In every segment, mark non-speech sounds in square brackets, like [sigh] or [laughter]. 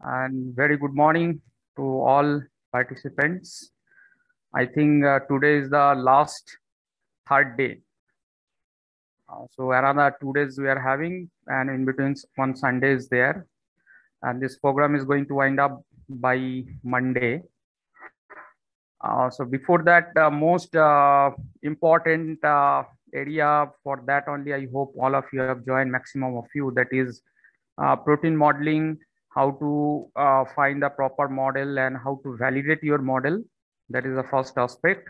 and very good morning to all participants. I think uh, today is the last third day. Uh, so another two days we are having and in between one Sunday is there. And this program is going to wind up by Monday. Uh, so before that, uh, most important uh, area for that only, I hope all of you have joined maximum of you, that is uh, protein modeling, how to uh, find the proper model and how to validate your model. That is the first aspect.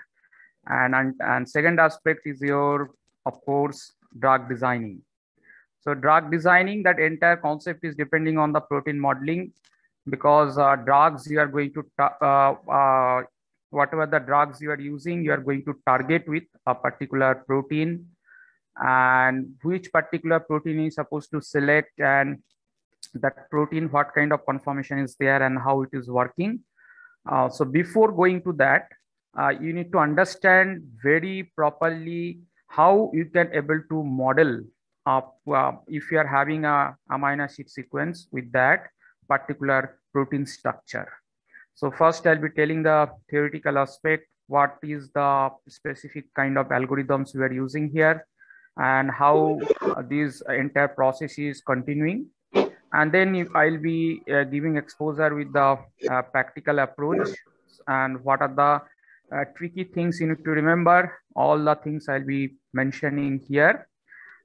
And, and, and second aspect is your, of course, drug designing. So drug designing, that entire concept is depending on the protein modeling because uh, drugs you are going to, uh, uh, whatever the drugs you are using, you are going to target with a particular protein and which particular protein is supposed to select and that protein, what kind of conformation is there and how it is working. Uh, so before going to that, uh, you need to understand very properly how you can able to model uh, if you are having a amino acid sequence with that particular protein structure. So first I'll be telling the theoretical aspect, what is the specific kind of algorithms we are using here and how uh, this entire process is continuing and then I'll be uh, giving exposure with the uh, practical approach and what are the uh, tricky things you need to remember. All the things I'll be mentioning here.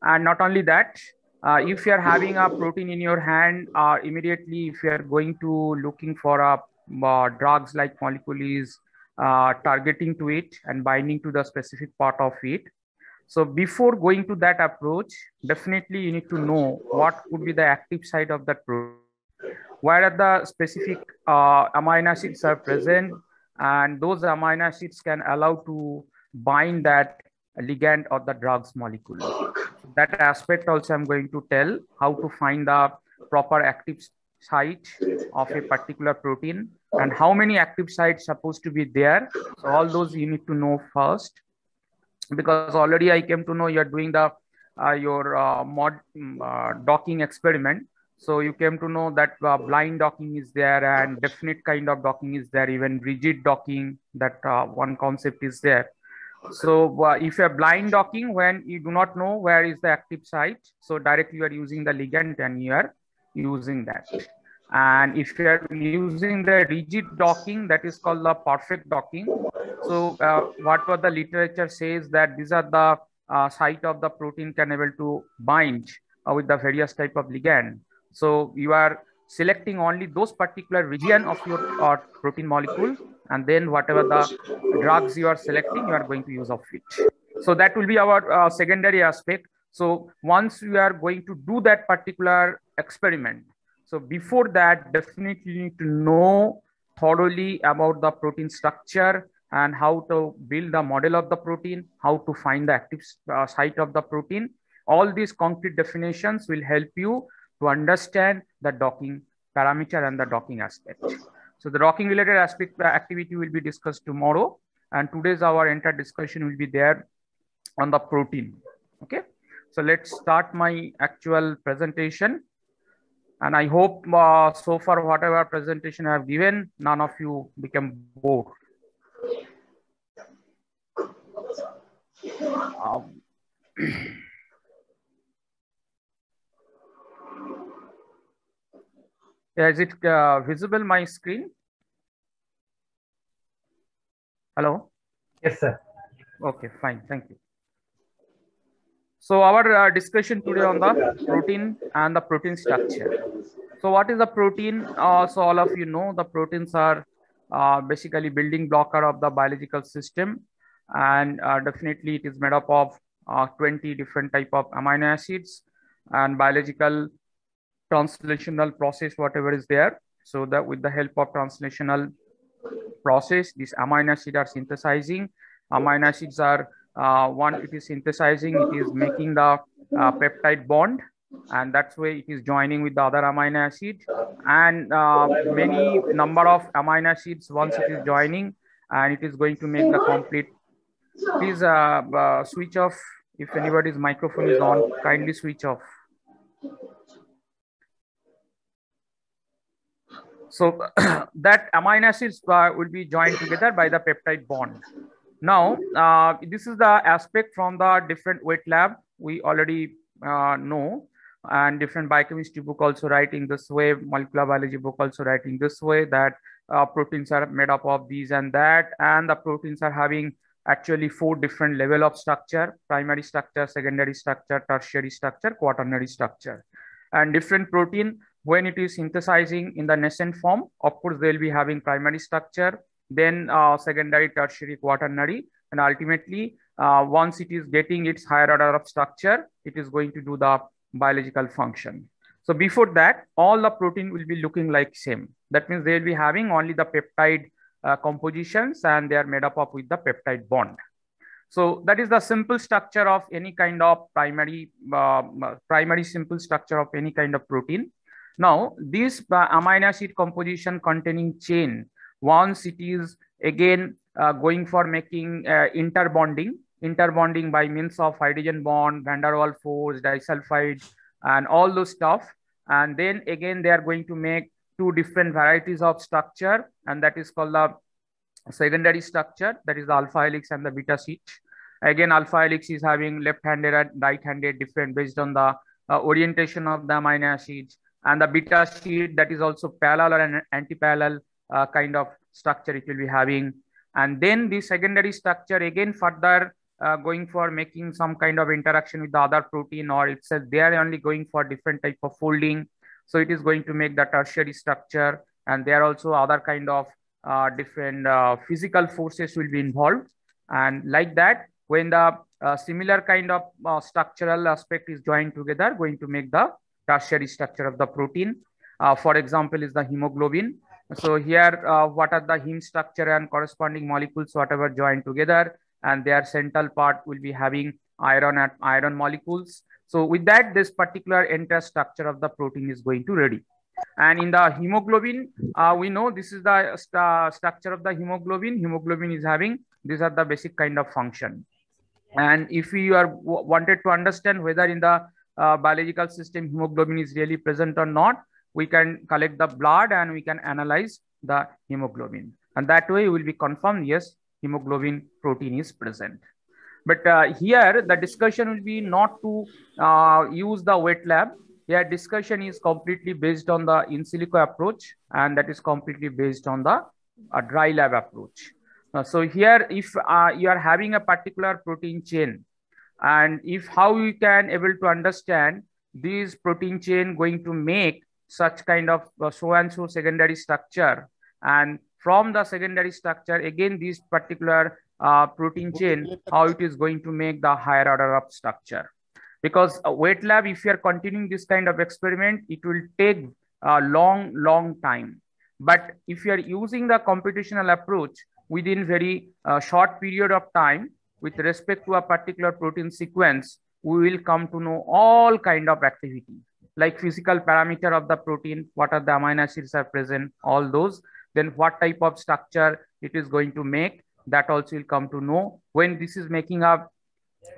And not only that, uh, if you're having a protein in your hand, uh, immediately if you're going to looking for a uh, drugs like molecule is targeting to it and binding to the specific part of it, so before going to that approach, definitely you need to know what could be the active site of that protein, where are the specific uh, amino acids are present, and those amino acids can allow to bind that ligand or the drugs molecule. That aspect also I'm going to tell how to find the proper active site of a particular protein and how many active sites supposed to be there. So all those you need to know first because already I came to know you're doing the uh, your uh, mod mm, uh, docking experiment. So you came to know that uh, blind docking is there and definite kind of docking is there, even rigid docking, that uh, one concept is there. So uh, if you're blind docking, when you do not know where is the active site, so directly you are using the ligand and you are using that. And if you're using the rigid docking, that is called the perfect docking. So uh, what the literature says that these are the uh, site of the protein can able to bind uh, with the various type of ligand. So you are selecting only those particular region of your uh, protein molecule and then whatever the drugs you are selecting, you are going to use of it. So that will be our uh, secondary aspect. So once we are going to do that particular experiment, so before that, definitely need to know thoroughly about the protein structure and how to build the model of the protein, how to find the active uh, site of the protein. All these concrete definitions will help you to understand the docking parameter and the docking aspect. So the docking related aspect uh, activity will be discussed tomorrow. And today's our entire discussion will be there on the protein. Okay. So let's start my actual presentation. And I hope uh, so far, whatever presentation I have given, none of you become bored. Um, [clears throat] is it uh, visible my screen? Hello? Yes, sir. Okay, fine. Thank you. So our uh, discussion today on the protein and the protein structure. So what is the protein? Uh, so all of you know the proteins are uh, basically building blocker of the biological system and uh, definitely it is made up of uh, 20 different type of amino acids and biological translational process whatever is there so that with the help of translational process these amino acids are synthesizing amino acids are uh, one it is synthesizing it is making the uh, peptide bond and that's why it is joining with the other amino acid. And uh, many number of amino acids once it is joining and it is going to make the complete please uh, uh, switch off. If anybody's microphone is on kindly switch off. So [coughs] that amino acids uh, will be joined together by the peptide bond. Now, uh, this is the aspect from the different wet lab. We already uh, know. And different biochemistry book also writing this way, molecular biology book also writing this way that uh, proteins are made up of these and that. And the proteins are having actually four different level of structure, primary structure, secondary structure, tertiary structure, quaternary structure. And different protein, when it is synthesizing in the nascent form, of course, they'll be having primary structure, then uh, secondary, tertiary, quaternary, and ultimately, uh, once it is getting its higher order of structure, it is going to do the biological function. So before that, all the protein will be looking like same. That means they'll be having only the peptide uh, compositions and they are made up of with the peptide bond. So that is the simple structure of any kind of primary, uh, primary simple structure of any kind of protein. Now, this uh, amino acid composition containing chain, once it is again uh, going for making uh, interbonding, interbonding by means of hydrogen bond, van der Waals force, disulfide, and all those stuff. And then again, they are going to make two different varieties of structure, and that is called the secondary structure, that is the alpha helix and the beta sheet. Again, alpha helix is having left-handed and right-handed different based on the uh, orientation of the amino acids. And the beta sheet that is also parallel and anti-parallel uh, kind of structure it will be having. And then the secondary structure again further uh, going for making some kind of interaction with the other protein or itself. they are only going for different type of folding so it is going to make the tertiary structure and there are also other kind of uh, different uh, physical forces will be involved. And like that, when the uh, similar kind of uh, structural aspect is joined together, going to make the tertiary structure of the protein. For example, is the hemoglobin. So here, uh, what are the heme structure and corresponding molecules, whatever joined together, and their central part will be having iron and iron molecules. So with that, this particular entire structure of the protein is going to ready. And in the hemoglobin, uh, we know this is the st structure of the hemoglobin. Hemoglobin is having, these are the basic kind of function. And if you are wanted to understand whether in the uh, biological system hemoglobin is really present or not, we can collect the blood and we can analyze the hemoglobin. And that way will be confirmed, yes, hemoglobin protein is present. But uh, here the discussion will be not to uh, use the wet lab. Here discussion is completely based on the in silico approach and that is completely based on the uh, dry lab approach. Uh, so here if uh, you are having a particular protein chain and if how you can able to understand this protein chain going to make such kind of uh, so and so secondary structure and from the secondary structure again this particular uh, protein chain, how it is going to make the higher order of structure. Because a wet lab, if you are continuing this kind of experiment, it will take a long, long time. But if you are using the computational approach within very uh, short period of time, with respect to a particular protein sequence, we will come to know all kind of activity, like physical parameter of the protein, what are the amino acids are present, all those, then what type of structure it is going to make, that also will come to know. When this is making a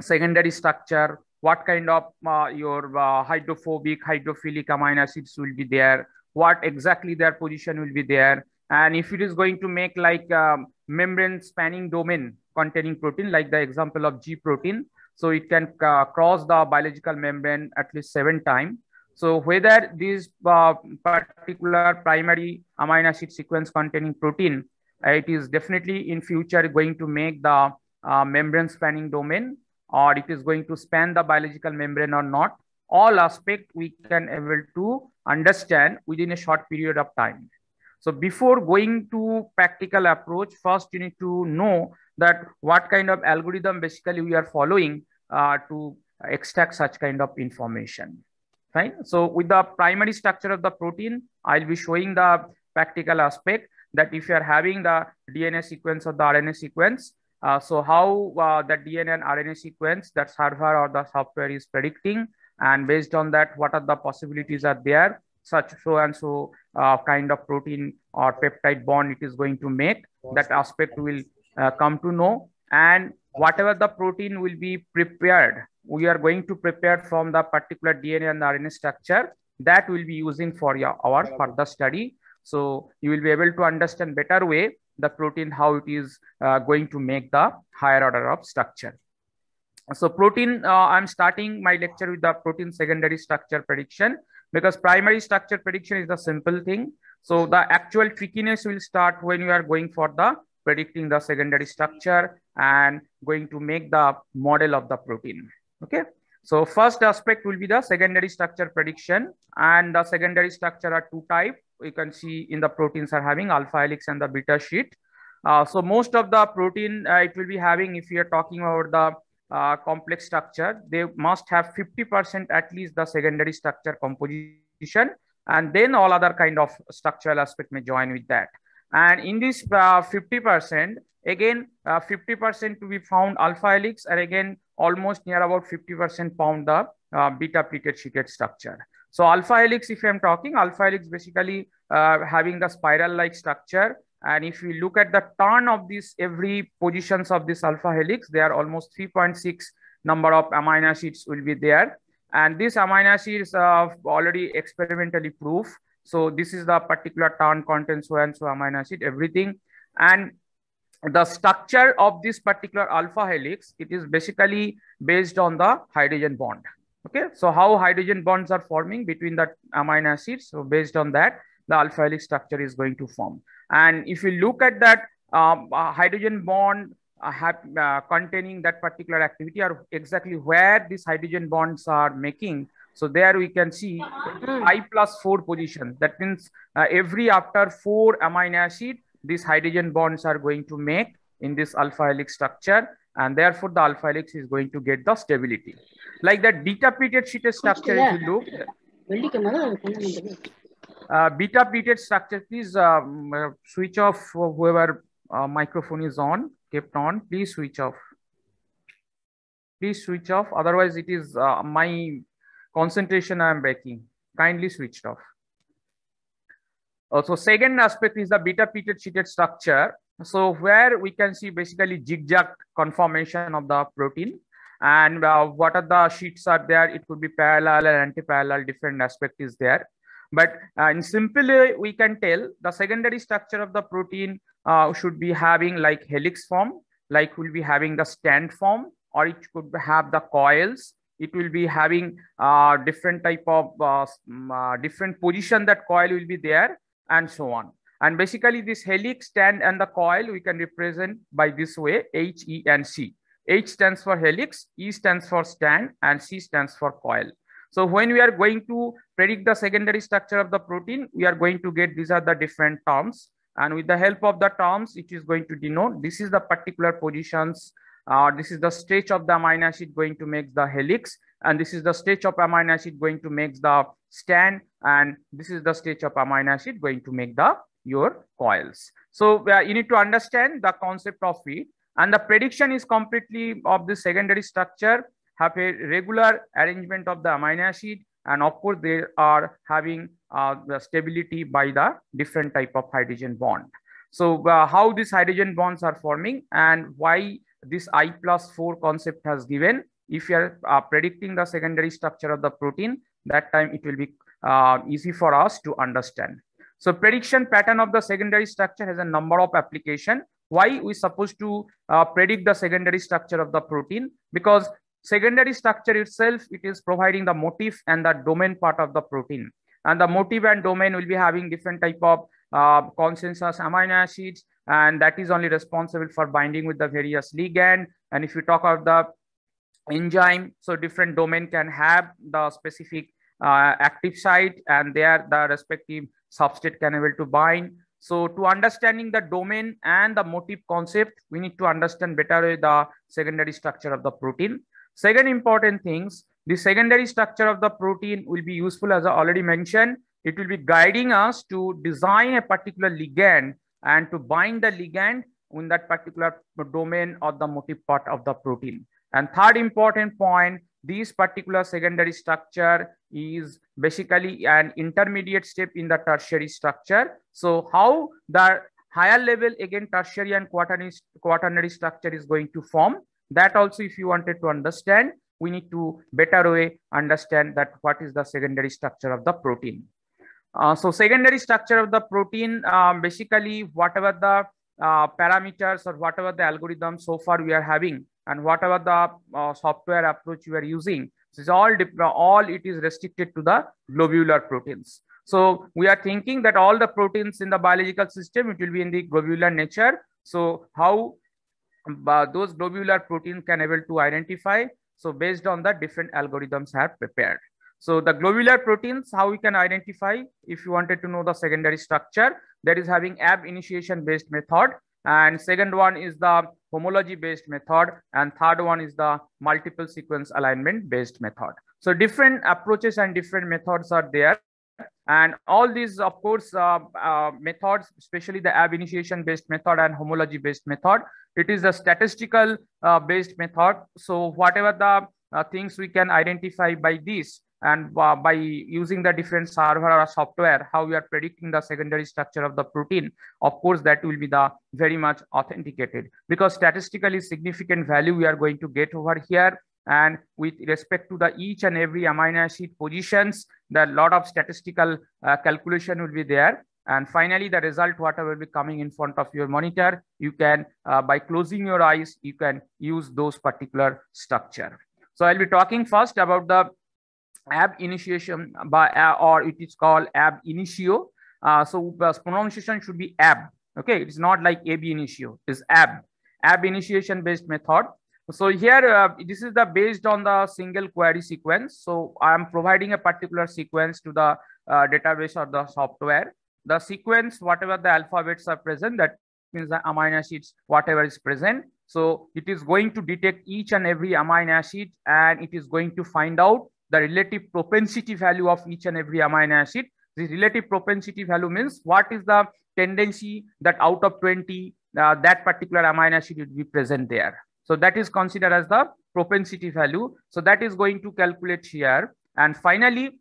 secondary structure what kind of uh, your uh, hydrophobic hydrophilic amino acids will be there what exactly their position will be there and if it is going to make like um, membrane spanning domain containing protein like the example of g protein so it can uh, cross the biological membrane at least seven times so whether this uh, particular primary amino acid sequence containing protein it is definitely in future going to make the uh, membrane spanning domain or it is going to span the biological membrane or not all aspect we can able to understand within a short period of time. So before going to practical approach first you need to know that what kind of algorithm basically we are following uh, to extract such kind of information right so with the primary structure of the protein i'll be showing the practical aspect that if you are having the DNA sequence or the RNA sequence, uh, so how uh, the DNA and RNA sequence that server or the software is predicting, and based on that, what are the possibilities are there, such so and so uh, kind of protein or peptide bond it is going to make. That aspect will uh, come to know, and whatever the protein will be prepared, we are going to prepare from the particular DNA and RNA structure that will be using for your, our further study So you will be able to understand better way the protein, how it is uh, going to make the higher order of structure. So protein, uh, I'm starting my lecture with the protein secondary structure prediction because primary structure prediction is the simple thing. So the actual trickiness will start when you are going for the predicting the secondary structure and going to make the model of the protein. Okay. So first aspect will be the secondary structure prediction and the secondary structure are two type. You can see in the proteins are having alpha helix and the beta sheet. Uh, so most of the protein uh, it will be having if you are talking about the uh, complex structure, they must have 50% at least the secondary structure composition and then all other kind of structural aspect may join with that. And in this 50%, uh, again, 50% uh, to be found alpha helix and again, almost near about 50% found the uh, beta pleated sheeted structure. So alpha helix, if I'm talking, alpha helix basically uh, having the spiral-like structure. And if you look at the turn of this, every positions of this alpha helix, there are almost 3.6 number of amino acids will be there. And these amino acids are already experimentally proof. So this is the particular turn content so and so amino acid, everything. And the structure of this particular alpha helix, it is basically based on the hydrogen bond. Okay, so how hydrogen bonds are forming between the amino acids. So based on that, the alpha helix structure is going to form. And if you look at that um, uh, hydrogen bond uh, have, uh, containing that particular activity or exactly where these hydrogen bonds are making. So there we can see I plus four position. That means uh, every after four amino acid, these hydrogen bonds are going to make in this alpha helix structure and therefore the alpha helix is going to get the stability. Like that beta pleated sheeted structure, if you look, uh, beta pleated structure, please um, uh, switch off whoever uh, microphone is on, kept on, please switch off. Please switch off, otherwise it is uh, my concentration I am breaking. Kindly switched off. Also, second aspect is the beta pleated sheeted structure. So where we can see basically zigzag conformation of the protein and uh, what are the sheets are there. It could be parallel and anti-parallel, different aspect is there. But uh, in simple way, we can tell the secondary structure of the protein uh, should be having like helix form, like will be having the stand form, or it could have the coils. It will be having uh, different type of uh, uh, different position that coil will be there and so on. And basically this helix stand and the coil we can represent by this way H, E and C. H stands for helix, E stands for stand and C stands for coil. So when we are going to predict the secondary structure of the protein, we are going to get these are the different terms. And with the help of the terms, it is going to denote this is the particular positions. Uh, this is the stretch of the amino acid going to make the helix. And this is the stretch of amino acid going to make the stand. And this is the stage of amino acid going to make the your coils. So uh, you need to understand the concept of it. And the prediction is completely of the secondary structure have a regular arrangement of the amino acid and of course they are having uh, the stability by the different type of hydrogen bond. So uh, how these hydrogen bonds are forming and why this I plus 4 concept has given. If you are uh, predicting the secondary structure of the protein, that time it will be uh, easy for us to understand. So prediction pattern of the secondary structure has a number of application. Why we supposed to uh, predict the secondary structure of the protein? Because secondary structure itself, it is providing the motif and the domain part of the protein. And the motif and domain will be having different type of uh, consensus amino acids, and that is only responsible for binding with the various ligand. And if you talk about the enzyme, so different domain can have the specific Uh, active site, and there the respective substrate can able to bind. So to understanding the domain and the motif concept, we need to understand better the secondary structure of the protein. Second important things, the secondary structure of the protein will be useful as I already mentioned. It will be guiding us to design a particular ligand and to bind the ligand in that particular domain or the motif part of the protein. And third important point, this particular secondary structure is basically an intermediate step in the tertiary structure. So how the higher level again tertiary and quaternary, quaternary structure is going to form that also, if you wanted to understand, we need to better way understand that what is the secondary structure of the protein. Uh, so secondary structure of the protein, um, basically whatever the uh, parameters or whatever the algorithm so far we are having and whatever the uh, software approach we are using, this is all, all it is restricted to the globular proteins. So we are thinking that all the proteins in the biological system, it will be in the globular nature. So how uh, those globular proteins can able to identify. So based on the different algorithms have prepared. So the globular proteins, how we can identify if you wanted to know the secondary structure, that is having AB initiation based method. And second one is the homology based method. And third one is the multiple sequence alignment based method. So different approaches and different methods are there. And all these, of course, uh, uh, methods, especially the ab initiation based method and homology based method, it is a statistical uh, based method. So whatever the uh, things we can identify by this, and by using the different server or software how we are predicting the secondary structure of the protein of course that will be the very much authenticated. Because statistically significant value we are going to get over here. And with respect to the each and every amino acid positions the lot of statistical uh, calculation will be there. And finally the result whatever will be coming in front of your monitor you can uh, by closing your eyes you can use those particular structure. So i'll be talking first about the ab initiation by uh, or it is called ab initio. Uh, so uh, pronunciation should be ab. Okay it's not like ab initio. It's ab. Ab initiation based method. So here uh, this is the based on the single query sequence. So i am providing a particular sequence to the uh, database or the software. The sequence whatever the alphabets are present that means the amino acids whatever is present. So it is going to detect each and every amino acid and it is going to find out the relative propensity value of each and every amino acid. The relative propensity value means what is the tendency that out of 20, uh, that particular amino acid will be present there. So that is considered as the propensity value. So that is going to calculate here. And finally,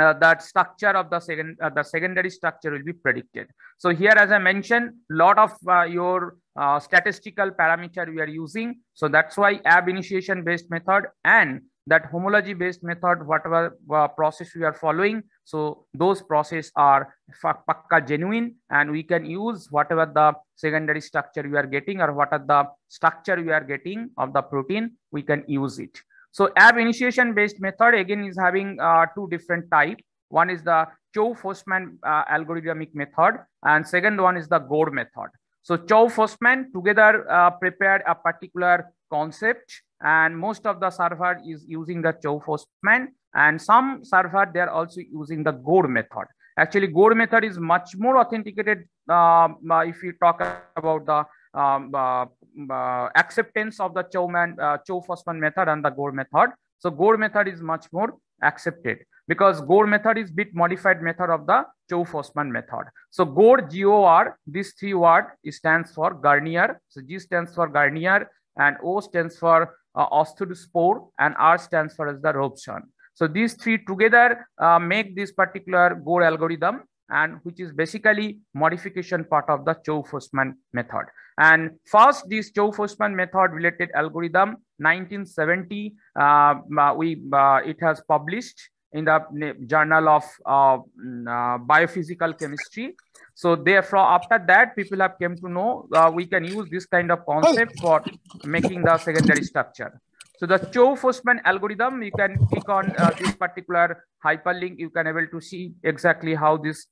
uh, that structure of the second uh, the secondary structure will be predicted so here as i mentioned lot of uh, your uh, statistical parameter we are using so that's why ab initiation based method and that homology based method whatever uh, process we are following so those process are pakka genuine and we can use whatever the secondary structure we are getting or what are the structure we are getting of the protein we can use it. So ab initiation based method again is having uh, two different type. One is the Chou-Fasman uh, algorithmic method and second one is the GOR method. So Chou-Fasman together uh, prepared a particular concept and most of the server is using the Chou-Fasman and some server they are also using the GOR method. Actually, GOR method is much more authenticated um, uh, if you talk about the um, uh, uh, acceptance of the Chou-Man, uh, Chou-Fasman method and the GOR method. So GOR method is much more accepted because GOR method is bit modified method of the Chou-Fasman method. So GOR, G-O-R, these three word stands for Garnier. So G stands for Garnier and O stands for uh, Osguthorpe and R stands for as the Robson. So these three together uh, make this particular GOR algorithm and which is basically modification part of the Chou-Fasman method. And first, this Chou-Fasman method related algorithm, 1970, uh, we uh, it has published in the Journal of uh, mm, uh, Biophysical Chemistry. So therefore, after that, people have came to know uh, we can use this kind of concept for making the secondary structure. So the Chou-Fasman algorithm, you can click on uh, this particular hyperlink. You can able to see exactly how these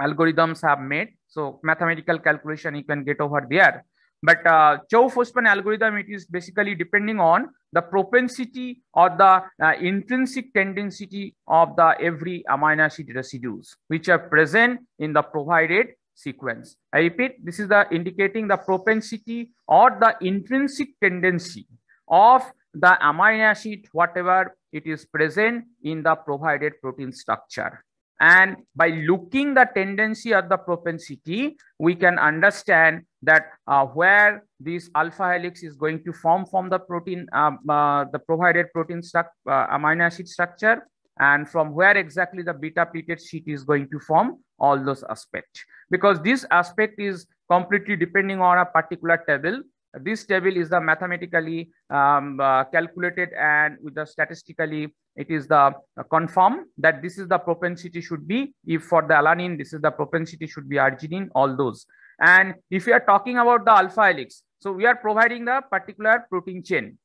algorithms have made. So mathematical calculation you can get over there. But uh, Chou-Fasman algorithm, it is basically depending on the propensity or the uh, intrinsic tendency of the every amino acid residues, which are present in the provided sequence. I repeat, this is the indicating the propensity or the intrinsic tendency of the amino acid, whatever it is present in the provided protein structure. And by looking the tendency or the propensity, we can understand that uh, where this alpha helix is going to form from the protein, uh, uh, the provided protein uh, amino acid structure, and from where exactly the beta pleated sheet is going to form all those aspects. Because this aspect is completely depending on a particular table. This table is the mathematically um, uh, calculated and with the statistically it is the uh, confirm that this is the propensity should be if for the alanine this is the propensity should be arginine all those and if we are talking about the alpha helix so we are providing the particular protein chain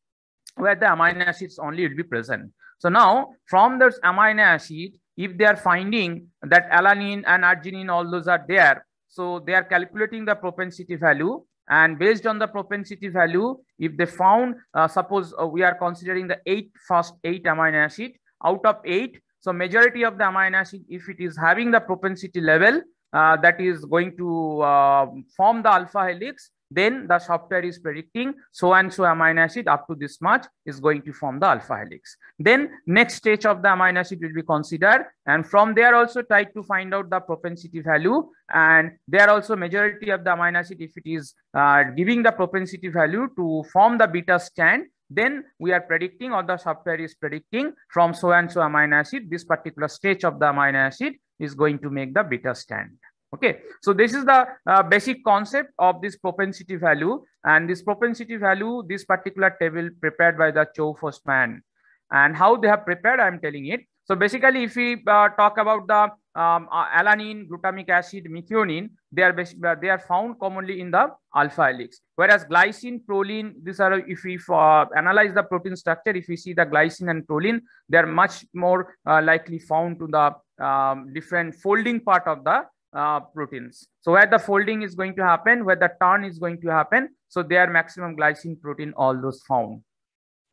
where the amino acids only will be present so now from this amino acid if they are finding that alanine and arginine all those are there so they are calculating the propensity value and based on the propensity value, if they found, uh, suppose uh, we are considering the eight first eight amino acid out of eight. So majority of the amino acid, if it is having the propensity level uh, that is going to uh, form the alpha helix, then the software is predicting so and so amino acid up to this much is going to form the alpha helix. Then next stage of the amino acid will be considered. And from there also try to find out the propensity value. And there also majority of the amino acid if it is uh, giving the propensity value to form the beta strand then we are predicting or the software is predicting from so and so amino acid this particular stage of the amino acid is going to make the beta stand Okay, so this is the uh, basic concept of this propensity value and this propensity value, this particular table prepared by the Chou Fasman and how they have prepared, I'm telling it. So basically, if we uh, talk about the um, uh, alanine, glutamic acid, methionine, they are uh, they are found commonly in the alpha helix. Whereas glycine, proline, these are if we uh, analyze the protein structure, if we see the glycine and proline, they are much more uh, likely found to the um, different folding part of the uh, proteins. So where the folding is going to happen, where the turn is going to happen, so their maximum glycine protein, all those found.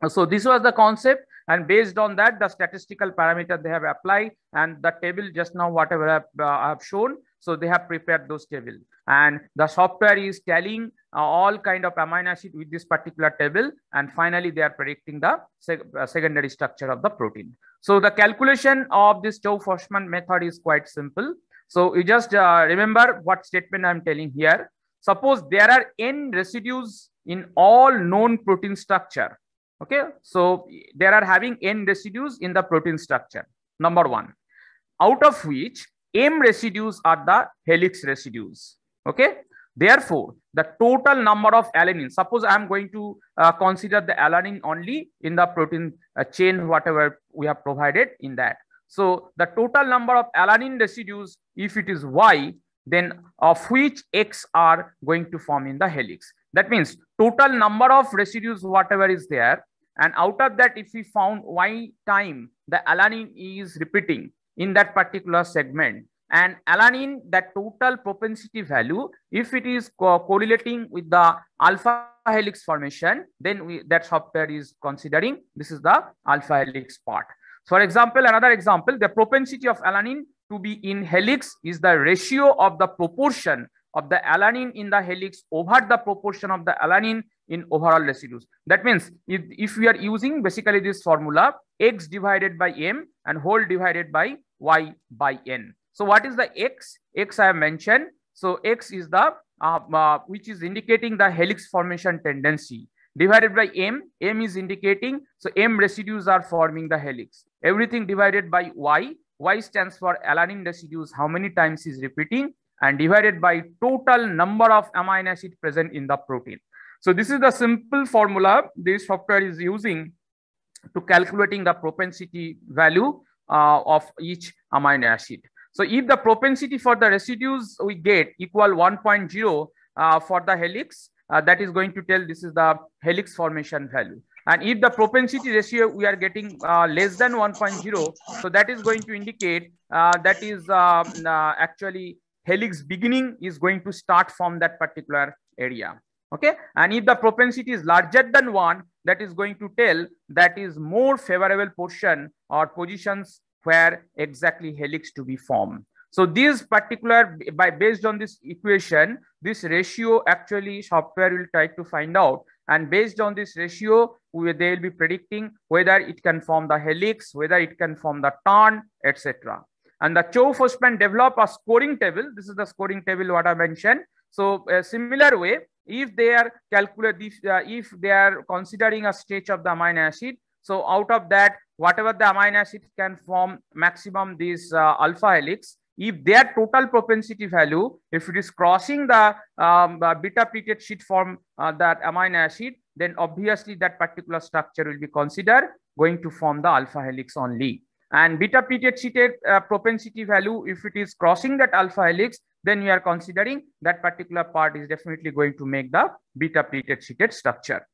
So this was the concept and based on that, the statistical parameter they have applied and the table just now, whatever I have, uh, I have shown, so they have prepared those table and the software is telling all kind of amino acid with this particular table and finally they are predicting the sec uh, secondary structure of the protein. So the calculation of this Chou-Fasman method is quite simple. So you just uh, remember what statement I'm telling here. Suppose there are n residues in all known protein structure. Okay, so there are having n residues in the protein structure. Number one, out of which m residues are the helix residues. Okay, therefore the total number of alanine. Suppose I am going to uh, consider the alanine only in the protein uh, chain, whatever we have provided in that. So the total number of alanine residues, if it is Y, then of which X are going to form in the helix. That means total number of residues, whatever is there. And out of that, if we found Y time, the alanine is repeating in that particular segment. And alanine, that total propensity value, if it is co correlating with the alpha helix formation, then we, that software is considering this is the alpha helix part. For example, another example, the propensity of alanine to be in helix is the ratio of the proportion of the alanine in the helix over the proportion of the alanine in overall residues. That means if, if we are using basically this formula, x divided by m and whole divided by y by n. So what is the x? x I have mentioned. So x is the, uh, uh, which is indicating the helix formation tendency. Divided by m m is indicating so m residues are forming the helix. Everything divided by y y stands for alanine residues. How many times is repeating? And divided by total number of amino acid present in the protein. So this is the simple formula this software is using to calculating the propensity value uh, of each amino acid so if the propensity for the residues we get equal 1.0 uh, for the helix uh, that is going to tell this is the helix formation value. And if the propensity ratio we are getting uh, less than 1.0, so that is going to indicate uh, that is um, uh, actually helix beginning is going to start from that particular area. Okay. And if the propensity is larger than one, that is going to tell that is more favorable portion or positions where exactly helix to be formed. So these particular, by based on this equation, this ratio actually software will try to find out. And based on this ratio, they will be predicting whether it can form the helix, whether it can form the turn, etc. And the Chou Fasman develop a scoring table. This is the scoring table what I mentioned. So a similar way, if they are calculate if, uh, if they are considering a stage of the amino acid, so out of that, whatever the amino acid can form maximum this uh, alpha helix, if their total propensity value, if it is crossing the um, beta pleated sheet form uh, that amino acid, then obviously that particular structure will be considered going to form the alpha helix only. And beta pleated sheeted uh, propensity value, if it is crossing that alpha helix, then we are considering that particular part is definitely going to make the beta pleated sheeted structure.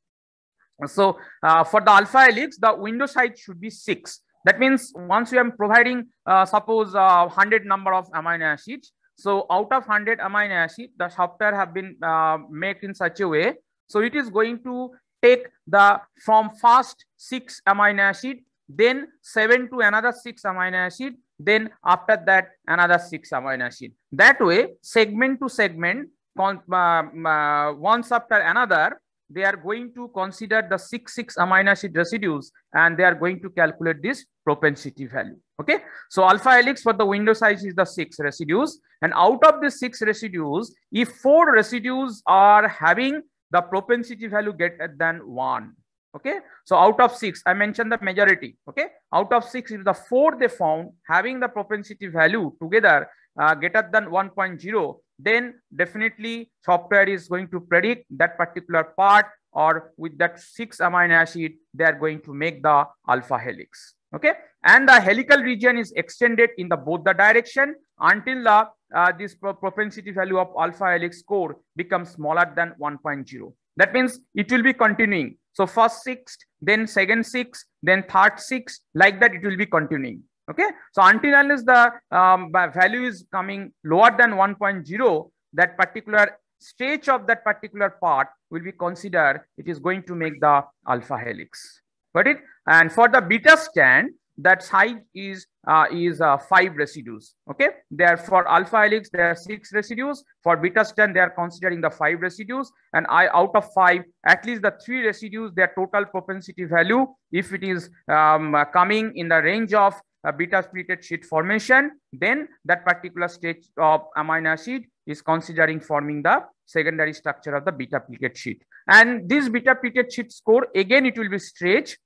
So uh, for the alpha helix, the window size should be six. That means once we are providing, uh, suppose uh, 100 number of amino acids. So out of 100 amino acid, the software have been uh, made in such a way. So it is going to take the from first six amino acid, then seven to another six amino acid, then after that another six amino acid. That way, segment to segment, uh, uh, once after another, they are going to consider the six six amino acid residues and they are going to calculate this propensity value okay? So alpha helix for the window size is the six residues and out of the six residues if four residues are having the propensity value greater than one okay? So out of six i mentioned the majority okay? Out of six if the four they found having the propensity value together uh, greater than 1.0 then definitely software is going to predict that particular part or with that six amino acid, they are going to make the alpha helix. Okay. And the helical region is extended in the both the direction until the uh, this pro propensity value of alpha helix core becomes smaller than 1.0. That means it will be continuing. So first six, then second six, then third six, like that it will be continuing okay? So until unless the um, value is coming lower than 1.0 that particular stage of that particular part will be considered it is going to make the alpha helix. Got it? And for the beta strand that size is uh, is uh, five residues. Okay? There for alpha helix there are six residues. For beta strand they are considering the five residues. And i out of five at least the three residues their total propensity value if it is um, coming in the range of a beta pleated sheet formation, then that particular stage of amino acid is considering forming the secondary structure of the beta pleated sheet. And this beta pleated sheet score, again, it will be stretched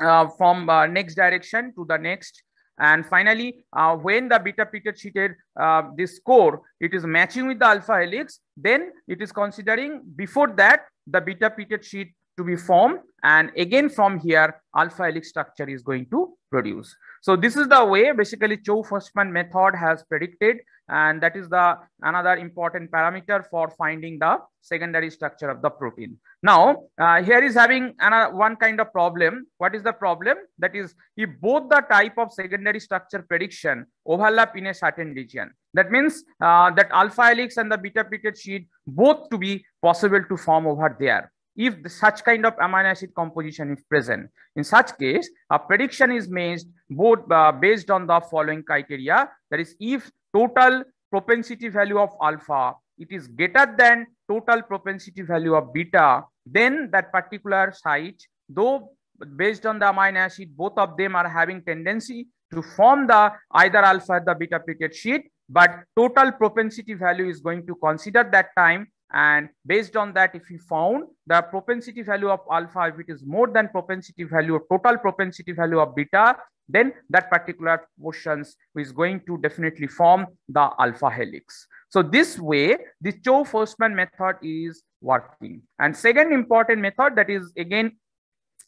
uh, from uh, next direction to the next. And finally, uh, when the beta pleated sheeted uh, this score, it is matching with the alpha helix, then it is considering before that the beta pleated sheet to be formed. And again, from here, alpha helix structure is going to produce. So this is the way basically Chou-Fasman method has predicted and that is the another important parameter for finding the secondary structure of the protein. Now uh, here is having another one kind of problem. What is the problem? That is if both the type of secondary structure prediction overlap in a certain region. That means uh, that alpha helix and the beta pleated sheet both to be possible to form over there if such kind of amino acid composition is present. In such case, a prediction is made both uh, based on the following criteria. That is, if total propensity value of alpha, it is greater than total propensity value of beta, then that particular site, though based on the amino acid, both of them are having tendency to form the either alpha or the beta pleated sheet, but total propensity value is going to consider that time and based on that if you found the propensity value of alpha if it is more than propensity value or total propensity value of beta then that particular portions is going to definitely form the alpha helix so this way the Chou-Fasman method is working and second important method that is again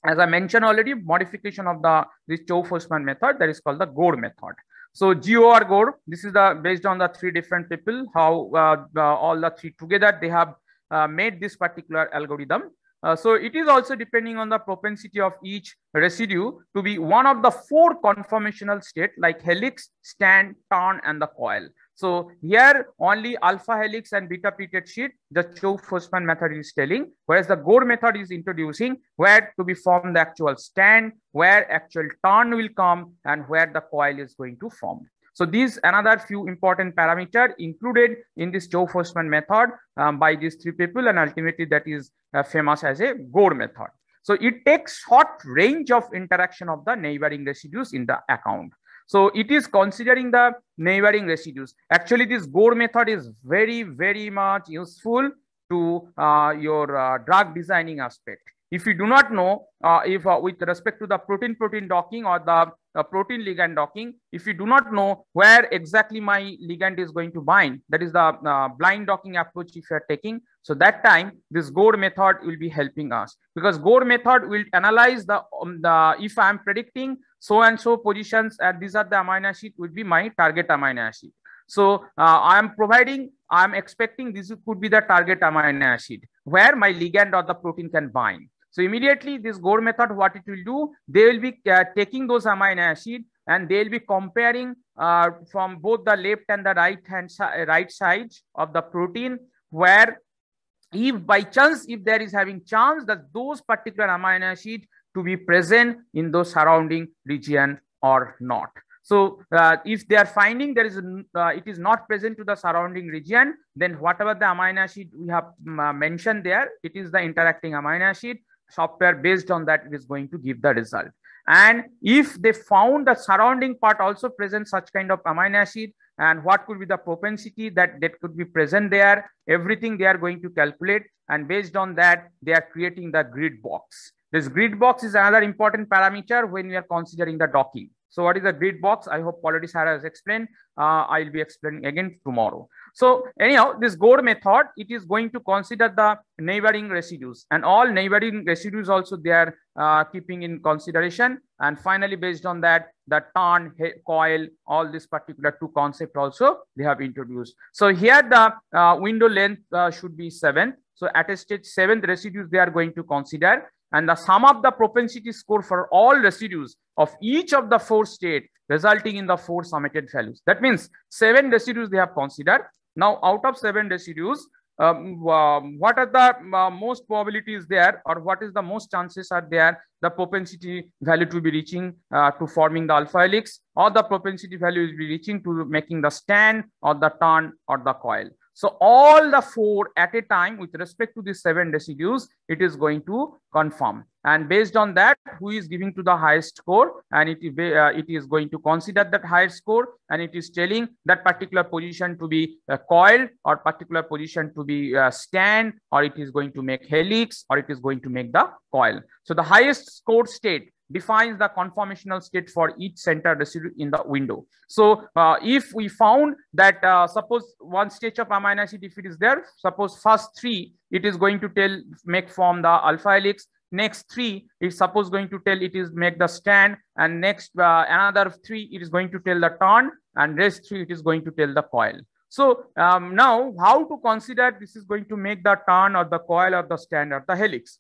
as I mentioned already, modification of the this Chou-Fasman method that is called the GOR method. So GOR GORE, this is the based on the three different people, how uh, the, all the three together, they have uh, made this particular algorithm. Uh, so it is also depending on the propensity of each residue to be one of the four conformational state like helix, stand, turn, and the coil. So here only alpha helix and beta pleated sheet, the Chou-Fasman method is telling, whereas the GOR method is introducing where to be formed the actual stand, where actual turn will come and where the coil is going to form. So these another few important parameter included in this Chou-Fasman method um, by these three people and ultimately that is uh, famous as a GOR method. So it takes short range of interaction of the neighboring residues in the account. So it is considering the neighboring residues. Actually, this GOR method is very, very much useful to uh, your uh, drug designing aspect. If you do not know, uh, if uh, with respect to the protein-protein docking or the uh, protein ligand docking, if you do not know where exactly my ligand is going to bind, that is the uh, blind docking approach if you are taking. So that time this GOR method will be helping us because GOR method will analyze the, um, the if I am predicting so and so positions and these are the amino acid would be my target amino acid. So uh, I am providing, I am expecting this could be the target amino acid where my ligand or the protein can bind. So immediately this GOR method, what it will do, they will be uh, taking those amino acid and they'll be comparing uh, from both the left and the right hand right sides of the protein where if by chance, if there is having chance that those particular amino acid to be present in those surrounding region or not. So uh, if they are finding there is uh, it is not present to the surrounding region, then whatever the amino acid we have uh, mentioned there, it is the interacting amino acid software based on that is going to give the result. And if they found the surrounding part also present such kind of amino acid and what could be the propensity that that could be present there, everything they are going to calculate. And based on that, they are creating the grid box. This grid box is another important parameter when we are considering the docking. So what is the grid box? I hope already Sarah has explained. Uh, I'll be explaining again tomorrow. So anyhow, this GOR method, it is going to consider the neighboring residues and all neighboring residues also they are uh, keeping in consideration. And finally, based on that, the turn, coil, all this particular two concept also they have introduced. So here the uh, window length uh, should be seven. So at a stage seventh residues they are going to consider and the sum of the propensity score for all residues of each of the four state resulting in the four summated values. That means seven residues they have considered. Now, out of seven residues, um, uh, what are the uh, most probabilities there or what is the most chances are there the propensity value to be reaching uh, to forming the alpha helix or the propensity value is be reaching to making the stand or the turn or the coil. So all the four at a time with respect to the seven residues, it is going to confirm. And based on that, who is giving to the highest score and it, uh, it is going to consider that highest score and it is telling that particular position to be uh, coiled or particular position to be uh, stand or it is going to make helix or it is going to make the coil. So the highest score state defines the conformational state for each center residue in the window. So uh, if we found that uh, suppose one stage of amino acid, if it is there, suppose first three, it is going to tell make form the alpha helix. Next three is suppose going to tell it is make the stand and next uh, another three, it is going to tell the turn and rest three, it is going to tell the coil. So um, now how to consider this is going to make the turn or the coil or the stand or the helix.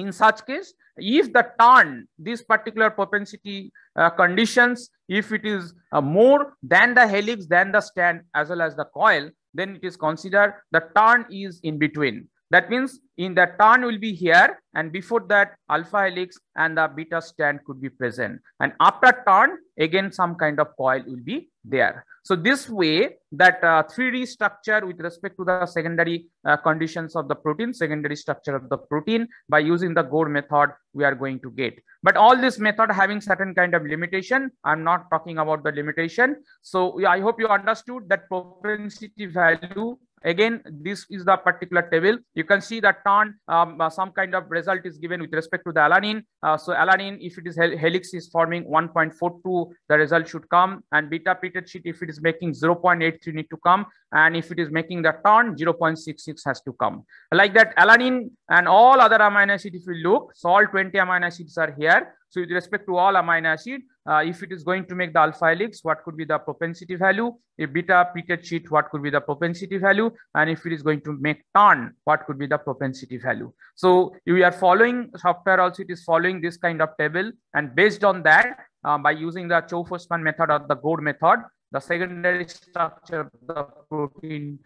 In such case, if the turn, this particular propensity uh, conditions, if it is uh, more than the helix, than the stand, as well as the coil, then it is considered the turn is in between. That means in the turn will be here and before that alpha helix and the beta stand could be present. And after turn, again, some kind of coil will be there. So this way that uh, 3D structure with respect to the secondary uh, conditions of the protein, secondary structure of the protein by using the GOR method, we are going to get. But all this method having certain kind of limitation. I'm not talking about the limitation. So I hope you understood that propensity value Again, this is the particular table. You can see that turn, um, uh, some kind of result is given with respect to the alanine. Uh, so alanine, if it is hel helix is forming 1.42, the result should come. And beta pitted sheet, if it is making 0.83 need to come. And if it is making the turn, 0.66 has to come. Like that, alanine and all other amino acids, if you look, so all 20 amino acids are here. So with respect to all amino acid, uh, if it is going to make the alpha helix, what could be the propensity value? If beta pitted sheet, what could be the propensity value? And if it is going to make turn, what could be the propensity value? So you are following software also, it is following this kind of table. And based on that, uh, by using the Chou-Fasman method or the GOR method, the secondary structure of the protein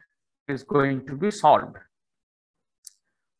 is going to be solved.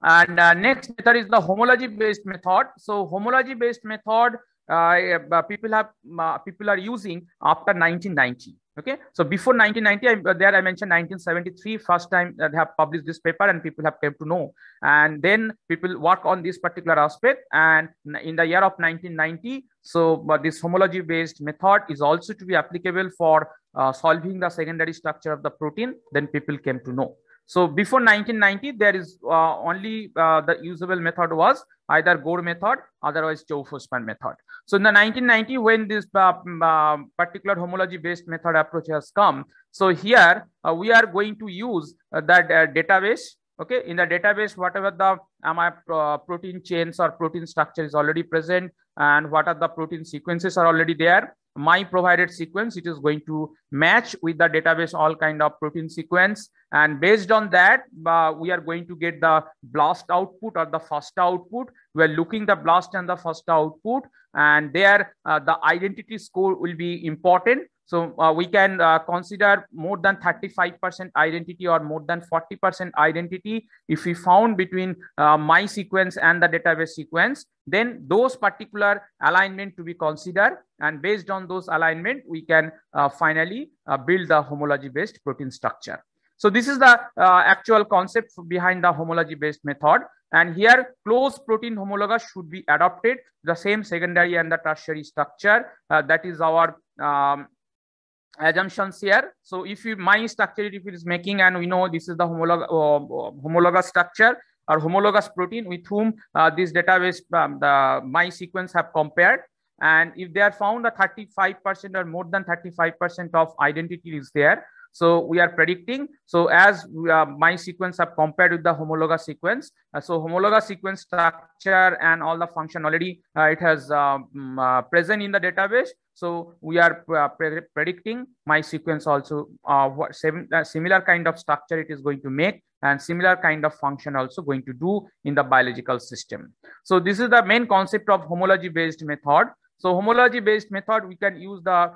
And uh, next method is the homology based method. So homology based method uh, uh, people have uh, people are using after 1990 okay? So before 1990 I, uh, there i mentioned 1973 first time they have published this paper and people have came to know. And then people work on this particular aspect and in the year of 1990 so this homology based method is also to be applicable for uh, solving the secondary structure of the protein. Then people came to know so before 1990, there is uh, only uh, the usable method was either GOR method, otherwise Chou-Fasman method. So in the 1990, when this uh, uh, particular homology based method approach has come, so here uh, we are going to use uh, that database. Okay, in the database, whatever the uh, protein chains or protein structure is already present, and what are the protein sequences are already there my provided sequence it is going to match with the database all kind of protein sequence. And based on that uh, we are going to get the blast output or the first output. We are looking the blast and the first output and there uh, the identity score will be important so uh, we can uh, consider more than 35% identity or more than 40% identity. If we found between uh, my sequence and the database sequence, then those particular alignment to be considered. And based on those alignment, we can uh, finally uh, build the homology based protein structure. So this is the uh, actual concept behind the homology based method. And here closed protein homologous should be adopted the same secondary and the tertiary structure. that is our um, assumptions here. So if you my structure if it is making and we know this is the homolog uh, homologous structure or homologous protein with whom uh, this database um, the my sequence have compared and if they are found a 35% or more than 35% of identity is there so we are predicting. So as uh, my sequence have compared with the homologous sequence, uh, so homologous sequence structure and all the function already uh, it has um, uh, present in the database. So we are uh, pre predicting my sequence also what sim similar kind of structure it is going to make and similar kind of function also going to do in the biological system. So this is the main concept of homology based method. So homology based method, we can use the,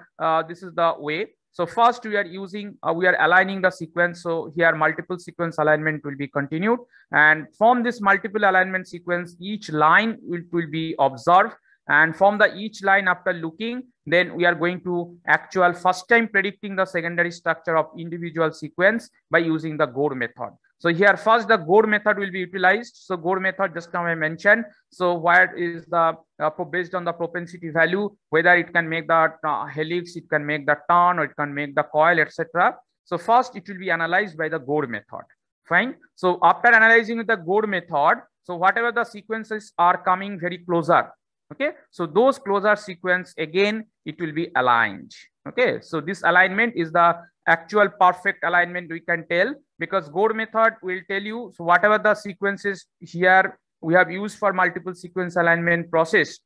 this is the way. So first we are using, uh, we are aligning the sequence. So here multiple sequence alignment will be continued. And from this multiple alignment sequence, each line will, will be observed. And from the each line after looking, then we are going to actual first time predicting the secondary structure of individual sequence by using the GOR method. So here first the GOR method will be utilized. So GOR method just now I mentioned. So what is the uh, based on the propensity value, whether it can make the uh, helix, it can make the turn or it can make the coil, etc. So first it will be analyzed by the GOR method. Fine. So after analyzing the GOR method, so whatever the sequences are coming very closer. Okay. So those closer sequence again, it will be aligned. Okay. So this alignment is the actual perfect alignment we can tell because GOR method will tell you so whatever the sequences here we have used for multiple sequence alignment process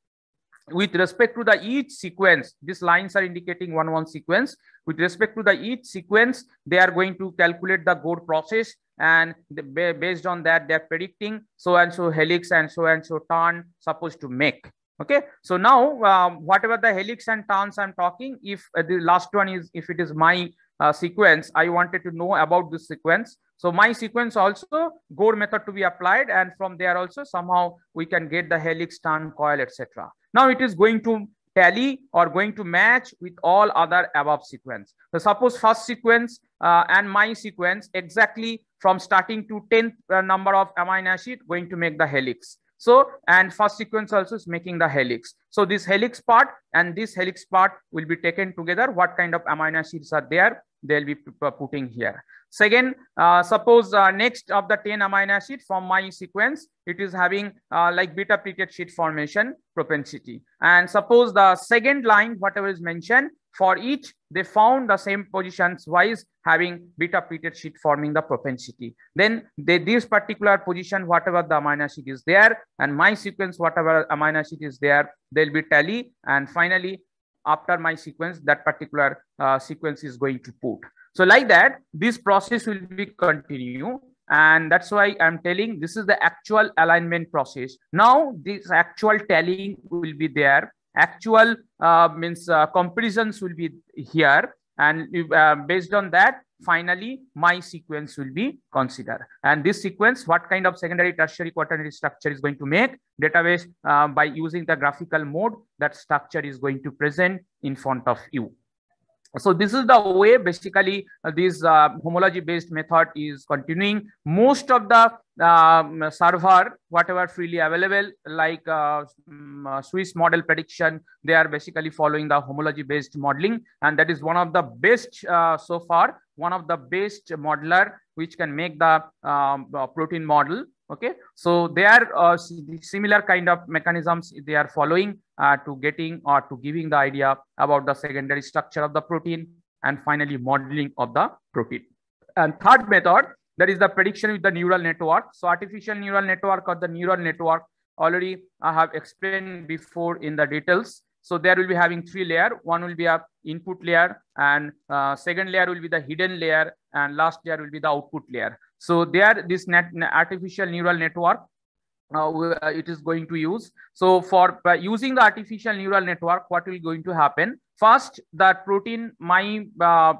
with respect to the each sequence these lines are indicating one one sequence. With respect to the each sequence they are going to calculate the GOR process and the, based on that they're predicting so and so helix and so and so turn supposed to make. Okay? So now um, whatever the helix and turns i'm talking if uh, the last one is if it is my uh, sequence, I wanted to know about this sequence. So my sequence also GOR method to be applied and from there also somehow we can get the helix, turn, coil, etc. Now it is going to tally or going to match with all other above sequence. So suppose first sequence uh, and my sequence exactly from starting to 10th uh, number of amino acid going to make the helix. So, and first sequence also is making the helix. So this helix part and this helix part will be taken together. What kind of amino acids are there? They'll be putting here. Second, uh, suppose uh, next of the 10 amino acid from my sequence, it is having uh, like beta pleated sheet formation propensity. And suppose the second line, whatever is mentioned, for each, they found the same positions wise having beta pleated sheet forming the propensity. Then they, this particular position, whatever the amino acid is there, and my sequence, whatever amino acid is there, they'll be tally. And finally, after my sequence, that particular uh, sequence is going to put. So like that, this process will be continue. And that's why I'm telling this is the actual alignment process. Now this actual tallying will be there actual uh, means uh, comparisons will be here. And uh, based on that finally my sequence will be considered. And this sequence what kind of secondary tertiary quaternary structure is going to make? Database uh, by using the graphical mode that structure is going to present in front of you so this is the way basically uh, this uh, homology based method is continuing. Most of the um, server whatever freely available like uh, um, uh, swiss model prediction they are basically following the homology based modeling. And that is one of the best uh, so far one of the best modeler which can make the um, protein model. Okay, so they are uh, similar kind of mechanisms they are following uh, to getting or to giving the idea about the secondary structure of the protein and finally modeling of the protein. And third method, that is the prediction with the neural network. So artificial neural network or the neural network already I have explained before in the details. So there will be having three layer. One will be a input layer and uh, second layer will be the hidden layer and last layer will be the output layer. So there this net, artificial neural network uh, uh, it is going to use. So for using the artificial neural network, what will going to happen? First, that protein, my uh,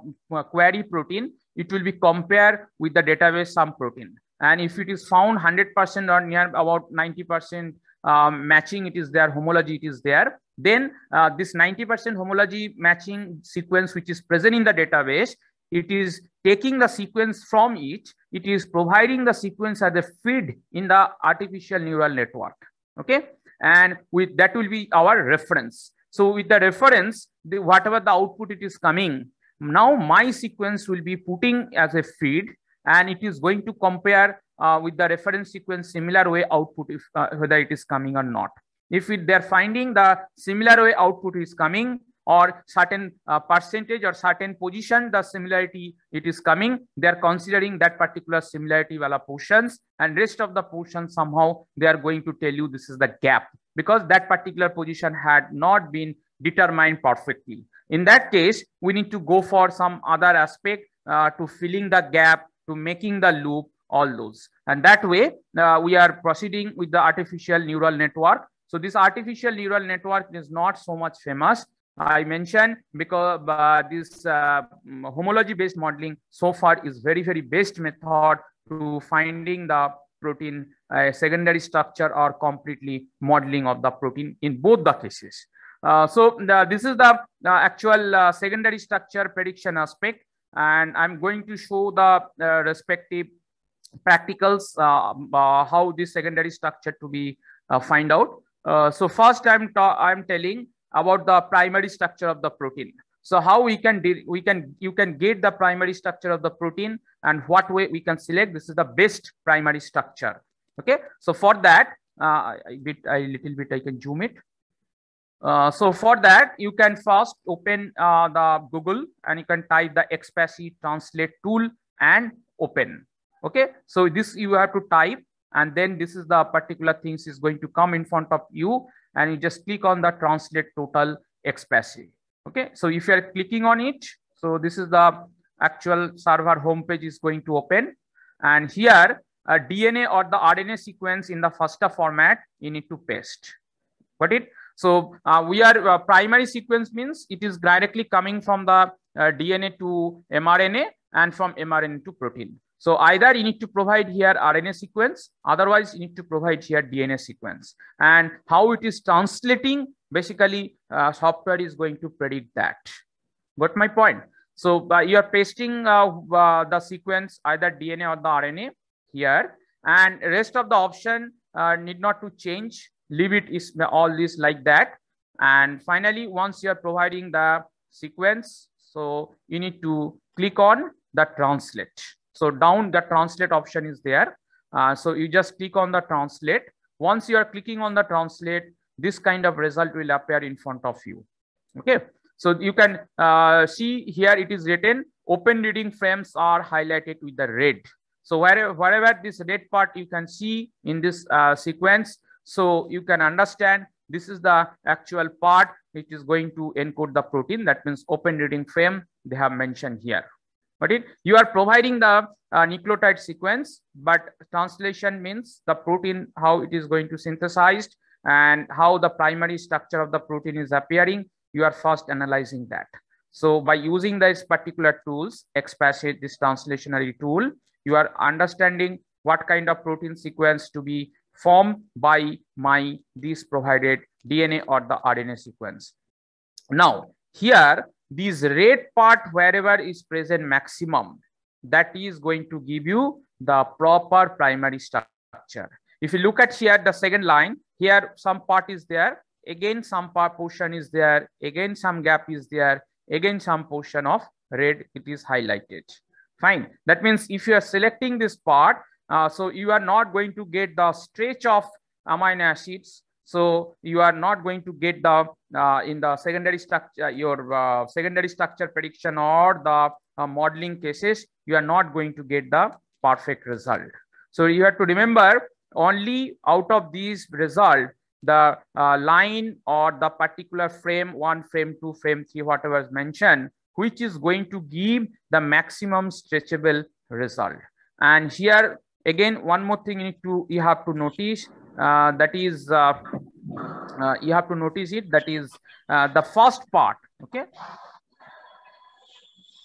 query protein, it will be compared with the database some protein. And if it is found 100% or near about 90% um, matching, it is there, homology, it is there. Then uh, this 90% homology matching sequence, which is present in the database, it is taking the sequence from each it is providing the sequence as a feed in the artificial neural network. Okay. And with that will be our reference. So with the reference, the, whatever the output it is coming, now my sequence will be putting as a feed and it is going to compare uh, with the reference sequence similar way output if uh, whether it is coming or not. If it, they're finding the similar way output is coming, or certain uh, percentage or certain position the similarity it is coming. They are considering that particular similarity wala portions and rest of the portions somehow they are going to tell you this is the gap because that particular position had not been determined perfectly. In that case we need to go for some other aspect uh, to filling the gap to making the loop all those. And that way uh, we are proceeding with the artificial neural network. So this artificial neural network is not so much famous I mentioned because uh, this uh, homology based modeling so far is very, very best method to finding the protein uh, secondary structure or completely modeling of the protein in both the cases. Uh, so the, this is the actual uh, secondary structure prediction aspect and I'm going to show the uh, respective practicals how this secondary structure to be find out. so first I'm, I'm telling about the primary structure of the protein. So how we can we can you can get the primary structure of the protein and what way we can select this is the best primary structure. Okay, so for that uh, a bit a little bit I can zoom it. Uh, so for that you can first open uh, the Google and you can type the ExPASy translate tool and open. Okay, so this you have to type and then this is the particular things is going to come in front of you and you just click on the translate total ExPASy. Okay, so if you are clicking on it, so this is the actual server homepage is going to open. And here, a DNA or the RNA sequence in the FASTA format, you need to paste. Got it? So uh, we are uh, primary sequence means it is directly coming from the uh, DNA to mRNA and from mRNA to protein. So either you need to provide here RNA sequence, otherwise you need to provide here DNA sequence. And how it is translating, basically uh, software is going to predict that. Got my point? So uh, you are pasting uh, uh the sequence, either DNA or the RNA here, and rest of the option uh, need not to change. Leave it is all this like that. And finally, once you are providing the sequence, so you need to click on the translate. So down the translate option is there. Uh, so you just click on the translate. Once you are clicking on the translate, this kind of result will appear in front of you. Okay. So you can uh, see here it is written open reading frames are highlighted with the red. So wherever, wherever this red part you can see in this uh, sequence, so you can understand this is the actual part which is going to encode the protein. That means open reading frame they have mentioned here but it you are providing the uh, nucleotide sequence but translation means the protein how it is going to synthesized and how the primary structure of the protein is appearing. You are first analyzing that. So by using these particular tools ExPASy this translationary tool you are understanding what kind of protein sequence to be formed by my this provided dna or the rna sequence. Now here this red part wherever is present maximum that is going to give you the proper primary structure if you look at here the second line here some part is there again some part portion is there again some gap is there again some portion of red it is highlighted fine that means if you are selecting this part Uh, so you are not going to get the stretch of amino acids. So you are not going to get the uh, in the secondary structure your uh, secondary structure prediction or the uh, modeling cases. You are not going to get the perfect result. So you have to remember only out of these result the uh, line or the particular frame one frame two frame three whatever is mentioned which is going to give the maximum stretchable result and here again one more thing you need to you have to notice that is uh, uh you have to notice it that is uh, the first part okay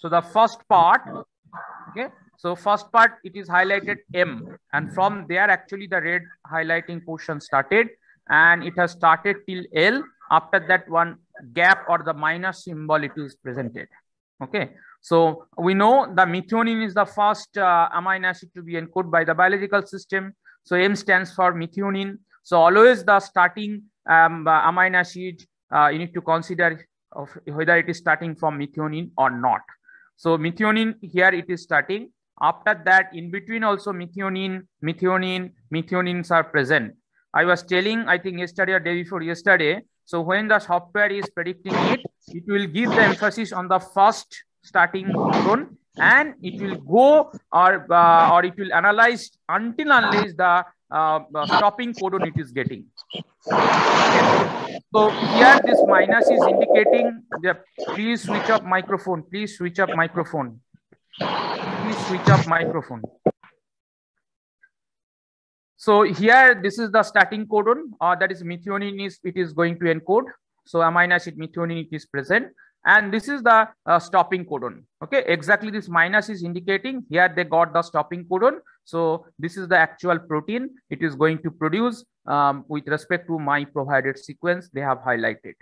so the first part okay so first part it is highlighted m and from there actually the red highlighting portion started and it has started till L. After that one gap or the minus symbol it is presented. Okay. So we know the methionine is the first uh, amino acid to be encoded by the biological system. So M stands for methionine. So always the starting um, uh, amino acid uh, you need to consider of whether it is starting from methionine or not. So methionine here it is starting. After that in between also methionine, methionine, methionines are present. I was telling, I think yesterday or day before yesterday. So when the software is predicting it, it will give the emphasis on the first starting codon and it will go or uh, or it will analyze until unless the uh, stopping codon it is getting. Okay. So here this minus is indicating the please switch up microphone. Please switch up microphone. Please switch up microphone. So here, this is the starting codon, uh, that is methionine is, it is going to encode. So amino acid methionine is present. And this is the uh, stopping codon. Okay, exactly this minus is indicating here they got the stopping codon. So this is the actual protein it is going to produce um, with respect to my provided sequence they have highlighted.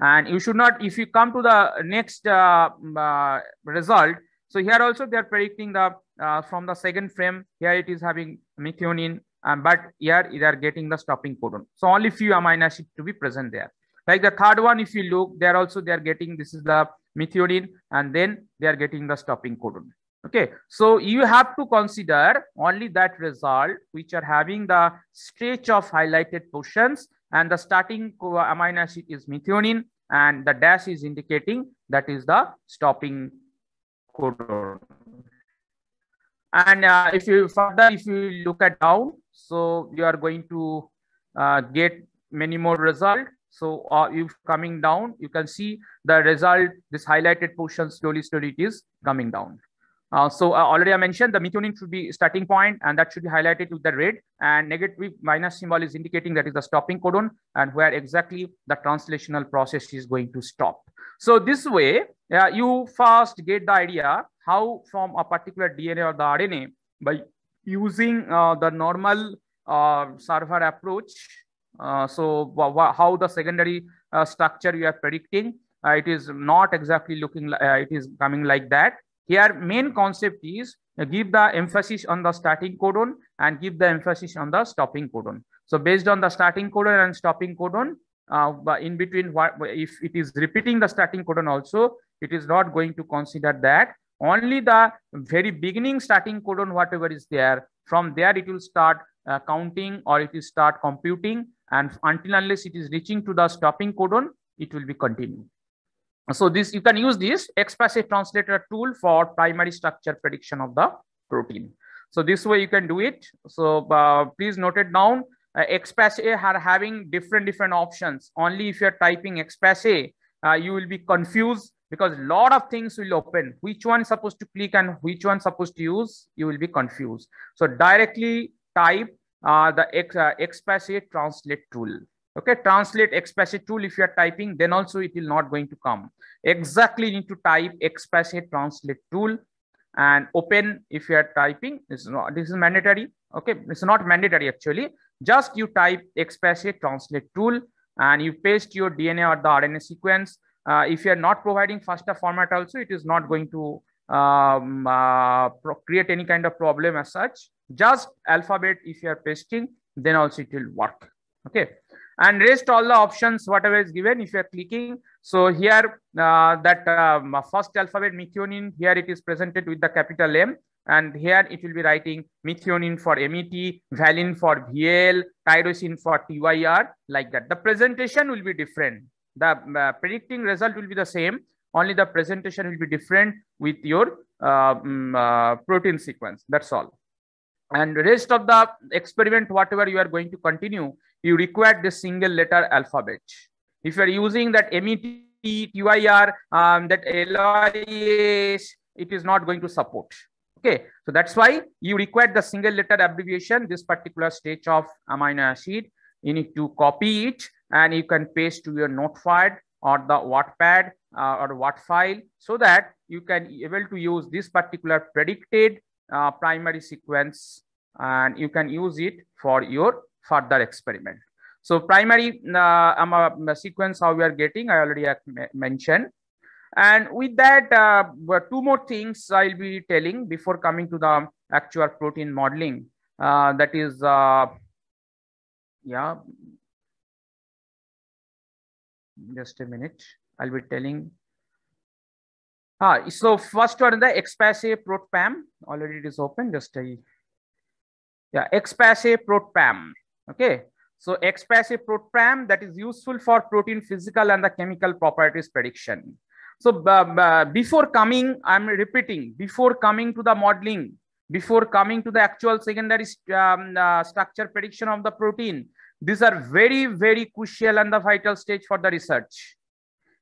And you should not, if you come to the next uh, uh result, so here also they are predicting the uh, from the second frame, here it is having methionine um, but here they are getting the stopping codon. So only few amino acids to be present there. Like the third one, if you look, they are also they are getting this is the methionine, and then they are getting the stopping codon. Okay, so you have to consider only that result which are having the stretch of highlighted portions, and the starting amino acid is methionine, and the dash is indicating that is the stopping codon. And uh, if you further, if you look at down, so you are going to uh, get many more result. So uh, if coming down, you can see the result, this highlighted portion slowly, slowly it is coming down. Uh, so uh, already I mentioned the methionine should be starting point and that should be highlighted with the red and negative minus symbol is indicating that is the stopping codon and where exactly the translational process is going to stop. So this way, uh, you first get the idea how from a particular DNA or the RNA by using uh, the normal uh, server approach. Uh, so how the secondary uh, structure you are predicting, uh, it is not exactly looking like it is coming like that. Here main concept is give the emphasis on the starting codon and give the emphasis on the stopping codon. So based on the starting codon and stopping codon, uh, in between what if it is repeating the starting codon also it is not going to consider that only the very beginning starting codon whatever is there from there it will start uh, counting or it will start computing and until unless it is reaching to the stopping codon it will be continuing so this you can use this ExPASy translator tool for primary structure prediction of the protein. So this way you can do it. So uh, please note it down. Uh, ExPASy are having different different options. Only if you're typing ExPASy uh, you will be confused because a lot of things will open. Which one is supposed to click and which one is supposed to use you will be confused. So directly type uh, the X, uh, ExPASy translate tool. Okay translate ExPASy tool if you are typing then also it will not going to come. Exactly you need to type ExPASy translate tool and open if you are typing. This is not this is mandatory. Okay it's not mandatory actually. Just you type ExPASy translate tool and you paste your dna or the rna sequence. Uh, if you are not providing FASTA format also, it is not going to um, uh, create any kind of problem as such. Just alphabet, if you are pasting, then also it will work. Okay. And rest all the options, whatever is given, if you are clicking. So here, uh, that um, first alphabet methionine, here it is presented with the capital M. and here it will be writing methionine for MET, valine for VL, tyrosine for TYR, like that. The presentation will be different. The uh, predicting result will be the same, only the presentation will be different with your um, protein sequence. That's all. And rest of the experiment, whatever you are going to continue, you require the single letter alphabet. If you are using that MET, TYR, um, that LIS, it is not going to support. Okay, so that's why you require the single letter abbreviation, this particular stage of amino acid. You need to copy it and you can paste to your notepad or the WordPad uh, or Watt file so that you can able to use this particular predicted uh, primary sequence and you can use it for your further experiment. So primary uh, um, sequence how we are getting, I already mentioned. And with that, uh, two more things I'll be telling before coming to the actual protein modeling. Uh, that is, uh, yeah, just a minute. I'll be telling. Ah, so first one, the ExPASy ProtParam. Already it is open. Just a, yeah, ExPASy ProtParam. Okay. So ExPASy ProtParam that is useful for protein physical and the chemical properties prediction. So before coming, I'm repeating, before coming to the modeling, before coming to the actual secondary um, uh, structure prediction of the protein, these are very, very crucial and the vital stage for the research.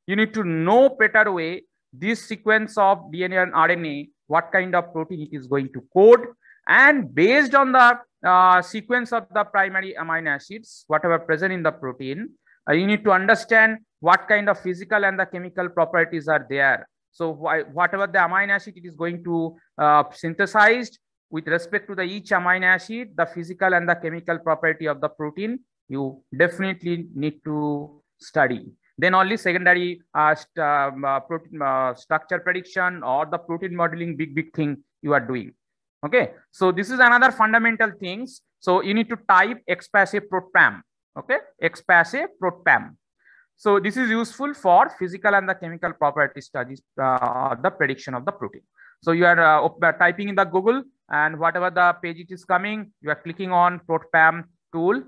You need to know better way this sequence of DNA and RNA, what kind of protein it is going to code. And based on the uh, sequence of the primary amino acids, whatever present in the protein, uh, you need to understand what kind of physical and the chemical properties are there. So whatever the amino acid it is going to uh, synthesized with respect to the each amino acid, the physical and the chemical property of the protein, you definitely need to study. Then only secondary uh, st um, uh, protein uh, structure prediction or the protein modeling big, big thing you are doing. Okay, so this is another fundamental things. So you need to type ExPASy ProtParam. Okay, ExPASy ProtParam. So this is useful for physical and the chemical property studies, uh, the prediction of the protein. So you are uh, uh, typing in the Google and whatever the page it is coming, you are clicking on ProtParam tool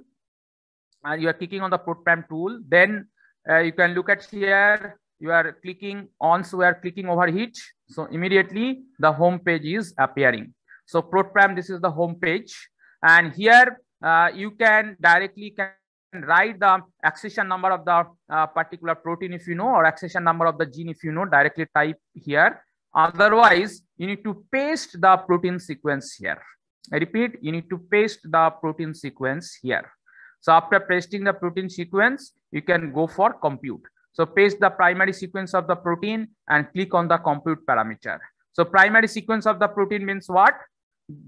and you are clicking on the ProtParam tool. Then uh, you can look at here, you are clicking on, so we are clicking over it. So immediately the home page is appearing. So ProtParam, this is the home page. And here uh, you can directly can write the accession number of the uh, particular protein if you know or accession number of the gene if you know directly type here otherwise you need to paste the protein sequence here. I repeat you need to paste the protein sequence here. So after pasting the protein sequence you can go for compute. So paste the primary sequence of the protein and click on the compute parameter. So primary sequence of the protein means what?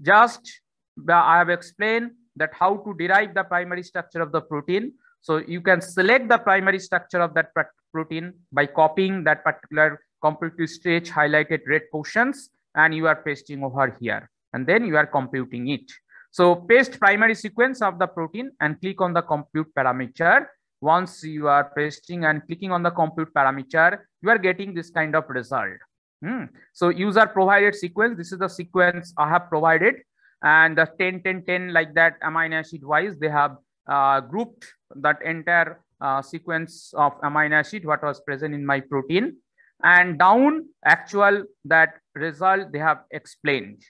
Just uh, i have explained that how to derive the primary structure of the protein. So you can select the primary structure of that protein by copying that particular completely stretch highlighted red portions and you are pasting over here and then you are computing it. So paste primary sequence of the protein and click on the compute parameter. Once you are pasting and clicking on the compute parameter, you are getting this kind of result. Hmm. So user provided sequence, this is the sequence I have provided and the 10 10 10 like that amino acid wise they have uh, grouped that entire uh, sequence of amino acid what was present in my protein and down actual that result they have explained.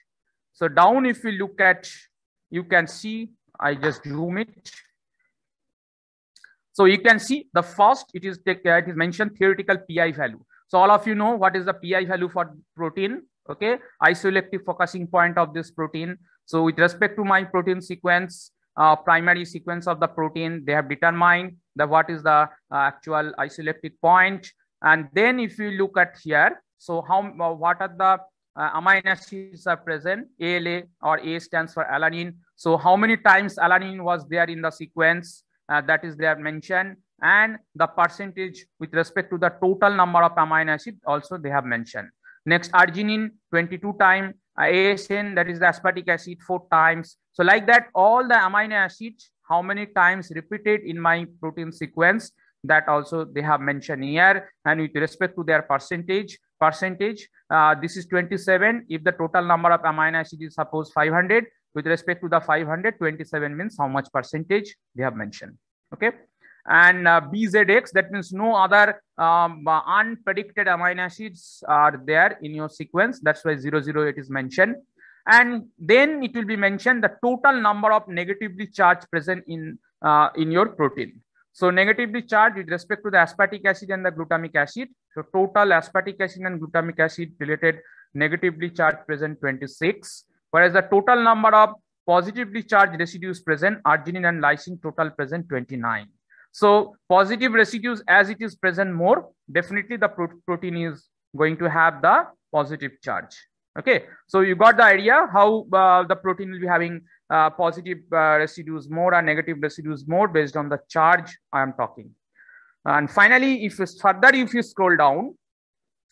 So down if you look at you can see i just zoom it. So you can see the first it is it is mentioned theoretical pi value. So all of you know what is the pi value for protein okay? Isoelectric focusing point of this protein. So with respect to my protein sequence, uh, primary sequence of the protein, they have determined the what is the uh, actual isoelectric point. And then if you look at here, so how uh, what are the uh, amino acids are present, ALA or A stands for alanine. So how many times alanine was there in the sequence uh, that is there mentioned and the percentage with respect to the total number of amino acid also they have mentioned. Next arginine 22 time ASN, that is the aspartic acid, four times. So like that, all the amino acids, how many times repeated in my protein sequence, that also they have mentioned here. And with respect to their percentage percentage uh, this is 27 if the total number of amino acids is suppose 500 with respect to the 500 27 means how much percentage they have mentioned. Okay? And uh, bzx that means no other um, unpredicted amino acids are there in your sequence. That's why 008 is mentioned. And then it will be mentioned the total number of negatively charged present in uh, in your protein so negatively charged with respect to the aspartic acid and the glutamic acid. So total aspartic acid and glutamic acid related negatively charged present 26 whereas the total number of positively charged residues present arginine and lysine total present 29 so positive residues as it is present more definitely the pro protein is going to have the positive charge Okay, so you got the idea how uh, the protein will be having uh, positive uh, residues more and negative residues more based on the charge I am talking. And finally, if you further, if you scroll down,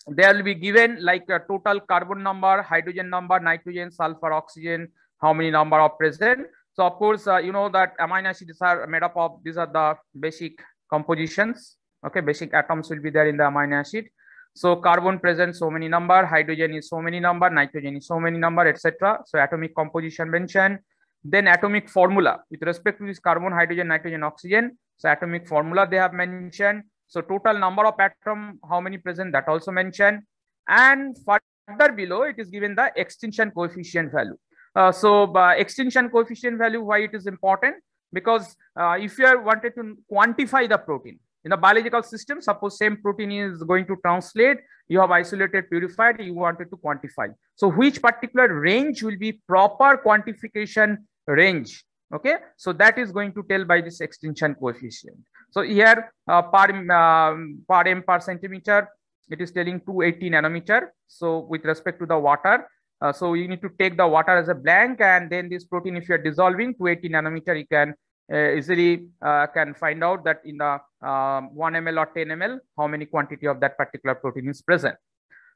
there will be given like a total carbon number, hydrogen number, nitrogen, sulfur, oxygen, how many number are present. So of course, uh, you know that amino acids are made up of, these are the basic compositions. Okay, basic atoms will be there in the amino acid. So carbon present so many number, hydrogen is so many number, nitrogen is so many number, etc. So atomic composition mentioned. Then atomic formula with respect to this carbon, hydrogen, nitrogen, oxygen. So atomic formula they have mentioned. So total number of atom, how many present that also mentioned. And further below it is given the extinction coefficient value. Uh, so uh, extinction coefficient value, why it is important? Because uh, if you are wanted to quantify the protein, in the biological system, suppose same protein is going to translate, you have isolated, purified, you wanted to quantify. So which particular range will be proper quantification range? Okay, so that is going to tell by this extinction coefficient. So here uh, per, um, per m per centimeter, it is telling 280 nanometer. So with respect to the water, uh, so you need to take the water as a blank and then this protein, if you are dissolving 280 nanometer, you can easily uh, can find out that in the um, 1 ml or 10 ml, how many quantity of that particular protein is present.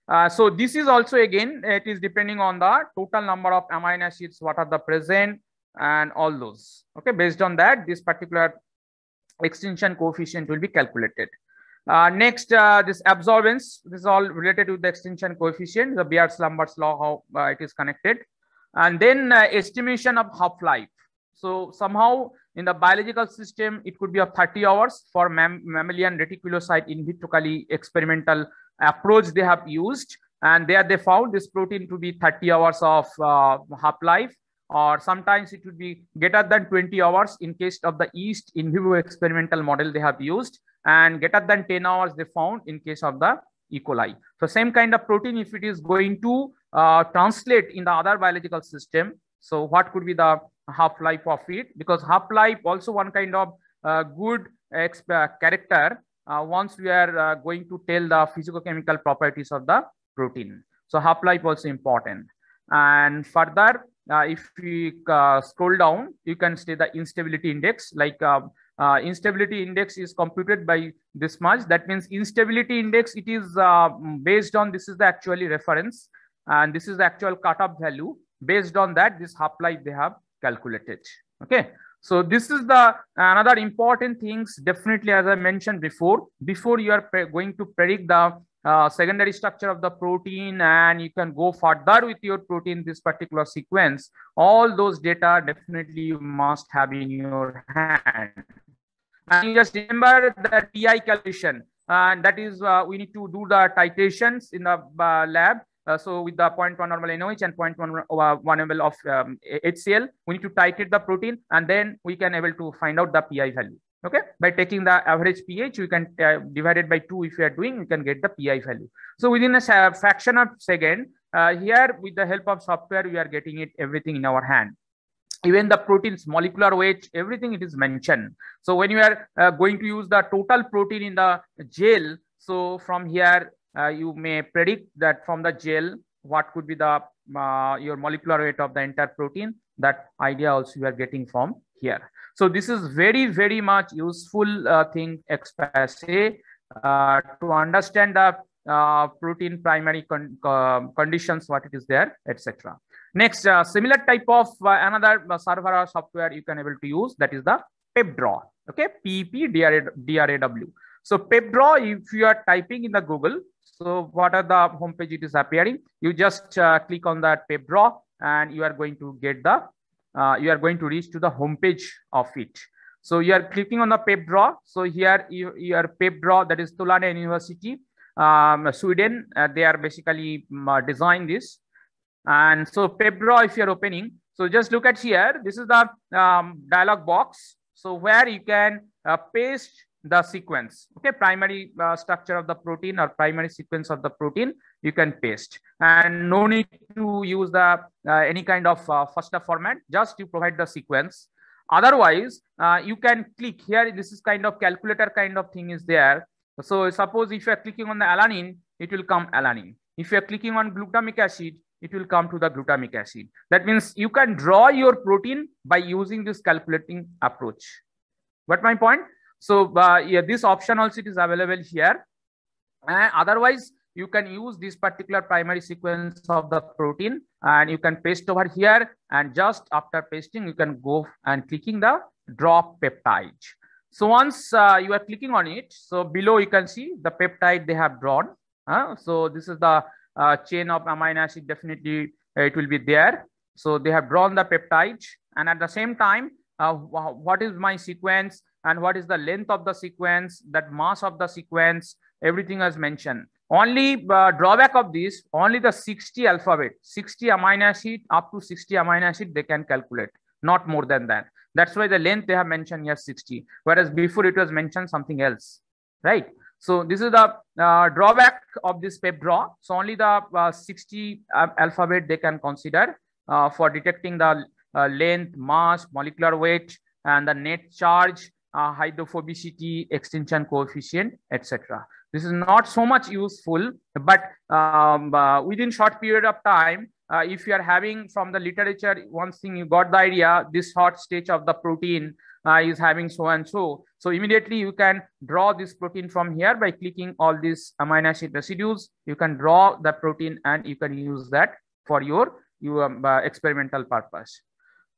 Uh, so this is also again, it is depending on the total number of amino acids, what are the present and all those. Okay, based on that, this particular extinction coefficient will be calculated. Uh, next, uh, this absorbance, this is all related to the extinction coefficient, the Beer-Lambert's law, how uh, it is connected. And then estimation of half-life. So somehow in the biological system, it could be of 30 hours for mam mammalian reticulocyte in vitrocally experimental approach they have used. And there they found this protein to be 30 hours of uh, half-life or sometimes it would be greater than 20 hours in case of the yeast in vivo experimental model they have used and greater than 10 hours they found in case of the E. coli. So same kind of protein, if it is going to uh, translate in the other biological system, so what could be the half-life of it because half-life also one kind of uh, good uh, character uh, once we are uh, going to tell the physicochemical properties of the protein. So half-life also important. And further, uh, if we uh, scroll down, you can see the instability index like instability index is computed by this much. That means instability index, it is based on, this is the actually reference and this is the actual cutoff value. Based on that, this half-life they have calculated. Okay. So this is the another important things definitely as I mentioned before, before you are going to predict the uh, secondary structure of the protein and you can go further with your protein this particular sequence all those data definitely you must have in your hand and you just remember the ti calculation and that is uh, we need to do the titrations in the uh, lab uh, so with the 0.1 normal NOH and 0.1 uh, 1 ml of um, HCl, we need to titrate the protein and then we can able to find out the PI value. Okay, by taking the average pH, we can uh, divide it by two. If you are doing, we can get the PI value. So within a fraction of second, uh, here with the help of software, we are getting it everything in our hand even the proteins molecular weight everything it is mentioned so when you are uh, going to use the total protein in the gel so from here uh, you may predict that from the gel, what could be the uh, your molecular weight of the entire protein. That idea also you are getting from here. So this is very, very much useful uh, thing ExPASy uh, to understand the uh, protein primary con conditions, what it is there, etc. Next, uh, similar type of another server or software you can able to use that is the PepDraw. Okay, PEP DRAW. So PepDraw, if you are typing in the Google, so what are the homepage it is appearing? You just uh, click on that PepDraw and you are going to get the, uh, you are going to reach to the homepage of it. So you are clicking on the PepDraw. So here you, your PepDraw, that is Tulane University, um, Sweden. Uh, they are basically um, uh, this. And so PepDraw, if you're opening, so just look at here. This is the um, dialog box. So where you can uh, paste the sequence, okay, primary uh, structure of the protein or primary sequence of the protein, you can paste. And no need to use the uh, any kind of uh, FASTA format, just you provide the sequence Otherwise, uh, you can click here. This is kind of calculator kind of thing is there. So suppose if you are clicking on the alanine, it will come alanine. If you are clicking on glutamic acid, it will come to the glutamic acid. That means you can draw your protein by using this calculating approach. What my point? So uh, yeah, this option also is available here. And otherwise, you can use this particular primary sequence of the protein and you can paste over here. And just after pasting you can go and clicking the drop peptide. So once uh, you are clicking on it so below you can see the peptide they have drawn. Uh, so this is the uh, chain of amino acid. Definitely uh, it will be there. So they have drawn the peptide. And at the same time uh, what is my sequence and what is the length of the sequence that mass of the sequence everything is mentioned only uh, drawback of this, only the 60 alphabet, 60 amino acid, up to 60 amino acid, they can calculate, not more than that. That's why the length they have mentioned here 60, whereas before it was mentioned something else, right? So this is the uh, drawback of this PepDraw. So only the uh, 60 uh, alphabet they can consider uh, for detecting the uh, length, mass, molecular weight, and the net charge, hydrophobicity, extinction coefficient, etc. This is not so much useful, but um, uh, within short period of time, uh, if you are having from the literature, one thing you got the idea, this hot stage of the protein uh, is having so and so. So immediately you can draw this protein from here by clicking all these amino acid residues. You can draw the protein and you can use that for your, your um, uh, experimental purpose.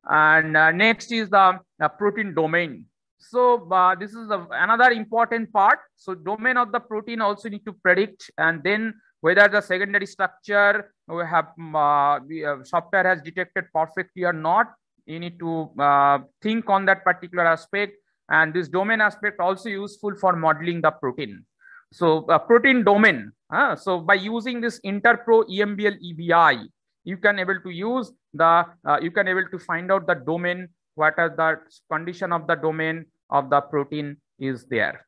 And uh, next is the uh, protein domain. So uh, this is another important part. So domain of the protein also need to predict and then whether the secondary structure we have uh, the uh, software has detected perfectly or not. You need to uh, think on that particular aspect. And this domain aspect also useful for modeling the protein. So uh, protein domain. so by using this interpro EMBL EBI, you can able to use the, uh, you can able to find out the domain what are the condition of the domain of the protein is there.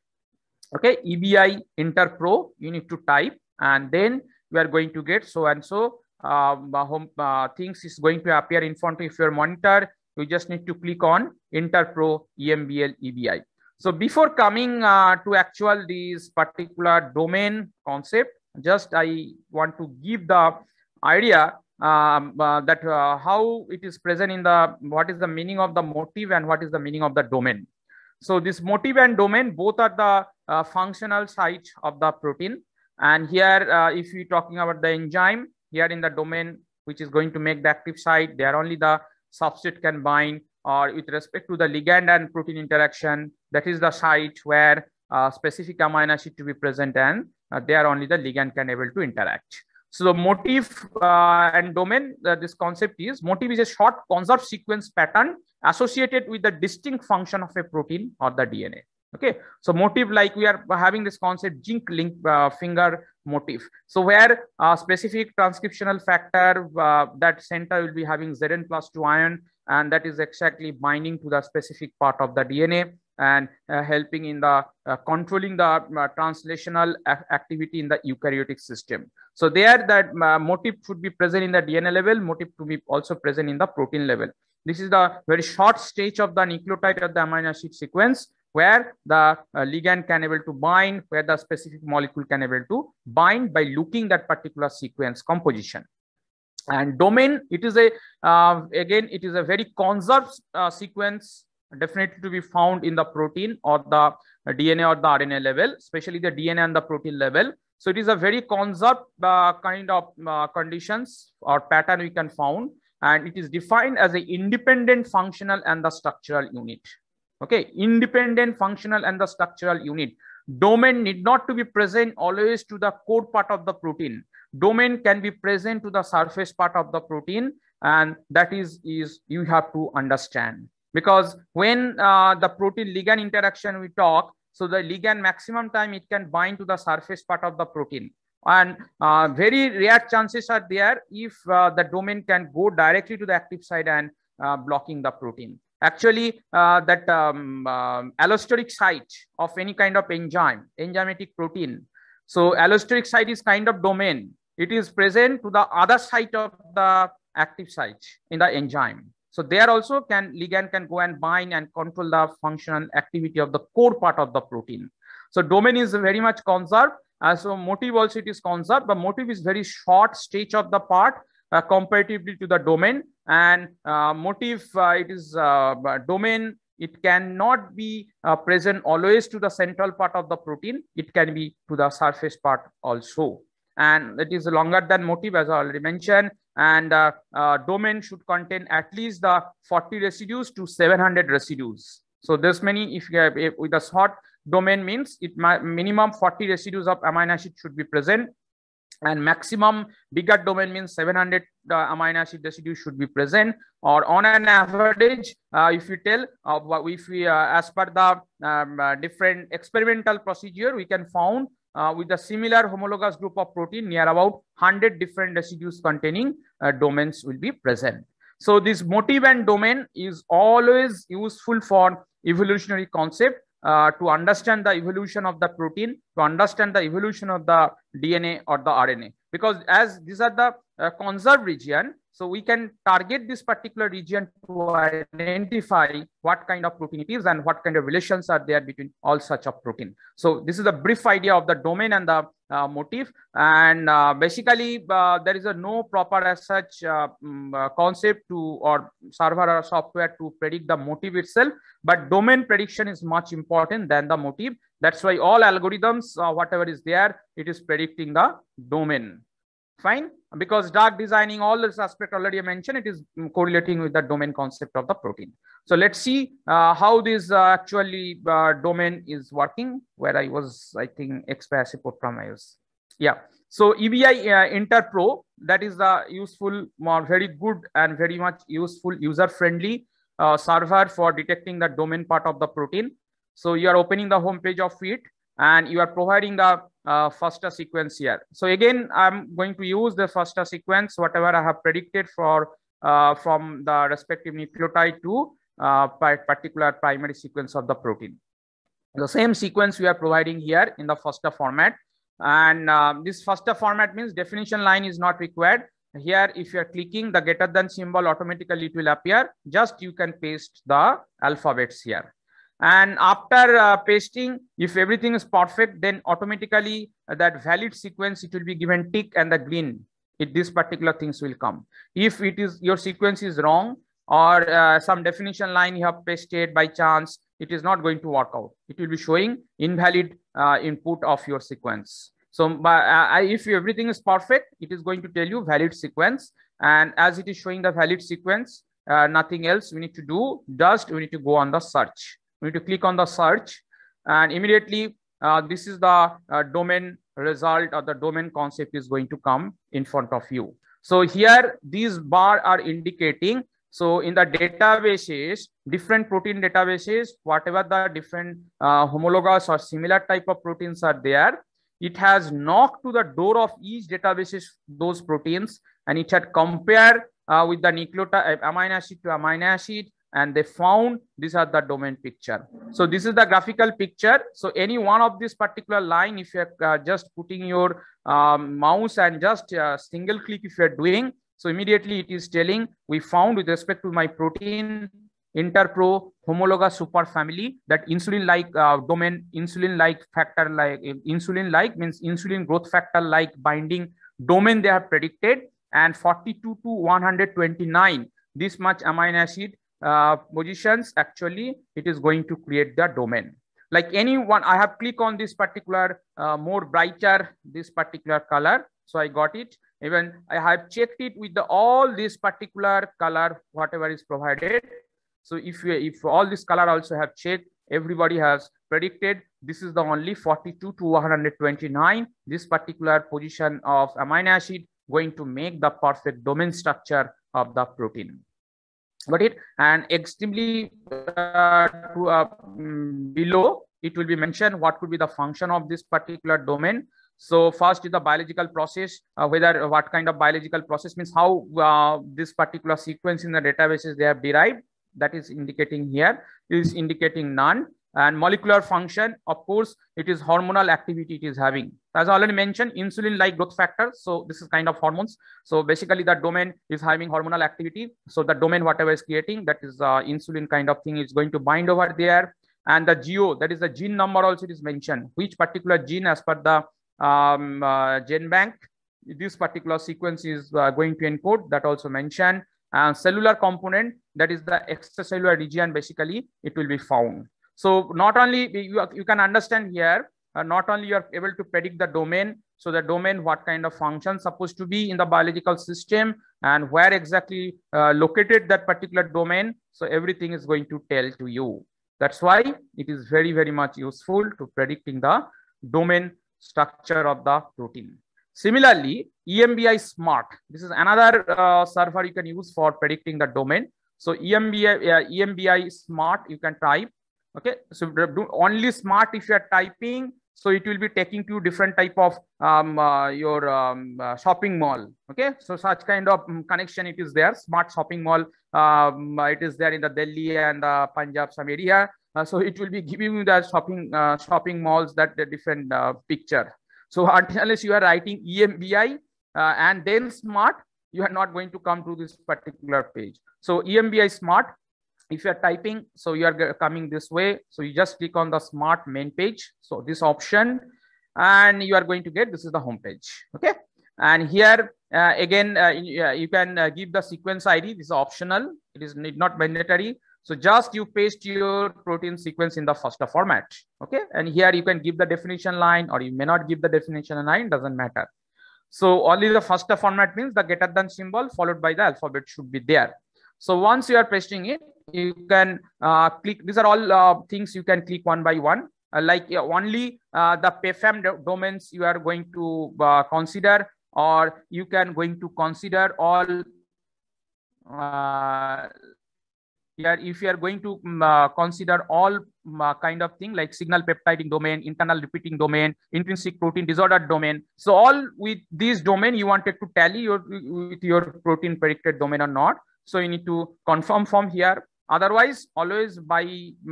Okay, EBI interpro, you need to type and then you are going to get so and so um, home uh, things is going to appear in front of your monitor. You just need to click on interpro EMBL EBI. So before coming uh, to actual this particular domain concept, just I want to give the idea um, uh, that uh, how it is present in the what is the meaning of the motif and what is the meaning of the domain. So this motif and domain both are the uh, functional site of the protein. And here, if you're talking about the enzyme, here in the domain which is going to make the active site, there only the substrate can bind or with respect to the ligand and protein interaction, that is the site where uh, specific amino acid to be present and uh, there only the ligand can able to interact. So the motif uh, and domain, uh, this concept is motif is a short conserved sequence pattern associated with the distinct function of a protein or the DNA. Okay, so motif like we are having this concept zinc link uh, finger motif. So where a specific transcriptional factor uh, that center will be having Zn plus 2 ion and that is exactly binding to the specific part of the DNA and uh, helping in the uh, controlling the uh, translational activity in the eukaryotic system. So there that motif should be present in the DNA level, motif to be also present in the protein level. This is the very short stage of the nucleotide of the amino acid sequence where the uh, ligand can able to bind, where the specific molecule can able to bind by looking that particular sequence composition. And domain, it is a, uh, again, it is a very conserved uh, sequence definitely to be found in the protein or the DNA or the RNA level, especially the DNA and the protein level. So it is a very conserved uh, kind of uh, conditions or pattern we can found and it is defined as an independent functional and the structural unit. Okay, independent functional and the structural unit. Domain need not to be present always to the core part of the protein. Domain can be present to the surface part of the protein and that is, is you have to understand. Because when uh, the protein ligand interaction we talk, so the ligand maximum time it can bind to the surface part of the protein and uh, very rare chances are there if uh, the domain can go directly to the active site and uh, blocking the protein. Actually, uh, that um, um, allosteric site of any kind of enzyme, enzymatic protein. So allosteric site is kind of domain. It is present to the other site of the active site in the enzyme. So there also can ligand can go and bind and control the functional activity of the core part of the protein. So domain is very much conserved. Uh, so motif also it is conserved, but motif is very short stage of the part uh, comparatively to the domain. And uh, motif uh, it is uh, domain it cannot be uh, present always to the central part of the protein. It can be to the surface part also. And it is longer than motif as i already mentioned and domain should contain at least the 40 residues to 700 residues. So this many if you have if with a short domain means it minimum 40 residues of amino acid should be present. And maximum bigger domain means 700 uh, amino acid residues should be present. Or on an average uh, if you tell uh, if we uh, as per the um, uh, different experimental procedure we can found uh, with a similar homologous group of protein near about 100 different residues containing domains will be present so this motif and domain is always useful for evolutionary concept uh, to understand the evolution of the protein, to understand the evolution of the DNA or the RNA. Because as these are the uh, conserved region, so we can target this particular region to identify what kind of protein it is and what kind of relations are there between all such of protein. So this is a brief idea of the domain and the uh, motif. And uh, basically, uh, there is a no proper as such um, concept to or server or software to predict the motif itself. But domain prediction is much important than the motif. That's why all algorithms, uh, whatever is there, it is predicting the domain fine. Because dark designing all this aspect already mentioned it is correlating with the domain concept of the protein. So let's see uh, how this uh, actually uh, domain is working where i was i think express support from ios yeah. So ebi uh, interpro that is the useful more very good and very much useful user friendly uh, server for detecting the domain part of the protein. So you are opening the home page of it and you are providing the uh, FASTA sequence here. So again, I'm going to use the FASTA sequence, whatever I have predicted for uh, from the respective nucleotide to uh, particular primary sequence of the protein. The same sequence we are providing here in the FASTA format. And uh, this FASTA format means definition line is not required. Here, if you're clicking the greater than symbol, automatically it will appear. Just you can paste the alphabets here and after uh, pasting if everything is perfect then automatically uh, that valid sequence it will be given tick and the green. If this particular things will come. If it is your sequence is wrong or uh, some definition line you have pasted by chance it is not going to work out. It will be showing invalid uh, input of your sequence. So uh, if everything is perfect it is going to tell you valid sequence. And as it is showing the valid sequence uh, nothing else we need to do. Just we need to go on the search we need to click on the search and immediately uh, this is the uh, domain result or the domain concept is going to come in front of you. So here these bar are indicating so in the databases, different protein databases, whatever the different uh, homologous or similar type of proteins are there, it has knocked to the door of each databases those proteins and it had compared uh, with the nucleotide amino acid to amino acid and they found these are the domain picture. So this is the graphical picture. So any one of this particular line, if you're uh, just putting your um, mouse and just uh, single click if you're doing, so immediately it is telling we found with respect to my protein interpro homologous super family that insulin like uh, domain insulin like factor like insulin like means insulin growth factor like binding domain they have predicted and 42 to 129 this much amino acid uh, positions, actually it is going to create the domain. Like any one, I have clicked on this particular uh, more brighter, this particular color. So I got it. Even I have checked it with the, all this particular color, whatever is provided. So if you, if all this color also have checked, everybody has predicted this is the only 42 to 129, this particular position of amino acid going to make the perfect domain structure of the protein. Got it? And extremely uh, to, uh, mm, below, it will be mentioned what could be the function of this particular domain. So first is the biological process, uh, whether what kind of biological process means how uh, this particular sequence in the databases they have derived that is indicating here is indicating none and molecular function of course it is hormonal activity it is having. As i already mentioned insulin like growth factor. So this is kind of hormones. So basically the domain is having hormonal activity. So the domain whatever is creating that is uh, insulin kind of thing is going to bind over there. And the geo that is the gene number also is mentioned. Which particular gene as per the um, uh, GenBank this particular sequence is uh, going to encode that also mentioned. And cellular component that is the extracellular region basically it will be found so not only you, you can understand here, uh, not only you are able to predict the domain, so the domain, what kind of function supposed to be in the biological system and where exactly uh, located that particular domain. So everything is going to tell to you. That's why it is very, very much useful to predicting the domain structure of the protein. Similarly, EMBL Smart. This is another uh, server you can use for predicting the domain. So EMBL, uh, EMBL Smart, you can type okay so do only smart if you are typing so it will be taking to different type of um, uh, your um, uh, shopping mall. Okay so such kind of um, connection it is there smart shopping mall um, it is there in the delhi and uh, punjab some area. Uh, so it will be giving you the shopping uh, shopping malls that the different uh, picture. So [laughs] unless you are writing EMBL and then smart you are not going to come to this particular page. So EMBL smart if you are typing so you are coming this way so you just click on the smart main page. So this option and you are going to get this is the home page okay? And here uh, again uh, you can uh, give the sequence id this is optional. It is not mandatory. So just you paste your protein sequence in the FASTA format okay? And here you can give the definition line or you may not give the definition line doesn't matter. So only the FASTA format means the greater than symbol followed by the alphabet should be there. So once you are pasting it you can uh, click these are all uh, things you can click one by one. Uh, like only uh, the PFAM domains you are going to uh, consider or you can going to consider all uh, here if you are going to um, consider all um, kind of thing like signal peptiding domain internal repeating domain intrinsic protein disordered domain. So all with this domain you wanted to tally your with your protein predicted domain or not. So you need to confirm from here Otherwise, always by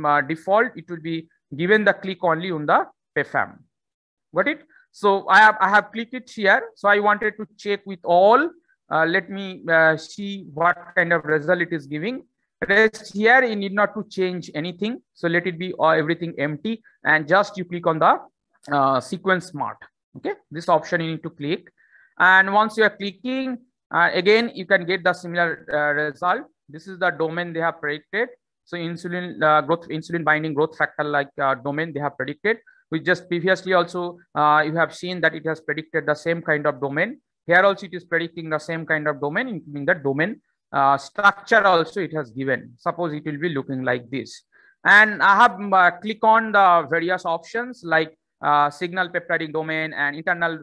uh, default, it will be given the click only on the PFAM. Got it? So I have, I have clicked it here. So I wanted to check with all. Uh, let me uh, see what kind of result it is giving. Rest here, you need not to change anything. So let it be uh, everything empty and just you click on the uh, sequence smart. Okay, this option you need to click. And once you are clicking, uh, again, you can get the similar result. This is the domain they have predicted. So insulin uh, growth, insulin binding growth factor like uh, domain they have predicted. We just previously also, uh, you have seen that it has predicted the same kind of domain. Here also it is predicting the same kind of domain, including the domain uh, structure also it has given. Suppose it will be looking like this. And I have uh, click on the various options like uh, signal peptiding domain and internal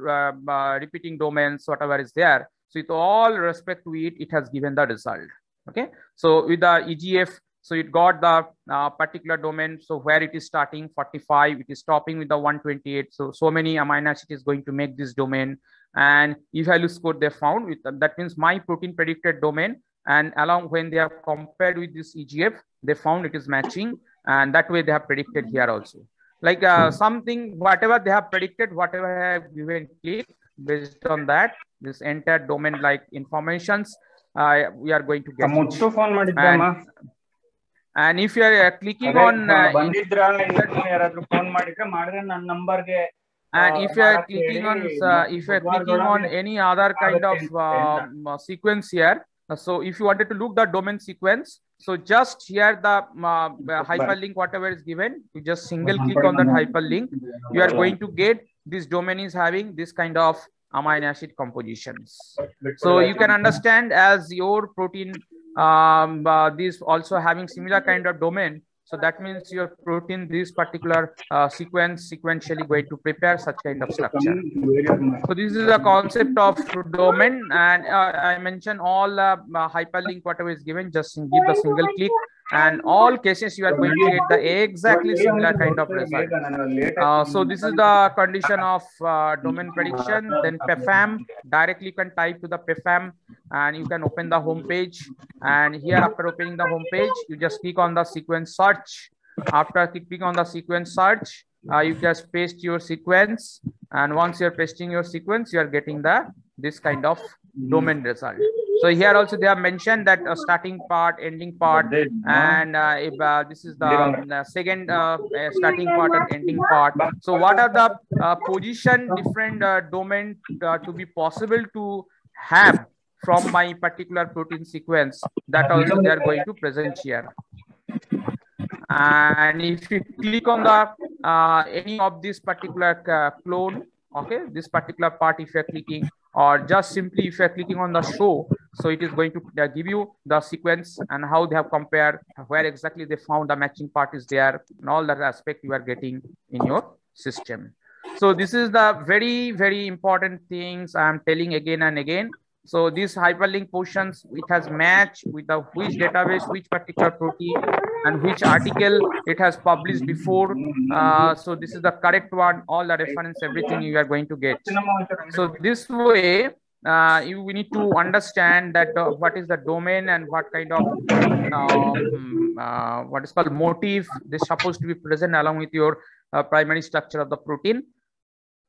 repeating domains, whatever is there. So with all respect to it, it has given the result okay? So with the egf so it got the uh, particular domain. So where it is starting 45 it is stopping with the 128 so so many amino acid is going to make this domain. And if i what they found with that means my protein predicted domain. And along when they have compared with this egf they found it is matching. And that way they have predicted here also. Like uh, something whatever they have predicted whatever i have given click based on that this entire domain like informations uh, we are going to get Muthu phone ಮಾಡಿದ್ದಮ್ಮ and if you are uh, clicking on uh, ಬಂದಿದ್ರ ಯಾರಾದ್ರೂ phone ಮಾಡಿದ್ರೆ ಮಾಡಿದ್ರೆ ನನ್ನ ನಂಬರ್ಗೆ and if you are clicking on uh, if you are clicking on any other kind of um, sequence here so if you wanted to look the domain sequence so just here the uh, hyperlink whatever is given you just single click on that hyperlink you are going to get this domain is having this kind of amino acid compositions. So you can understand as your protein um, uh, these also having similar kind of domain. So that means your protein, this particular uh, sequence, sequentially going to prepare such kind of structure. So this is the concept of domain, and uh, I mentioned all uh, hyperlink whatever is given. Just give the single click, and all cases you are going to get the exactly similar kind of result. Uh, so this is the condition of uh, domain prediction. Then Pfam directly you can type to the Pfam, and you can open the home page. And here after opening the home page, you just click on the sequence search. After clicking on the sequence search, uh, you just paste your sequence and once you're pasting your sequence you are getting the this kind of domain result so here also they have mentioned that a starting part ending part and uh, if, uh, this is the, the second uh, starting part and ending part. So what are the uh, position different uh, domain uh, to be possible to have from my particular protein sequence? That also they are going to present here. And if you click on the uh, any of this particular uh, clone okay this particular part if you're clicking or just simply if you're clicking on the show so it is going to give you the sequence and how they have compared where exactly they found the matching part is there and all that aspect you are getting in your system so this is the very very important things i'm telling again and again so these hyperlink portions, it has matched with the which database, which particular protein, and which article it has published before. Uh, so this is the correct one. All the reference, everything you are going to get. So this way, uh, you we need to understand that uh, what is the domain and what kind of um, uh, what is called motif this supposed to be present along with your uh, primary structure of the protein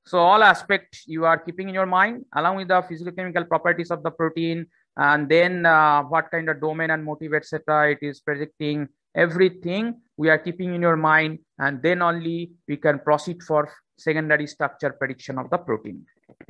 so all aspects you are keeping in your mind along with the physical chemical properties of the protein and then uh, what kind of domain and motif, etc. it is predicting everything we are keeping in your mind and then only we can proceed for secondary structure prediction of the protein.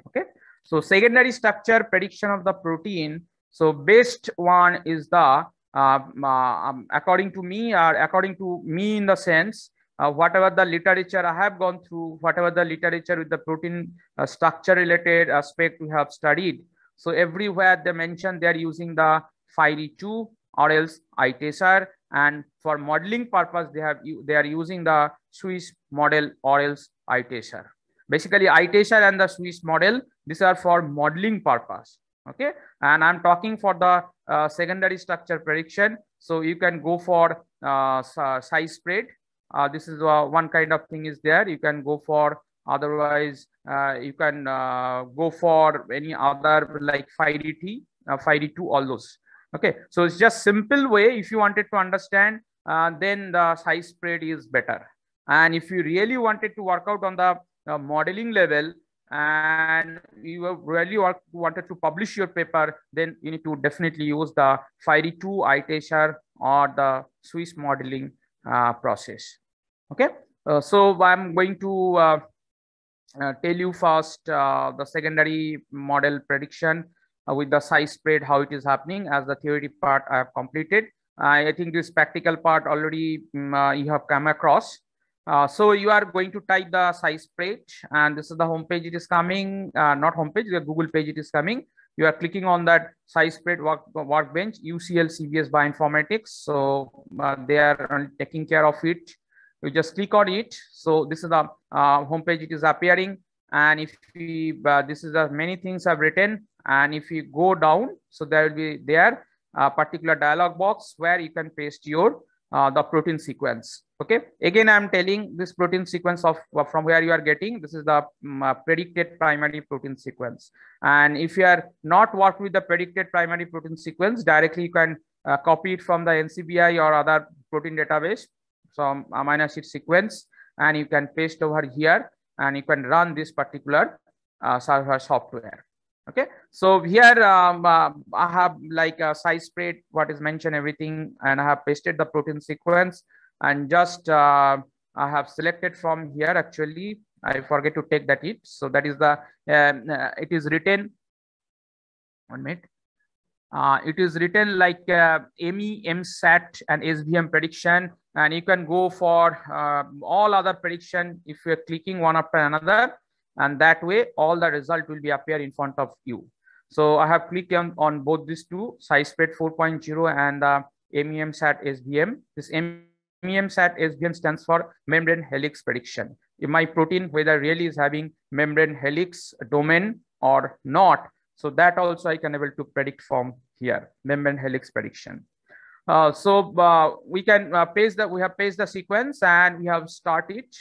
Okay. So secondary structure prediction of the protein. So best one is the uh, um, according to me or according to me in the sense uh, whatever the literature I have gone through, whatever the literature with the protein uh, structure related aspect we have studied. So everywhere they mention they are using the Phyre2 or else I-TASSER and for modeling purpose they have they are using the Swiss model or else I-TASSER. Basically I-TASSER and the Swiss model these are for modeling purpose. Okay, and I'm talking for the uh, secondary structure prediction. So you can go for uh, PSIPRED. Uh, this is uh, one kind of thing is there. You can go for otherwise uh, you can uh, go for any other like 5dt uh, Phyre2 all those okay? So it's just simple way. If you wanted to understand then the PSIPRED is better. And if you really wanted to work out on the modeling level and you really wanted to publish your paper then you need to definitely use the Phyre2 I-TASSER or the Swiss modeling uh, process. Okay, uh, so I'm going to uh, tell you first the secondary model prediction with the PSIPRED, how it is happening as the theory part I have completed. I think this practical part already um, you have come across. Uh, so you are going to type the size page and this is the home page it is coming, uh, not home page, the Google page it is coming you are clicking on that PSIPRED work, workbench, UCL CBS Bioinformatics. So uh, they are taking care of it. You just click on it. So this is the uh, homepage it is appearing. And if we, uh, this is the many things I've written. And if you go down, so there will be there a particular dialog box where you can paste your uh, the protein sequence. Okay. Again, I'm telling this protein sequence of uh, from where you are getting. This is the um, uh, predicted primary protein sequence. And if you are not worked with the predicted primary protein sequence, directly you can uh, copy it from the NCBI or other protein database, some amino acid sequence, and you can paste over here, and you can run this particular uh, software okay. So here um, uh, i have like a PSIPRED what is mentioned everything and i have pasted the protein sequence. And just uh, i have selected from here actually. I forget to take that it so that is the um, uh, it is written one minute. Uh, it is written like uh, ME, MSAT and SVM prediction. And you can go for uh, all other prediction if you're clicking one after another and that way all the result will be appear in front of you So I have clicked on, on both these two, size PSIPRED 4.0 and the MEMSAT SVM. This MEMSAT SVM stands for membrane helix prediction. If my protein, whether really is having membrane helix domain or not, so that also I can able to predict from here, membrane helix prediction. Uh, so uh, we can uh, paste that we have paste the sequence and we have start it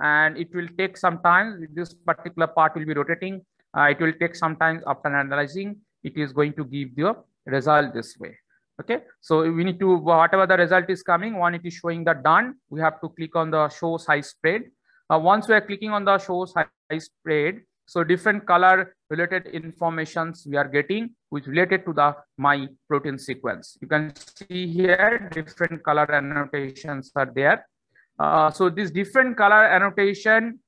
and it will take some time. This particular part will be rotating. Uh, it will take some time after analyzing. It is going to give the result this way. Okay, so we need to whatever the result is coming. One it is showing the done. We have to click on the show PSIPRED. Uh, once we are clicking on the show PSIPRED, so different color related informations we are getting which related to the my protein sequence. You can see here different color annotations are there. Uh, so this different color annotation,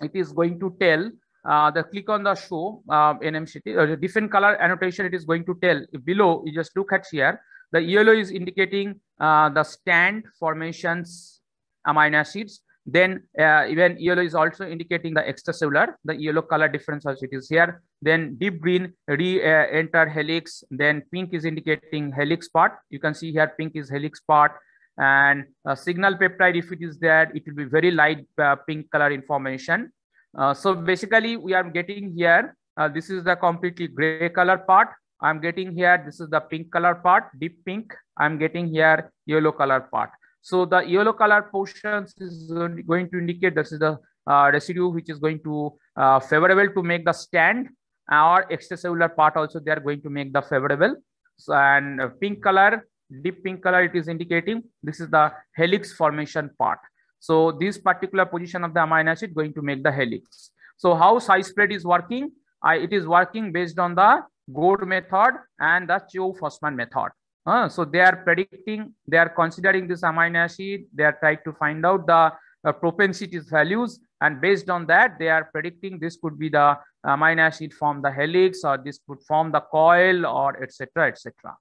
it is going to tell uh, the click on the show uh, NMCT, uh, different color annotation, it is going to tell below, you just look at here, the yellow is indicating uh, the stand formations amino acids then uh, even yellow is also indicating the extracellular, the yellow color difference as it is here. Then deep green re-enter uh, helix. Then pink is indicating helix part. You can see here pink is helix part. And signal peptide, if it is there, it will be very light uh, pink color information. Uh, so basically we are getting here, uh, this is the completely gray color part. I'm getting here, this is the pink color part, deep pink. I'm getting here yellow color part. So the yellow color portions is going to indicate this is the uh, residue which is going to uh, favorable to make the stand or extracellular part also they are going to make the favorable. So and pink color, deep pink color it is indicating this is the helix formation part. So this particular position of the amino acid going to make the helix. So how PSIPRED is working? I, it is working based on the GOR method and the Chou-Fasman method. Uh, so they are predicting, they are considering this amino acid, they are trying to find out the uh, propensity values and based on that they are predicting this could be the amino acid form the helix or this could form the coil or etc etc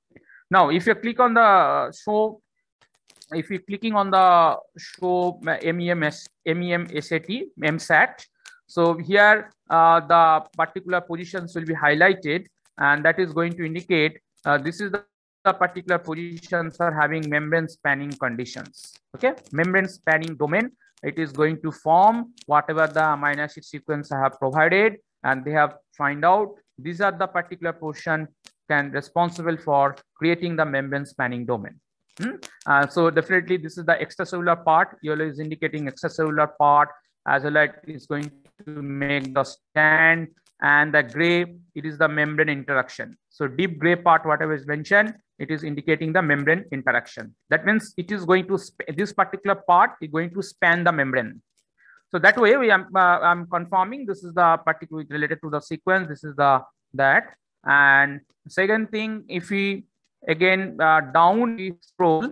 now if you click on the show if you're clicking on the show MEMS, MEMSAT, MEMSAT, so here uh, the particular positions will be highlighted and that is going to indicate uh, this is the the particular positions are having membrane spanning conditions. Okay, membrane spanning domain, it is going to form whatever the amino acid sequence I have provided and they have find out these are the particular portion can responsible for creating the membrane spanning domain. Hmm? Uh, so definitely this is the extracellular part. Yellow is indicating extracellular part as well as is going to make the stand and the gray, it is the membrane interaction. So deep gray part, whatever is mentioned, it is indicating the membrane interaction. That means it is going to, this particular part is going to span the membrane. So that way we am, uh, I'm confirming this is the particular related to the sequence. This is the, that. And second thing, if we again uh, down we scroll,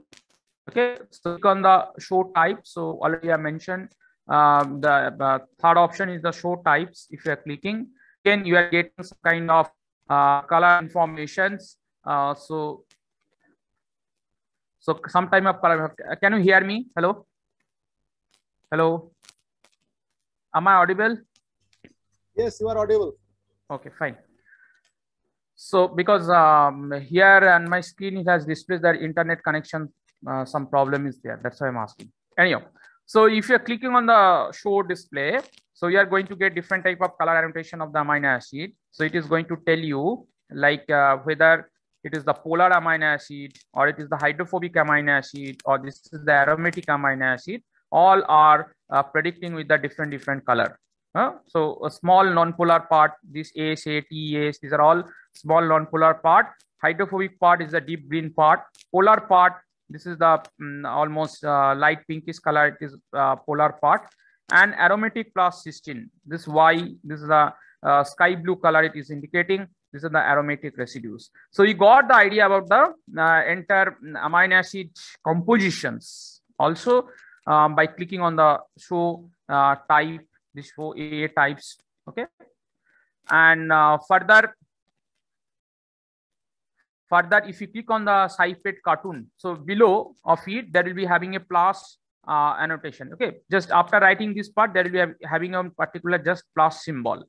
okay, so click on the show type. So already I mentioned um, the uh, third option is the show types. If you are clicking, again you are getting some kind of uh, color informations. Uh, so so some time of color. Can you hear me? Hello? Hello? Am I audible? Yes, you are audible. Okay, fine. So because um, here on my screen, it has displayed that internet connection, uh, some problem is there. That's why I'm asking. Anyhow, so if you're clicking on the show display, so you are going to get different type of color annotation of the amino acid. So it is going to tell you like uh, whether it is the polar amino acid or it is the hydrophobic amino acid or this is the aromatic amino acid all are uh, predicting with the different different color uh, so a small non-polar part this ASA, these are all small non-polar part hydrophobic part is the deep green part polar part this is the um, almost uh, light pinkish color it is uh, polar part and aromatic plus cysteine this y this is the uh, sky blue color it is indicating these are the aromatic residues. So you got the idea about the uh, entire amino acid compositions. Also, um, by clicking on the show uh, type, this show A types. Okay, and uh, further, further, if you click on the PSIPRED cartoon, so below of it there will be having a plus uh, annotation. Okay, just after writing this part, there will be having a particular just plus symbol.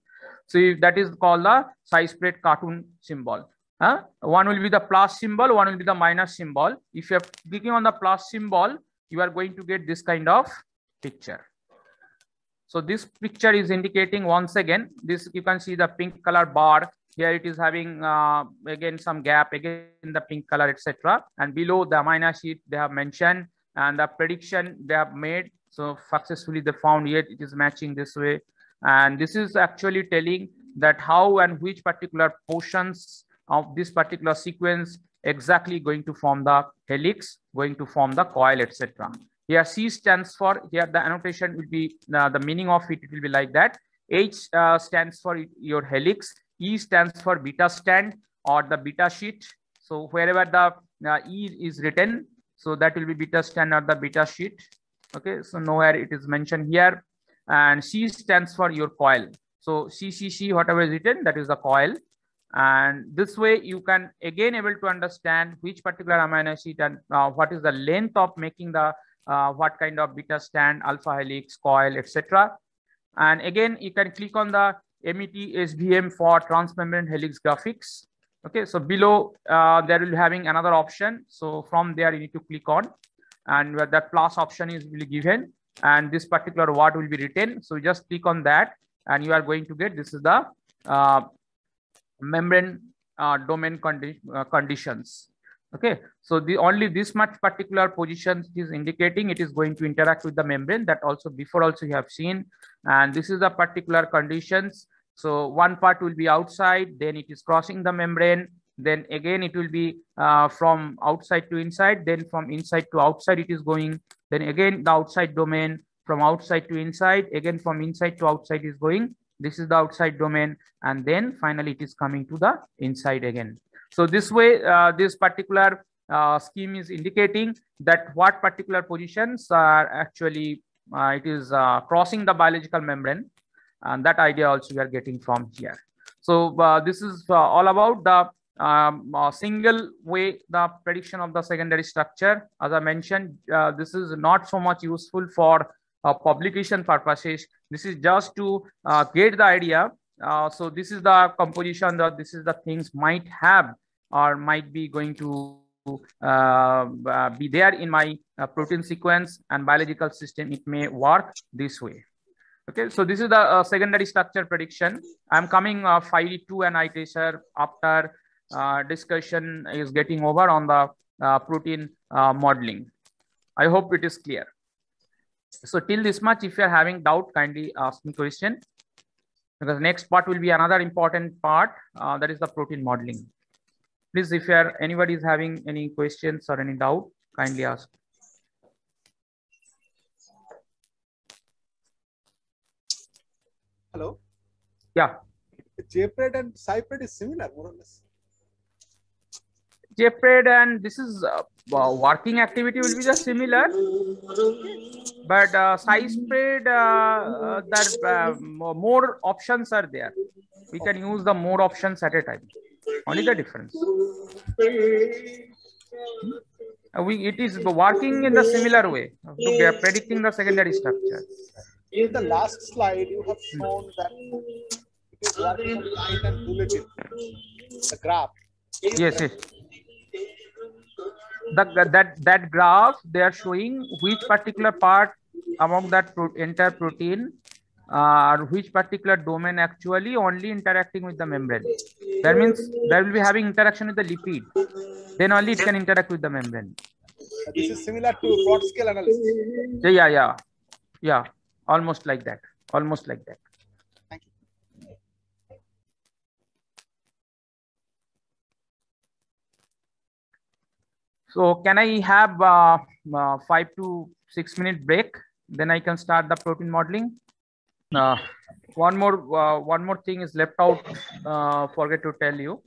So if that is called the PSIPRED cartoon symbol. Uh, one will be the plus symbol, one will be the minus symbol. If you are clicking on the plus symbol, you are going to get this kind of picture. So this picture is indicating once again, this you can see the pink color bar. Here it is having uh, again some gap again in the pink color etc and below the amino sheet they have mentioned and the prediction they have made so successfully they found yet it is matching this way. And this is actually telling that how and which particular portions of this particular sequence exactly going to form the helix going to form the coil etc here c stands for here the annotation will be uh, the meaning of it it will be like that h uh, stands for your helix E stands for beta stand or the beta sheet. So wherever the uh, E is written, so that will be beta stand or the beta sheet. Okay, so nowhere it is mentioned here. And C stands for your coil. So CCC, whatever is written, that is the coil. And this way you can again able to understand which particular amino acid and uh, what is the length of making the uh, what kind of beta stand, alpha helix, coil, etc. And again, you can click on the MET SVM for transmembrane helix graphics. Okay, so below uh, there will be having another option. So from there you need to click on and where that plus option is be given and this particular word will be written. So just click on that and you are going to get this is the uh, membrane uh, domain condi uh, conditions. Okay, so the only this much particular position is indicating it is going to interact with the membrane that also before also you have seen and this is the particular conditions so one part will be outside, then it is crossing the membrane. Then again, it will be uh, from outside to inside. Then from inside to outside, it is going. Then again, the outside domain from outside to inside. Again, from inside to outside is going. This is the outside domain. And then finally, it is coming to the inside again. So this way, uh, this particular uh, scheme is indicating that what particular positions are actually, uh, it is crossing the biological membrane and that idea also we are getting from here. So this is all about the um, uh, single way the prediction of the secondary structure. As I mentioned, uh, this is not so much useful for uh, publication purposes. This is just to get the idea. so this is the composition that this is the things might have or might be going to be there in my protein sequence and biological system. It may work this way. Okay, so this is the uh, secondary structure prediction. I'm coming uh, finally to an I-TASSER after uh, discussion is getting over on the uh, protein uh, modeling. I hope it is clear. So till this much, if you're having doubt, kindly ask me question. Because next part will be another important part, uh, that is the protein modeling. Please, if you're anybody is having any questions or any doubt, kindly ask. Hello? Yeah. JPRED and PSIPRED is similar, more or less. JPRED and this is uh, uh, working activity will be just similar, but uh, PSIPRED, uh, uh, there uh, more options are there. We can use the more options at a time. Only the difference. Uh, we it is working in the similar way. We are predicting the secondary structure in the last slide, you have shown that it is working on light and bulletin, the graph. Yes, yes. The, that, that graph, they are showing which particular part among that pro entire protein uh, which particular domain actually only interacting with the membrane. That means there will be having interaction with the lipid. Then only it can interact with the membrane. This is similar to plot scale analysis. Yeah, yeah, yeah. Yeah almost like that almost like that thank you so can i have uh, uh, five to six minute break then i can start the protein modeling uh, one more uh, one more thing is left out uh, forget to tell you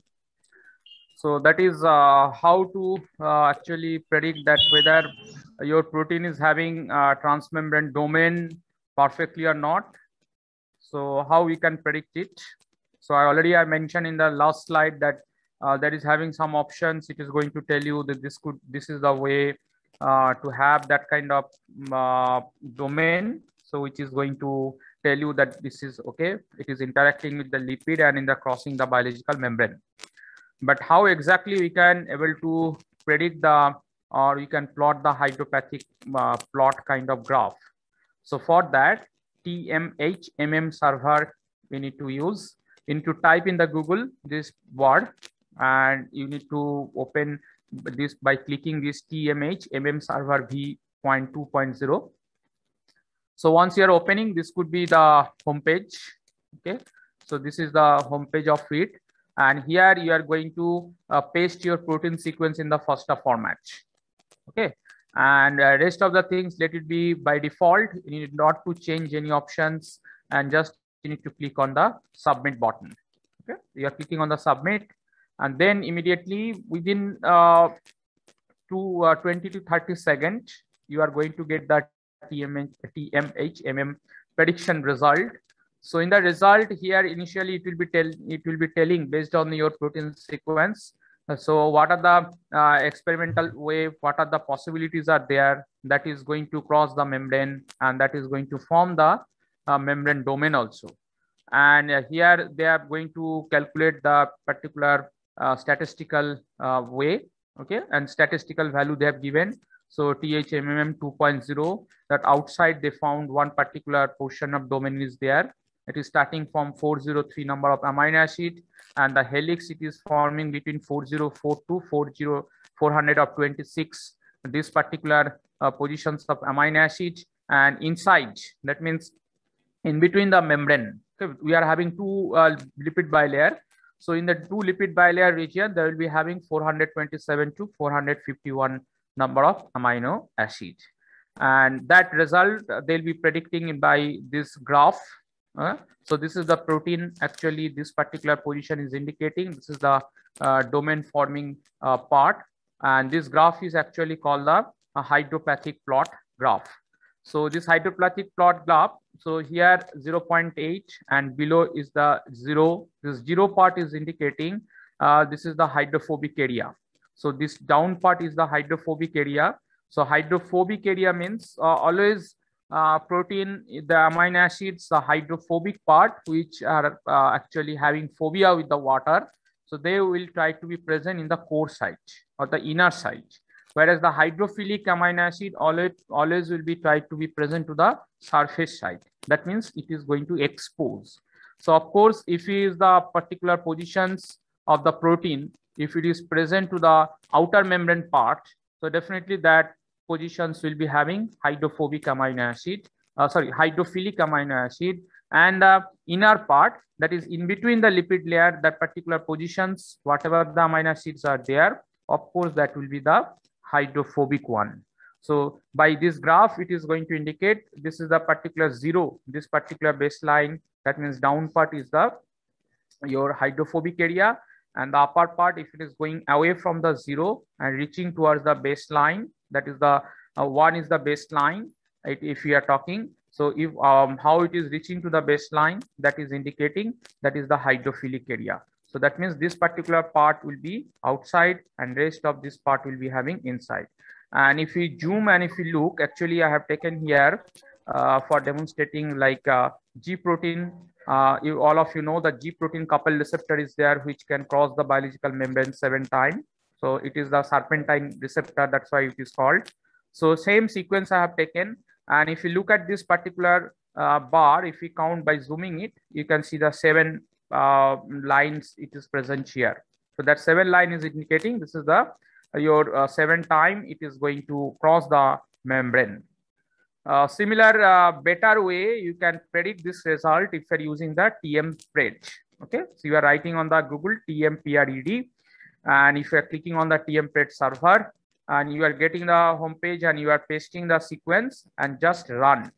so that is uh, how to actually predict that whether your protein is having transmembrane domain perfectly or not. So how we can predict it? So I already I mentioned in the last slide that uh, that is having some options. It is going to tell you that this could this is the way uh, to have that kind of uh, domain. So which is going to tell you that this is okay. It is interacting with the lipid and in the crossing the biological membrane. But how exactly we can able to predict the or we can plot the hydropathic uh, plot kind of graph. So for that TMH MM server we need to use. You need to type in the Google this word and you need to open this by clicking this TMH MM server v.2.0 so once you are opening, this could be the home page. Okay. So this is the home page of it. And here you are going to uh, paste your protein sequence in the FASTA format. Okay. And uh, rest of the things, let it be by default. You need not to change any options and just you need to click on the submit button. Okay. You are clicking on the submit and then immediately within uh, to uh, 20 to 30 seconds, you are going to get that TMH, TMHMM prediction result. So in the result here, initially it will be tell it will be telling based on your protein sequence. So what are the uh, experimental way? What are the possibilities are there that is going to cross the membrane and that is going to form the uh, membrane domain also. And uh, here they are going to calculate the particular uh, statistical uh, way. Okay, and statistical value they have given so TMHMM 2.0 that outside they found one particular portion of domain is there. It is starting from 403 number of amino acid and the helix it is forming between 404 to 40, 426 this particular uh, positions of amino acid and inside that means in between the membrane. Okay, we are having two uh, lipid bilayer. So in the two lipid bilayer region there will be having 427 to 451 number of amino acid and that result uh, they'll be predicting by this graph uh, so this is the protein. Actually this particular position is indicating this is the uh, domain forming uh, part. And this graph is actually called the uh, hydropathic plot graph. So this hydropathic plot graph so here 0.8 and below is the zero this zero part is indicating uh, this is the hydrophobic area so this down part is the hydrophobic area. So hydrophobic area means uh, always uh, protein, the amino acids, the hydrophobic part, which are uh, actually having phobia with the water. So they will try to be present in the core site or the inner site. Whereas the hydrophilic amino acid always, always will be tried to be present to the surface site. That means it is going to expose. So of course, if it is the particular positions of the protein if it is present to the outer membrane part, so definitely that positions will be having hydrophobic amino acid, uh, sorry, hydrophilic amino acid and the inner part that is in between the lipid layer, that particular positions, whatever the amino acids are there, of course, that will be the hydrophobic one. So by this graph, it is going to indicate this is the particular zero, this particular baseline. That means down part is the your hydrophobic area and the upper part if it is going away from the zero and reaching towards the baseline that is the uh, one is the baseline it, if we are talking. So if um, how it is reaching to the baseline that is indicating that is the hydrophilic area. So that means this particular part will be outside and rest of this part will be having inside. And if we zoom and if we look actually i have taken here uh, for demonstrating like uh, G protein uh, you, all of you know the G protein coupled receptor is there, which can cross the biological membrane seven times. So it is the serpentine receptor. That's why it is called. So same sequence I have taken. And if you look at this particular uh, bar, if we count by zooming it, you can see the seven uh, lines it is present here. So that seven line is indicating this is the your uh, seven time it is going to cross the membrane. Uh, similar uh, better way you can predict this result if you're using the TM pred. Okay, so you are writing on the Google TMpred, and if you are clicking on the TMpred server, and you are getting the home page and you are pasting the sequence and just run.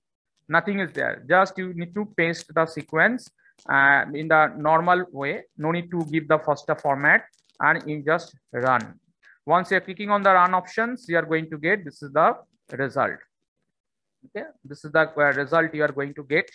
Nothing is there. Just you need to paste the sequence uh, in the normal way. No need to give the FASTA format, and you just run. Once you're clicking on the run options, you are going to get this is the result okay this is the uh, result you are going to get.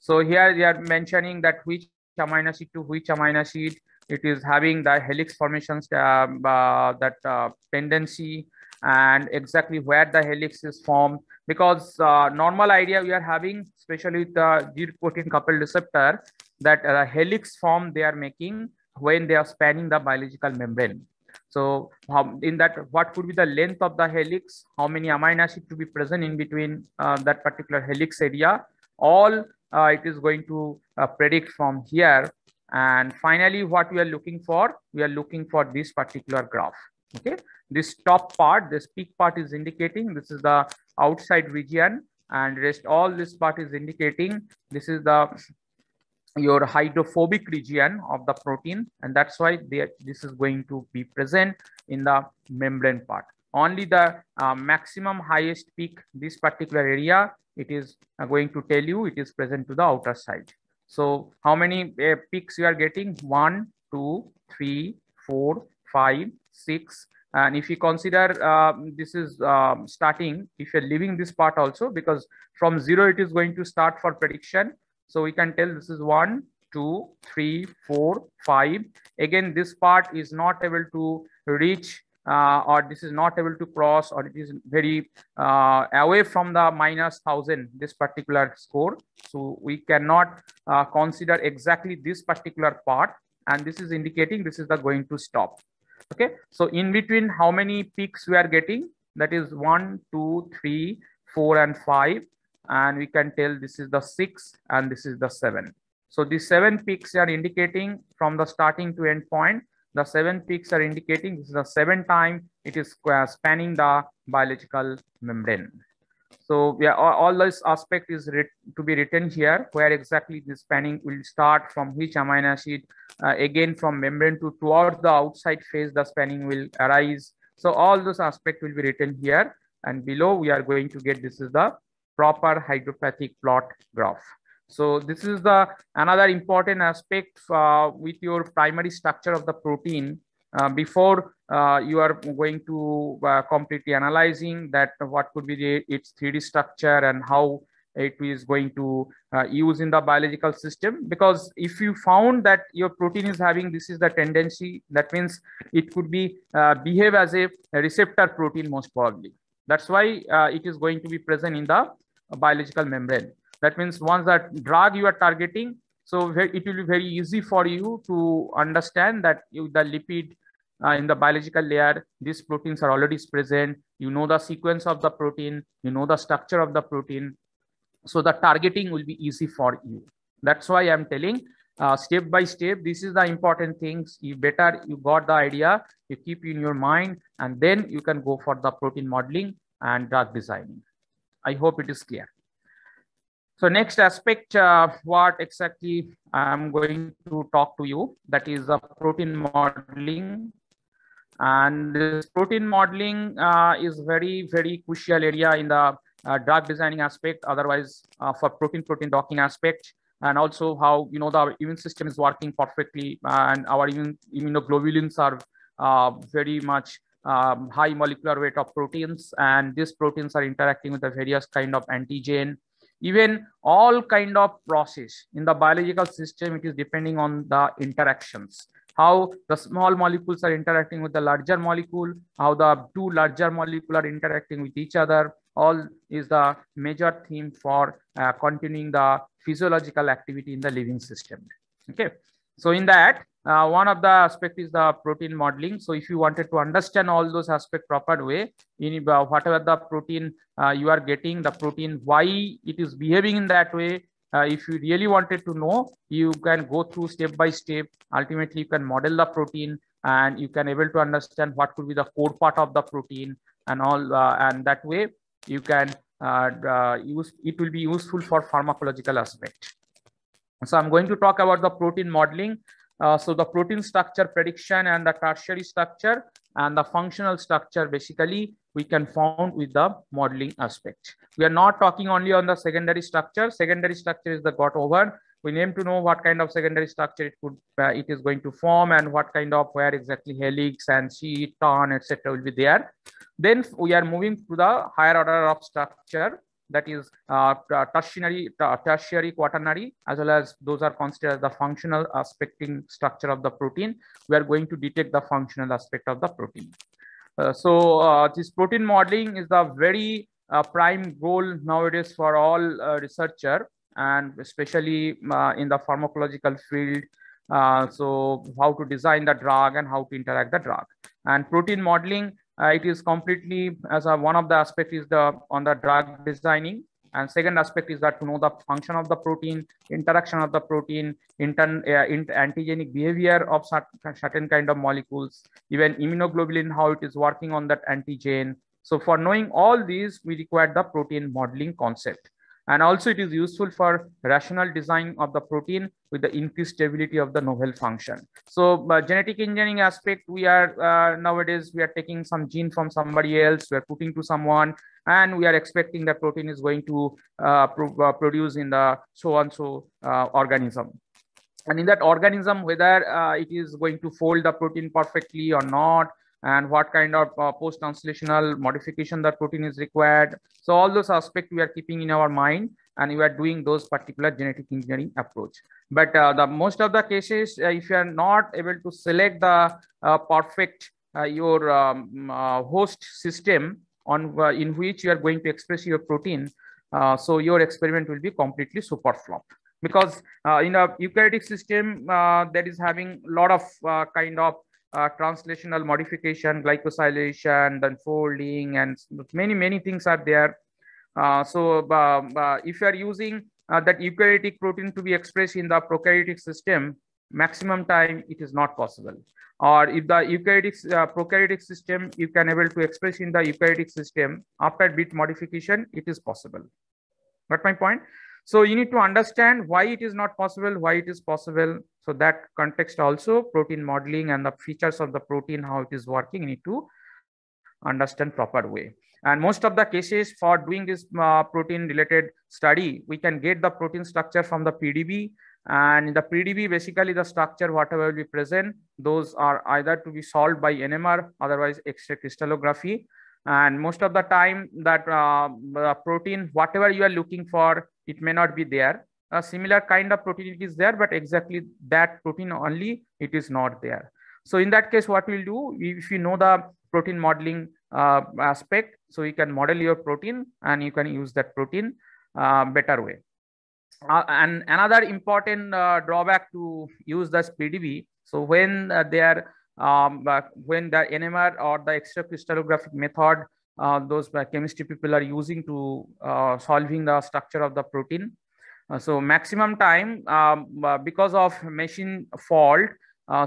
So here they are mentioning that which amino acid to which amino acid it is having the helix formations um, uh, that uh, tendency and exactly where the helix is formed. Because uh, normal idea we are having especially with the G protein coupled receptor that uh, helix form they are making when they are spanning the biological membrane so um, in that what could be the length of the helix? How many amino acid to be present in between uh, that particular helix area? All uh, it is going to uh, predict from here. And finally, what we are looking for, we are looking for this particular graph. Okay, this top part, this peak part is indicating this is the outside region, and rest all this part is indicating this is the your hydrophobic region of the protein, and that's why they, this is going to be present in the membrane part. Only the uh, maximum highest peak, this particular area, it is uh, going to tell you it is present to the outer side. So how many uh, peaks you are getting? One, two, three, four, five, six. And if you consider uh, this is um, starting, if you're leaving this part also, because from zero, it is going to start for prediction. So we can tell this is one, two, three, four, five. Again, this part is not able to reach uh, or this is not able to cross or it is very uh, away from the minus thousand this particular score. So we cannot uh, consider exactly this particular part. And this is indicating this is the going to stop. Okay? So in between how many peaks we are getting? That is one two three four and five and we can tell this is the six and this is the seven so these seven peaks are indicating from the starting to end point the seven peaks are indicating this is the seven time it is spanning the biological membrane. So yeah, all, all this aspect is to be written here, where exactly the spanning will start from which amino acid, uh, again from membrane to towards the outside phase, the spanning will arise. So all those aspects will be written here. And below we are going to get this is the proper hydropathic plot graph. So this is the another important aspect uh, with your primary structure of the protein uh, before uh, you are going to uh, completely analyzing that what could be the, its 3D structure and how it is going to uh, use in the biological system because if you found that your protein is having this is the tendency that means it could be uh, behave as a, a, receptor protein most probably that's why it is going to be present in the biological membrane that means once that drug you are targeting, so it will be very easy for you to understand that you, the lipid uh, in the biological layer, these proteins are already present. You know the sequence of the protein, you know the structure of the protein. So the targeting will be easy for you. That's why I'm telling uh, step by step, this is the important things. You better, you got the idea, you keep in your mind, and then you can go for the protein modeling and drug designing. I hope it is clear. So next aspect, uh, what exactly I'm going to talk to you, that is the protein modeling. And this protein modeling uh, is very, very crucial area in the uh, drug designing aspect, otherwise uh, for protein-protein docking aspect, and also how, you know, the immune system is working perfectly and our immune, immunoglobulins are uh, very much um, high molecular weight of proteins and these proteins are interacting with the various kind of antigen. Even all kind of process in the biological system it is depending on the interactions. How the small molecules are interacting with the larger molecule how the two larger molecules are interacting with each other all is the major theme for uh, continuing the physiological activity in the living system. Okay. So in that uh, one of the aspect is the protein modeling. So if you wanted to understand all those aspect proper way, in uh, whatever the protein uh, you are getting, the protein, why it is behaving in that way. Uh, if you really wanted to know, you can go through step by step. Ultimately, you can model the protein and you can able to understand what could be the core part of the protein and all. Uh, and that way you can uh, use, it will be useful for pharmacological aspect. So I'm going to talk about the protein modeling. Uh, so the protein structure prediction and the tertiary structure and the functional structure basically we can found with the modeling aspect. We are not talking only on the secondary structure. Secondary structure is the got over. We need to know what kind of secondary structure it could uh, it is going to form and what kind of where exactly helix and sheet, turn, etc. will be there. Then we are moving to the higher order of structure that is uh, tertiary, tertiary, quaternary, as well as those are considered the functional aspecting structure of the protein. We are going to detect the functional aspect of the protein. Uh, so uh, this protein modeling is the very uh, prime goal nowadays for all researcher and especially in the pharmacological field. so how to design the drug and how to interact the drug and protein modeling it is completely as a, one of the aspect is the on the drug designing and second aspect is that to know the function of the protein, interaction of the protein, intern, uh, antigenic behavior of certain, certain kind of molecules, even immunoglobulin, how it is working on that antigen. So for knowing all these, we require the protein modeling concept. And also it is useful for rational design of the protein with the increased stability of the novel function. So uh, genetic engineering aspect, we are uh, nowadays, we are taking some gene from somebody else, we are putting to someone, and we are expecting that protein is going to uh, pro uh, produce in the so and so uh, organism. And in that organism, whether uh, it is going to fold the protein perfectly or not, and what kind of uh, post-translational modification that protein is required. So all those aspects we are keeping in our mind and we are doing those particular genetic engineering approach. But uh, the most of the cases, uh, if you are not able to select the uh, perfect uh, your um, uh, host system on in which you are going to express your protein, so your experiment will be completely super flop because in a eukaryotic system that is having a lot of kind of uh, translational modification, glycosylation, then folding, and many, many things are there. Uh, so if you are using uh, that eukaryotic protein to be expressed in the prokaryotic system, maximum time it is not possible. Or if the eukaryotic uh, prokaryotic system you can able to express in the eukaryotic system after bit modification, it is possible. Got my point? So you need to understand why it is not possible, why it is possible. So that context also protein modeling and the features of the protein, how it is working, you need to understand proper way. And most of the cases for doing this uh, protein related study, we can get the protein structure from the PDB and in the PDB, basically the structure, whatever will be present, those are either to be solved by NMR, otherwise X-ray crystallography. And most of the time that uh, protein, whatever you are looking for, it may not be there. A similar kind of protein is there, but exactly that protein only, it is not there. So in that case, what we'll do, if you know the protein modeling uh, aspect, so you can model your protein and you can use that protein uh, better way. Uh, and another important uh, drawback to use this PDB. So when uh, they are um, when the NMR or the X-ray crystallographic method uh, those chemistry people are using to uh, solving the structure of the protein. Uh, so maximum time um, because of machine fault.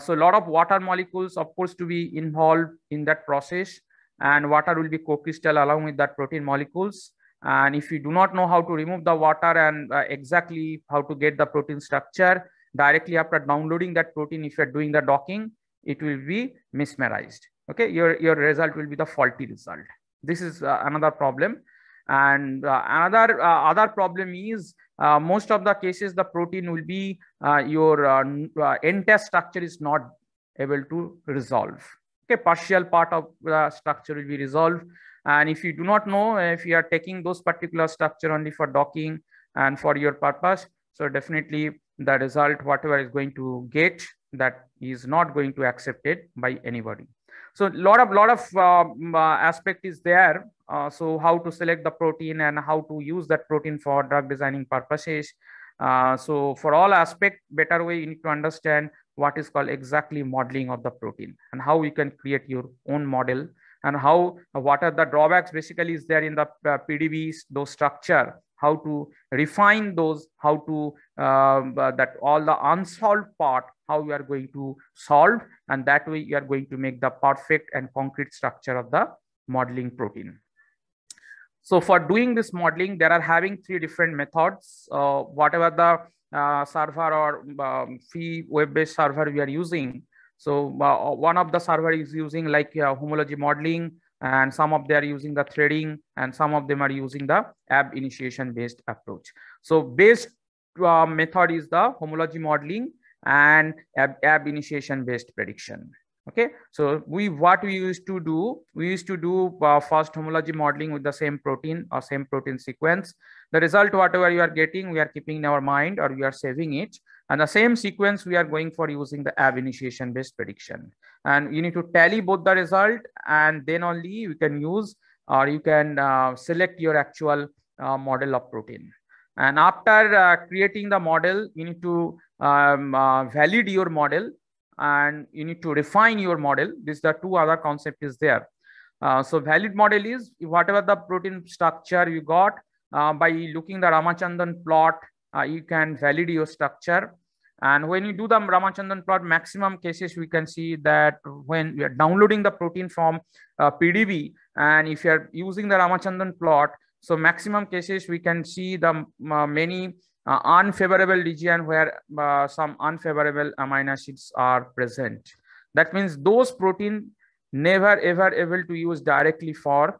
so a lot of water molecules, of course, to be involved in that process and water will be co-crystal along with that protein molecules. And if you do not know how to remove the water and uh, exactly how to get the protein structure directly after downloading that protein, if you're doing the docking, it will be mesmerized. Okay, your, your result will be the faulty result. This is uh, another problem. And uh, another uh, other problem is Uh, most of the cases the protein will be uh, your uh, entire structure is not able to resolve. Okay, partial part of the structure will be resolved. And if you do not know if you are taking those particular structure only for docking and for your purpose, so definitely the result, whatever is going to get, that is not going to accepted by anybody. So lot of lot of um, uh, aspect is there. Uh, so how to select the protein and how to use that protein for drug designing purposes. Uh, so for all aspect, better way you need to understand what is called exactly modeling of the protein and how you can create your own model and how what are the drawbacks basically is there in the PDBs, those structure how to refine those, how to um, uh, that all the unsolved part, how we are going to solve, and that way you are going to make the perfect and concrete structure of the modeling protein. So for doing this modeling, there are having three different methods. Uh, whatever the uh, server or um, free web-based server we are using. So uh, one of the server is using like uh, homology modeling, and some of them are using the threading and some of them are using the ab initiation based approach so base uh, method is the homology modeling and ab, ab initiation based prediction Okay, so we what we used to do, we used to do uh, first homology modeling with the same protein or same protein sequence. The result, whatever you are getting, we are keeping in our mind or we are saving it. And the same sequence we are going for using the ab initiation based prediction. And you need to tally both the result and then only you can use or you can uh, select your actual uh, model of protein. And after uh, creating the model, you need to um, uh, validate your model and you need to refine your model. This the two other concept is there. Uh, so valid model is whatever the protein structure you got uh, by looking the Ramachandran plot, uh, you can validate your structure. And when you do the Ramachandran plot, maximum cases we can see that when we are downloading the protein from uh, PDB, and if you are using the Ramachandran plot, so maximum cases we can see the uh, many uh, unfavorable region where uh, some unfavorable amino acids are present. That means those protein never ever able to use directly for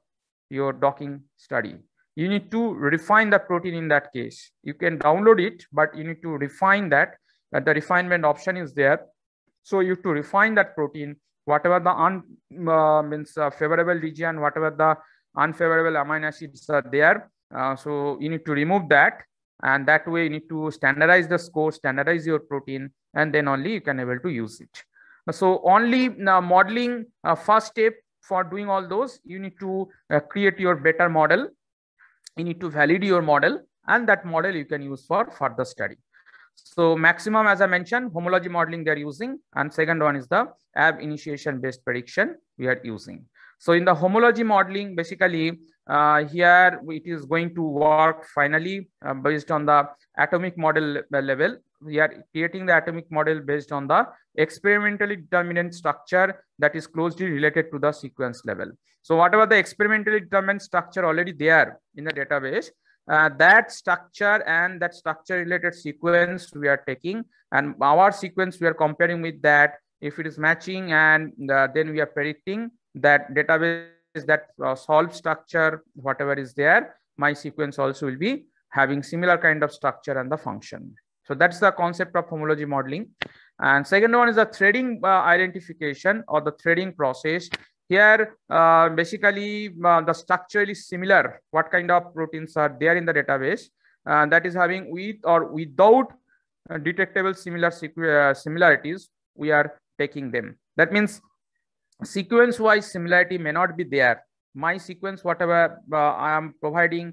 your docking study. You need to refine the protein in that case. You can download it, but you need to refine that. The refinement option is there. So you have to refine that protein, whatever the un uh, means uh, favorable region, whatever the unfavorable amino acids are there. Uh, so you need to remove that and that way you need to standardize the score standardize your protein and then only you can able to use it so only uh, modeling uh, first step for doing all those you need to create your better model you need to validate your model and that model you can use for further study so maximum as i mentioned homology modeling they're using and second one is the ab initiation based prediction we are using so in the homology modeling basically uh, here it is going to work finally uh, based on the atomic model level. We are creating the atomic model based on the experimentally determined structure that is closely related to the sequence level. So whatever the experimentally determined structure already there in the database, uh, that structure and that structure related sequence we are taking and our sequence we are comparing with that if it is matching and uh, then we are predicting that database that uh, solve structure, whatever is there, my sequence also will be having similar kind of structure and the function. So that's the concept of homology modeling. And second one is the threading uh, identification or the threading process. Here, uh, basically, uh, the structure is similar. What kind of proteins are there in the database? Uh, that is having with or without uh, detectable similar uh, similarities, we are taking them. That means sequence wise similarity may not be there my sequence whatever i am providing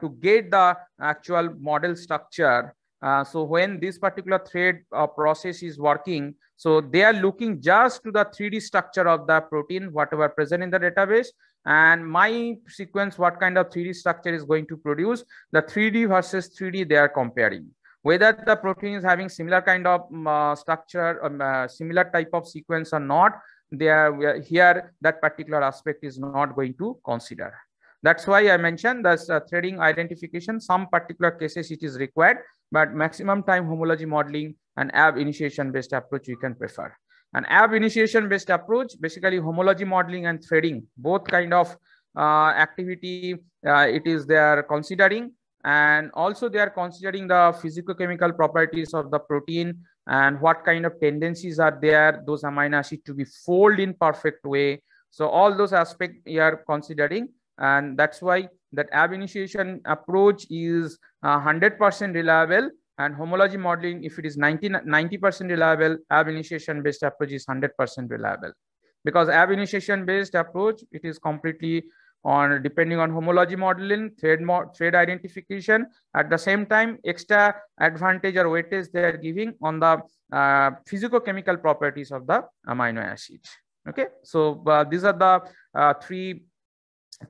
to get the actual model structure uh, so when this particular thread uh, process is working so they are looking just to the 3d structure of the protein whatever present in the database and my sequence what kind of 3d structure is going to produce the 3d versus 3d they are comparing. Whether the protein is having similar kind of um, uh, structure um, uh, similar type of sequence or not they are here that particular aspect is not going to consider. That's why i mentioned this uh, threading identification some particular cases it is required but maximum time homology modeling and ab initiation based approach you can prefer. An ab initiation based approach basically homology modeling and threading both kind of uh, activity uh, it is they are considering. And also they are considering the physical chemical properties of the protein and what kind of tendencies are there those amino acids to be fold in perfect way. So all those aspects we are considering. And that's why that ab initiation approach is 100% uh, reliable and homology modeling if it is 90 90% reliable ab initiation based approach is 100% reliable because ab initiation based approach it is completely on depending on homology modeling, thread, mo thread identification. At the same time, extra advantage or weightage they are giving on the uh, physicochemical properties of the amino acids. Okay, so uh, these are the uh, three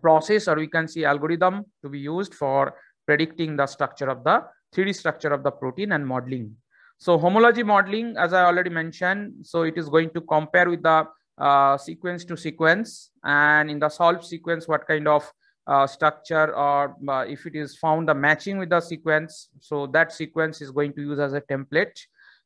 process or we can see algorithm to be used for predicting the structure of the 3D structure of the protein and modeling. So homology modeling, as I already mentioned, so it is going to compare with the uh, sequence to sequence. And in the solved sequence what kind of uh, structure or uh, if it is found the matching with the sequence so that sequence is going to use as a template.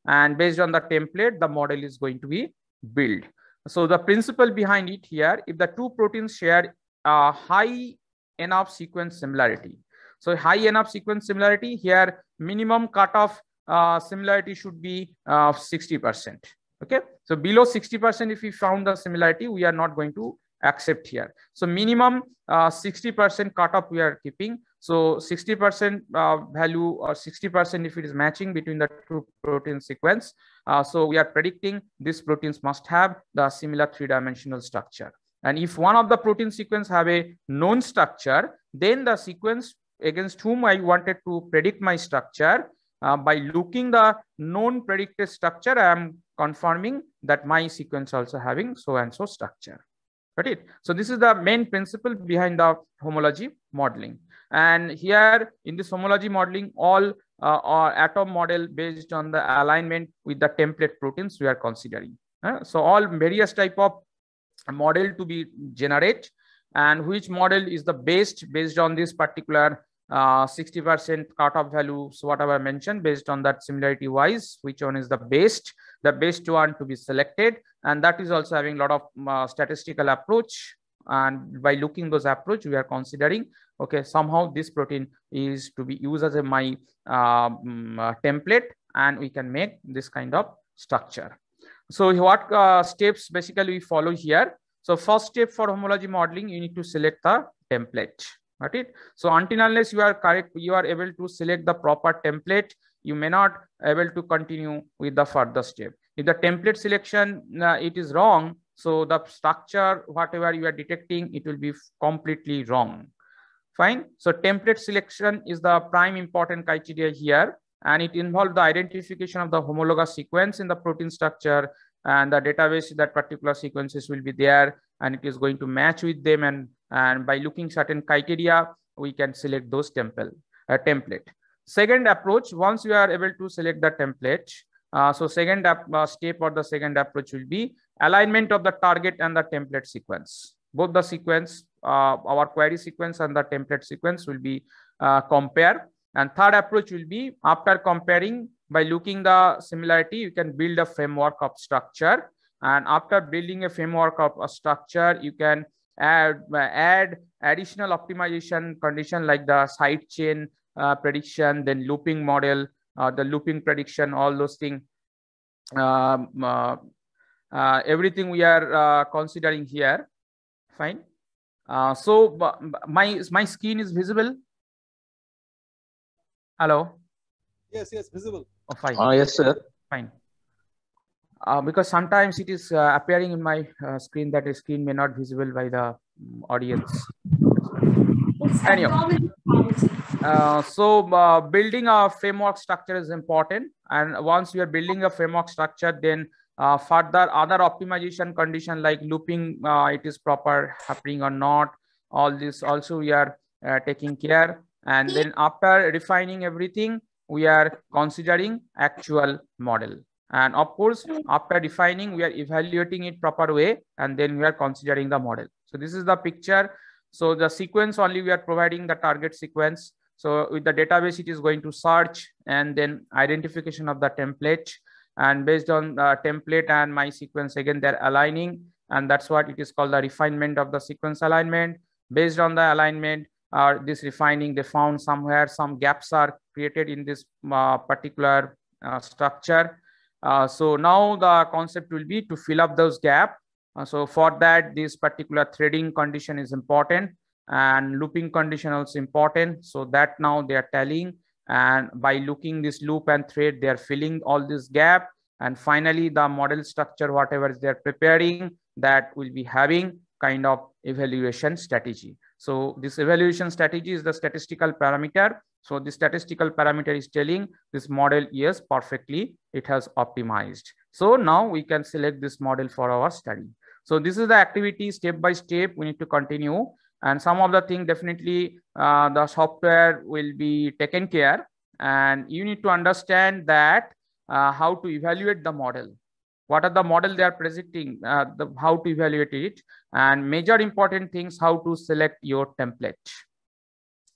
And based on the template the model is going to be built. So the principle behind it here if the two proteins share a high enough sequence similarity so high enough sequence similarity here minimum cutoff uh, similarity should be uh, 60 percent Okay, so below 60% if we found the similarity, we are not going to accept here. So minimum 60% uh, cutoff we are keeping. So 60% uh, value or 60% if it is matching between the two protein sequence. Uh, so we are predicting these proteins must have the similar three-dimensional structure. And if one of the protein sequence have a known structure, then the sequence against whom I wanted to predict my structure, uh, by looking the known predicted structure, I am confirming that my sequence also having so and so structure. Got it? So this is the main principle behind the homology modeling. And here in this homology modeling, all uh, atom model based on the alignment with the template proteins we are considering. Uh, so all various type of model to be generate and which model is the best based on this particular 60% uh, cutoff value, so whatever I mentioned based on that similarity wise, which one is the best, the best one to be selected. And that is also having a lot of uh, statistical approach. And by looking those approach, we are considering, okay, somehow this protein is to be used as a my um, uh, template and we can make this kind of structure. So what uh, steps basically we follow here? So first step for homology modeling, you need to select the template. Got it? So until unless you are correct you are able to select the proper template you may not able to continue with the further step. If the template selection uh, it is wrong so the structure whatever you are detecting it will be completely wrong. Fine? So template selection is the prime important criteria here and it involves the identification of the homologous sequence in the protein structure and the database that particular sequences will be there and it is going to match with them and and by looking certain criteria we can select those temple uh, template. Second approach once you are able to select the template uh, so second uh, step or the second approach will be alignment of the target and the template sequence. Both the sequence uh, our query sequence and the template sequence will be uh, compare and third approach will be after comparing by looking the similarity you can build a framework of structure and after building a framework of a structure you can add, add additional optimization condition like the side chain uh, prediction, then looping model, uh, the looping prediction, all those things. Um, uh, uh, everything we are uh, considering here. Fine. Uh, so my my screen is visible. Hello. Yes, yes, visible. Oh, fine. Uh, yes, sir. Fine uh, because sometimes it is uh, appearing in my uh, screen that the screen may not visible by the um, audience. Anyhow, uh, so uh, building a framework structure is important. And once you are building a framework structure, then uh, further other optimization condition like looping, it is proper happening or not. All this also we are taking care. And then after refining everything, we are considering actual model. And of course, after defining, we are evaluating it proper way, and then we are considering the model. So this is the picture. So the sequence only we are providing the target sequence. So with the database, it is going to search and then identification of the template. And based on the template and my sequence, again, they're aligning. And that's what it is called the refinement of the sequence alignment. Based on the alignment, uh, this refining, they found somewhere some gaps are created in this uh, particular uh, structure uh, so now the concept will be to fill up those gap. Uh, so for that, this particular threading condition is important and looping condition also important. So that now they are telling and by looking this loop and thread, they are filling all this gap. And finally, the model structure, whatever they're preparing, that will be having kind of evaluation strategy. So this evaluation strategy is the statistical parameter. So the statistical parameter is telling this model yes, perfectly, it has optimized. So now we can select this model for our study. So this is the activity step by step we need to continue. And some of the thing definitely uh, the software will be taken care. And you need to understand that uh, how to evaluate the model what are the model they are presenting, uh, the, how to evaluate it, and major important things, how to select your template.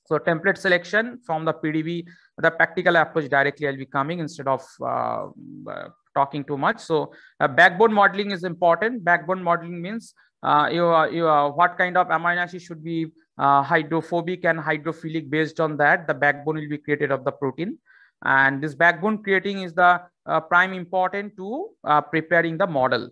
So template selection from the PDB, the practical approach directly I'll be coming instead of uh, uh, talking too much. So uh, backbone modeling is important. Backbone modeling means uh, you, you, what kind of amino acid should be uh, hydrophobic and hydrophilic based on that. The backbone will be created of the protein. And this backbone creating is the uh, prime important to uh, preparing the model.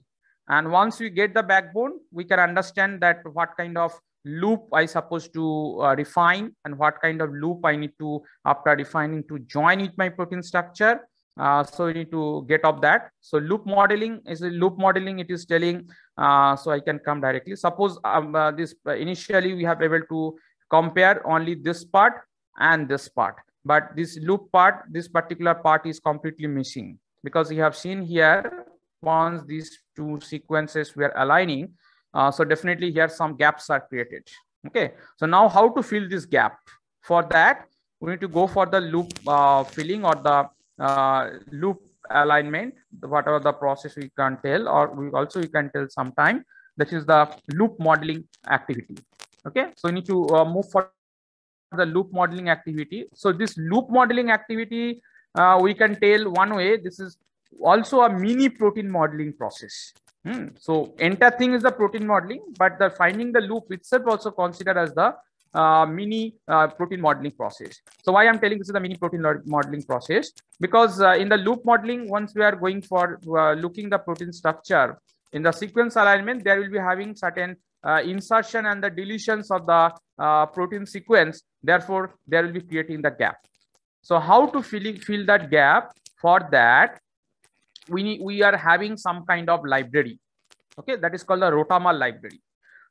And once we get the backbone, we can understand that what kind of loop I supposed to uh, refine and what kind of loop I need to, after defining to join with my protein structure. Uh, so we need to get off that. So loop modeling is a loop modeling. It is telling, uh, so I can come directly. Suppose um, uh, this uh, initially we have able to compare only this part and this part, but this loop part, this particular part is completely missing because you have seen here once these two sequences were aligning, uh, so definitely here some gaps are created. Okay, so now how to fill this gap? For that, we need to go for the loop uh, filling or the uh, loop alignment, whatever the process we can tell, or we also we can tell sometime. That is the loop modeling activity. Okay, so we need to uh, move for the loop modeling activity. So this loop modeling activity, uh, we can tell one way. This is also a mini protein modeling process. Hmm. So entire thing is the protein modeling, but the finding the loop itself also considered as the uh, mini uh, protein modeling process. So why I'm telling this is the mini protein modeling process because uh, in the loop modeling, once we are going for uh, looking the protein structure in the sequence alignment, there will be having certain uh, insertion and the deletions of the uh, protein sequence. Therefore, there will be creating the gap. So how to fill, fill that gap? For that we need, we are having some kind of library. Okay that is called the rotamer library.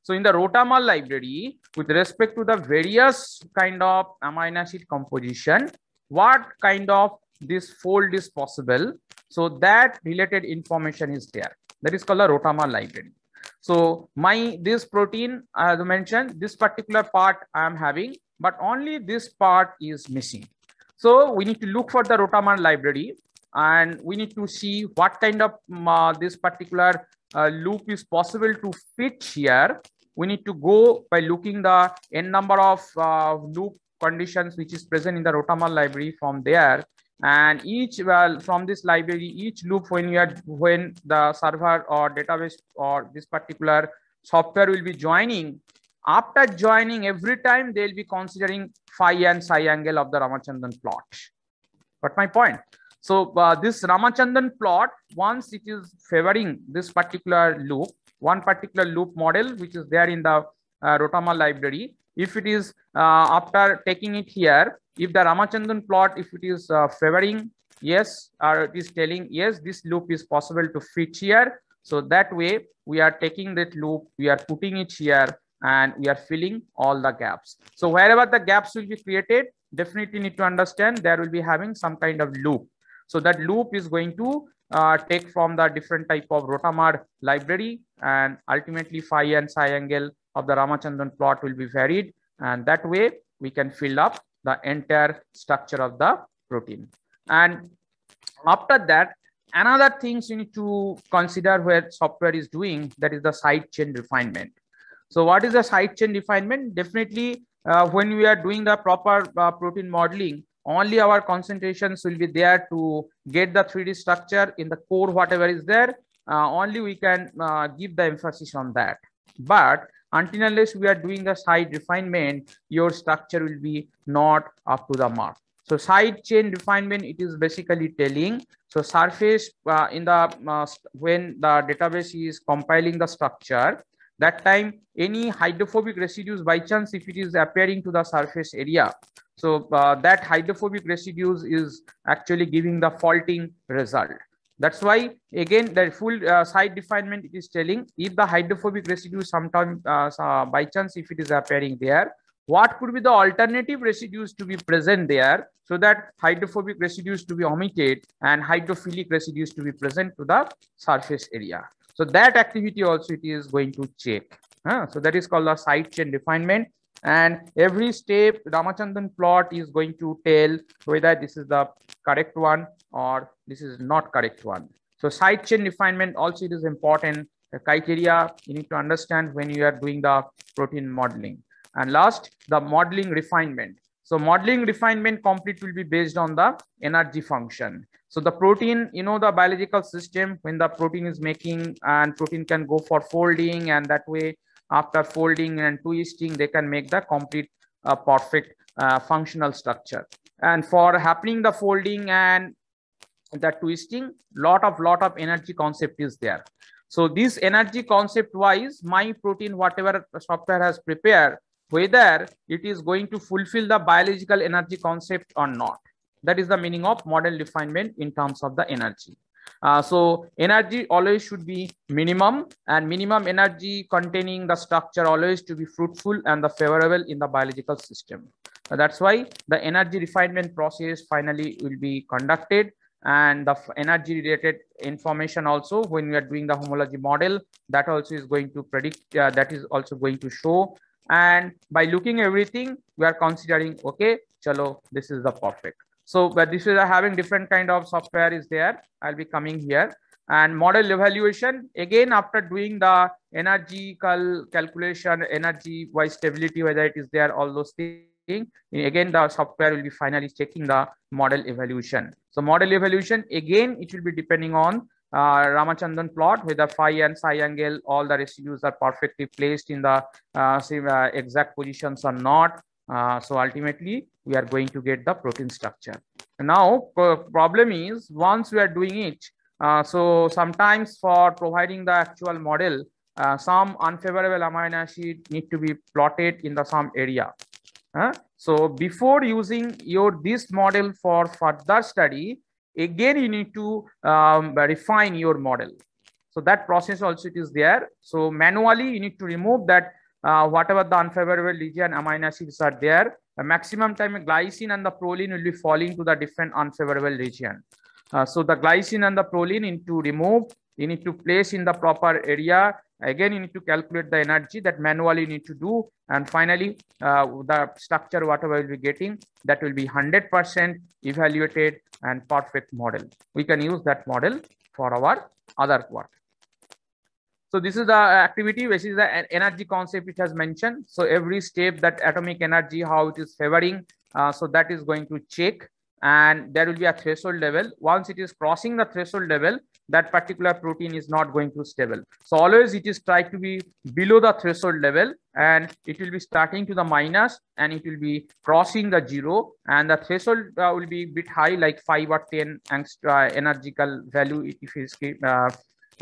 So in the rotamer library with respect to the various kind of amino acid composition what kind of this fold is possible? So that related information is there. That is called the rotamer library. So my this protein as I mentioned this particular part i am having but only this part is missing so we need to look for the rotamer library and we need to see what kind of uh, this particular uh, loop is possible to fit here. We need to go by looking the n number of uh, loop conditions which is present in the rotamer library from there and each well from this library each loop when you are when the server or database or this particular software will be joining after joining every time they'll be considering phi and psi angle of the ramachandran plot but my point so uh, this Ramachandran plot, once it is favoring this particular loop, one particular loop model, which is there in the uh, Rotamer library, if it is uh, after taking it here, if the Ramachandran plot, if it is uh, favoring yes, or it is telling yes, this loop is possible to fit here. So that way we are taking that loop, we are putting it here and we are filling all the gaps. So wherever the gaps will be created, definitely need to understand there will be having some kind of loop so that loop is going to uh, take from the different type of rotamer library and ultimately phi and psi angle of the Ramachandran plot will be varied. And that way we can fill up the entire structure of the protein. And after that, another things you need to consider where software is doing that is the side chain refinement. So what is the side chain refinement? Definitely uh, when we are doing the proper uh, protein modeling, only our concentrations will be there to get the 3D structure in the core, whatever is there, uh, only we can uh, give the emphasis on that. But until unless we are doing the side refinement, your structure will be not up to the mark. So side chain refinement, it is basically telling, so surface uh, in the, uh, when the database is compiling the structure, that time any hydrophobic residues by chance if it is appearing to the surface area so uh, that hydrophobic residues is actually giving the faulting result. That's why again the full uh, side refinement is telling if the hydrophobic residue sometime uh, by chance if it is appearing there, what could be the alternative residues to be present there so that hydrophobic residues to be omitted and hydrophilic residues to be present to the surface area. So that activity also it is going to check. So that is called the side chain refinement and every step Ramachandran plot is going to tell whether this is the correct one or this is not correct one. So side chain refinement also it is important the criteria you need to understand when you are doing the protein modeling. And last, the modeling refinement. So modeling refinement complete will be based on the energy function. So the protein, you know, the biological system, when the protein is making and protein can go for folding and that way after folding and twisting, they can make the complete uh, perfect uh, functional structure. and for happening the folding and the twisting lot of lot of energy concept is there so this energy concept wise my protein whatever software has prepared whether it is going to fulfill the biological energy concept or not that is the meaning of model refinement in terms of the energy. Uh, so energy always should be minimum and minimum energy containing the structure always to be fruitful and the favorable in the biological system. So that's why the energy refinement process finally will be conducted and the energy related information also when we are doing the homology model that also is going to predict uh, that is also going to show. And by looking everything we are considering okay chalo this is the perfect so but this is having different kind of software is there. I'll be coming here and model evaluation again after doing the energy cal calculation, energy wise stability, whether it is there, all those things. Again, the software will be finally checking the model evaluation. So model evaluation again, it will be depending on uh, Ramachandran plot whether phi and psi angle, all the residues are perfectly placed in the uh, uh, exact positions or not. Uh, so ultimately, we are going to get the protein structure. Now, problem is once we are doing it, uh, so sometimes for providing the actual model, uh, some unfavorable amino acid need to be plotted in the some area. Uh, so before using your this model for further study, again you need to um, refine your model. So that process also it is there. So manually you need to remove that uh, whatever the unfavorable region amino acids are there, the maximum time glycine and the proline will be falling to the different unfavorable region. Uh, so the glycine and the proline need to remove, you need to place in the proper area. Again, you need to calculate the energy that manually you need to do. And finally, uh, the structure, whatever we'll be getting, that will be 100% evaluated and perfect model. We can use that model for our other work. So this is the activity which is the energy concept which has mentioned. So every step that atomic energy, how it is favoring. Uh, so that is going to check and there will be a threshold level. Once it is crossing the threshold level, that particular protein is not going to stable. So always it is try to be below the threshold level and it will be starting to the minus and it will be crossing the zero and the threshold uh, will be bit high like 5 or 10 angst uh, energical value if it is uh, uh,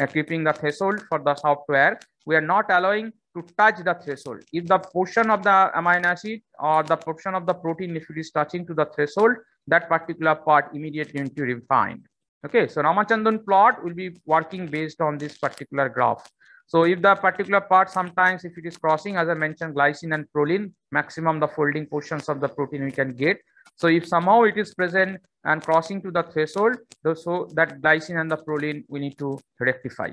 keeping the threshold for the software, we are not allowing to touch the threshold. If the portion of the amino acid or the portion of the protein, if it is touching to the threshold, that particular part immediately need to refine. Okay, so Ramachandran plot will be working based on this particular graph. So if the particular part, sometimes if it is crossing, as I mentioned, glycine and proline, maximum the folding portions of the protein we can get. So if somehow it is present and crossing to the threshold, so that glycine and the proline we need to rectify.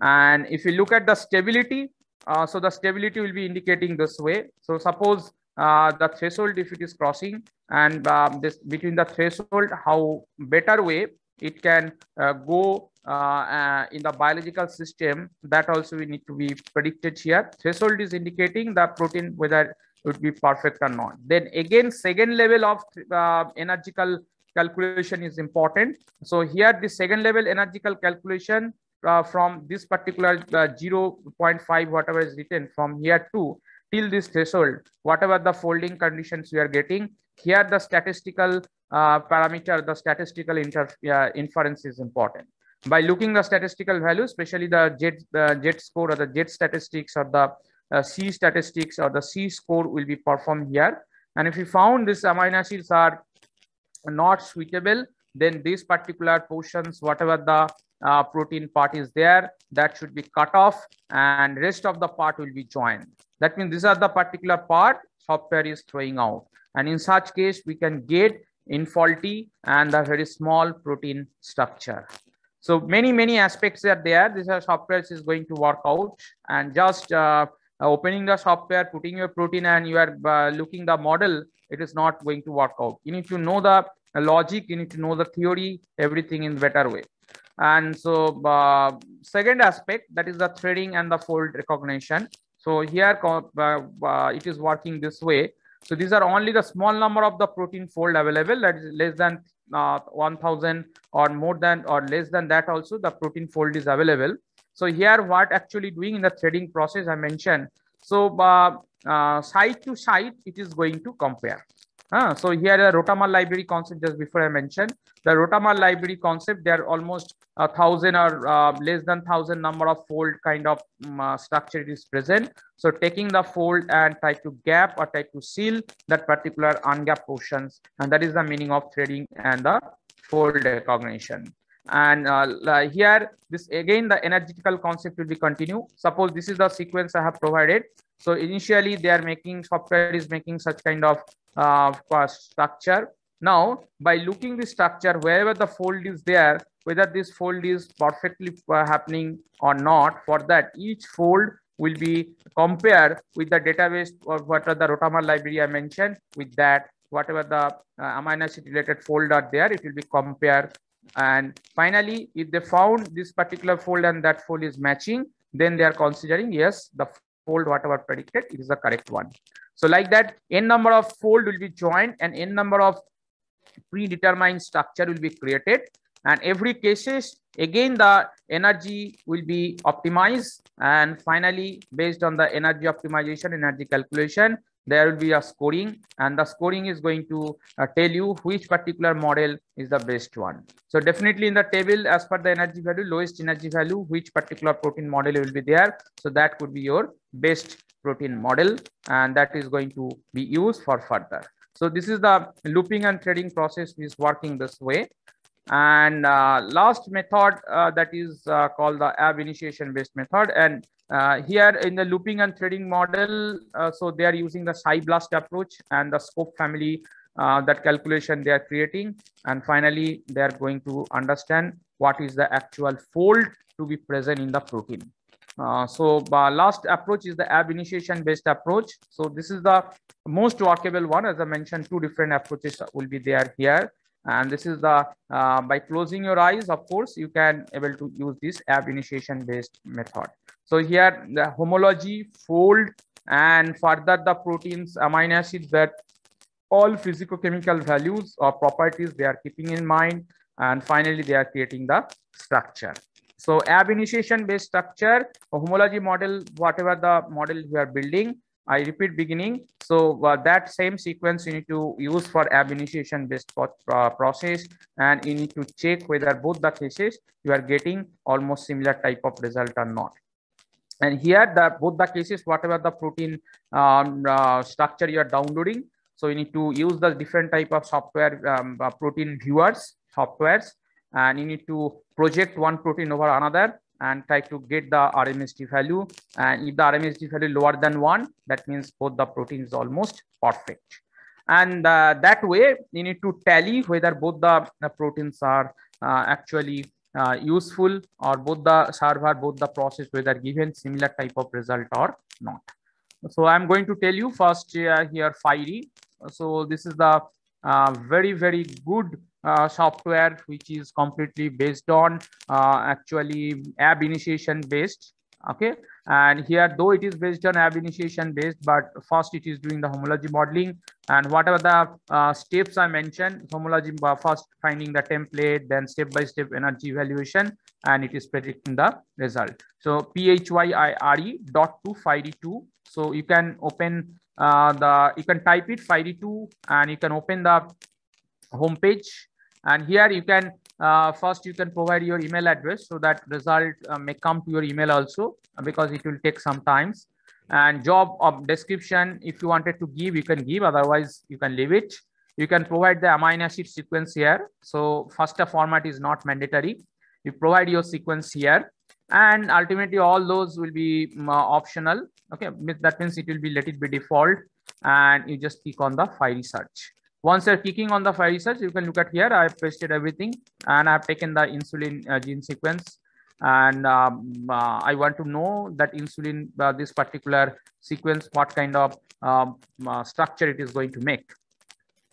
And if you look at the stability, uh, so the stability will be indicating this way. So suppose uh, the threshold, if it is crossing and um, this between the threshold, how better way it can uh, go uh, uh, in the biological system that also we need to be predicted here. Threshold is indicating the protein whether would be perfect or not. Then again, second level of uh, energical calculation is important. So here the second level energical calculation uh, from this particular uh, 0.5 whatever is written from here to till this threshold, whatever the folding conditions we are getting, here the statistical uh, parameter, the statistical uh, inference is important. By looking the statistical value, especially the jet, Z score or the jet statistics or the uh, C statistics or the C score will be performed here. And if we found these amino acids are not suitable, then these particular portions, whatever the uh, protein part is there, that should be cut off and rest of the part will be joined. That means these are the particular part software is throwing out. And in such case, we can get in faulty and a very small protein structure. So many, many aspects are there. This software is going to work out and just uh, opening the software, putting your protein and you are uh, looking the model, it is not going to work out. You need to know the logic, you need to know the theory, everything in better way. And so uh, second aspect, that is the threading and the fold recognition. So here uh, uh, it is working this way. So these are only the small number of the protein fold available that is less than uh, 1000 or more than or less than that also the protein fold is available. So here what actually doing in the threading process I mentioned. So uh, uh, side to side, it is going to compare. Uh, so here the Rotamer library concept just before I mentioned the Rotamer library concept, there are almost a thousand or uh, less than thousand number of fold kind of um, uh, structure is present. So taking the fold and try to gap or try to seal that particular ungap portions. And that is the meaning of threading and the fold recognition. And uh, here, this again, the energetical concept will be continue. Suppose this is the sequence I have provided. So initially they are making software is making such kind of uh, structure. Now, by looking the structure, wherever the fold is there, whether this fold is perfectly uh, happening or not, for that each fold will be compared with the database or what are the Rotamer library I mentioned with that, whatever the uh, amino acid related fold are there, it will be compared. And finally, if they found this particular fold and that fold is matching, then they are considering, yes, the fold whatever predicted it is the correct one. So like that, n number of fold will be joined and n number of predetermined structure will be created. And every cases, again, the energy will be optimized. And finally, based on the energy optimization, energy calculation, there will be a scoring and the scoring is going to uh, tell you which particular model is the best one. So definitely in the table as per the energy value, lowest energy value, which particular protein model will be there. So that could be your best protein model and that is going to be used for further. So this is the looping and threading process is working this way. And uh, last method uh, that is uh, called the ab initiation based method. And uh, here in the looping and threading model, uh, so they are using the PSI-BLAST approach and the SCOP family uh, that calculation they are creating. And finally, they are going to understand what is the actual fold to be present in the protein. Uh, so uh, last approach is the ab initiation based approach. So this is the most workable one. As I mentioned, two different approaches will be there here. And this is the, uh, by closing your eyes, of course, you can able to use this ab initiation based method. So here the homology, fold, and further the proteins, amino acids that all physicochemical values or properties they are keeping in mind. And finally, they are creating the structure. So ab initiation based structure, homology model, whatever the model we are building, I repeat beginning. So uh, that same sequence you need to use for ab initiation based process and you need to check whether both the cases you are getting almost similar type of result or not. And here the both the cases, whatever the protein um, uh, structure you are downloading. So you need to use the different type of software um, uh, protein viewers softwares and you need to project one protein over another and try to get the RMSD value. And if the RMSD value lower than one, that means both the protein is almost perfect. And uh, that way you need to tally whether both the, the proteins are uh, actually uh, useful or both the server, both the process, whether given similar type of result or not. So I'm going to tell you first uh, here Phyre. So this is the uh, very, very good uh, software which is completely based on uh, actually app initiation based okay? And here though it is based on ab initiation based but first it is doing the homology modeling. And whatever the uh, steps i mentioned homology uh, first finding the template then step by step energy evaluation and it is predicting the result. So p-h-y-i-r-e dot to FIRI 2 so you can open uh, the you can type it Phyre2 and you can open the homepage. And here you can uh, first you can provide your email address so that result uh, may come to your email also uh, because it will take some times. And job of description if you wanted to give you can give. Otherwise you can leave it. You can provide the amino acid sequence here. So first format is not mandatory. You provide your sequence here. And ultimately all those will be um, optional. Okay that means it will be let it be default. And you just click on the file search once you're clicking on the Phyre search, you can look at here. I've pasted everything and I've taken the insulin uh, gene sequence. And um, uh, I want to know that insulin, uh, this particular sequence, what kind of um, uh, structure it is going to make.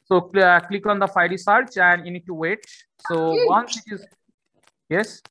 So uh, click on the Phyre search and you need to wait. So once it is, yes.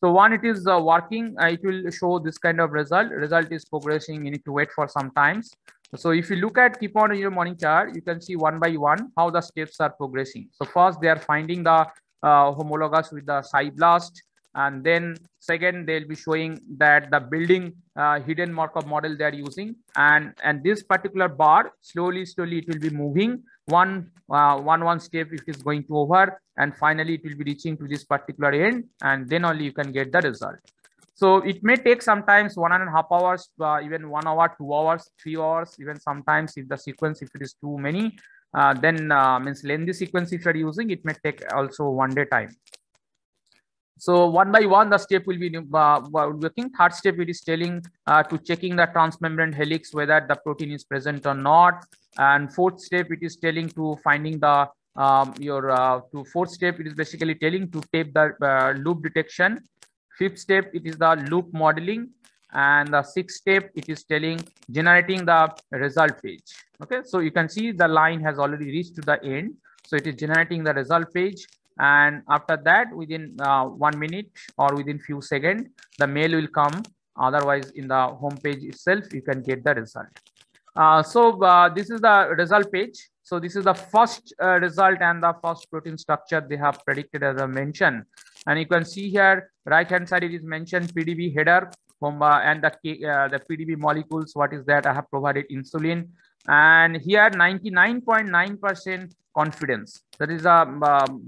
So one, it is uh, working, it will show this kind of result. Result is progressing. You need to wait for some times. So if you look at keep on your morning chart, you can see one by one how the steps are progressing. So first they are finding the uh, homologous with the PSI-BLAST And then second, they'll be showing that the building uh, hidden Markov model they are using. And, and this particular bar, slowly, slowly, it will be moving one, uh, one, one step it is going to over. And finally, it will be reaching to this particular end. And then only you can get the result. So it may take sometimes one and a half hours, uh, even one hour, two hours, three hours, even sometimes if the sequence, if it is too many, uh, then uh, means lengthy sequence if you're using, it may take also one day time. So one by one, the step will be uh, working. Third step, it is telling uh, to checking the transmembrane helix, whether the protein is present or not. And fourth step, it is telling to finding the um, your uh, to fourth step, it is basically telling to tape the uh, loop detection Fifth step, it is the loop modeling. And the sixth step, it is telling generating the result page. Okay, so you can see the line has already reached to the end. So it is generating the result page. And after that, within uh, one minute or within few seconds, the mail will come. Otherwise, in the home page itself, you can get the result. Uh, so uh, this is the result page. So this is the first uh, result and the first protein structure they have predicted as I mentioned. And you can see here, right hand side, it is mentioned PDB header from, uh, and the, uh, the PDB molecules. What is that? I have provided insulin. And here 99.9% confidence. That is a um,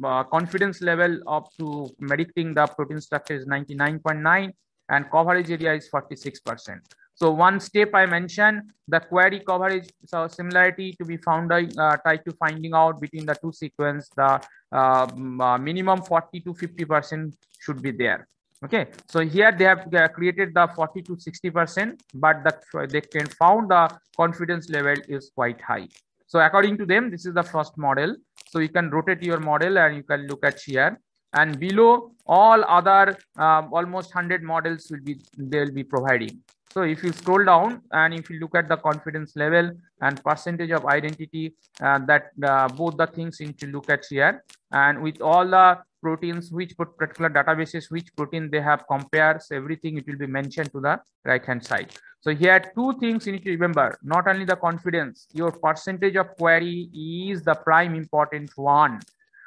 uh, confidence level up to predicting the protein structure is 99.9 and coverage area is 46%. So one step I mentioned, the query coverage, so similarity to be found, uh, try to finding out between the two sequence, the uh, uh, minimum 40 to 50% should be there. Okay, so here they have uh, created the 40 to 60%, but the, they can found the confidence level is quite high. So according to them, this is the first model. So you can rotate your model and you can look at here and below all other um, almost 100 models will be they will be providing so if you scroll down and if you look at the confidence level and percentage of identity, uh, that uh, both the things you need to look at here. And with all the proteins, which particular databases, which protein they have compares, everything it will be mentioned to the right hand side. So here two things you need to remember, not only the confidence, your percentage of query is the prime important one.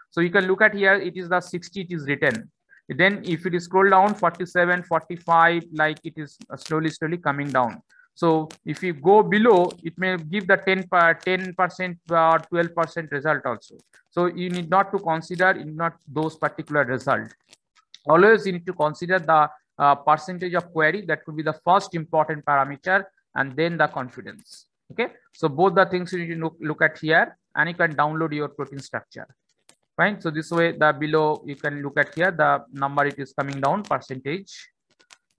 So you can look at here, it is the 60 it is written then if it is scroll down 47 45 like it is slowly slowly coming down. So if you go below it may give the 10 10 percent or 12 percent result also. So you need not to consider not those particular result. Always you need to consider the uh, percentage of query. That could be the first important parameter and then the confidence. Okay? So both the things you need to look, look at here. And you can download your protein structure fine. So this way the below you can look at here the number it is coming down percentage.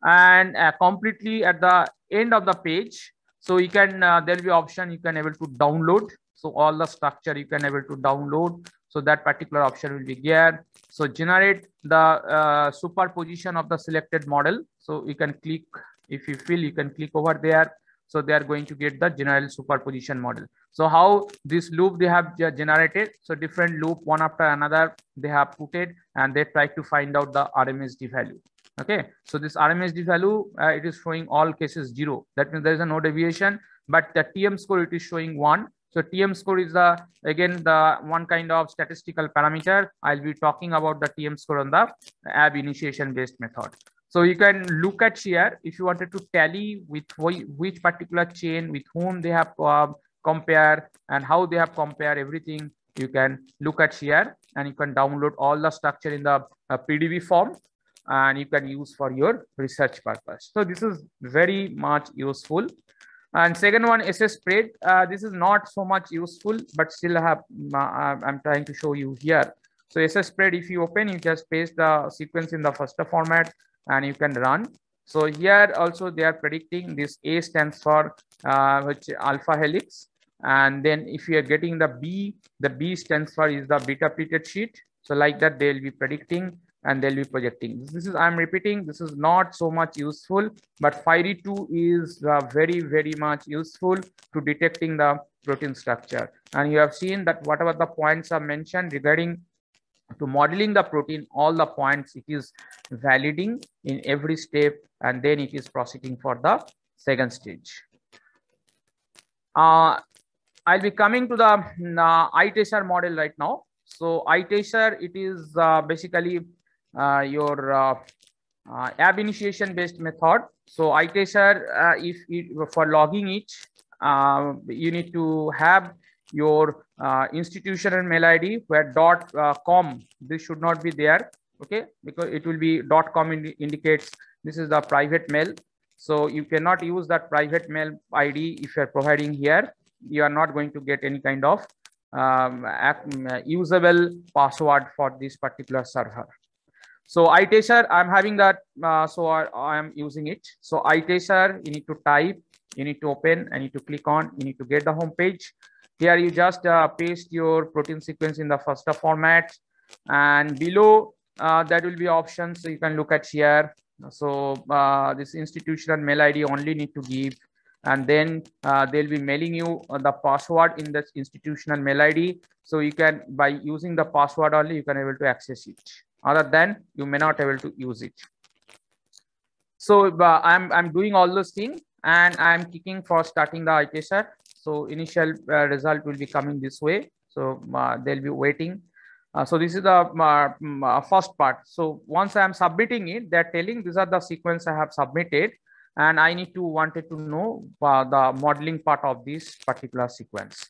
And uh, completely at the end of the page so you can uh, there will be option you can able to download. So all the structure you can able to download. So that particular option will be here so generate the uh, superposition of the selected model. So you can click if you feel you can click over there so they are going to get the general superposition model. So how this loop they have generated. So different loop one after another they have put it and they try to find out the RMSD value. Okay. So this RMSD value, uh, it is showing all cases zero. That means there is a no deviation, but the TM score, it is showing one. So TM score is the, again, the one kind of statistical parameter. I'll be talking about the TM score on the ab initiation based method. So you can look at here if you wanted to tally with which particular chain with whom they have uh, compare and how they have compare everything. You can look at here and you can download all the structure in the uh, PDB form and you can use for your research purpose. So this is very much useful. And second one, SS spread. Uh, this is not so much useful, but still have uh, I'm trying to show you here. So SS spread, if you open, you just paste the sequence in the first format and you can run. So here also they are predicting this A stands for uh, which alpha helix. And then if you are getting the B, the B stands for is the beta pleated sheet. So like that they'll be predicting and they'll be projecting. This is, I'm repeating, this is not so much useful, but Phyre2 is uh, very, very much useful to detecting the protein structure. And you have seen that whatever the points are mentioned regarding to modeling the protein, all the points it is validating in every step and then it is proceeding for the second stage. Uh, I'll be coming to the uh, I-TASSER model right now. So I-TASSER, it is uh, basically uh, your uh, uh, ab initiation based method. So I-TASSER, uh, if it, for logging it, you need to have your uh, institutional mail ID where dot uh, com, this should not be there, okay? Because it will be dot com indi indicates this is the private mail. So you cannot use that private mail ID if you're providing here. You are not going to get any kind of um, usable password for this particular server. So I-TASSER, I'm having that, uh, so I, I am using it. So I-TASSER, you need to type, you need to open, I need to click on, you need to get the home page. Here you just uh, paste your protein sequence in the FASTA format and below uh, that will be options. So you can look at here. So uh, this institutional mail ID only need to give and then uh, they'll be mailing you the password in this institutional mail ID. So you can, by using the password only, you can able to access it. Other than you may not able to use it. So uh, I'm, I'm doing all those things and I'm clicking for starting the I-TASSER. So initial uh, result will be coming this way. So uh, they'll be waiting. Uh, so this is the mm, first part. So once I'm submitting it, they're telling these are the sequence I have submitted and I need to wanted to know uh, the modeling part of this particular sequence.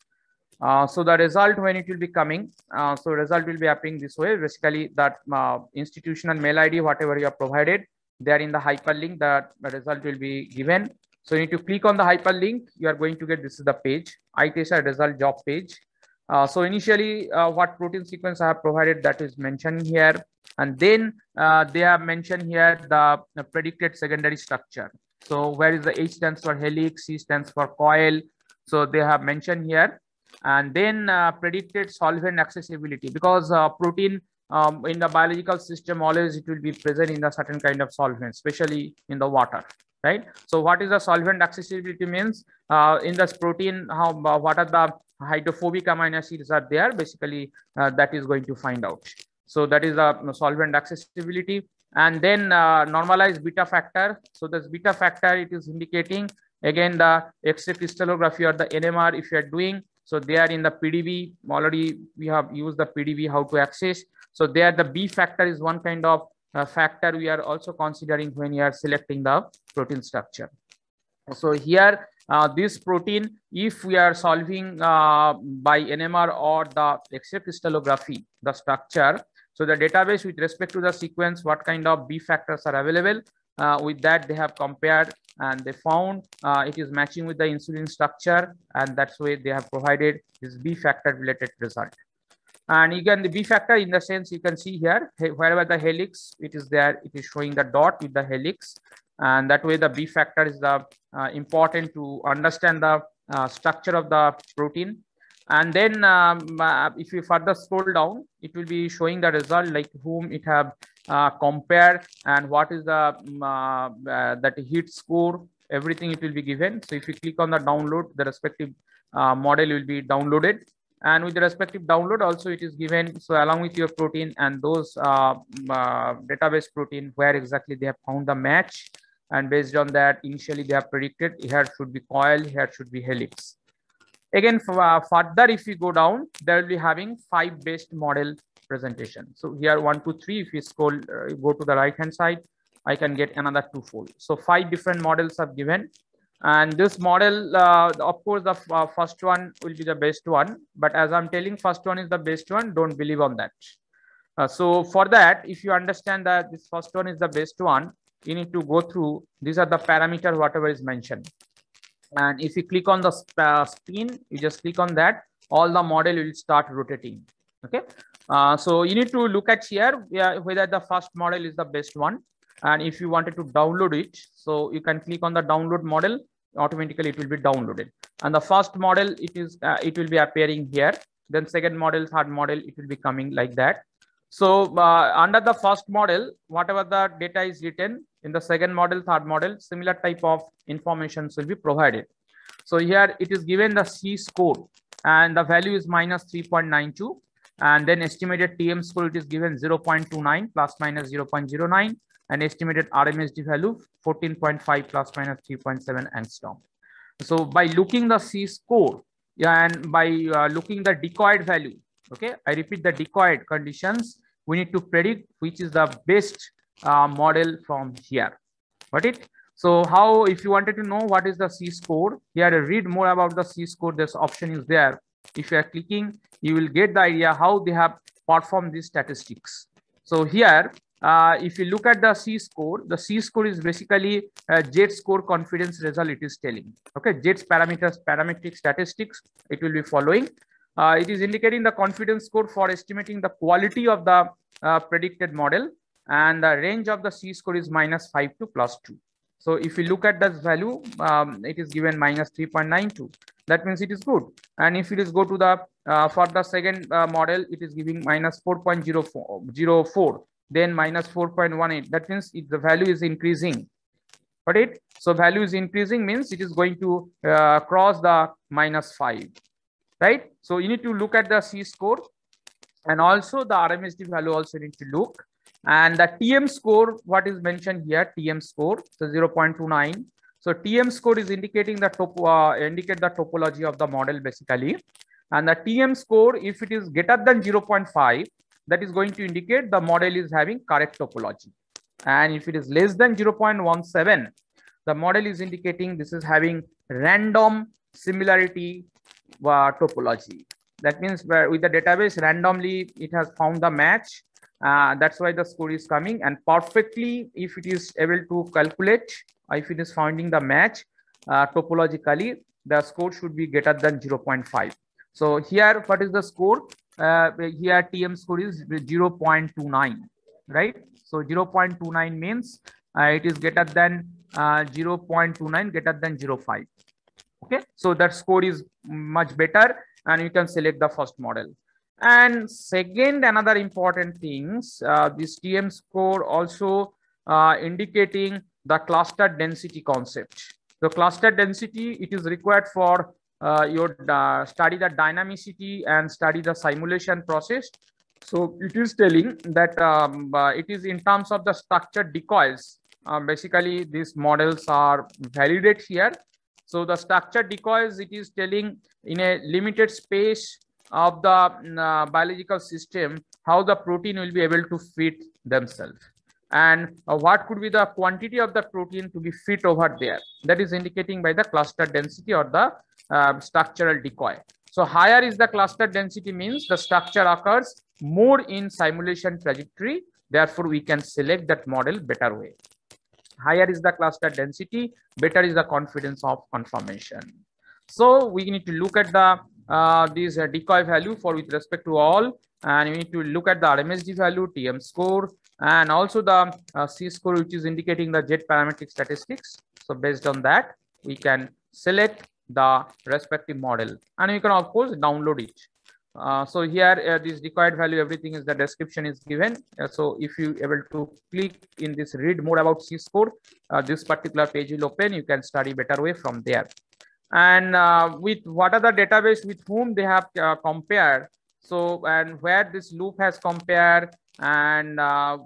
Uh, so the result when it will be coming, uh, so result will be appearing this way. Basically that institutional mail ID, whatever you have provided, there in the hyperlink, that the result will be given. So you need to click on the hyperlink. You are going to get this is the page, I-TASSER result job page. Uh, so initially, uh, what protein sequence I have provided that is mentioned here. And then they have mentioned here the, the predicted secondary structure. So where is the H stands for helix, C stands for coil. So they have mentioned here. And then uh, predicted solvent accessibility because uh, protein um, in the biological system always it will be present in the certain kind of solvent, especially in the water, right? So what is the solvent accessibility means uh, in this protein, how what are the hydrophobic amino acids are there, basically uh, that is going to find out. So that is the solvent accessibility and then uh, normalized beta factor. So this beta factor, it is indicating again the X-ray crystallography or the NMR if you are doing. So they are in the PDB already we have used the PDB how to access. So there the B factor is one kind of factor we are also considering when you are selecting the protein structure. So here uh, this protein, if we are solving uh, by NMR or the X-ray crystallography, the structure, so the database with respect to the sequence, what kind of B factors are available. Uh, with that, they have compared and they found uh, it is matching with the insulin structure. And that's why they have provided this B factor related result. And again, the B factor in the sense you can see here, wherever the helix, it is there, it is showing the dot with the helix. And that way the B factor is the uh, important to understand the uh, structure of the protein and then um, uh, if you further scroll down, it will be showing the result like whom it have uh, compared and what is the um, uh, uh, that hit score, everything it will be given. So if you click on the download, the respective model will be downloaded. And with the respective download also it is given. So along with your protein and those uh, database protein where exactly they have found the match. And based on that, initially they have predicted here should be coil, here should be helix. Again, uh, further, if we go down, there will be having five based model presentation. So here, one, two, three, if we scroll, uh, go to the right hand side, I can get another two fold So five different models are given. And this model, uh, of course, the uh, first one will be the best one. But as I'm telling, first one is the best one. Don't believe on that. Uh, so for that, if you understand that this first one is the best one, you need to go through, these are the parameter, whatever is mentioned and if you click on the uh, spin you just click on that all the model will start rotating okay uh, so you need to look at here whether the first model is the best one and if you wanted to download it so you can click on the download model automatically it will be downloaded. And the first model it is uh, it will be appearing here. Then second model third model it will be coming like that. So uh, under the first model whatever the data is written in the second model, third model, similar type of information will be provided. So here it is given the C score and the value is minus 3.92 and then estimated TM score it is given 0.29 plus minus 0.09 and estimated RMSD value 14.5 plus minus 3.7 angstrom. So by looking the C score and by uh, looking the decoyed value, okay, I repeat the decoyed conditions, we need to predict which is the best uh, model from here. Got it? So how, if you wanted to know what is the C-score, here read more about the C-score, this option is there. If you are clicking, you will get the idea how they have performed these statistics. So here, uh, if you look at the C-score, the C-score is basically JET score confidence result it is telling. Okay, JET's parameters, parametric statistics, it will be following. Uh, it is indicating the confidence score for estimating the quality of the uh, predicted model and the range of the C-score is minus 5 to plus 2. So if you look at this value, um, it is given minus 3.92. That means it is good. And if it is go to the, uh, for the second uh, model, it is giving minus 4.04, then minus 4.18. That means if the value is increasing. Got it? So value is increasing means it is going to uh, cross the minus 5, right? So you need to look at the C-score and also the RMSD value also need to look and the TM score, what is mentioned here, TM score, so 0.29. So TM score is indicating the top, uh, indicate the topology of the model basically. And the TM score, if it is greater than 0.5, that is going to indicate the model is having correct topology. And if it is less than 0.17, the model is indicating this is having random similarity uh, topology. That means with the database randomly, it has found the match uh, that's why the score is coming and perfectly if it is able to calculate if it is finding the match uh, topologically the score should be greater than 0.5 so here what is the score uh, here tm score is 0.29 right? So 0.29 means uh, it is greater than uh, 0.29 greater than 0.5 okay? So that score is much better and you can select the first model. And second, another important things, uh, this TM score also uh, indicating the cluster density concept. The cluster density, it is required for uh, your uh, study the dynamicity and study the simulation process. So it is telling that um, uh, it is in terms of the structure decoys. Uh, basically, these models are validated here. So the structure decoys, it is telling in a limited space of the uh, biological system, how the protein will be able to fit themselves and uh, what could be the quantity of the protein to be fit over there. That is indicating by the cluster density or the uh, structural decoy. So higher is the cluster density means the structure occurs more in simulation trajectory. Therefore, we can select that model better way. Higher is the cluster density, better is the confidence of confirmation. So we need to look at the uh, this uh, decoy value for with respect to all and we need to look at the RMSD value, TM score, and also the uh, C score, which is indicating the jet parametric statistics. So based on that, we can select the respective model. And you can of course download it. Uh, so here uh, this decoyed value, everything is the description is given. Uh, so if you able to click in this read more about C score, uh, this particular page will open, you can study better way from there. And uh, with what are the database with whom they have uh, compared? So and where this loop has compared? And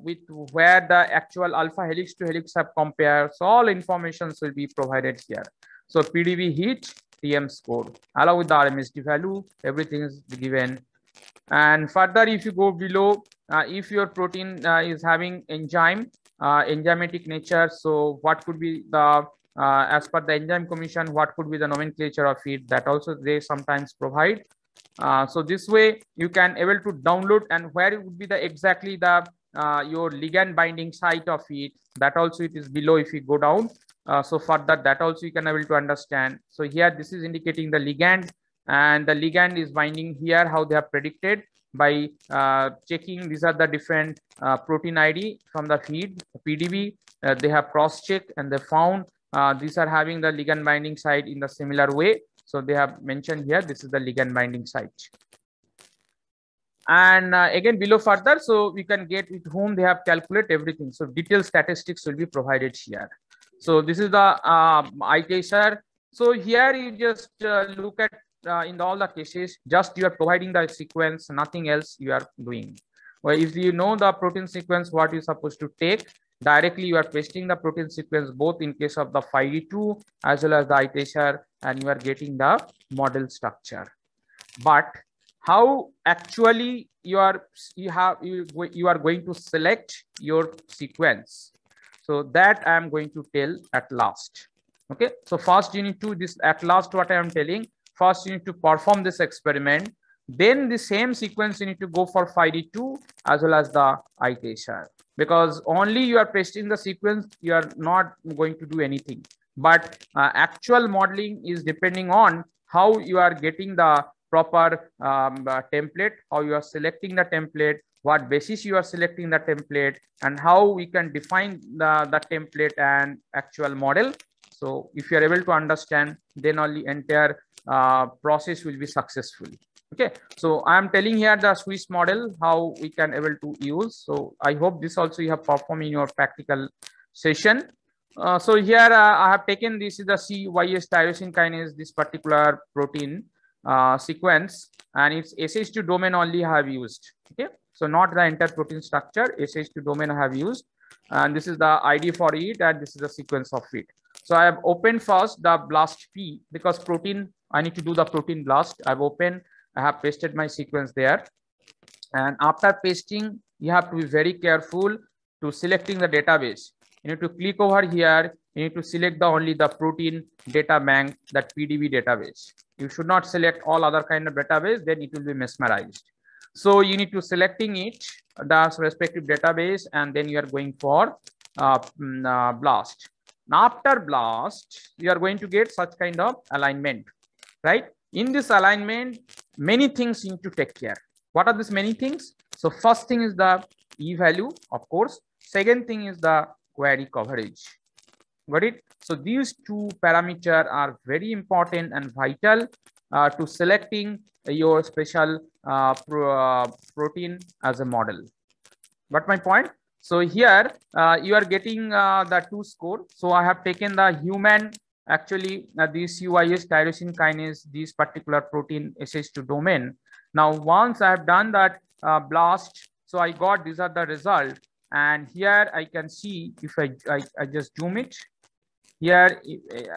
with where the actual alpha helix to helix have compared? So all informations will be provided here so pdb hit tm score. Along with the rmsd value everything is given. And further if you go below uh, if your protein uh, is having enzyme uh, enzymatic nature so what could be the uh, as per the enzyme commission what could be the nomenclature of it that also they sometimes provide. Uh, so this way you can able to download and where it would be the exactly the uh, your ligand binding site of it that also it is below if you go down uh, so for that that also you can able to understand so here this is indicating the ligand and the ligand is binding here how they have predicted by uh, checking these are the different uh, protein id from the feed pdb they have cross checked and they found uh, these are having the ligand binding site in the similar way. So they have mentioned here, this is the ligand binding site. And uh, again, below further, so we can get with whom they have calculate everything. So detailed statistics will be provided here. So this is the uh, I-TASSER. So here you just uh, look at uh, in all the cases, just you are providing the sequence, nothing else you are doing. Well, if you know the protein sequence, what you're supposed to take, directly you are pasting the protein sequence both in case of the 5E2 as well as the I-TASSER and you are getting the model structure. But how actually you are you have you, you are going to select your sequence so that i am going to tell at last. Okay? So first you need to this at last what i am telling first you need to perform this experiment. Then the same sequence you need to go for FID2 as well as the iteration. Because only you are pasting the sequence you are not going to do anything. But uh, actual modeling is depending on how you are getting the proper um, uh, template, how you are selecting the template, what basis you are selecting the template, and how we can define the, the template and actual model. So if you are able to understand, then only entire uh, process will be successful. Okay, so I am telling here the Swiss model, how we can able to use. So I hope this also you have performed in your practical session. Uh, so here uh, I have taken this is the CYS tyrosine kinase, this particular protein uh, sequence and it's SH2 domain only I have used. Okay, so not the entire protein structure, SH2 domain I have used. And this is the ID for it and this is the sequence of it. So I have opened first the blast P because protein, I need to do the protein blast. I've opened, I have pasted my sequence there. And after pasting, you have to be very careful to selecting the database. You need to click over here. You need to select the only the protein data bank, that PDB database. You should not select all other kind of database, then it will be mesmerized. So you need to selecting it, the respective database, and then you are going for uh, mm, uh, blast. Now after blast, you are going to get such kind of alignment, right? In this alignment, many things you need to take care. What are these many things? So first thing is the E value, of course. Second thing is the query coverage. Got it? So these two parameters are very important and vital uh, to selecting your special uh, pro, uh, protein as a model. But my point? So here uh, you are getting uh, the two score. So I have taken the human actually uh, this UIS tyrosine kinase, this particular protein SH2 domain. Now once I have done that blast, so I got these are the result and here I can see if I, I, I just zoom it, here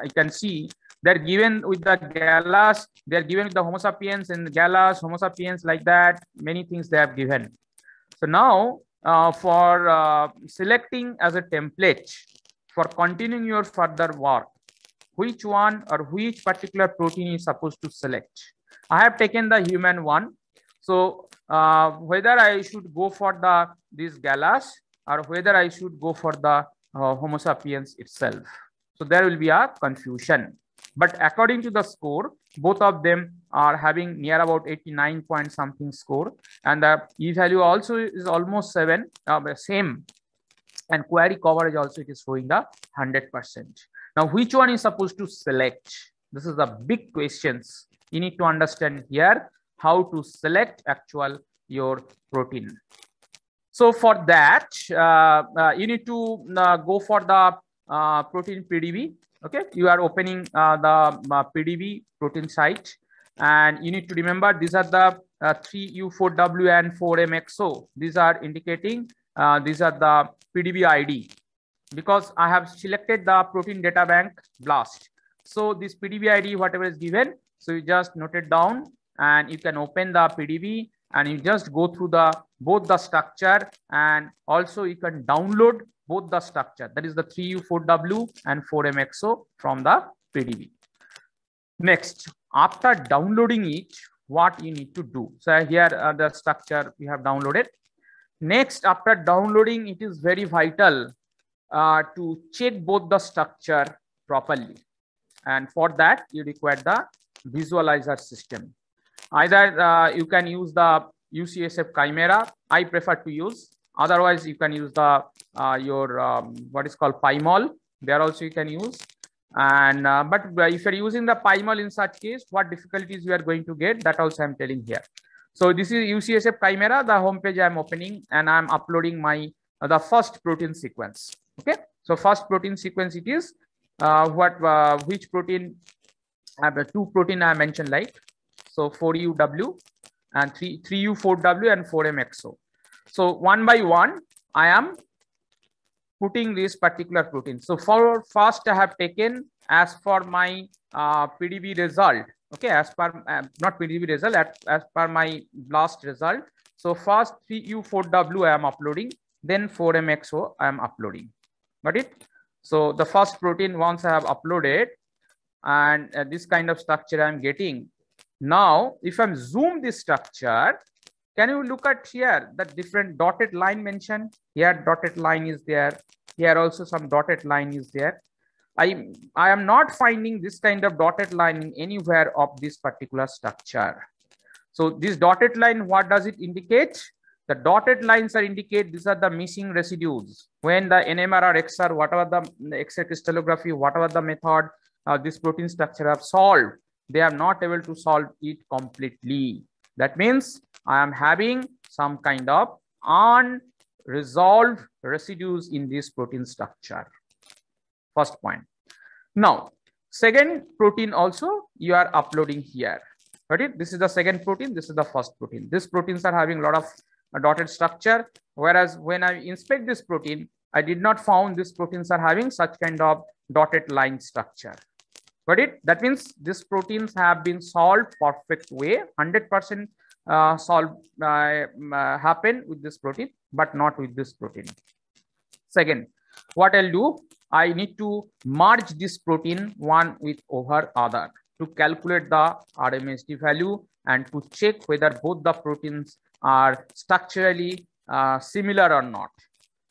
I can see they're given with the Gallus, they're given with the Homo sapiens and Gallus, Homo sapiens like that, many things they have given. So now uh, for uh, selecting as a template for continuing your further work, which one or which particular protein is supposed to select. I have taken the human one. So uh, whether I should go for the this Gallus or whether I should go for the uh, Homo sapiens itself. So there will be a confusion. But according to the score, both of them are having near about 89 point something score. And the E value also is almost seven, uh, same. And query coverage also it is showing the 100%. Now, which one is supposed to select? This is the big questions. You need to understand here how to select actual your protein. So for that, uh, uh, you need to uh, go for the uh, protein PDB. Okay, you are opening uh, the uh, PDB protein site, and you need to remember these are the 3U4W and 4MXO. These are indicating these are the PDB ID because I have selected the protein data bank blast. So this PDB ID, whatever is given, so you just note it down and you can open the PDB and you just go through the both the structure and also you can download both the structure that is the 3U4W and 4MXO from the PDB. Next, after downloading it, what you need to do. So here uh, the structure we have downloaded. Next, after downloading, it is very vital uh, to check both the structure properly. And for that, you require the visualizer system. Either uh, you can use the UCSF Chimera. I prefer to use Otherwise, you can use the uh, your um, what is called PyMol. There also you can use. And uh, but if you're using the PyMol in such case, what difficulties you are going to get, that also I'm telling here. So this is UCSF Chimera, the homepage I'm opening, and I'm uploading my uh, the first protein sequence. Okay, so first protein sequence it is uh, what uh, which protein I have two protein I mentioned like so 4UW and 3 3U4W and 4MXO. So one by one, I am putting this particular protein. So for first I have taken as for my uh, PDB result, Okay, as per uh, not PDB result, at, as per my last result. So first 3U4W I am uploading, then 4MXO I am uploading. Got it? So the first protein once I have uploaded, and uh, this kind of structure I'm getting. Now, if I'm zoom this structure, can you look at here the different dotted line mentioned? Here dotted line is there. Here also some dotted line is there. I, I am not finding this kind of dotted line anywhere of this particular structure. So this dotted line, what does it indicate? The dotted lines are indicate these are the missing residues. When the NMR or XR, whatever the X-ray crystallography, whatever the method, uh, this protein structure have solved, they are not able to solve it completely. That means I am having some kind of unresolved residues in this protein structure. First point. Now, second protein also you are uploading here. Right? This is the second protein. This is the first protein. These proteins are having a lot of dotted structure. Whereas when I inspect this protein, I did not found these proteins are having such kind of dotted line structure. Got it? That means these proteins have been solved perfect way, 100% uh, solve uh, uh, happen with this protein, but not with this protein. Second, what I'll do, I need to merge this protein one with over other to calculate the RMSD value and to check whether both the proteins are structurally uh, similar or not.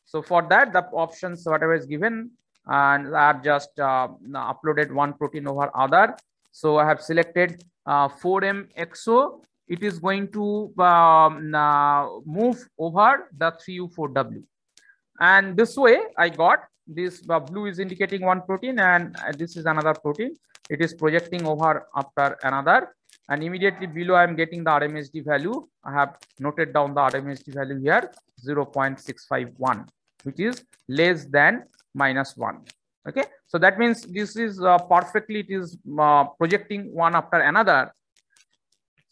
So for that, the options whatever is given and I have just uh, uploaded one protein over other. So I have selected uh, 4M-XO. It is going to um, uh, move over the 3U4W. And this way I got this uh, blue is indicating one protein and uh, this is another protein. It is projecting over after another and immediately below I am getting the RMSD value. I have noted down the RMSD value here 0.651 which is less than minus 1 okay so that means this is uh, perfectly it is uh, projecting one after another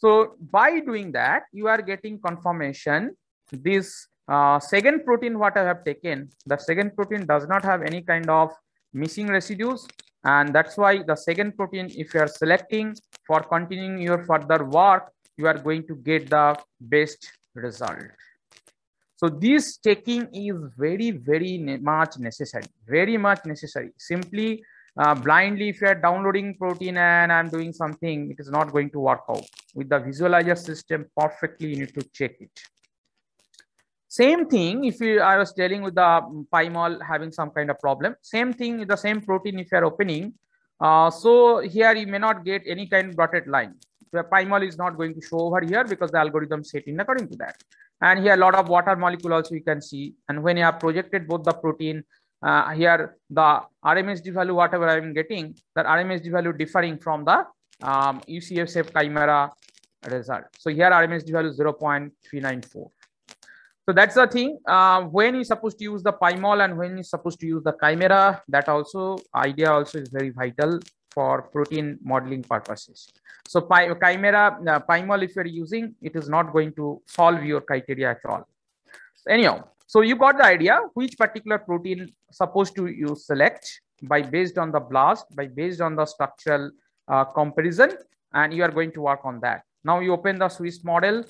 so by doing that you are getting confirmation this uh, second protein what I have taken, the second protein does not have any kind of missing residues. And that's why the second protein, if you are selecting for continuing your further work, you are going to get the best result. So this checking is very, very much necessary, very much necessary. Simply uh, blindly, if you are downloading protein and I'm doing something, it is not going to work out. With the visualizer system, perfectly you need to check it. Same thing, if you, I was telling with the pymol having some kind of problem, same thing, with the same protein if you are opening. Uh, so here you may not get any kind of dotted line. The pymol is not going to show over here because the algorithm set in according to that. And here a lot of water molecule also you can see. And when you have projected both the protein, uh, here the RMSD value, whatever I'm getting, that RMSD value differing from the um, chimera result. So here RMSD value is 0.394. So that's the thing. Uh, when you're supposed to use the pymol and when you're supposed to use the chimera, that also idea also is very vital for protein modeling purposes. So chimera, uh, pymol, if you're using, it is not going to solve your criteria at all. So anyhow, so you got the idea which particular protein supposed to you select by based on the blast, by based on the structural uh, comparison, and you are going to work on that. Now you open the Swiss model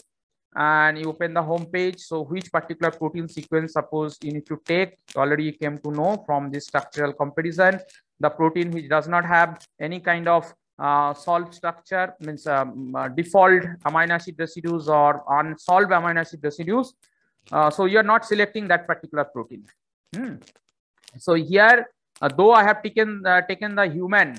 and you open the home page. So which particular protein sequence suppose you need to take already came to know from this structural comparison. The protein which does not have any kind of uh, solved structure means um, uh, default amino acid residues or unsolved amino acid residues. Uh, so you are not selecting that particular protein. Hmm. So here, uh, though I have taken uh, taken the human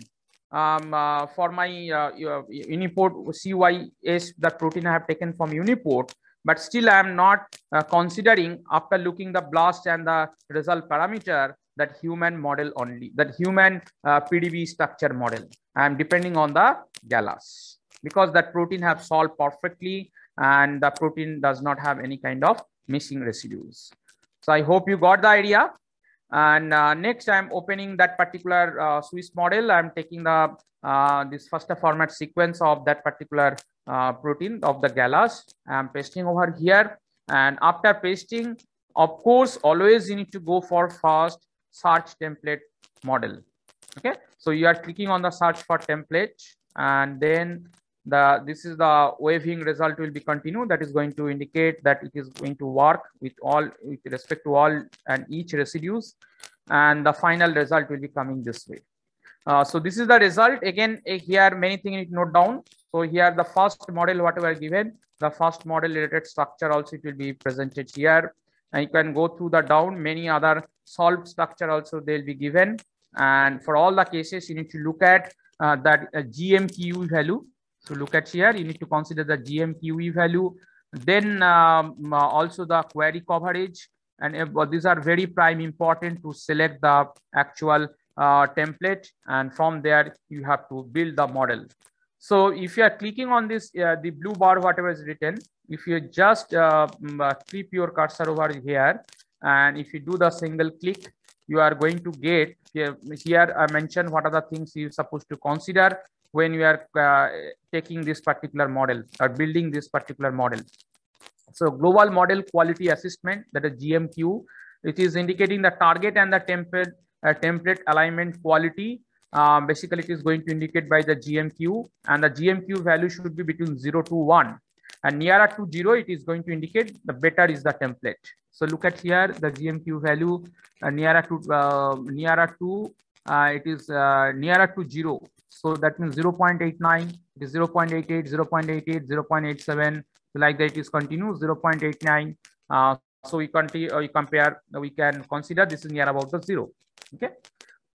um, uh, for my uh, Uniport CYS, the protein I have taken from Uniport, but still I am not considering after looking the blast and the result parameter that human model only, that human PDB structure model. I am depending on the GALAS because that protein have solved perfectly and the protein does not have any kind of missing residues. So I hope you got the idea. And uh, next, I'm opening that particular uh, Swiss model. I'm taking the uh, this first format sequence of that particular uh, protein of the GALAS. I'm pasting over here. And after pasting, of course, always you need to go for fast search template model. Okay, so you are clicking on the search for template and then the this is the waving result will be continued. That is going to indicate that it is going to work with all with respect to all and each residues. And the final result will be coming this way. Uh, so this is the result. Again uh, here many things note down. So here the first model whatever given the first model related structure also it will be presented here. And you can go through the down. Many other solved structure also they'll be given. And for all the cases you need to look at uh, that uh, gmqe value so look at here, you need to consider the GMQE value, then um, uh, also the query coverage. And if, uh, these are very prime important to select the actual uh, template. And from there, you have to build the model. So if you are clicking on this, uh, the blue bar, whatever is written, if you just uh, keep your cursor over here, and if you do the single click, you are going to get here, here I mentioned what are the things you're supposed to consider when you are uh, taking this particular model or building this particular model. So global model quality assessment, that is GMQ, it is indicating the target and the template, uh, template alignment quality. Um, basically, it is going to indicate by the GMQ and the GMQ value should be between 0 to 1 and nearer to 0, it is going to indicate the better is the template. So look at here, the GMQ value uh, nearer to, uh, nearer to uh, it is nearer to 0 so that means 0 0.89, it is 0 0.88, 0 0.88, 0 0.87. So like that, it is continuous 0 0.89. Uh, so we continue, uh, we compare, uh, we can consider this is near about the zero. Okay.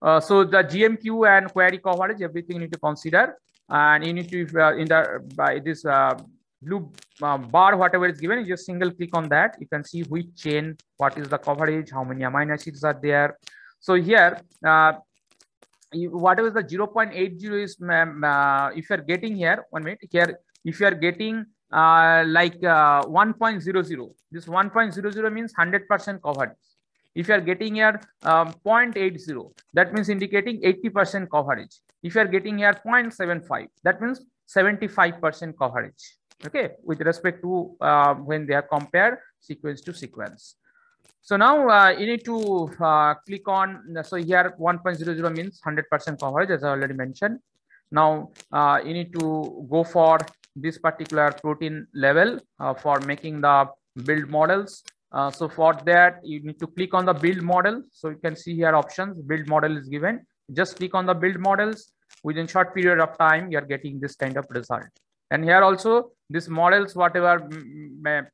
Uh, so the GMQ and query coverage, everything you need to consider. And you need to, uh, in the, by this uh, blue uh, bar, whatever is given, you just single click on that. You can see which chain, what is the coverage, how many amino acids are there. So here, uh, whatever the 0.80 is uh, if you're getting here one minute here if you are getting uh, like uh, 1.00 this 1.00 means 100 percent coverage if you are getting here um, 0.80 that means indicating 80 percent coverage. If you are getting here 0.75 that means 75 percent coverage. Okay with respect to uh, when they are compared sequence to sequence so now uh, you need to uh, click on, so here 1.00 means 100% coverage as I already mentioned. Now uh, you need to go for this particular protein level uh, for making the build models. Uh, so for that, you need to click on the build model. So you can see here options, build model is given. Just click on the build models. Within short period of time, you're getting this kind of result. And here also, this models, whatever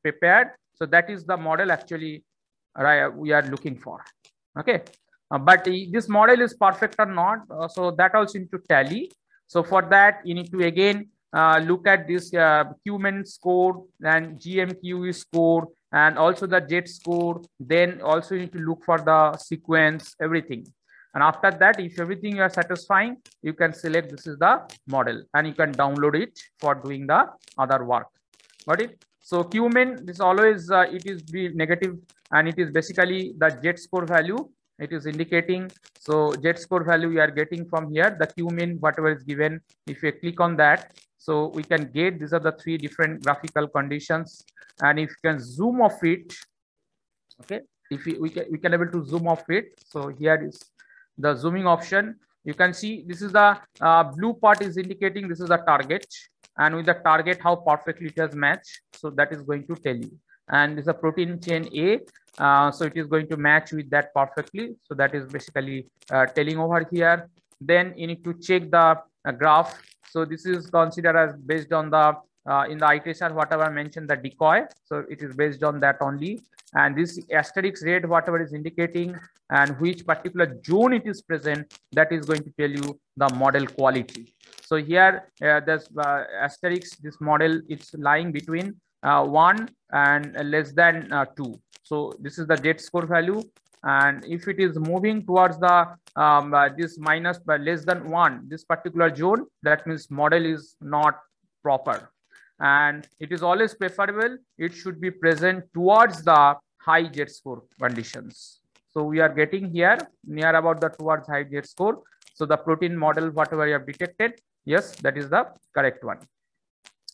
prepared, so that is the model actually right, we are looking for. Okay, uh, but this model is perfect or not. Uh, so that also need to tally. So for that, you need to again uh, look at this uh, score and GMQE score and also the JET score. Then also you need to look for the sequence, everything. And after that, if everything you are satisfying, you can select this is the model and you can download it for doing the other work. Got it? So Qmin, this always, uh, it is be negative and it is basically the JET score value. It is indicating, so JET score value we are getting from here, the Qmin, whatever is given, if you click on that, so we can get, these are the three different graphical conditions. And if you can zoom off it, okay, if we, we, can, we can able to zoom off it. So here is the zooming option. You can see this is the uh, blue part is indicating this is the target and with the target how perfectly it has matched so that is going to tell you and is a protein chain a uh, so it is going to match with that perfectly. So that is basically uh, telling over here. Then you need to check the uh, graph. So this is considered as based on the uh, in the iteration whatever I mentioned the decoy. So it is based on that only. And this asterisk red whatever is indicating and which particular zone it is present that is going to tell you the model quality. So here uh, this uh, asterisk this model it's lying between 1 and less than uh, 2 so this is the JET score value. And if it is moving towards the um, uh, this minus by less than 1 this particular zone that means model is not proper. And it is always preferable. It should be present towards the high JET score conditions. So we are getting here near about the towards high JET score. So the protein model whatever you have detected yes that is the correct one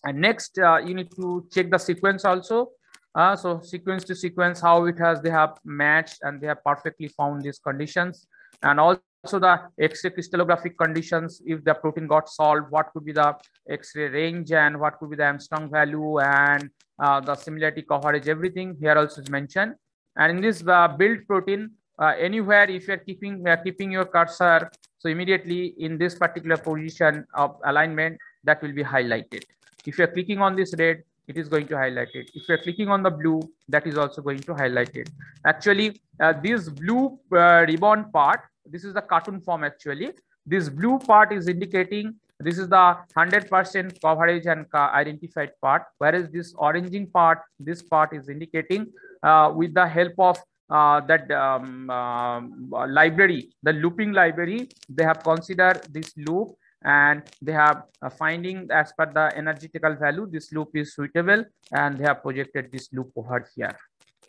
and next uh, you need to check the sequence also uh, so sequence to sequence how it has they have matched and they have perfectly found these conditions and also the X-ray crystallographic conditions. If the protein got solved, what could be the X-ray range and what could be the Armstrong value and uh, the similarity coverage, everything here also is mentioned. And in this uh, build protein, uh, anywhere if you're keeping uh, keeping your cursor, so immediately in this particular position of alignment, that will be highlighted. If you're clicking on this red, it is going to highlight it. If you're clicking on the blue, that is also going to highlight it. Actually, uh, this blue uh, ribbon part, this is the cartoon form actually. This blue part is indicating this is the 100% coverage and identified part, whereas this oranging part, this part is indicating uh, with the help of uh, that um, uh, library, the looping library, they have considered this loop and they have uh, finding as per the energetical value this loop is suitable. And they have projected this loop over here.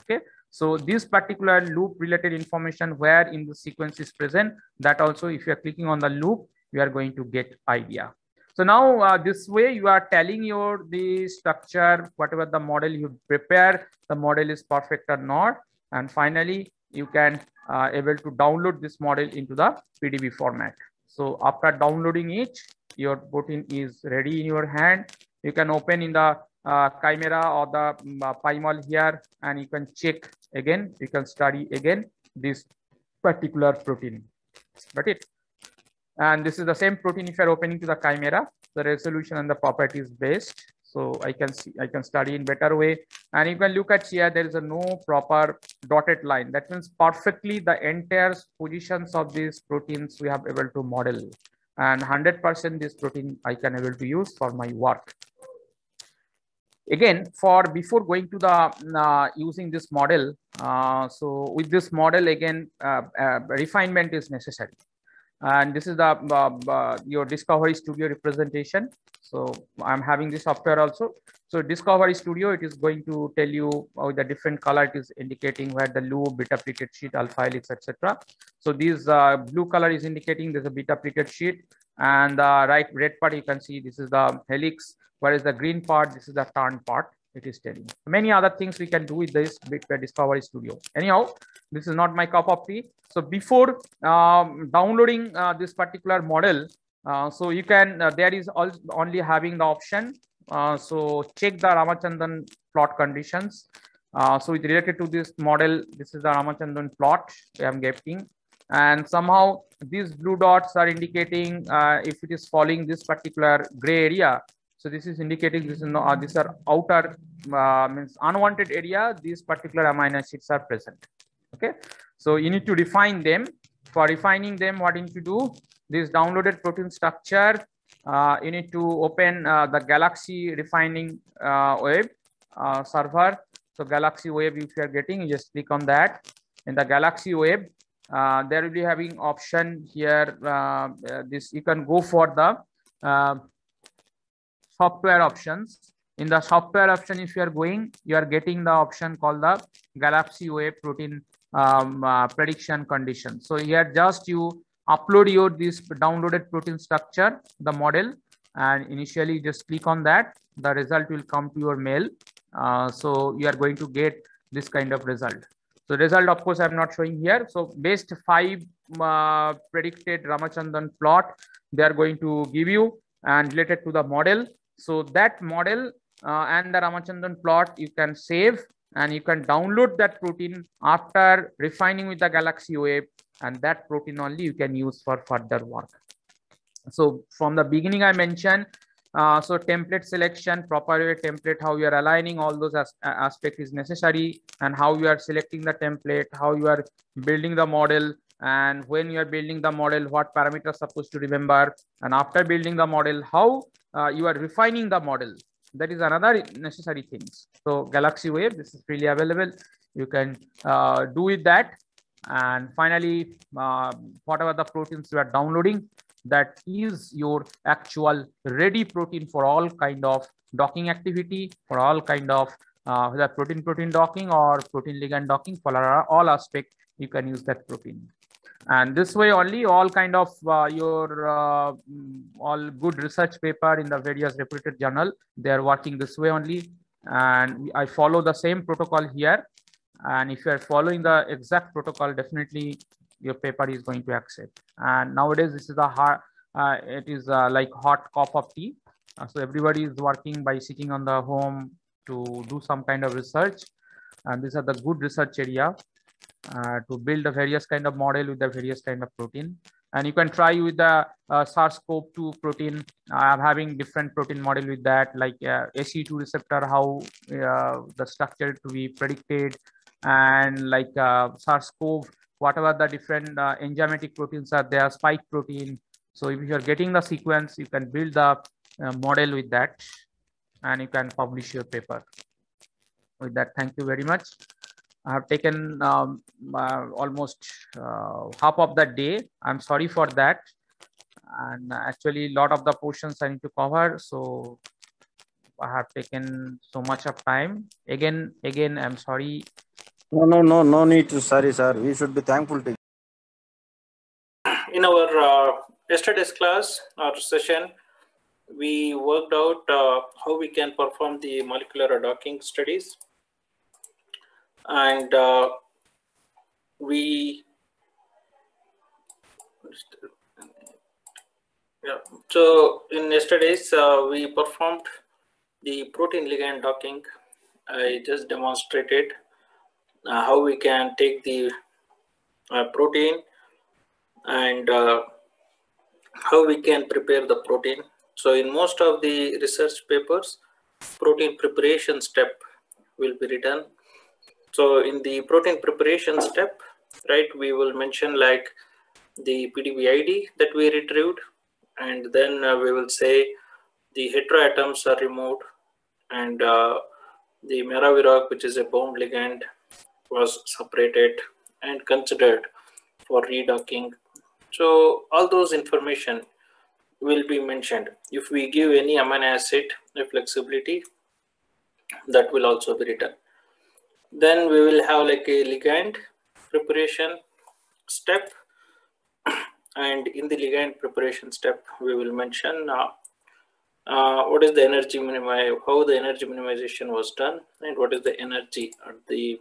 Okay. So this particular loop related information where in the sequence is present that also if you are clicking on the loop you are going to get idea. So now uh, this way you are telling your the structure whatever the model you prepare the model is perfect or not. And finally you can uh, able to download this model into the pdb format so after downloading it, your protein is ready in your hand. You can open in the uh, Chimera or the um, uh, PyMol here and you can check again. You can study again this particular protein. Got it? And this is the same protein if you're opening to the Chimera, the resolution and the properties based. So I can see, I can study in better way. And you can look at here, there is a no proper dotted line. That means perfectly the entire positions of these proteins we have able to model. And 100% this protein I can able to use for my work. Again, for before going to the uh, using this model, uh, so with this model again, uh, uh refinement is necessary and this is the uh, uh, your discovery studio representation. So i'm having this software also. So discovery studio it is going to tell you uh, the different color it is indicating where the loop beta pleated sheet alpha helix etc so this uh, blue color is indicating there's a beta pleated sheet. And the right red part you can see this is the helix. Whereas the green part this is the turn part it is telling many other things we can do with this bitware discovery studio. Anyhow this is not my cup of tea. So before um, downloading uh, this particular model uh, so you can uh, there is only having the option. Uh, so check the ramachandran plot conditions. Uh, so it's related to this model this is the ramachandran plot i am getting. And somehow these blue dots are indicating uh, if it is following this particular gray area so this is indicating this is no, uh, these are outer uh, means unwanted area. These particular amino acids are present. Okay. So you need to refine them. For refining them, what you need to do? This downloaded protein structure. Uh, you need to open uh, the Galaxy refining uh, web uh, server. So Galaxy web, if you are getting, you just click on that. In the Galaxy web, there will be having option here. this you can go for the software options. In the software option, if you are going, you are getting the option called the Galaxy Web Protein um, uh, Prediction Condition. So here just you upload your this downloaded protein structure, the model, and initially just click on that. The result will come to your mail. Uh, so you are going to get this kind of result. So result, of course, I'm not showing here. So based five uh, predicted Ramachandran plot, they are going to give you and related to the model. So that model uh, and the Ramachandran plot you can save and you can download that protein after refining with the Galaxy Web and that protein only you can use for further work. So from the beginning I mentioned, uh, so template selection, proper template, how you are aligning all those as aspects is necessary and how you are selecting the template, how you are building the model and when you are building the model, what parameters supposed to remember and after building the model, how uh, you are refining the model. That is another necessary things. So Galaxy Web, this is freely available. You can uh, do with that. And finally, uh, whatever the proteins you are downloading, that is your actual ready protein for all kind of docking activity, for all kind of uh, whether protein protein docking or protein ligand docking for all aspect, you can use that protein and this way only all kind of uh, your uh, all good research paper in the various reputed journal they are working this way only and i follow the same protocol here and if you are following the exact protocol definitely your paper is going to accept. And nowadays, this is a hard, uh, it is uh, like hot cup of tea. Uh, so everybody is working by sitting on the home to do some kind of research. And these are the good research area uh, to build a various kind of model with the various kind of protein. And you can try with the uh, SARS-CoV-2 protein. I'm having different protein model with that, like uh, ACE2 receptor, how uh, the structure to be predicted, and like uh, SARS-CoV, whatever the different enzymatic proteins are there, spike protein. So if you're getting the sequence, you can build the model with that, and you can publish your paper. With that, thank you very much. I have taken um, uh, almost uh, half of the day. I'm sorry for that. And actually, a lot of the portions I need to cover. So I have taken so much of time. Again, again, I'm sorry. No, no, no, no need to sorry, sir. We should be thankful to you. in our uh, yesterday's class or session, we worked out uh, how we can perform the molecular docking studies. And uh, we, yeah, so in yesterday's, uh, we performed the protein ligand docking. I just demonstrated uh, how we can take the uh, protein and uh, how we can prepare the protein. So in most of the research papers, protein preparation step will be written. So in the protein preparation step, right, we will mention like the PDB ID that we retrieved, and then uh, we will say the heteroatoms are removed, and uh, the Maraviroc, which is a bound ligand, was separated and considered for redocking so all those information will be mentioned. If we give any amino acid flexibility, that will also be written. Then we will have like a ligand preparation step. [clears throat] And in the ligand preparation step, we will mention uh, uh, what is the energy minimi, how the energy minimization was done, and what is the energy at the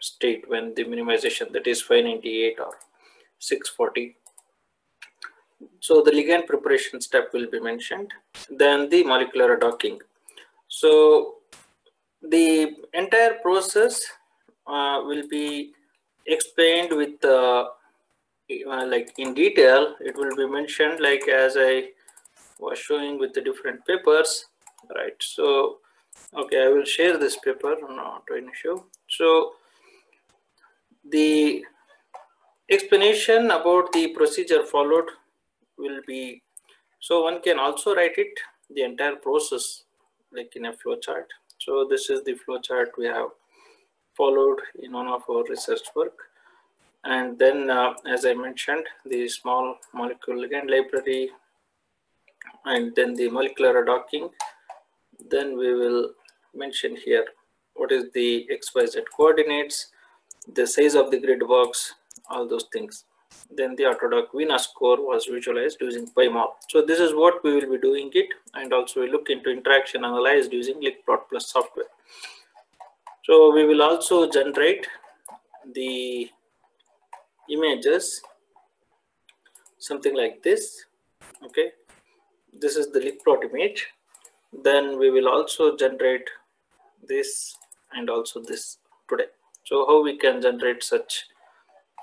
state when the minimization that is 598 or 640 so the ligand preparation step will be mentioned, then the molecular docking. So the entire process uh, will be explained with uh, uh, like in detail. It will be mentioned like as I was showing with the different papers, right? So okay, I will share this paper, not an issue. So the explanation about the procedure followed will be so one can also write it the entire process like in a flow chart so this is the flow chart we have followed in one of our research work. And then uh, as i mentioned the small molecule ligand library and then the molecular docking. Then we will mention here what is the xyz coordinates the size of the grid box all those things then the Autodoc VINA score was visualized using PyMol. So this is what we will be doing it and also we look into interaction analyzed using LickPlot Plus software. So we will also generate the images, something like this, okay. This is the LickPlot image. Then we will also generate this and also this today. So how we can generate such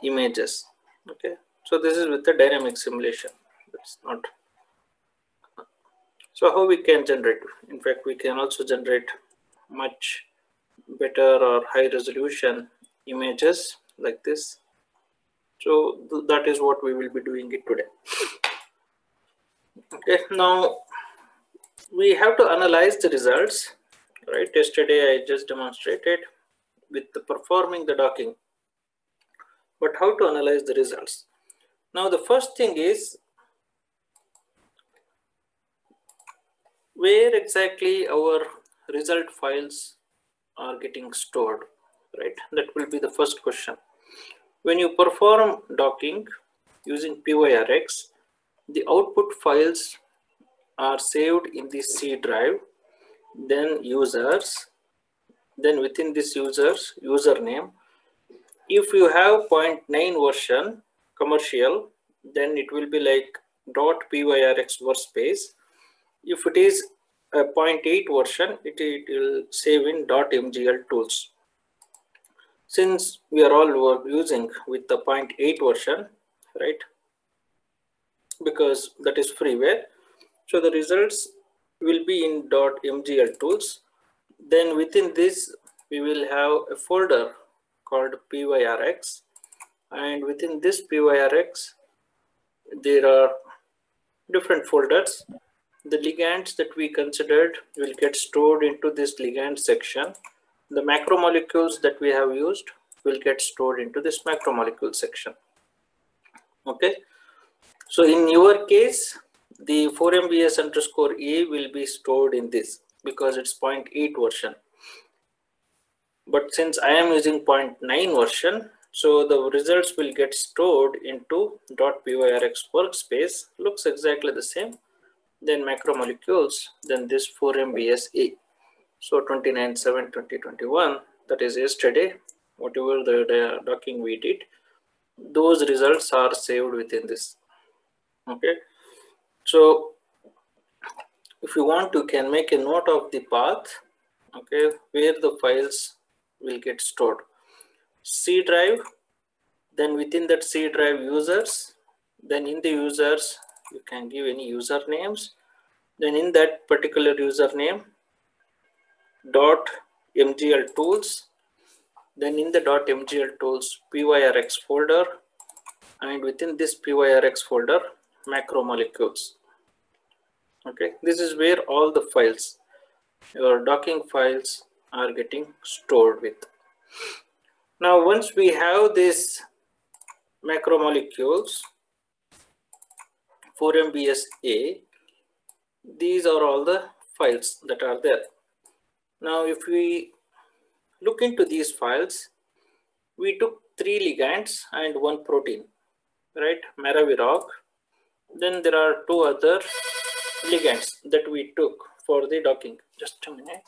images okay. So this is with the dynamic simulation. It's not. So how we can generate? In fact we can also generate much better or high resolution images like this. So th that is what we will be doing it today. Okay. Now we have to analyze the results right? Yesterday i just demonstrated with the performing the docking but how to analyze the results. Now, the first thing is where exactly our result files are getting stored, right? That will be the first question. When you perform docking using PYRX, the output files are saved in the C drive, then users, then within this users, username, if you have 0.9 version commercial, then it will be like dot pyrx workspace. If it is a 0.8 version, it, it will save in dot mgl tools. Since we are all using with the 0.8 version, right? Because that is freeware. So the results will be in dot mgl tools. Then within this, we will have a folder called pyrx and within this pyrx there are different folders. The ligands that we considered will get stored into this ligand section. The macromolecules that we have used will get stored into this macromolecule section. Okay? So in your case the 4mbs underscore a will be stored in this because it's 0.8 version but since I am using 0.9 version, so the results will get stored into dot .pyrx workspace, looks exactly the same. Then macromolecules, then this 4MBSA. So 29-7-2021, that is yesterday, whatever the, the docking we did, those results are saved within this. Okay. So if you want to, can make a note of the path, okay, where the files will get stored. C drive, then within that C drive users, then in the users, you can give any usernames. Then in that particular username, dot mgl tools, then in the dot mgl tools pyrx folder, and within this pyrx folder, macromolecules. Okay, this is where all the files, your docking files are getting stored with. Now, once we have these macromolecules, 4MBSA, these are all the files that are there. Now, if we look into these files, we took three ligands and one protein, right? Maraviroc. Then there are two other ligands that we took for the docking. Just a minute.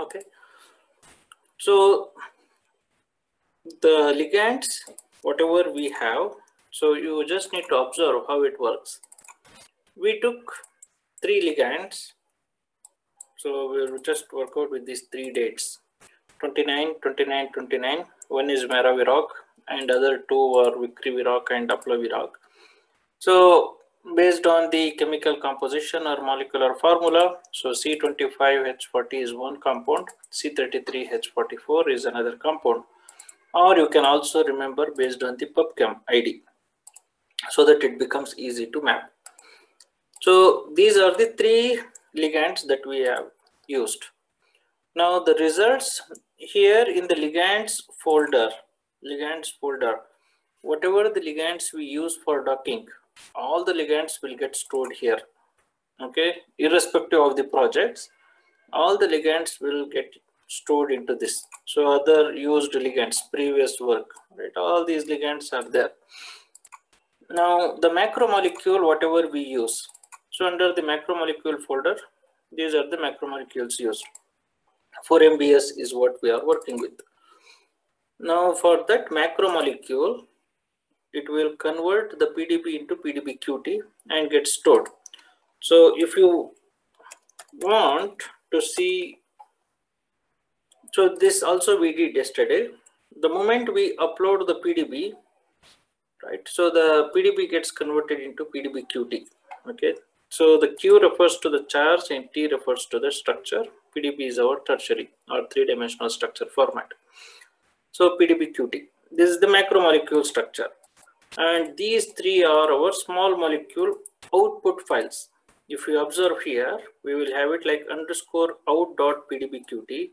Okay. So the ligands, whatever we have, so you just need to observe how it works. We took three ligands. So we'll just work out with these three dates. 29, 29, 29. One is Maraviroc and other two are Vicryviroc and Aploviroc. So based on the chemical composition or molecular formula. So C25H40 is one compound, C33H44 is another compound. Or you can also remember based on the PubChem ID so that it becomes easy to map. So these are the three ligands that we have used. Now the results here in the ligands folder, ligands folder, whatever the ligands we use for docking, all the ligands will get stored here okay? Irrespective of the projects all the ligands will get stored into this. So other used ligands previous work right? All these ligands are there. Now the macromolecule whatever we use so under the macromolecule folder these are the macromolecules used. 4mbs is what we are working with. Now for that macromolecule it will convert the PDB into PDBQT and get stored. So if you want to see, so this also we did yesterday. The moment we upload the PDB, right? So the PDB gets converted into PDB-QT, okay? So the Q refers to the charge and T refers to the structure. PDB is our tertiary or three-dimensional structure format. So PDB-QT, this is the macromolecule structure. And these three are our small molecule output files. If you observe here, we will have it like underscore out dot pdbqt,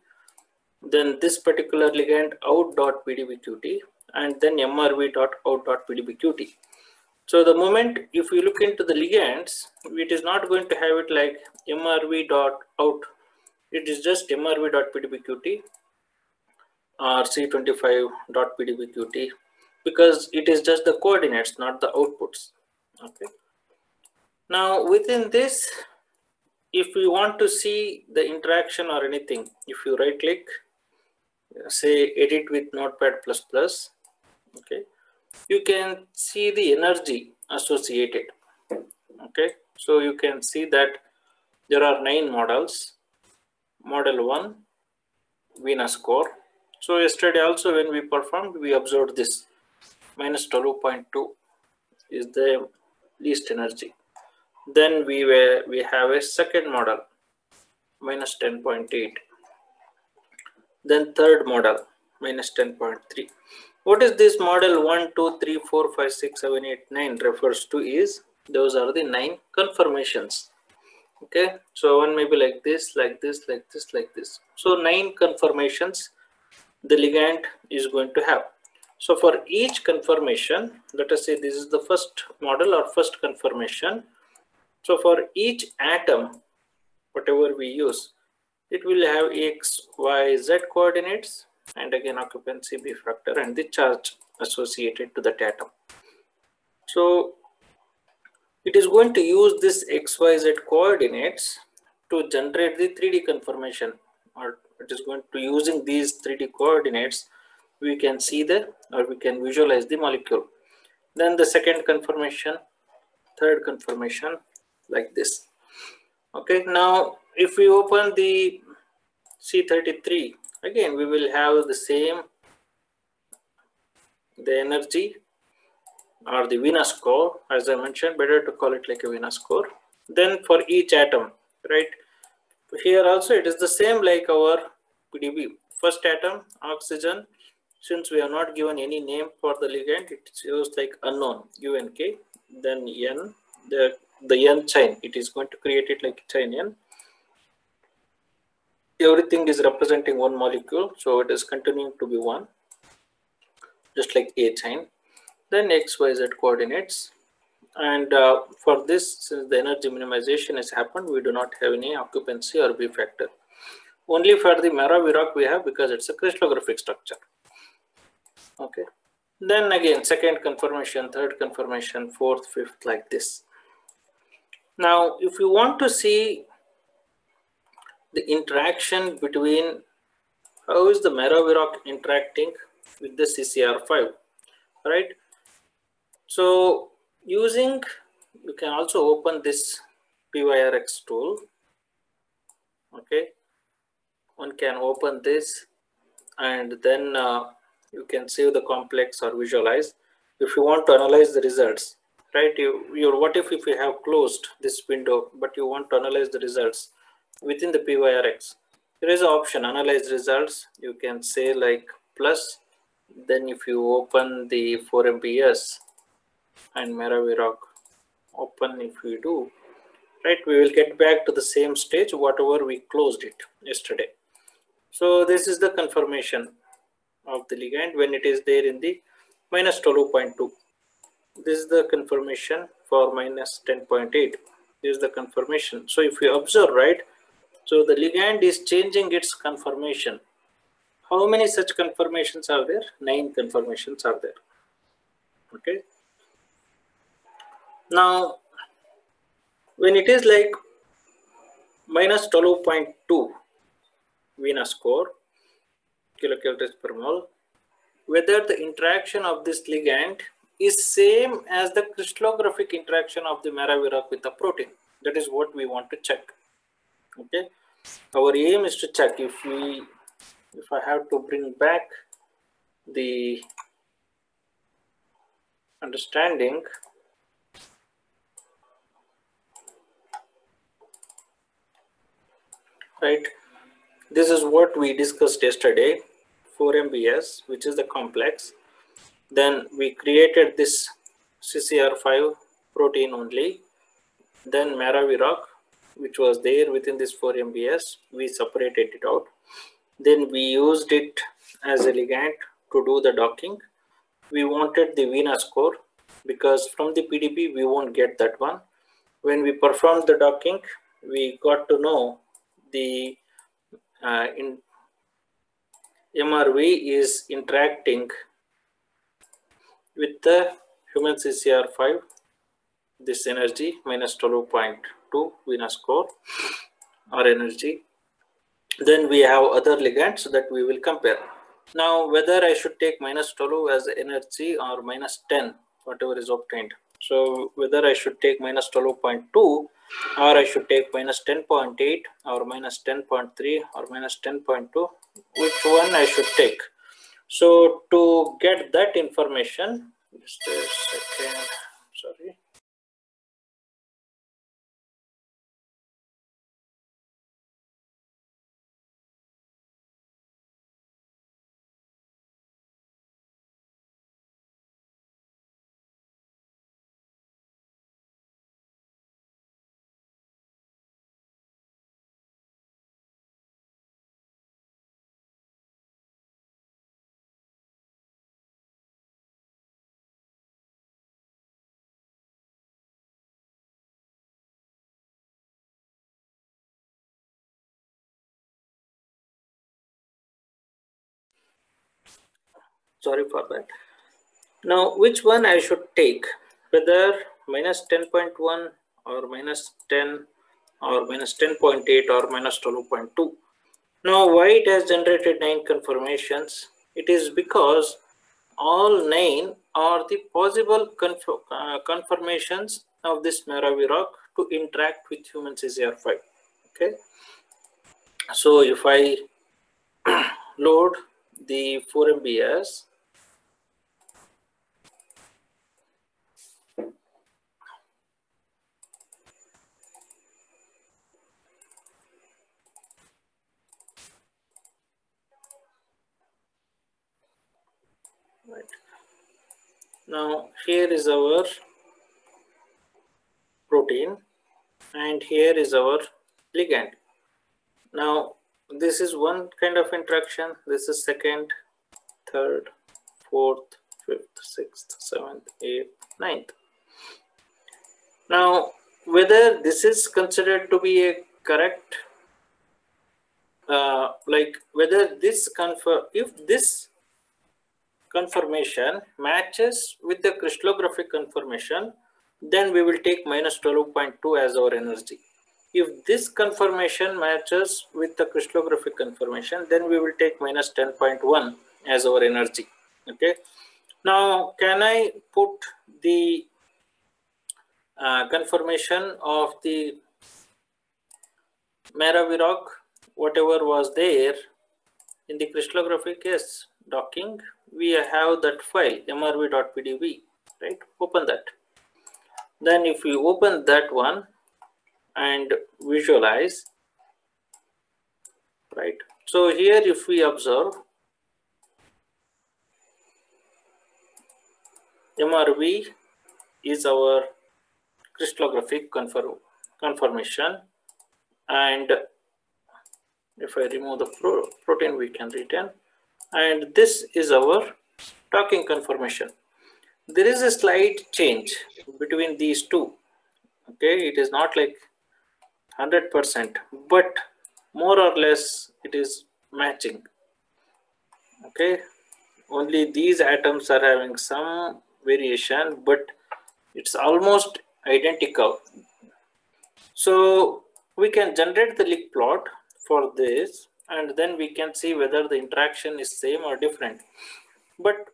then this particular ligand out dot pdbqt, and then mrv dot out dot pdbqt. So the moment if you look into the ligands, it is not going to have it like mrv dot out. It is just mrv dot pdbqt or c25 dot pdbqt because it is just the coordinates, not the outputs. Okay. Now within this, if we want to see the interaction or anything, if you right click, uh, say edit with notepad okay, you can see the energy associated. Okay, so you can see that there are nine models. Model one, Venus core. So yesterday also when we performed, we observed this minus 12.2 is the least energy. Then we were we have a second model minus 10.8. Then third model minus 10.3. What is this model 1, 2, 3, 4, 5, 6, 7, 8, 9 refers to is those are the nine conformations. Okay, so one may be like this, like this, like this, like this. So nine conformations the ligand is going to have. So for each conformation, let us say this is the first model or first conformation. So for each atom, whatever we use, it will have x, y, z coordinates and again occupancy B factor and the charge associated to that atom. So it is going to use this x, y, z coordinates to generate the 3D conformation or it is going to using these 3D coordinates we can see the or we can visualize the molecule. Then the second conformation, third conformation like this. Okay, now if we open the C33, again we will have the same the energy or the Venus core, as I mentioned, better to call it like a Venus core. Then for each atom, right? Here also it is the same like our PDB. First atom, oxygen, since we have not given any name for the ligand, it shows like unknown, UNK, then N, the, the N chain, it is going to create it like chain N. Everything is representing one molecule, so it is continuing to be one, just like A chain. Then X, Y, Z coordinates. And uh, for this, since the energy minimization has happened, we do not have any occupancy or B factor. Only for the Mara-Virac we have because it's a crystallographic structure. Okay. Then again, second confirmation, third confirmation, fourth, fifth, like this. Now, if you want to see the interaction between how is the Mara-Virac interacting with the CCR5, right? So using, you can also open this PYRX tool. Okay, one can open this and then uh, you can save the complex or visualize. If you want to analyze the results, right? You, your what if if you have closed this window, but you want to analyze the results within the PYRX? There is an option analyze results. You can say like plus. Then if you open the 4MBS and Mara-Virac open if we do, right? We will get back to the same stage, whatever we closed it yesterday. So this is the confirmation of the ligand when it is there in the minus 12.2. This is the confirmation for minus 10.8. This is the confirmation. So if you observe, right, so the ligand is changing its conformation. How many such conformations are there? Nine conformations are there. Okay. Now, when it is like minus 12.2 Venus core, kilocalories per mole, whether the interaction of this ligand is same as the crystallographic interaction of the Mara-Virac with the protein. That is what we want to check. Okay. Our aim is to check if we, if I have to bring back the understanding right this is what we discussed yesterday 4mbs which is the complex. Then we created this ccr5 protein only. Then maraviroc which was there within this 4mbs we separated it out. Then we used it as a ligand to do the docking. We wanted the vena score because from the pdb we won't get that one. When we performed the docking we got to know the uh, in MRV is interacting with the human CCR5, this energy minus 12.2 Vena score or energy. Then we have other ligands that we will compare. Now, whether I should take minus 12 as energy or minus 10, whatever is obtained. So whether I should take minus 12.2 or I should take minus 10.8 or minus 10.3 or minus 10.2, which one I should take. So to get that information, just a second, sorry for that. Now which one i should take? Whether minus 10.1 or minus 10 or minus 10.8 or minus 12.2 now why it has generated nine conformations it is because all nine are the possible conf- uh, conformations of this Maravi rock to interact with human CCR5 okay? So if i [clears throat] load the 4mbs Right. Now here is our protein and here is our ligand. Now this is one kind of interaction. This is second, third, fourth, fifth, sixth, seventh, eighth, ninth. Now whether this is considered to be a correct uh, like whether this confer if this conformation matches with the crystallographic conformation, then we will take minus 12.2 as our energy. If this conformation matches with the crystallographic conformation, then we will take minus 10.1 as our energy. Okay. Now, can I put the uh, conformation of the Maraviroc, whatever was there in the crystallographic case docking we have that file mrv.pdb right? Open that. Then if we open that one and visualize right? So here if we observe mrv is our crystallographic conform conformation and if i remove the pro protein we can retain and this is our talking conformation. There is a slight change between these two. Okay, it is not like 100%, but more or less it is matching. Okay, only these atoms are having some variation, but it's almost identical. So we can generate the leak plot for this and then we can see whether the interaction is same or different. But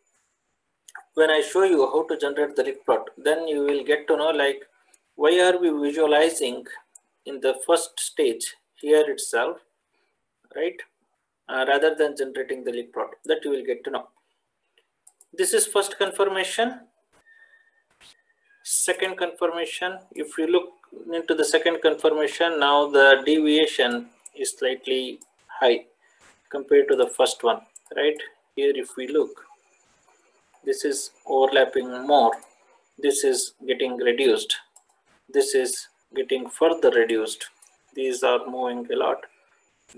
when i show you how to generate the Lick plot then you will get to know like why are we visualizing in the first stage here itself right? Uh, rather than generating the Lick plot that you will get to know. This is first confirmation. second confirmation, If you look into the second confirmation, now the deviation is slightly high compared to the first one, right? Here, if we look, this is overlapping more. This is getting reduced. This is getting further reduced. These are moving a lot.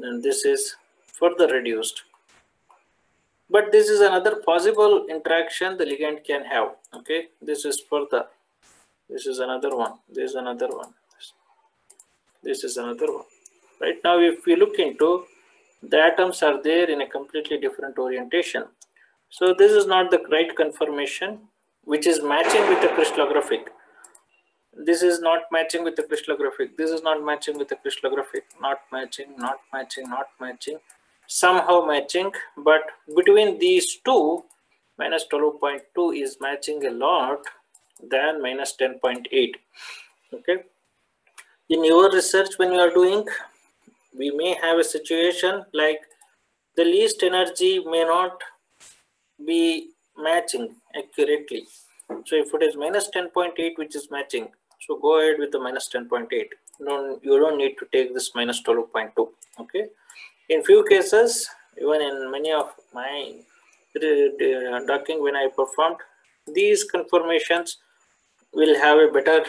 And this is further reduced. But this is another possible interaction the ligand can have. Okay, this is further. This is another one. This is another one. This is another one. Right now, if we look into the atoms are there in a completely different orientation. So this is not the right conformation, which is matching with the crystallographic. This is not matching with the crystallographic. This is not matching with the crystallographic. Not matching, not matching, not matching. Somehow matching, but between these two, minus 12.2 is matching a lot than minus 10.8. Okay. In your research, when you are doing, we may have a situation like the least energy may not be matching accurately. So if it is minus 10.8, which is matching, so go ahead with the minus 10.8. No, you don't need to take this minus 12.2. Okay. In few cases, even in many of my docking when I performed, these conformations will have a better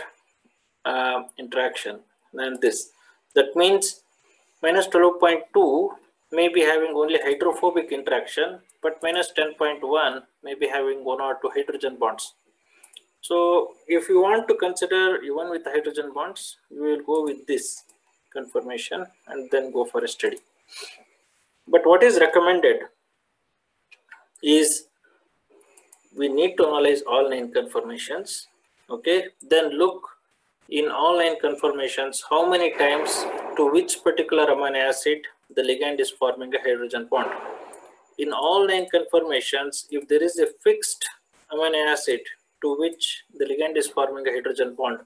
uh, interaction than this. That means minus 12.2 may be having only hydrophobic interaction, but minus 10.1 may be having one or two hydrogen bonds. So if you want to consider even with hydrogen bonds, you will go with this conformation and then go for a study. But what is recommended is we need to analyze all nine conformations. Okay, then look in all nine conformations how many times to which particular amino acid the ligand is forming a hydrogen bond. In all nine conformations, if there is a fixed amino acid to which the ligand is forming a hydrogen bond,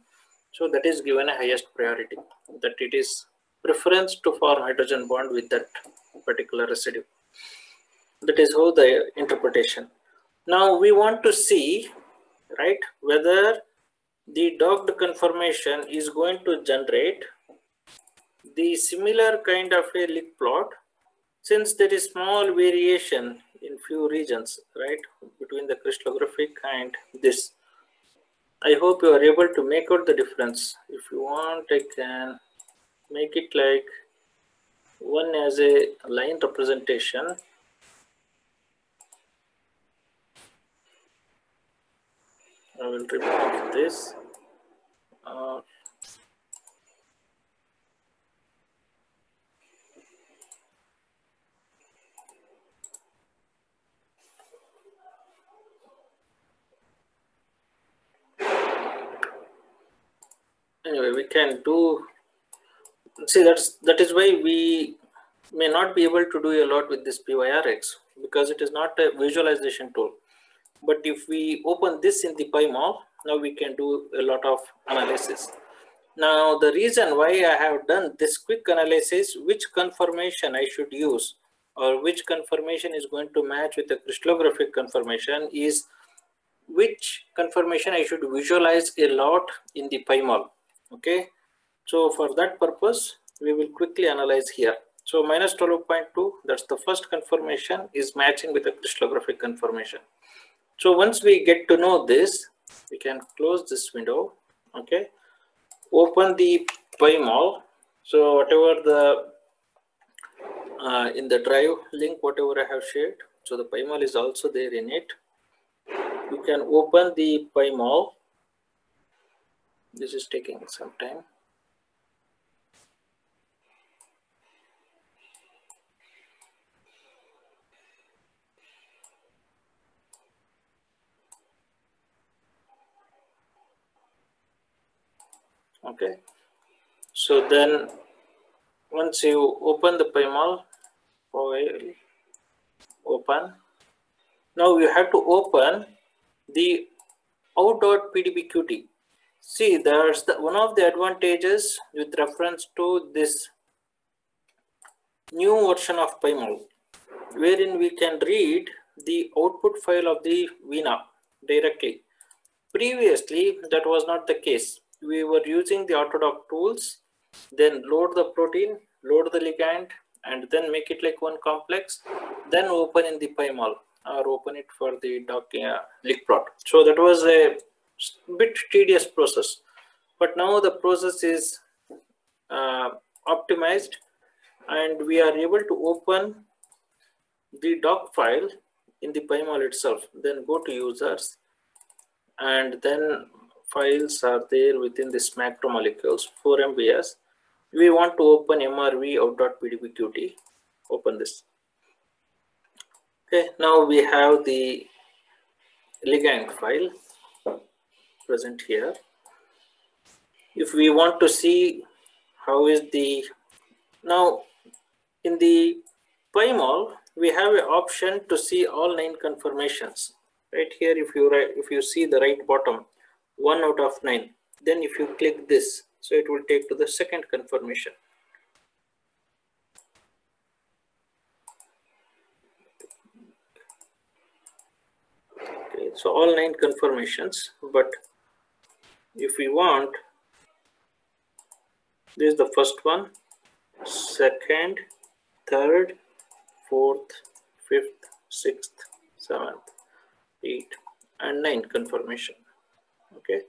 so that is given a highest priority, that it is preference to form hydrogen bond with that particular residue. That is how the interpretation. Now we want to see, right, whether the docked conformation is going to generate the similar kind of a Lick plot since there is small variation in few regions, right, between the crystallographic and this. I hope you are able to make out the difference. If you want, I can make it like one as a line representation. I will remove this. Uh, anyway, we can do see that's that is why we may not be able to do a lot with this PYRX because it is not a visualization tool. But if we open this in the PyMol, now we can do a lot of analysis. Now, the reason why I have done this quick analysis, which conformation I should use or which conformation is going to match with the crystallographic conformation is which conformation I should visualize a lot in the PyMol. Okay. So for that purpose, we will quickly analyze here. So minus 12.2, that's the first conformation is matching with the crystallographic conformation. So once we get to know this, we can close this window, okay? Open the PyMol. So whatever the, uh, in the drive link, whatever I have shared, so the PyMol is also there in it. You can open the PyMol. This is taking some time. okay. So then once you open the PyMol file open. Now you have to open the out.pdbqt see there's the one of the advantages with reference to this new version of PyMol wherein we can read the output file of the VINA directly previously that was not the case. We were using the Autodoc tools, then load the protein, load the ligand, and then make it like one complex, then open in the PyMol or open it for the doc uh, LickProt. So that was a bit tedious process. But now the process is uh, optimized and we are able to open the doc file in the PyMol itself. Then go to users and then files are there within this macromolecules 4 MBS. We want to open MRV out.pdbqt. Open this. Okay, now we have the ligand file present here. If we want to see how is the now in the PyMol, we have an option to see all nine conformations. Right here, if you write, if you see the right bottom, one out of nine, then if you click this, so it will take to the second conformation. Okay, so all nine conformations, but if we want, this is the first one, second, third, fourth, fifth, sixth, seventh, eight, and nine confirmation Okay,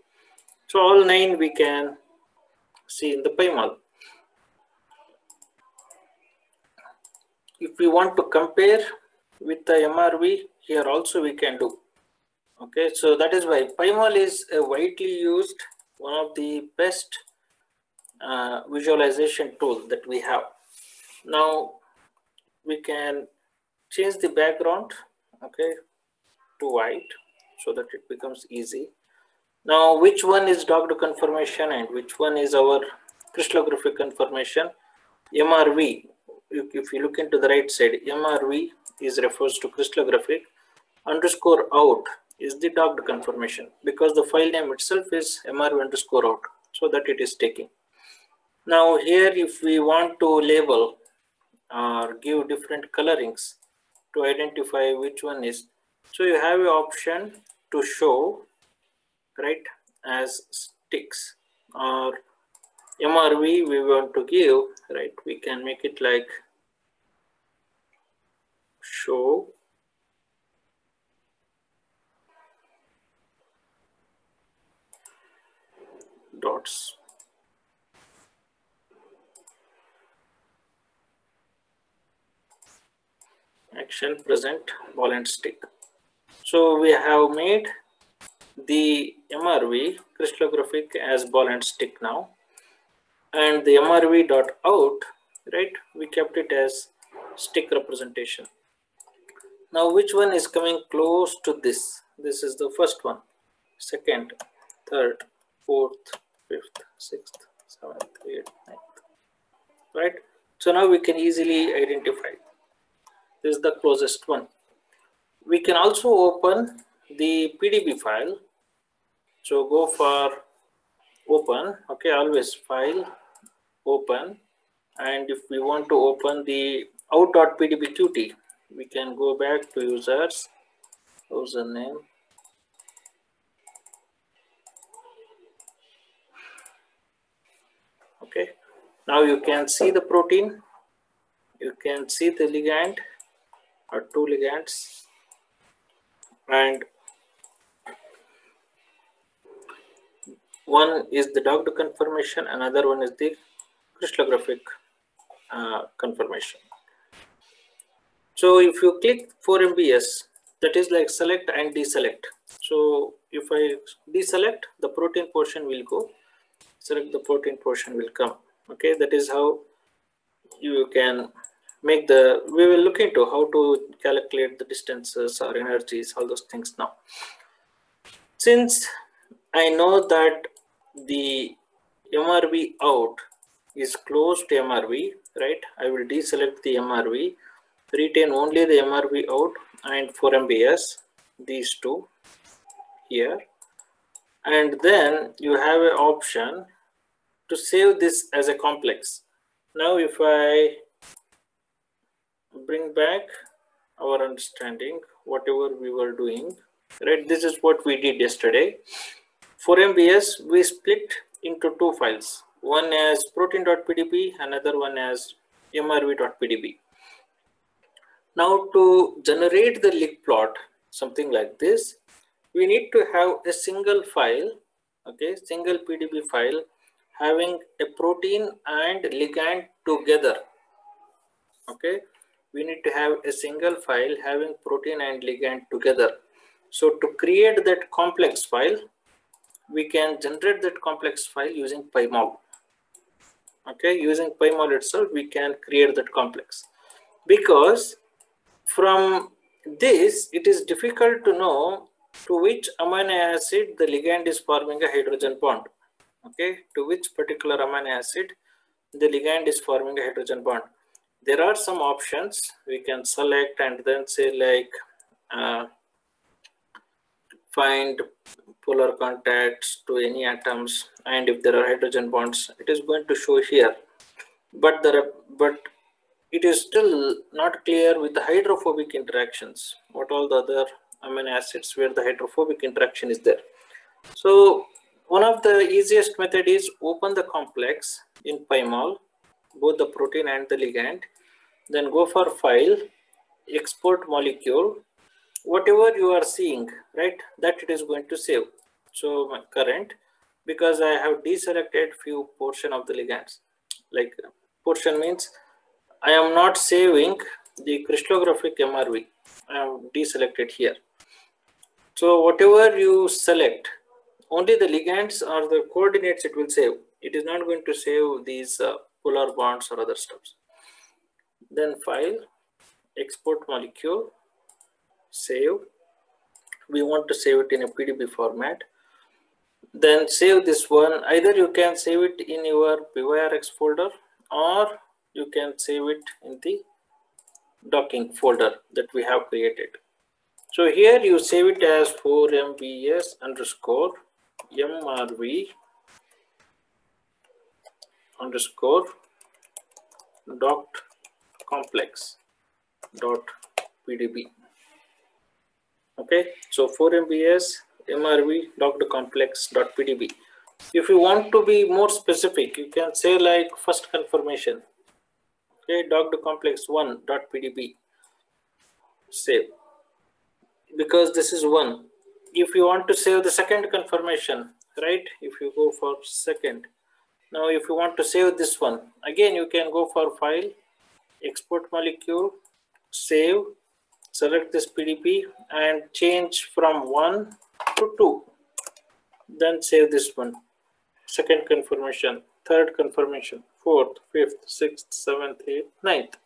so all nine we can see in the PyMol. If we want to compare with the MRV, here also we can do. Okay, so that is why PyMol is a widely used, one of the best uh, visualization tool that we have. Now we can change the background, okay, to white so that it becomes easy. Now, which one is docked conformation and which one is our crystallographic conformation? MRV, if you look into the right side, MRV is refers to crystallographic underscore out is the docked confirmation because the file name itself is MRV underscore out so that it is taking. Now here if we want to label or give different colorings to identify which one is, so you have an option to show right as sticks or MRV we want to give right we can make it like show dots. Action present ball and stick. So we have made the MRV crystallographic as ball and stick now. And the MRV dot out right we kept it as stick representation. Now which one is coming close to this? This is the first one. Second third fourth fifth sixth seventh eighth ninth. Right? So now we can easily identify. This is the closest one. We can also open the pdb file. So go for open. Okay always file open. And if we want to open the out.pdbqt we can go back to users username okay. Now you can see the protein. You can see the ligand or two ligands. And one is the docked conformation another one is the crystallographic uh, conformation so if you click 4mbs that is like select and deselect. So if i deselect the protein portion will go select the protein portion will come. Okay that is how you can make the we will look into how to calculate the distances or energies all those things now. Since i know that the mrv out is close to mrv right? I will deselect the mrv retain only the mrv out and 4 mbs these two here. And then you have an option to save this as a complex. Now if I bring back our understanding, whatever we were doing, right? This is what we did yesterday. For MBS, we split into two files. One as protein.pdb, another one as mrv.pdb. Now to generate the lig plot, something like this, we need to have a single file, okay, single PDB file having a protein and ligand together. Okay, we need to have a single file having protein and ligand together. So to create that complex file, we can generate that complex file using PyMol. Okay, using PyMol itself, we can create that complex. Because from this, it is difficult to know to which amino acid the ligand is forming a hydrogen bond. Okay, to which particular amino acid the ligand is forming a hydrogen bond. There are some options. We can select and then say like uh, find polar contacts to any atoms and if there are hydrogen bonds it is going to show here. But there are, but it is still not clear with the hydrophobic interactions what all the other amino acids where the hydrophobic interaction is there. So one of the easiest method is open the complex in pymol both the protein and the ligand. Then go for file export molecule. Whatever you are seeing right that it is going to save. So my current because i have deselected few portion of the ligands. Like portion means i am not saving the crystallographic mrv i am deselected here. So whatever you select only the ligands or the coordinates it will save. It is not going to save these uh, polar bonds or other stuffs. Then file export molecule save. We want to save it in a pdb format. Then save this one. Either you can save it in your pyrx folder or you can save it in the docking folder that we have created. So here you save it as 4mbs underscore mrv underscore dot complex dot pdb okay so 4mbs mrv dot complex dot pdb if you want to be more specific you can say like first confirmation. Okay dot complex 1 dot pdb save. Because this is one if you want to save the second confirmation right if you go for second now if you want to save this one again you can go for file export molecule save select this PDB and change from 1 to 2. Then save this one. Second confirmation, third confirmation, fourth, fifth, sixth, seventh, eighth, ninth.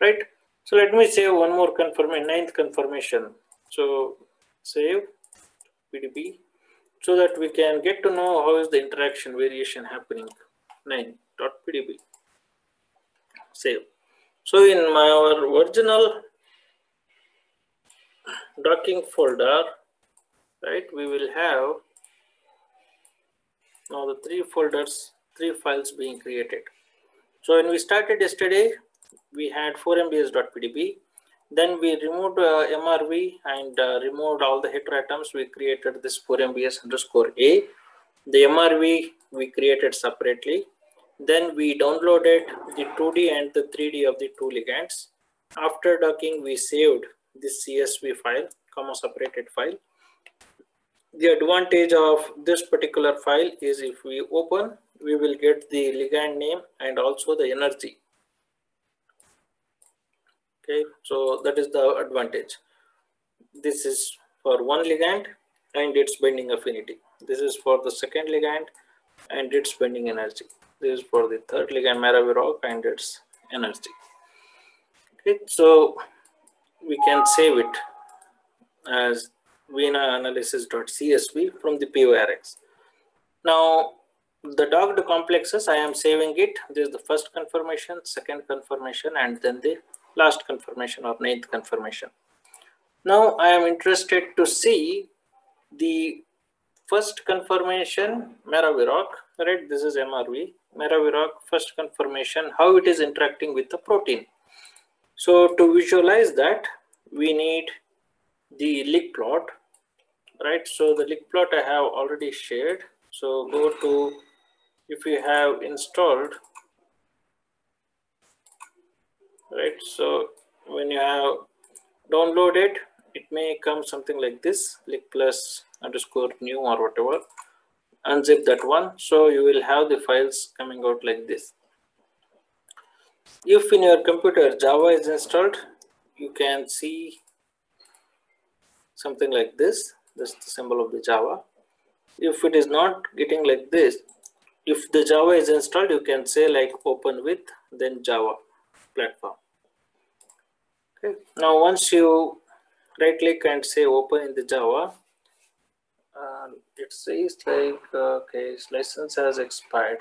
Right? So let me save one more confirmation, ninth confirmation. So save PDB so that we can get to know how is the interaction variation happening. 9.pdb. Save. So in my our original docking folder, right, we will have now the three folders, three files being created. So when we started yesterday, we had 4mbs.pdb. Then we removed uh, MRV and uh, removed all the heteroatoms. We created this 4mbs underscore A. The MRV we created separately. Then we downloaded the 2D and the 3D of the two ligands. After docking, we saved this CSV file, comma separated file. The advantage of this particular file is if we open, we will get the ligand name and also the energy. Okay, so that is the advantage. This is for one ligand and its binding affinity. This is for the second ligand and its binding energy. This is for the third ligand Maraviroc and its energy. Okay, so we can save it as vinaanalysis.csv from the PORX. Now, the docked complexes, I am saving it. This is the first confirmation, second confirmation, and then the last confirmation or ninth confirmation. Now, I am interested to see the first confirmation, Maraviroc, right? This is MRV, Maraviroc first confirmation, how it is interacting with the protein. So to visualize that, we need the lig plot right? So the link plot I have already shared. So go to, if you have installed, right? So when you have downloaded, it may come something like this, click plus underscore new or whatever. Unzip that one. So you will have the files coming out like this. If in your computer Java is installed, you can see something like this. This is the symbol of the Java. If it is not getting like this, if the Java is installed, you can say like open with then Java platform. Now once you right click and say open in the Java, uh, it says like uh, okay, license has expired.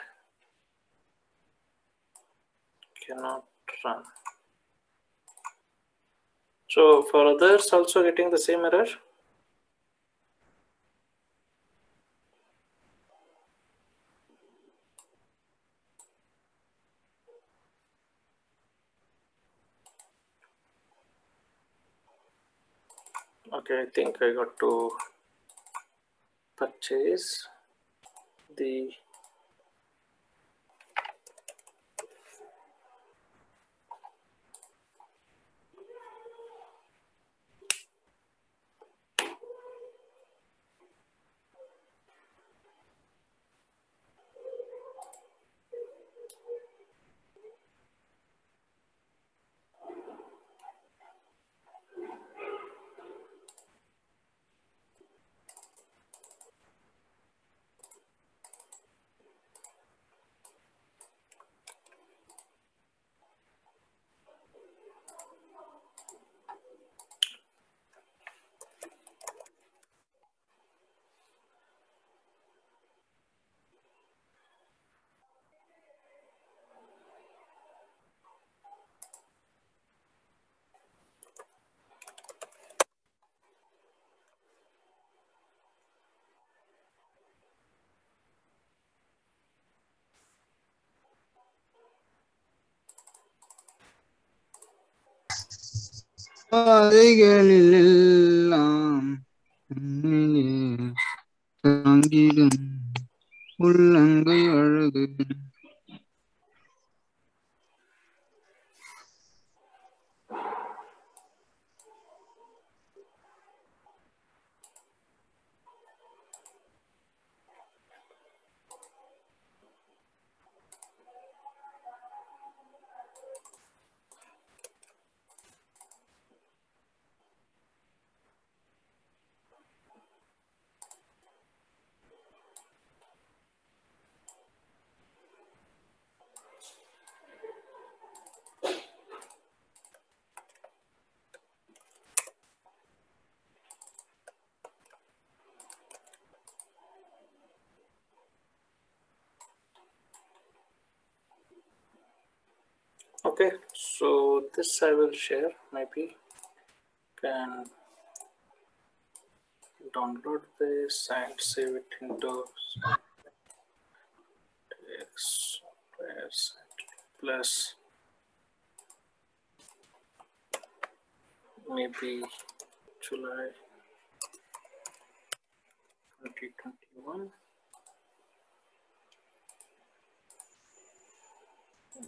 Cannot run. So for others also getting the same error. Okay, I think I got to purchase the பாதைகளிலெல்லாம் தங்கிடும் உள்ளங்கை அழகு. I will share maybe can download this and save it into text plus. Maybe July 2021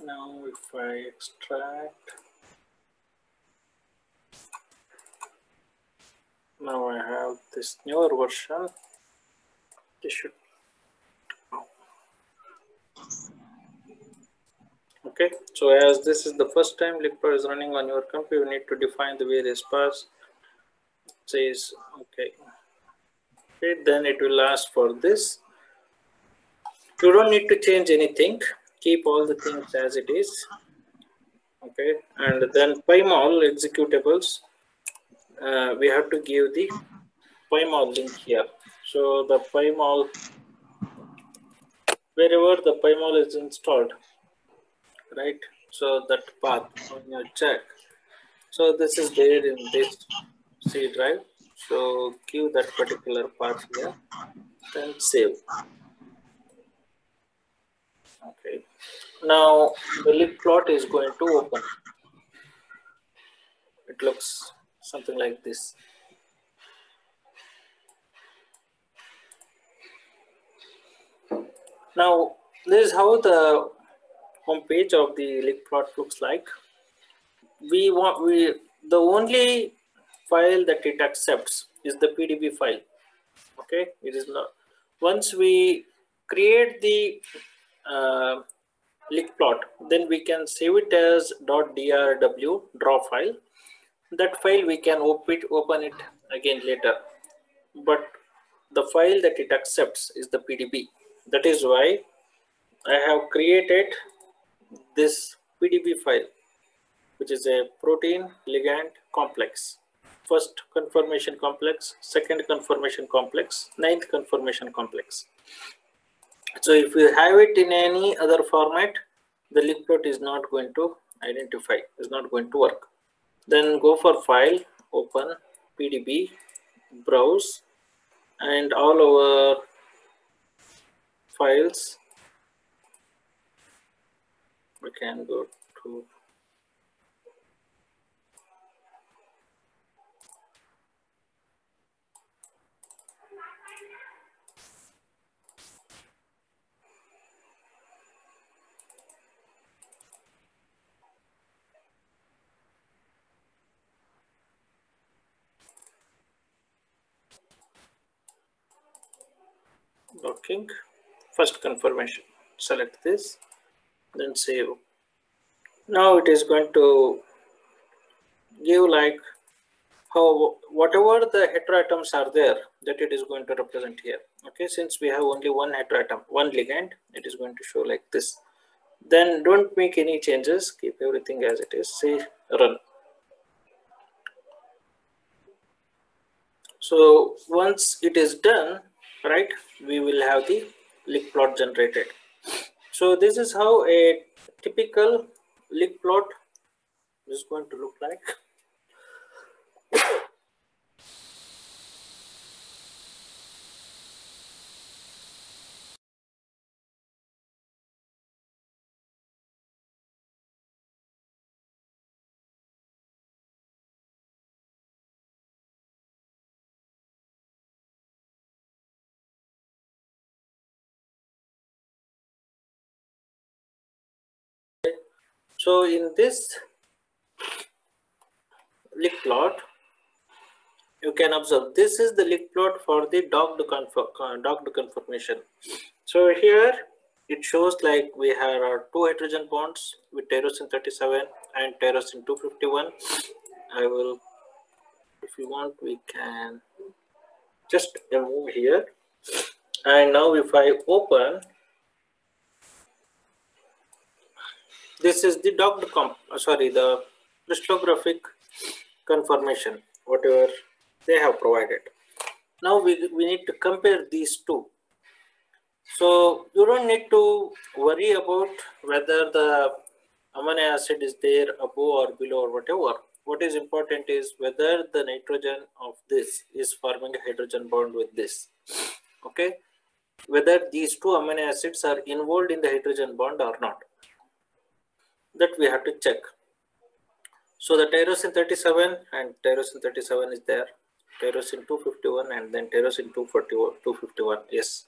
now if I extract now I have this newer version this should okay so as this is the first time Liquid is running on your computer you need to define the various paths it says okay. Okay then it will ask for this. You don't need to change anything. Keep all the things as it is. Okay and then pymol executables uh, we have to give the pymol link here. So the pymol wherever the pymol is installed right? So that path on your check. So this is there in this c drive. So give that particular path here then save. Okay. Now the lib plot is going to open. It looks something like this. Now, this is how the homepage of the LibPlot looks like. We want we the only file that it accepts is the PDB file. Okay, it is not. Once we create the uh, plot, then we can save it as .drw draw file that file we can open it, open it again later. But the file that it accepts is the PDB. That is why I have created this PDB file, which is a protein ligand complex. First conformation complex, second conformation complex, ninth conformation complex. So if you have it in any other format, the lick plot is not going to identify, is not going to work. Then go for file, open PDB, browse, and all our files we can go to docking first confirmation. Select this then save. Now it is going to give like how whatever the heteroatoms are there that it is going to represent here. Okay since we have only one heteroatom one ligand it is going to show like this. Then don't make any changes. Keep everything as it is. Say run. So once it is done right we will have the lick plot generated. So this is how a typical lick plot is going to look like So in this lick plot, you can observe this is the lick plot for the docked, confor uh, docked conformation. So here it shows like we have our two hydrogen bonds with tyrosine 37 and tyrosine 251. I will, if you want, we can just remove here. And now if I open this is the docked comp uh, sorry the crystallographic conformation whatever they have provided. Now we, we need to compare these two. So you don't need to worry about whether the amino acid is there above or below or whatever. What is important is whether the nitrogen of this is forming a hydrogen bond with this. Okay? Whether these two amino acids are involved in the hydrogen bond or not that we have to check. So the tyrosine 37 and tyrosine 37 is there, tyrosine 251 and then tyrosine 241, 251 yes.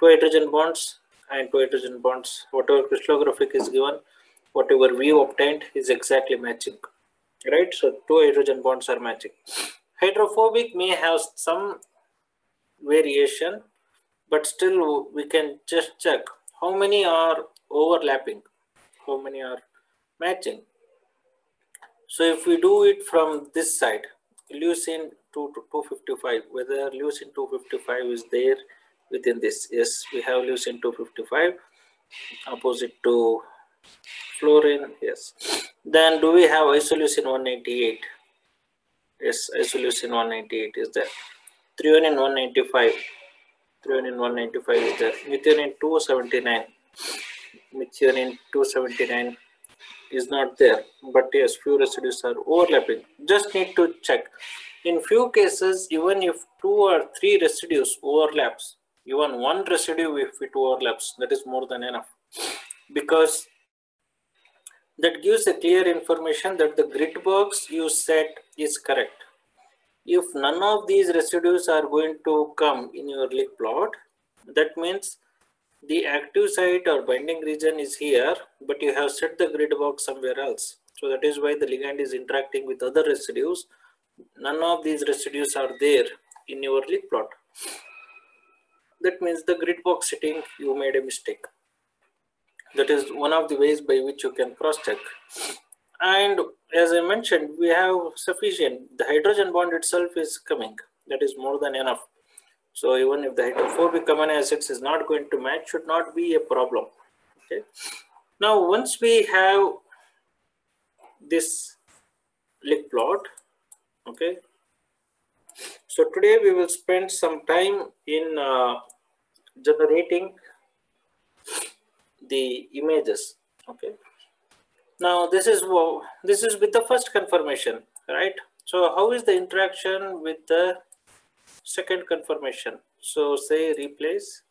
Two hydrogen bonds and two hydrogen bonds, whatever crystallographic is given, whatever we obtained is exactly matching, right? So two hydrogen bonds are matching. Hydrophobic may have some variation, but still we can just check how many are overlapping, how many are matching. So if we do it from this side, leucine 2 to 255, whether leucine 255 is there within this. Yes, we have leucine 255 opposite to fluorine. Yes. Then do we have isoleucine 198? Yes, isoleucine 198 is there. Threonine 195. Threonine 195 is there. Methionine 279. Methionine 279 is not there. But yes few residues are overlapping. Just need to check. In few cases even if two or three residues overlaps even one residue if it overlaps that is more than enough. Because that gives a clear information that the grid box you set is correct. If none of these residues are going to come in your lick plot that means the active site or binding region is here, but you have set the grid box somewhere else. So that is why the ligand is interacting with other residues. None of these residues are there in your leak plot. That means the grid box setting, you made a mistake. That is one of the ways by which you can cross check. And as I mentioned, we have sufficient. The hydrogen bond itself is coming. That is more than enough. So even if the hydrophobic amino acids is not going to match, should not be a problem. Okay. Now, once we have this lick plot, okay. So today we will spend some time in uh, generating the images. Okay. Now this is this is with the first confirmation, right? So how is the interaction with the second confirmation? So say replace.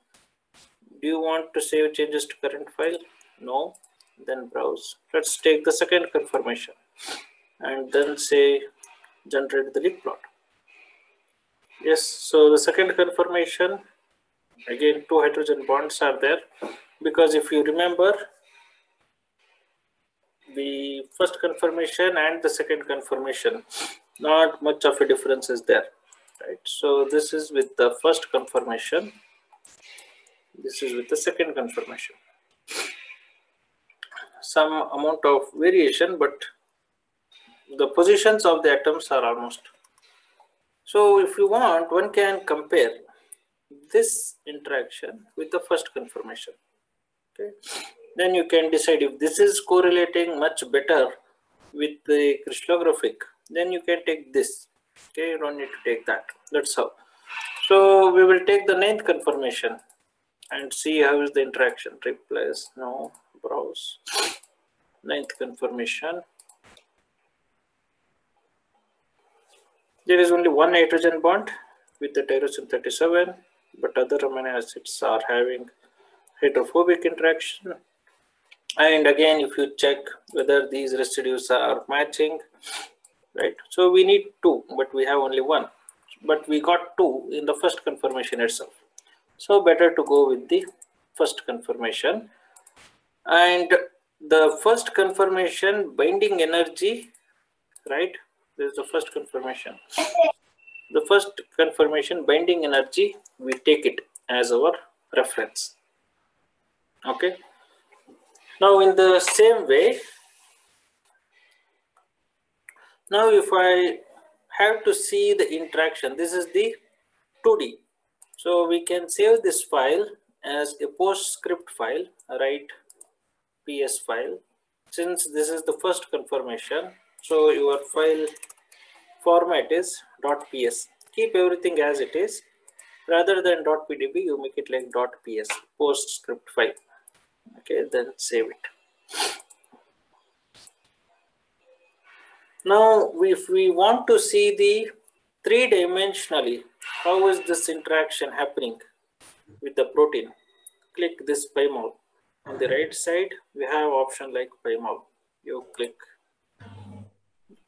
Do you want to save changes to current file? No. Then browse. Let's take the second confirmation and then say generate the leak plot. Yes, so the second confirmation, again, two hydrogen bonds are there because if you remember, the first confirmation and the second confirmation, not much of a difference is there, right? So this is with the first confirmation. This is with the second confirmation. Some amount of variation, but the positions of the atoms are almost. So if you want, one can compare this interaction with the first confirmation. Okay then you can decide if this is correlating much better with the crystallographic then you can take this okay you don't need to take that. That's how so we will take the ninth confirmation and see how is the interaction. Replace no browse. Ninth confirmation. There is only one hydrogen bond with the tyrosine 37 but other amino acids are having hydrophobic interaction. And again if you check whether these residues are matching right? So we need two but we have only one. But we got two in the first confirmation itself. So better to go with the first confirmation. And the first confirmation binding energy right? This is the first confirmation. The first confirmation binding energy we take it as our reference. Okay? Now in the same way, now if I have to see the interaction, this is the 2D. So we can save this file as a PostScript file, write PS file. Since this is the first confirmation, so your file format is .ps. Keep everything as it is. Rather than .pdb, you make it like .ps, PostScript file okay then save it now if we want to see the three dimensionally how is this interaction happening with the protein? Click this pymol on the right side we have option like pymol you click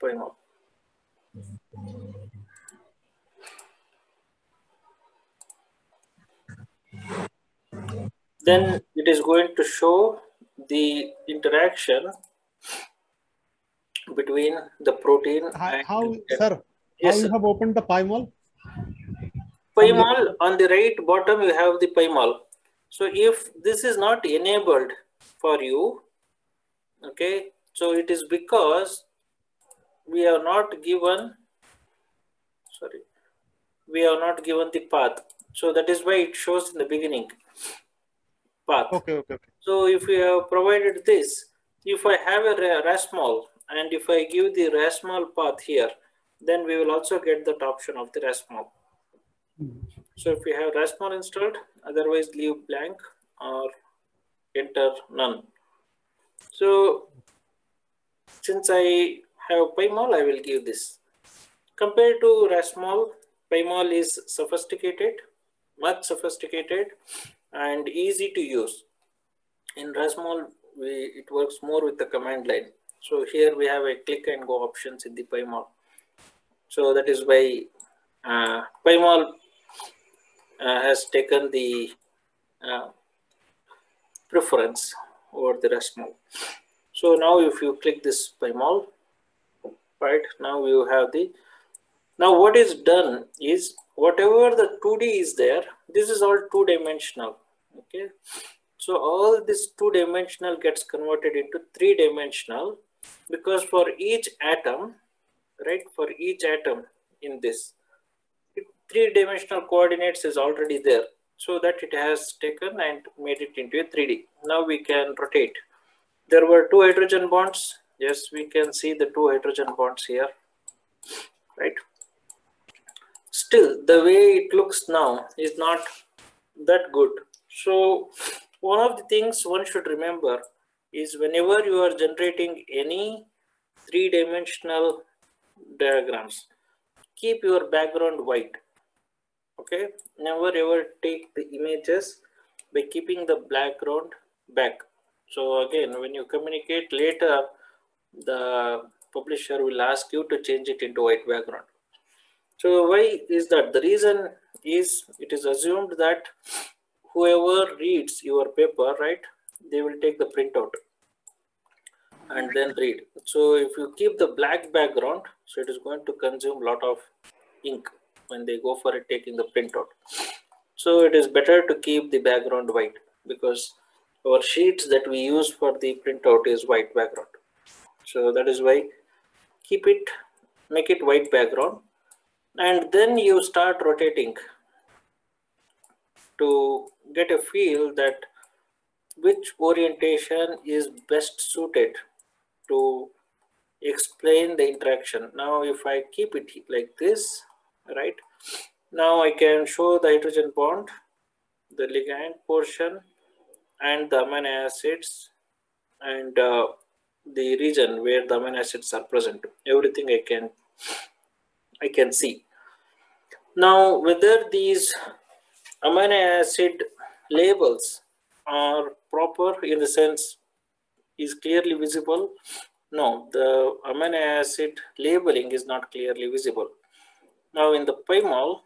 pymol then it is going to show the interaction between the protein How, and how sir? Yes, how sir. you have opened the pymol? pymol on the right bottom you have the pymol so if this is not enabled for you okay so it is because we are not given sorry we are not given the path so that is why it shows in the beginning path Okay, okay, okay. so if we have provided this, if I have a ra- rasmol and if I give the rasmol path here, then we will also get that option of the rasmol. So if we have rasmol installed, otherwise leave blank or enter none. So since I have pymol, I will give this. Compared to rasmol, pymol is sophisticated, much sophisticated and easy to use in Rasmol, we, it works more with the command line. So here we have a click and go options in the Pymol. So that is why uh, Pymol uh, has taken the uh, preference over the RasMol. So now if you click this PyMol, right, now you have the, now what is done is whatever the 2D is there, this is all two dimensional, okay. So all this two dimensional gets converted into three dimensional because for each atom, right, for each atom in this, three dimensional coordinates is already there so that it has taken and made it into a 3D. Now we can rotate. There were two hydrogen bonds. Yes, we can see the two hydrogen bonds here, right? Still, the way it looks now is not that good. So one of the things one should remember is whenever you are generating any three-dimensional diagrams, keep your background white okay? Never ever take the images by keeping the background back. So again when you communicate later the publisher will ask you to change it into white background. So why is that? The reason is it is assumed that whoever reads your paper right they will take the printout and then read so if you keep the black background so it is going to consume a lot of ink when they go for it taking the printout. So it is better to keep the background white because our sheets that we use for the printout is white background. So that is why keep it, make it white background and then you start rotating to get a feel that which orientation is best suited to explain the interaction. Now, if I keep it like this, right? Now i can show the hydrogen bond the ligand portion and the amino acids and uh, the region where the amino acids are present. Everything i can i can see. Now whether these amino acid labels are proper in the sense is clearly visible no the amino acid labeling is not clearly visible now in the PyMol,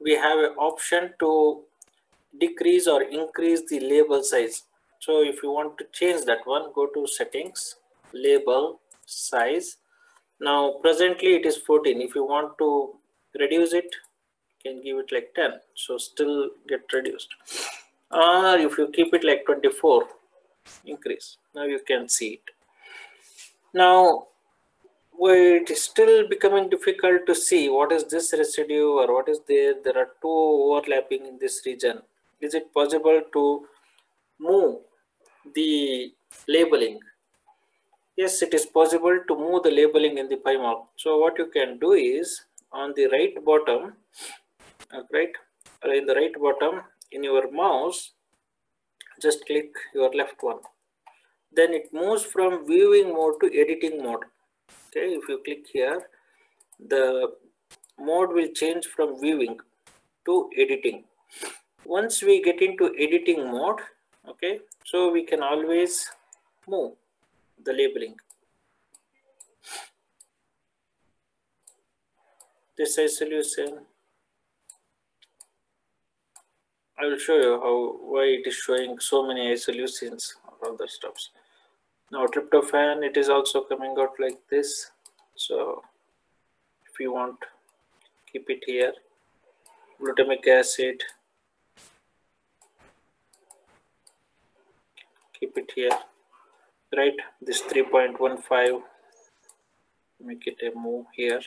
we have an option to decrease or increase the label size. So if you want to change that one, go to settings, label, size. Now presently it is 14. If you want to reduce it, you can give it like 10. So still get reduced. Or if you keep it like 24, increase. Now you can see it. Now it is still becoming difficult to see what is this residue or what is there. There are two overlapping in this region. Is it possible to move the labeling? Yes, it is possible to move the labeling in the PyMol. So what you can do is on the right bottom, uh, right, uh, in the right bottom in your mouse, just click your left one. Then it moves from viewing mode to editing mode. Okay if you click here the mode will change from viewing to editing. Once we get into editing mode okay so we can always move the labeling. This is solution I will show you how why it is showing so many solutions or the stuffs. Now tryptophan it is also coming out like this. So if you want keep it here. Glutamic acid. Keep it here. Right? This 3.15 make it a move here.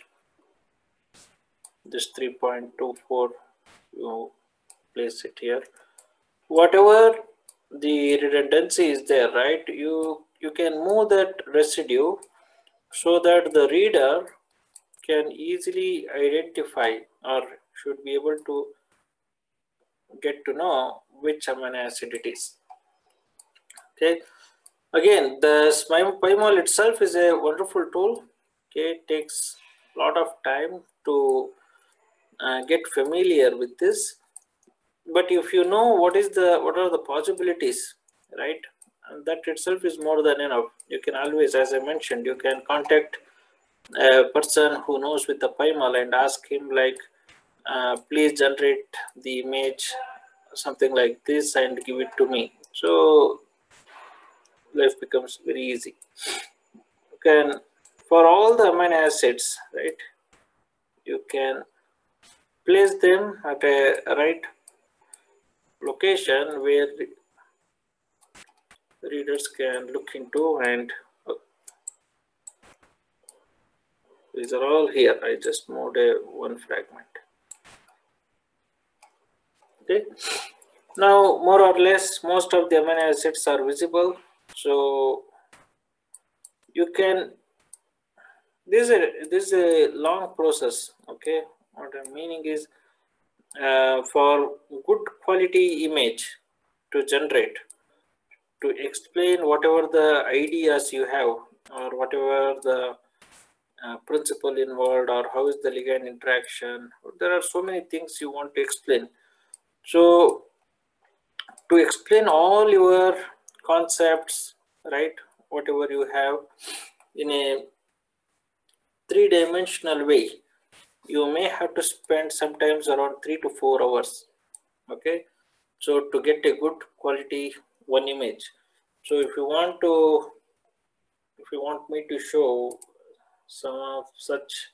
This 3.24 you place it here whatever the redundancy is there right you you can move that residue so that the reader can easily identify or should be able to get to know which amino acid it is. Okay. Again, the PyMol itself is a wonderful tool. Okay, it takes a lot of time to uh, get familiar with this. But if you know what is the what are the possibilities, right? and that itself is more than enough you can always as i mentioned you can contact a person who knows with the PyMol and ask him like uh, please generate the image something like this and give it to me So life becomes very easy. You can, for all the amino acids, right, you can place them at a right location where readers can look into and uh, these are all here. I just moved a one fragment. Okay. Now, more or less, most of the amino acids are visible. So you can. This is a this is a long process. Okay. What I'm meaning is, uh, for good quality image to generate, to explain whatever the ideas you have or whatever the uh, principle involved or how is the ligand interaction. There are so many things you want to explain. So to explain all your concepts, right, whatever you have in a three-dimensional way, you may have to spend sometimes around three to four hours. Okay, so to get a good quality one image. So if you want to, if you want me to show some of such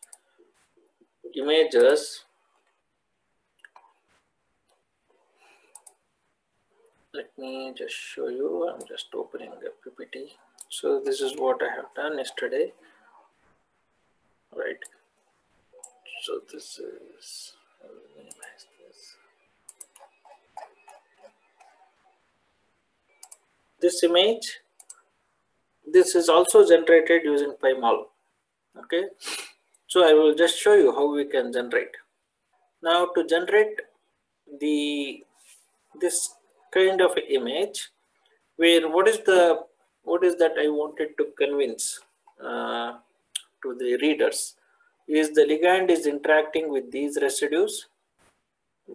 images, let me just show you. I'm just opening the PPT. So this is what I have done yesterday. Right. So this is, this. This image, this is also generated using PyMol. Okay. So I will just show you how we can generate. Now to generate the this kind of image where what is the what is that I wanted to convince uh, to the readers is the ligand is interacting with these residues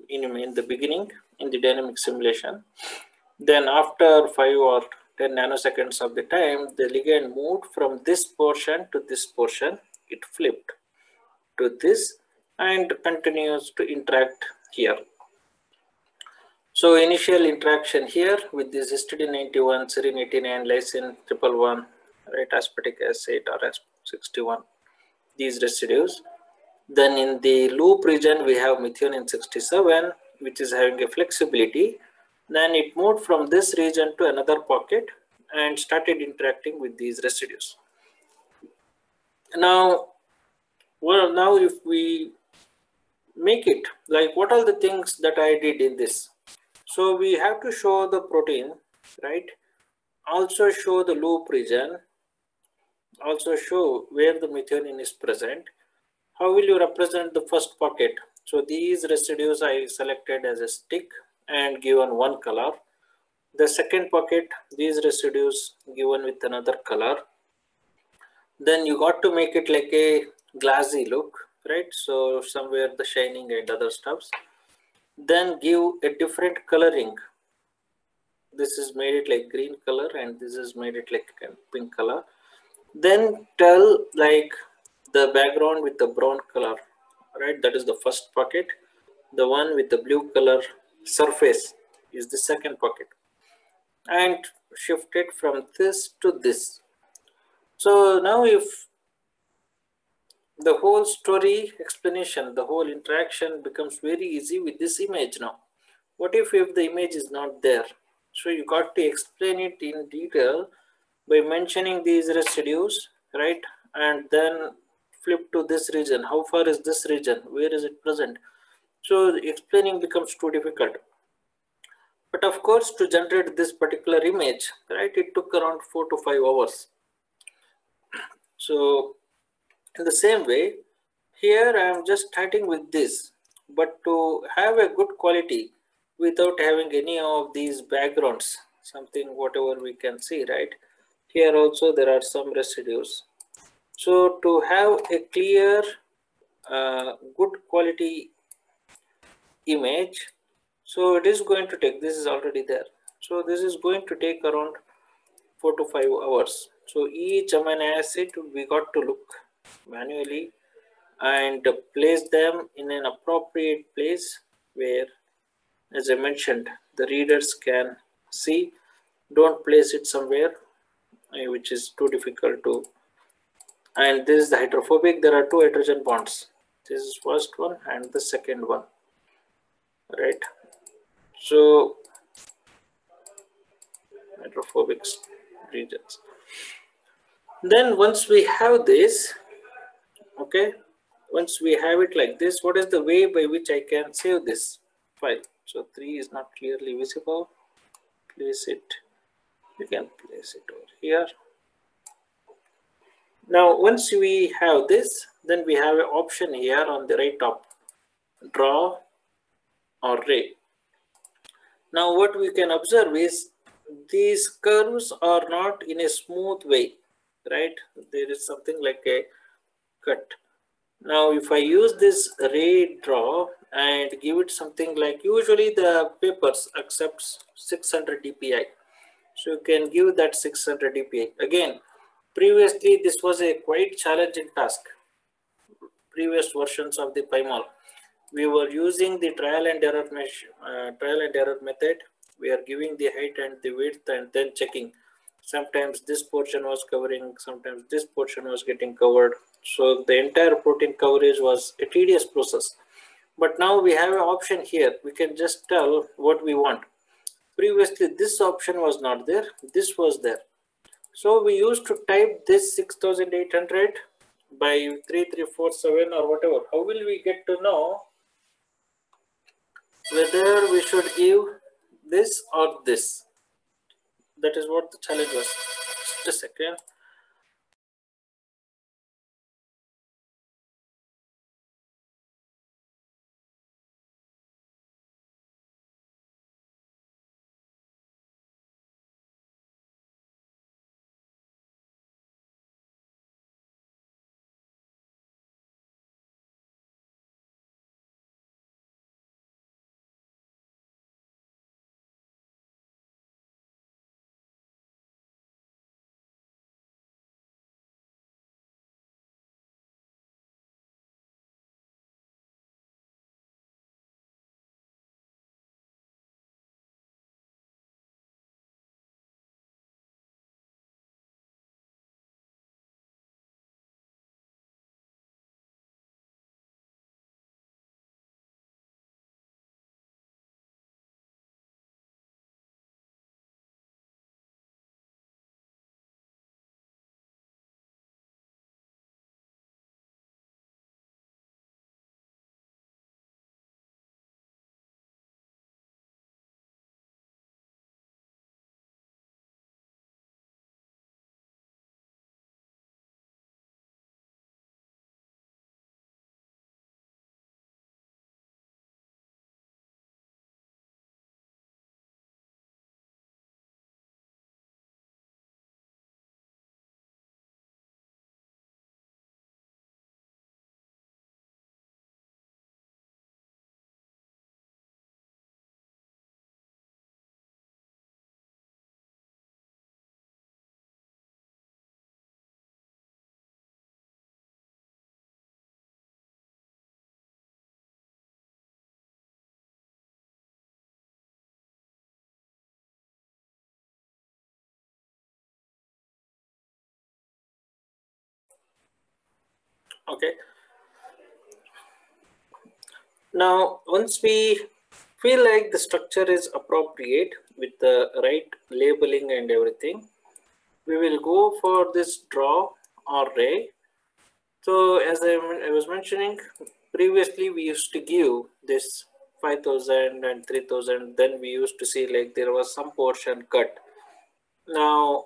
in, in the beginning in the dynamic simulation. Then after 5 or 10 nanoseconds of the time, the ligand moved from this portion to this portion. It flipped to this and continues to interact here. So initial interaction here with this histidine91, serine 89, lysine 111, right, aspartic acid or 61 these residues. Then in the loop region, we have methionine 67, which is having a flexibility. Then it moved from this region to another pocket and started interacting with these residues. Now, well, now if we make it like what are the things that I did in this? So we have to show the protein, right? Also show the loop region also show where the methionine is present. How will you represent the first pocket? So these residues I selected as a stick and given one color. The second pocket, these residues given with another color. Then you got to make it like a glassy look, right? So somewhere the shining and other stuffs. Then give a different coloring. This is made it like green color and this is made it like pink color then tell like the background with the brown color right? That is the first pocket. The one with the blue color surface is the second pocket. And shift it from this to this. So now if the whole story explanation the whole interaction becomes very easy with this image now. What if if the image is not there? So you got to explain it in detail by mentioning these residues, right? And then flip to this region. How far is this region? Where is it present? So explaining becomes too difficult. But of course, to generate this particular image, right, it took around four to five hours. So in the same way, here I am just starting with this, but to have a good quality without having any of these backgrounds, something whatever we can see, right? Here also there are some residues. So to have a clear, uh, good quality image, so it is going to take, this is already there. So this is going to take around four to five hours. So each amino acid we got to look manually and place them in an appropriate place where, as I mentioned, the readers can see don't place it somewhere which is too difficult to and this is the hydrophobic there are two hydrogen bonds. This is first one and the second one right? So hydrophobic regions. Then once we have this okay once we have it like this what is the way by which i can save this file? So 3 is not clearly visible. Place it you can place it over here. Now once we have this then we have an option here on the right top. Draw or ray now what we can observe is these curves are not in a smooth way right? There is something like a cut. Now if i use this ray draw and give it something like usually the papers accepts 600 dpi so you can give that 600 dpi again previously this was a quite challenging task previous versions of the PyMol. We were using the trial and error uh, trial and error method. We are giving the height and the width and then checking. Sometimes this portion was covering, sometimes this portion was getting covered. So the entire protein coverage was a tedious process. But now we have an option here. We can just tell what we want. Previously, this option was not there. This was there. So we used to type this 6800 by 3347 or whatever. How will we get to know whether we should give this or this? That is what the challenge was. Just a second. Okay. Now, once we feel like the structure is appropriate with the right labeling and everything, we will go for this draw array. So as I, I was mentioning, previously we used to give this 5000 and 3000 then we used to see like there was some portion cut now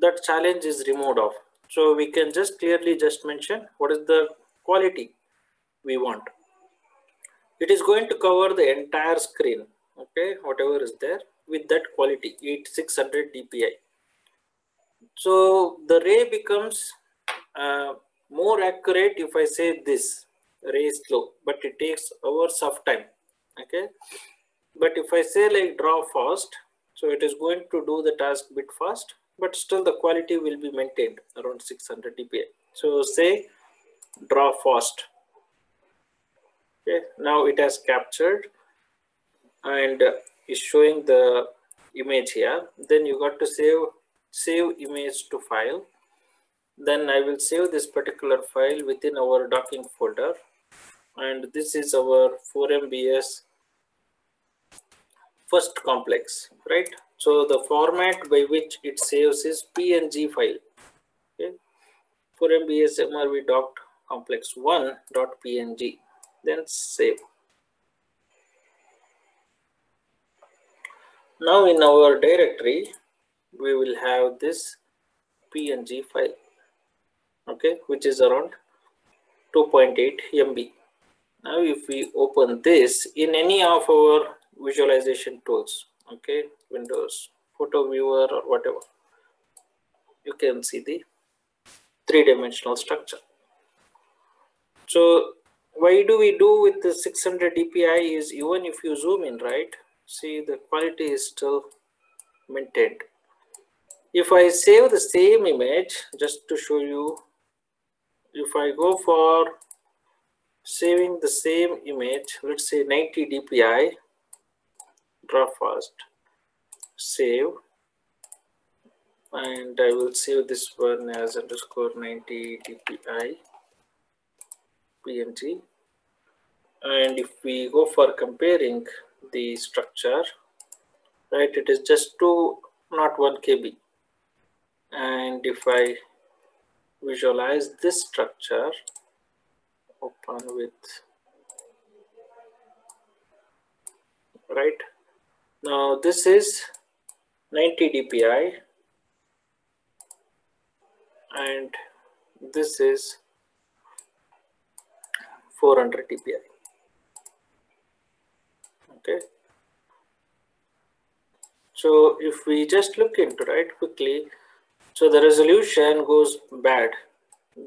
that challenge is removed off so we can just clearly just mention what is the quality we want. It is going to cover the entire screen okay whatever is there with that quality 8600 dpi so the ray becomes uh, more accurate if i say this ray is slow but it takes hours of time okay. But if i say like draw fast so it is going to do the task bit fast but still the quality will be maintained around 600 dpi so say draw fast okay now it has captured and is showing the image here. Then you got to save save image to file. Then I will save this particular file within our docking folder. And this is our 4MBS first complex, right? So the format by which it saves is PNG file. Okay. 4MBS MRV docked complex 1 dot PNG. Then save. Now in our directory, we will have this PNG file, okay, which is around 2.8 MB. Now if we open this in any of our visualization tools, okay, Windows, photo viewer or whatever, you can see the three-dimensional structure. So why do we do with the 600 dpi is even if you zoom in right see the quality is still maintained. If i save the same image just to show you if i go for saving the same image let's say 90 dpi draw fast save. And i will save this one as underscore 90 dpi png and if we go for comparing the structure right it is just 2 not 1 kb and if i visualize this structure open with right now this is 90 dpi and this is 400 dpi okay. So if we just look into right quickly so the resolution goes bad.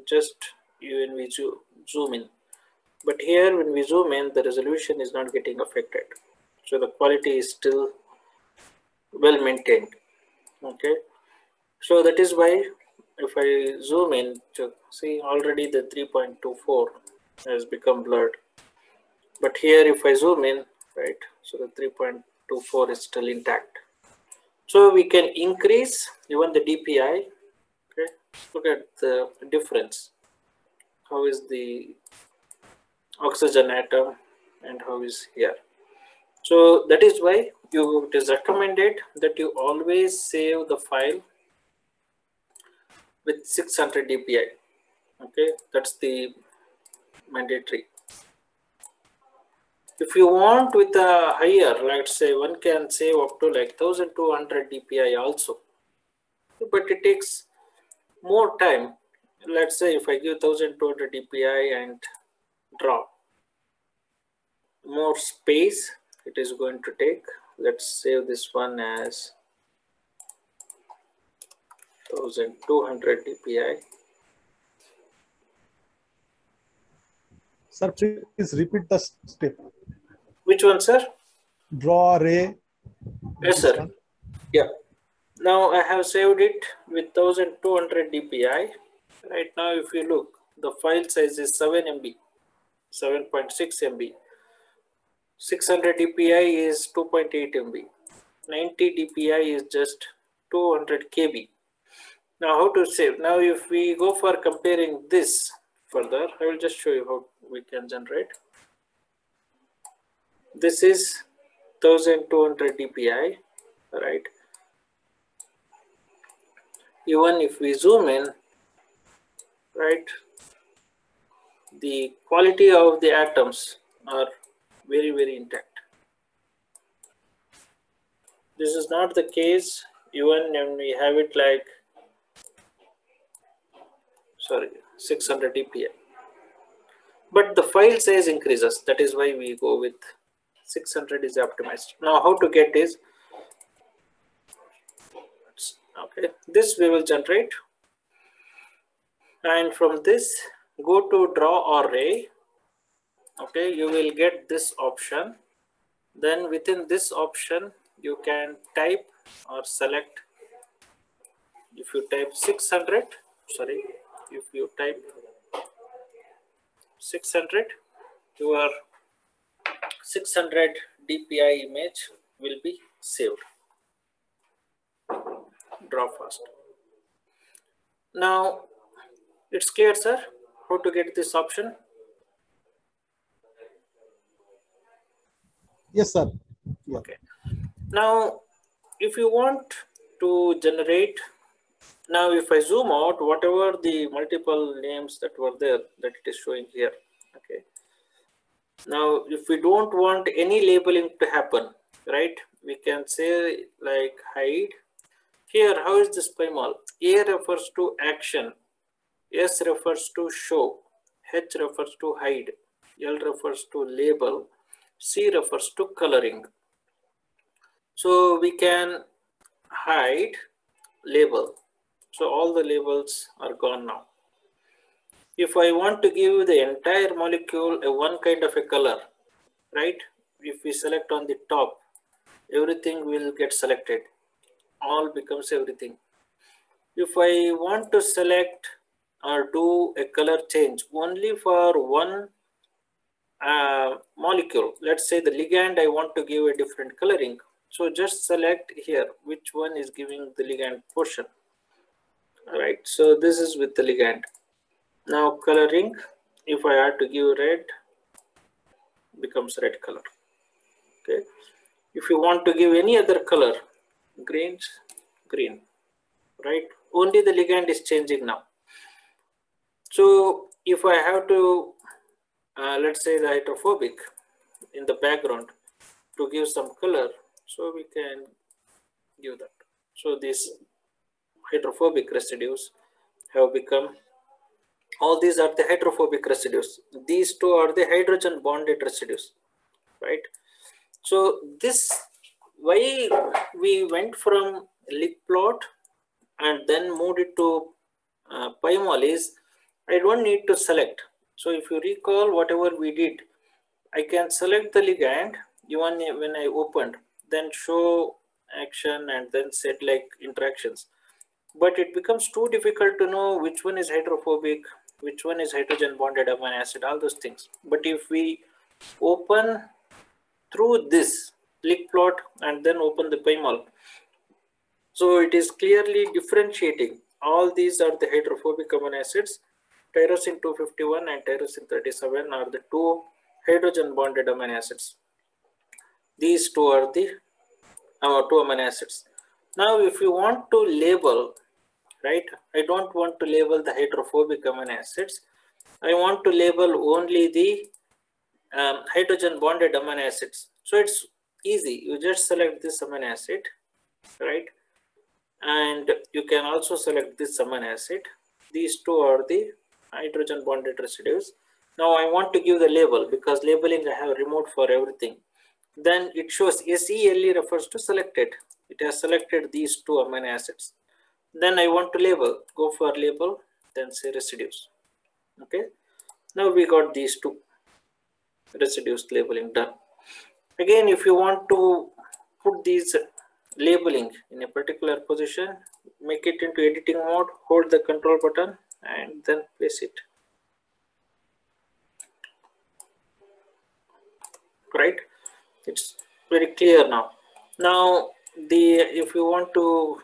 Just when we zoom in. But here when we zoom in the resolution is not getting affected so the quality is still well maintained. Okay. So that is why if i zoom in see already the 3.24 has become blurred. But here if i zoom in right so the 3.24 is still intact. So we can increase even the dpi okay. Look at the difference. How is the oxygen atom and how is here so that is why you it is recommended that you always save the file with 600 dpi okay that's the mandatory. If you want with a higher, let's say one can save up to like 1200 dpi also, but it takes more time. Let's say if I give 1200 dpi and draw more space, it is going to take. Let's save this one as 1200 dpi Sir, please repeat the step. Which one, sir? Draw array. Yes, sir. Yeah. Now I have saved it with 1200 dpi. Right now, if you look, the file size is 7 MB, 7.6 MB. 600 dpi is 2.8 MB. 90 dpi is just 200 KB. Now, how to save? Now, if we go for comparing this further, I will just show you how we can generate. This is 1200 dpi, right? Even if we zoom in, right, the quality of the atoms are very, very intact. This is not the case even when we have it like, sorry, 600 dpi but the file size increases. That is why we go with 600 is optimized. Now how to get is okay this we will generate. And from this go to draw array okay you will get this option then within this option you can type or select if you type 600 sorry if you type 600 your 600 dpi image will be saved draw fast. Now, it's clear, sir, how to get this option? Yes, sir. Okay. Now, if you want to generate, now if I zoom out, whatever the multiple names that were there, that it is showing here. Okay. Now, if we don't want any labeling to happen, right, we can say like hide. Here, how is this PyMol? A refers to action, S refers to show, H refers to hide, L refers to label, C refers to coloring. So we can hide label. So all the labels are gone now. If I want to give the entire molecule a one kind of a color, right? If we select on the top, everything will get selected. All becomes everything. If I want to select or do a color change only for one uh, molecule, let's say the ligand, I want to give a different coloring. So just select here which one is giving the ligand portion. All right, so this is with the ligand. Now coloring, if I had to give red, becomes red color. Okay, if you want to give any other color, greens, green, right? Only the ligand is changing now. So if I have to, uh, let's say the hydrophobic in the background to give some color, so we can give that. So these hydrophobic residues have become, all these are the hydrophobic residues. These two are the hydrogen bonded residues, right? So this, why we went from LigPlot and then moved it to uh, PyMol is, I don't need to select. So if you recall whatever we did, I can select the ligand even when I opened, then show action and then set like interactions. But it becomes too difficult to know which one is hydrophobic, which one is hydrogen bonded amino acid, all those things. But if we open through this LigPlot and then open the PyMol, so it is clearly differentiating. All these are the hydrophobic amino acids. Tyrosine 251 and tyrosine 37 are the two hydrogen bonded amino acids. These two are the two amino acids. Now, if you want to label, right, I don't want to label the hydrophobic amino acids. I want to label only the um, hydrogen bonded amino acids. So it's easy. You just select this amino acid, right? And you can also select this amino acid. These two are the hydrogen bonded residues. Now I want to give the label because labeling I have removed for everything. Then it shows SELE refers to selected. It has selected these two amino acids. Then I want to label, go for label, then say residues. Okay. Now we got these two residues labeling done. Again, if you want to put these labeling in a particular position, make it into editing mode, hold the control button and then place it. Right? It's very clear now. Now, the if you want to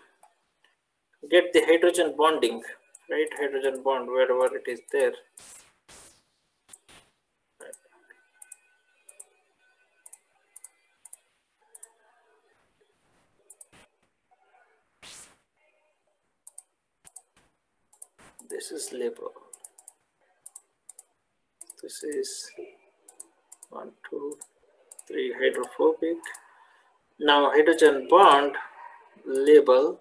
get the hydrogen bonding, right? Hydrogen bond wherever it is there. This is label. This is one, two, three hydrophobic. Now hydrogen bond label.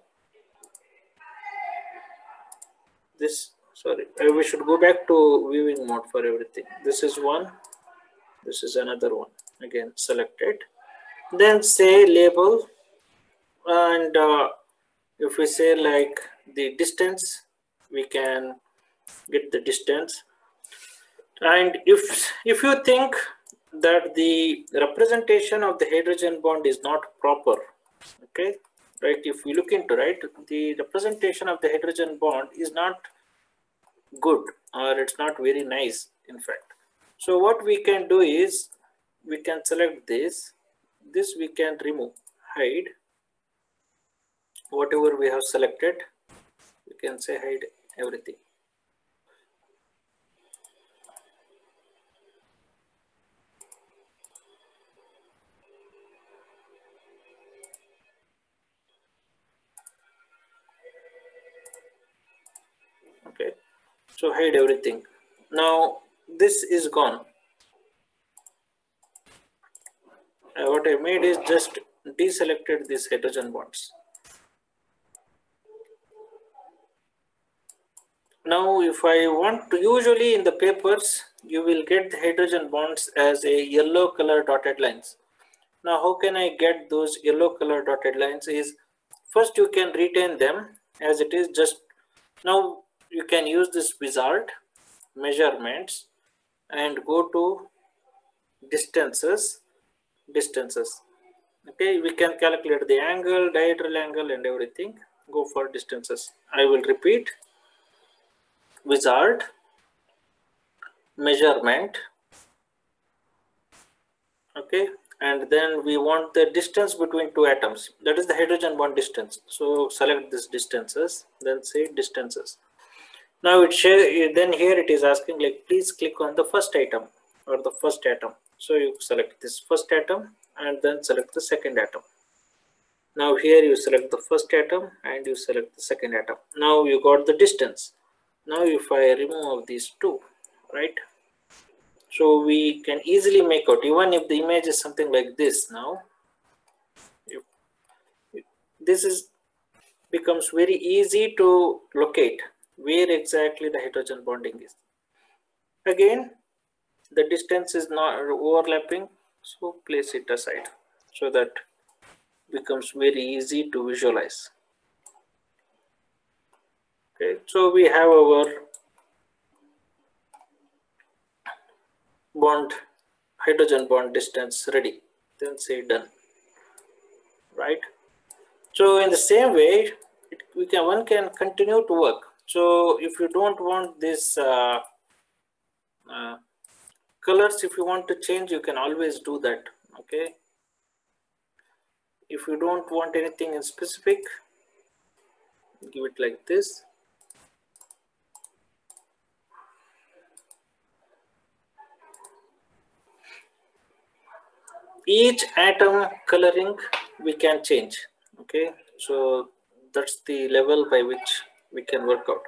This, sorry, uh, we should go back to viewing mode for everything. This is one, this is another one. Again, select it. Then say label and uh, if we say like the distance, we can get the distance. And if, if you think that the representation of the hydrogen bond is not proper, okay, right? If we look into, right, the representation of the hydrogen bond is not good or it's not very nice, in fact. So what we can do is we can select this, this we can remove, hide, whatever we have selected, we can say hide everything. Okay, so hide everything. Now this is gone. Uh, what I made is just deselected these hydrogen bonds. Now, if I want to, usually in the papers, you will get the hydrogen bonds as a yellow color dotted lines. Now, how can I get those yellow color dotted lines is first you can retain them as it is just now you can use this wizard measurements and go to distances distances. Okay we can calculate the angle diagonal angle and everything go for distances. I will repeat wizard measurement okay and then we want the distance between two atoms. That is the hydrogen bond distance. So select this distances then say distances. Now it then here it is asking like please click on the first item or the first atom. So you select this first atom and then select the second atom. Now here you select the first atom and you select the second atom. Now you got the distance now if i remove these two right? So we can easily make out even if the image is something like this now if, this is becomes very easy to locate where exactly the hydrogen bonding is. Again the distance is not overlapping so place it aside so that becomes very easy to visualize okay so we have our bond hydrogen bond distance ready. Then say done. Right? So in the same way it, we can one can continue to work. So if you don't want this uh, uh, colors if you want to change you can always do that. Okay? If you don't want anything in specific give it like this each atom coloring we can change okay? So that's the level by which we can work out.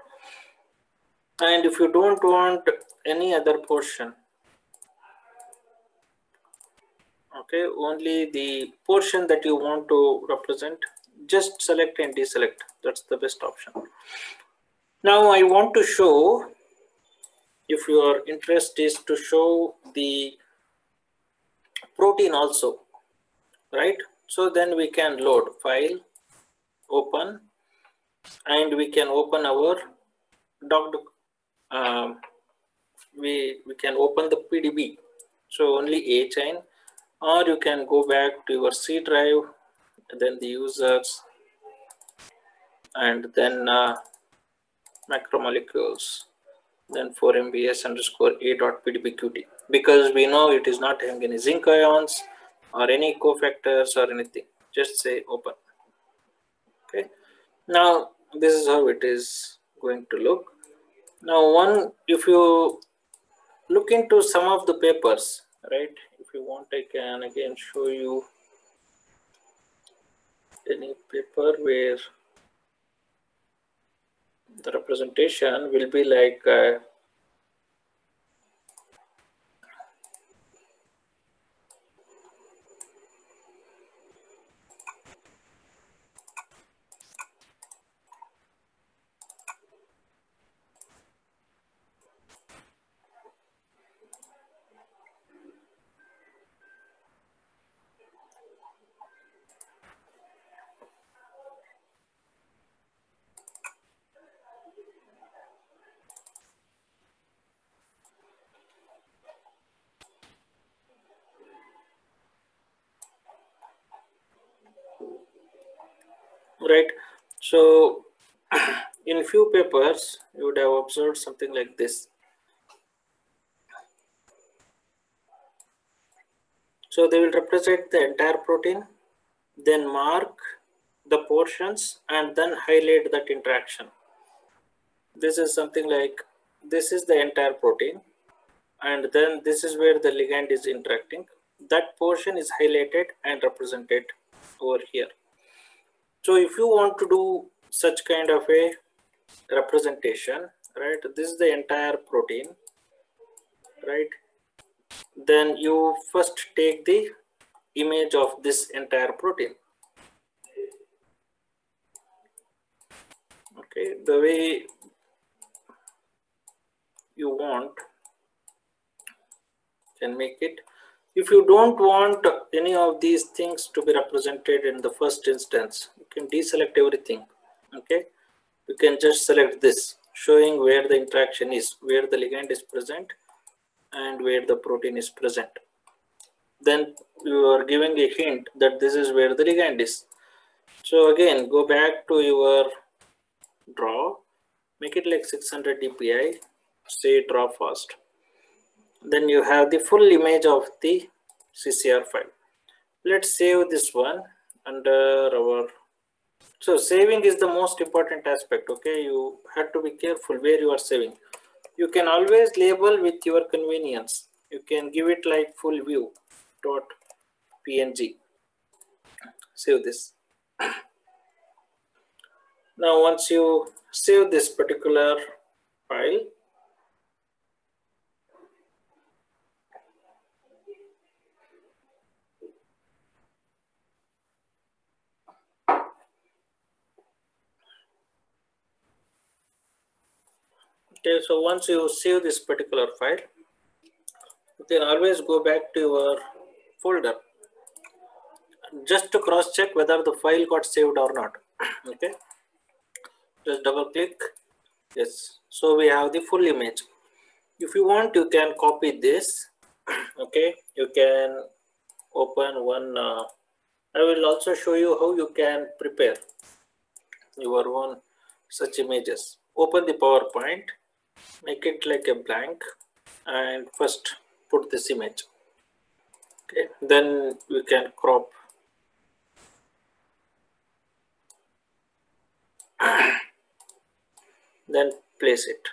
And if you don't want any other portion okay only the portion that you want to represent just select and deselect. That's the best option. Now i want to show if your interest is to show the protein also right? So then we can load file open and we can open our doc um, we we can open the pdb so only a chain or you can go back to your c drive then the users and then uh, macromolecules then 4 mbs underscore a dot pdbqt because we know it is not having any zinc ions or any cofactors or anything. Just say open. Okay. Now this is how it is going to look. Now one if you look into some of the papers right? If you want i can again show you any paper where the representation will be like uh, right so in few papers you would have observed something like this so they will represent the entire protein then mark the portions and then highlight that interaction. This is something like this is the entire protein and then this is where the ligand is interacting. That portion is highlighted and represented over here. So if you want to do such kind of a representation, right, this is the entire protein, right, then you first take the image of this entire protein. Okay, the way you want can make it. If you don't want any of these things to be represented in the first instance, you can deselect everything. Okay, you can just select this, showing where the interaction is, where the ligand is present, and where the protein is present. Then you are giving a hint that this is where the ligand is. So again, go back to your draw, make it like 600 dpi, say draw fast. Then you have the full image of the CCR5. Let's save this one under our so saving is the most important aspect okay? You have to be careful where you are saving. You can always label with your convenience. You can give it like full view dot png save this. Now once you save this particular file Okay, so once you save this particular file, you can always go back to your folder just to cross check whether the file got saved or not. [clears throat] Okay, just double click. Yes, so we have the full image. If you want, you can copy this. [clears throat] Okay, you can open one. Uh, I will also show you how you can prepare your own such images. Open the PowerPoint make it like a blank and first put this image. Okay then we can crop. [coughs] Then place it.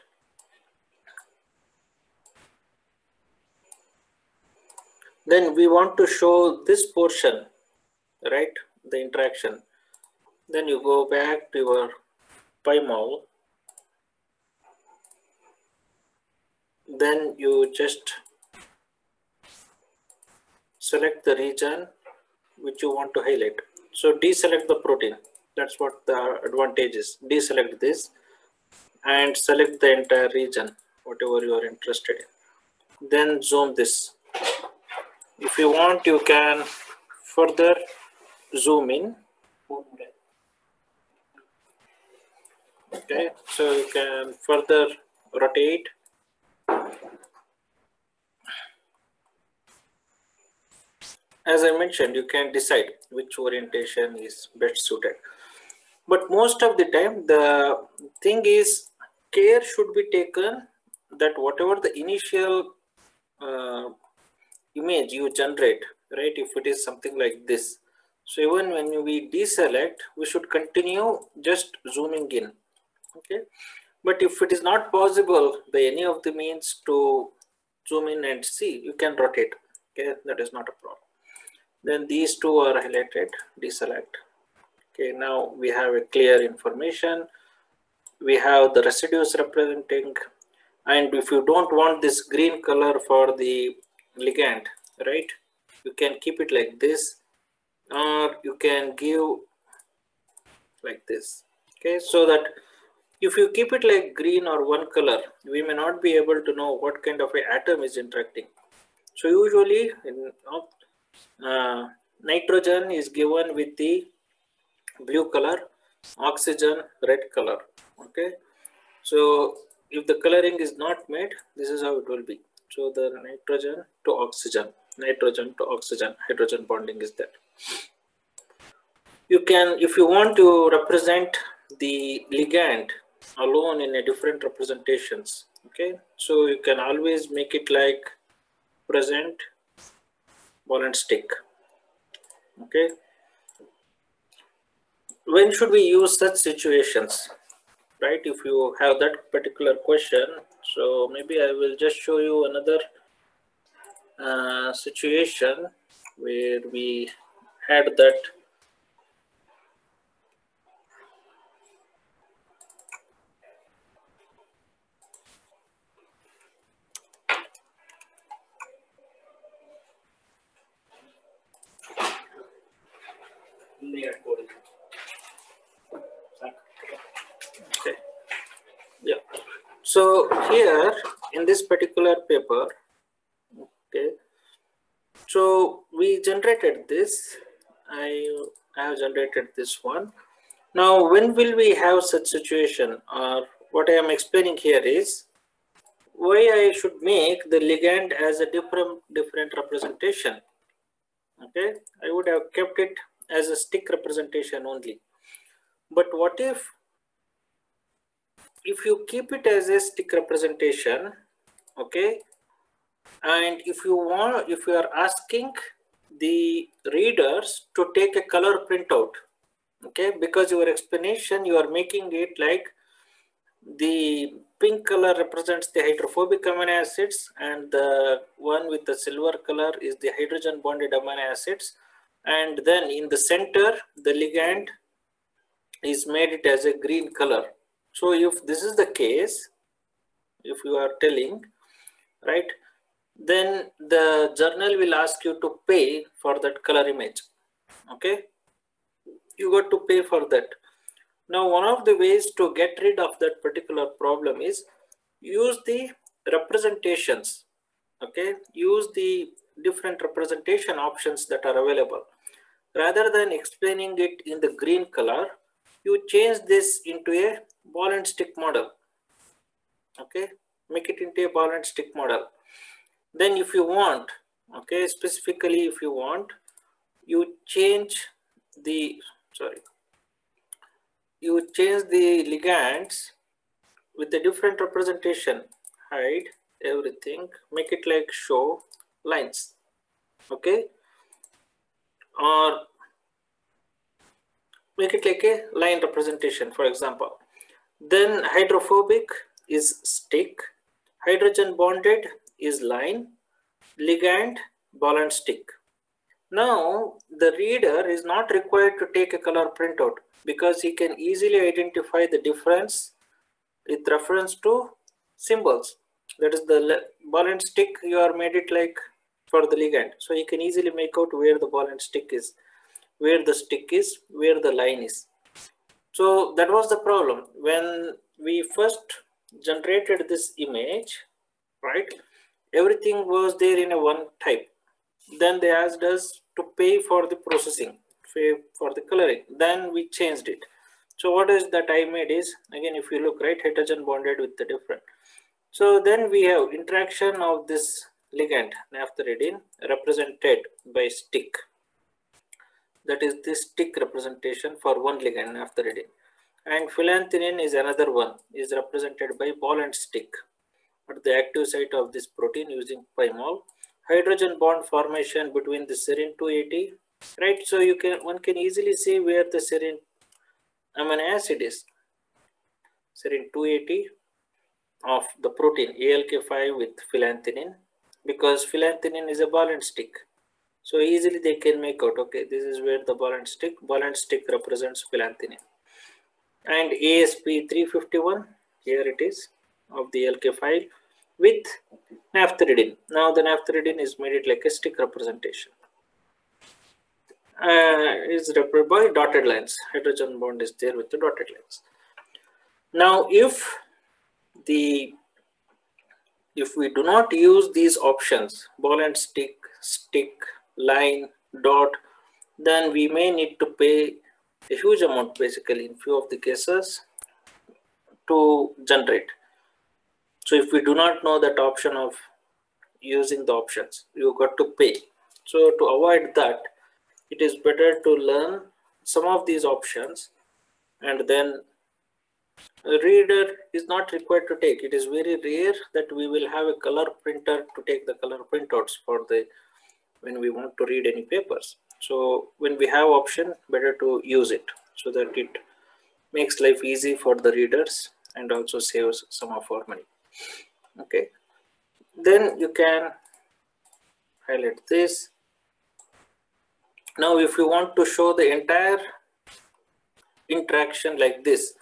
Then we want to show this portion right? The interaction. Then you go back to your PyMol then you just select the region which you want to highlight. So deselect the protein. That's what the advantage is. Deselect this and select the entire region, whatever you are interested in. Then zoom this. If you want, you can further zoom in. Okay, so you can further rotate as I mentioned, you can decide which orientation is best suited. But most of the time, the thing is care should be taken that whatever the initial uh, image you generate, right, if it is something like this. So even when we deselect, we should continue just zooming in, okay? But if it is not possible by any of the means to zoom in and see, you can rotate, okay? That is not a problem then these two are highlighted deselect. Okay now we have a clear information. We have the residues representing and if you don't want this green color for the ligand right you can keep it like this or you can give like this. Okay so that if you keep it like green or one color we may not be able to know what kind of a atom is interacting. So usually in uh, nitrogen is given with the blue color oxygen red color okay? So if the coloring is not made this is how it will be. So the nitrogen to oxygen nitrogen to oxygen hydrogen bonding is there you can if you want to represent the ligand alone in a different representations okay? So you can always make it like present ball and stick okay when should we use such situations? Right, if you have that particular question, so maybe I will just show you another uh, situation where we had that Okay. Yeah. So here in this particular paper, okay. So we generated this. I, have generated this one. Now, when will we have such situation? Or what I am explaining here is why I should make the ligand as a different different representation. Okay, I would have kept it as a stick representation only. But what if if you keep it as a stick representation, okay, and if you want, if you are asking the readers to take a color printout, okay, because your explanation, you are making it like the pink color represents the hydrophobic amino acids and the one with the silver color is the hydrogen bonded amino acids. And then in the center, the ligand is made it as a green color. So if this is the case, if you are telling, right, then the journal will ask you to pay for that color image. Okay, you got to pay for that. Now, one of the ways to get rid of that particular problem is use the representations. Okay, use the different representation options that are available. Rather than explaining it in the green color, you change this into a ball and stick model. Okay, make it into a ball and stick model. Then if you want, okay, specifically if you want, you change the, sorry, you change the ligands with a different representation, hide everything, make it like show lines, okay? Or make it like a line representation, for example. Then hydrophobic is stick, hydrogen bonded is line, ligand, ball and stick. Now, the reader is not required to take a color printout because he can easily identify the difference with reference to symbols. That is the ball and stick, you are made it like for the ligand. So you can easily make out where the ball and stick is, where the stick is, where the line is. So that was the problem. When we first generated this image, right, everything was there in a one type. Then they asked us to pay for the processing, pay for the coloring. Then we changed it. So what is that I made is, again, if you look, right, hydrogen bonded with the different. So then we have interaction of this ligand, naphthalidine, represented by stick. That is this stick representation for one ligand, after naphthalidine. And phylanthinin is another one, is represented by ball and stick at the active site of this protein using pymol. Hydrogen bond formation between the serine 280, right? So you can one can easily see where the serine amino acid is. Serine 280 of the protein ALK5 with phylanthinin because phylanthinin is a ball and stick. So easily they can make out, okay, this is where the ball and stick, ball and stick represents phylanthinin. And ASP351, here it is, of the ALK5 with naphthalidine. Now the naphthalidine is made it like a stick representation. Uh, is represented by dotted lines. Hydrogen bond is there with the dotted lines. Now, if the if we do not use these options, ball and stick, stick, line, dot, then we may need to pay a huge amount basically in few of the cases to generate. So if we do not know that option of using the options, you got to pay. So to avoid that, it is better to learn some of these options and then a reader is not required to take. It is very rare that we will have a color printer to take the color printouts for the when we want to read any papers. So when we have option, better to use it. so that it makes life easy for the readers and also saves some of our money okay then you can highlight this now if you want to show the entire interaction like this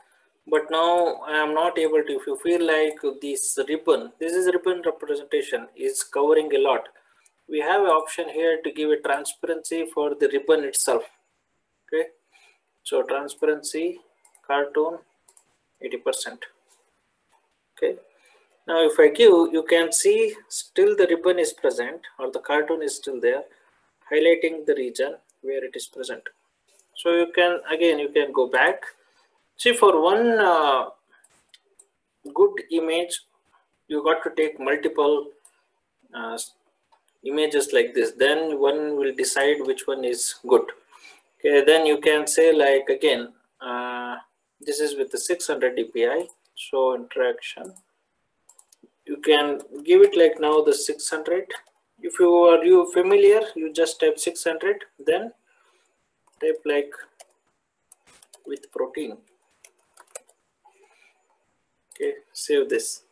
but now i am not able to if you feel like this ribbon this is ribbon representation is covering a lot we have an option here to give a transparency for the ribbon itself. Okay. So transparency cartoon 80 percent. Okay. Now if i give you can see still the ribbon is present or the cartoon is still there highlighting the region where it is present. So you can again you can go back. See for one uh, good image you got to take multiple uh, images like this. Then one will decide which one is good. Okay then you can say like again uh, this is with the 600 dpi so interaction. You can give it like now the 600 if you are you familiar you just type 600 then type like with protein. Okay save this.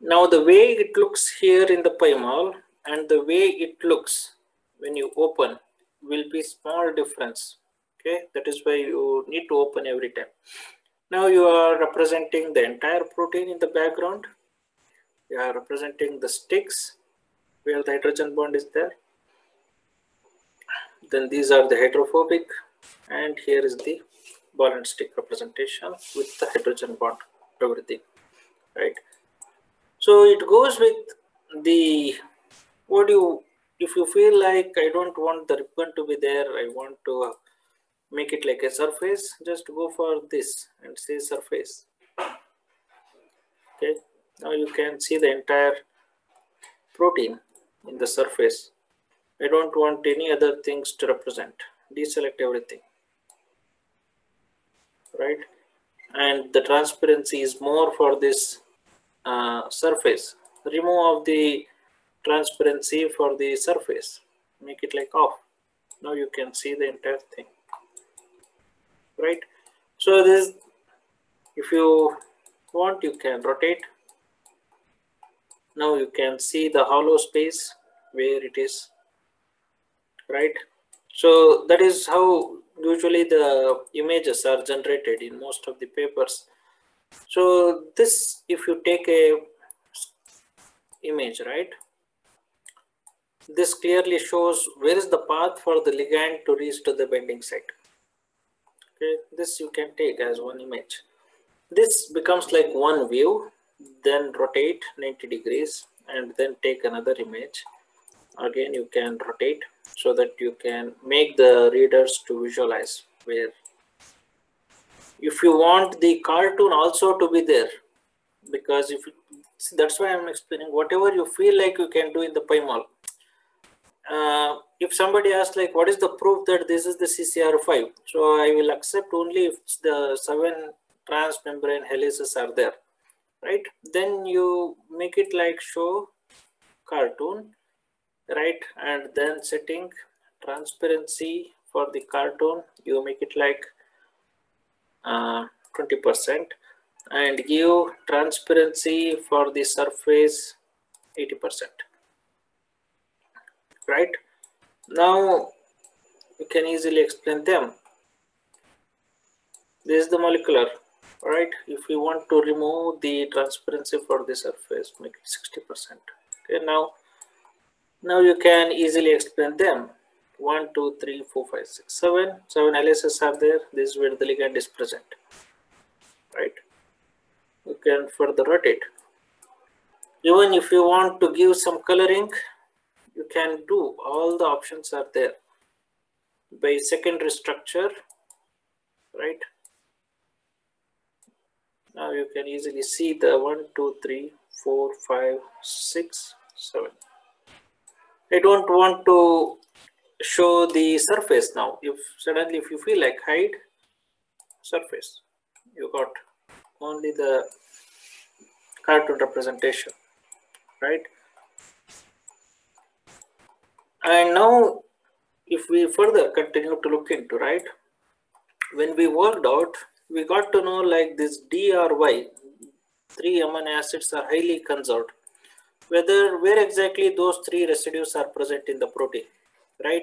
Now the way it looks here in the PyMol and the way it looks when you open will be small difference. Okay? That is why you need to open every time. Now you are representing the entire protein in the background. You are representing the sticks where the hydrogen bond is there. Then these are the hydrophobic and here is the ball and stick representation with the hydrogen bond everything right? So it goes with the what do you if you feel like i don't want the ribbon to be there i want to make it like a surface just go for this and say surface. Okay now you can see the entire protein in the surface. I don't want any other things to represent. Deselect everything. Right? And the transparency is more for this uh, surface. Remove of the transparency for the surface. Make it like off. Now you can see the entire thing. Right? So this if you want you can rotate. Now you can see the hollow space where it is. Right? So that is how usually the images are generated in most of the papers. So this if you take a image right this clearly shows where is the path for the ligand to reach to the bending site. Okay this you can take as one image. This becomes like one view then rotate 90 degrees and then take another image. Again you can rotate so that you can make the readers to visualize where. If you want the cartoon also to be there because if you, that's why i'm explaining whatever you feel like you can do in the PyMol. Uh, if somebody asks like what is the proof that this is the ccr5 so i will accept only if the seven transmembrane helices are there right? Then you make it like show cartoon right? And then setting transparency for the cartoon you make it like uh, 20% and give transparency for the surface 80% right? Now you can easily explain them. This is the molecular right if we want to remove the transparency for the surface make it 60 percent okay? Now now you can easily explain them. 1, 2, 3, 4, 5, 6, 7. 7 LSS are there. This is where the ligand is present right? You can further rotate even if you want to give some coloring you can do. All the options are there. By secondary structure right? Now you can easily see the one two three four five six seven. I don't want to show the surface now. If suddenly if you feel like hide surface you got only the cartoon representation right and now if we further continue to look into right when we worked out, we got to know like this DRY, three amino acids are highly conserved. Whether where exactly those three residues are present in the protein, right?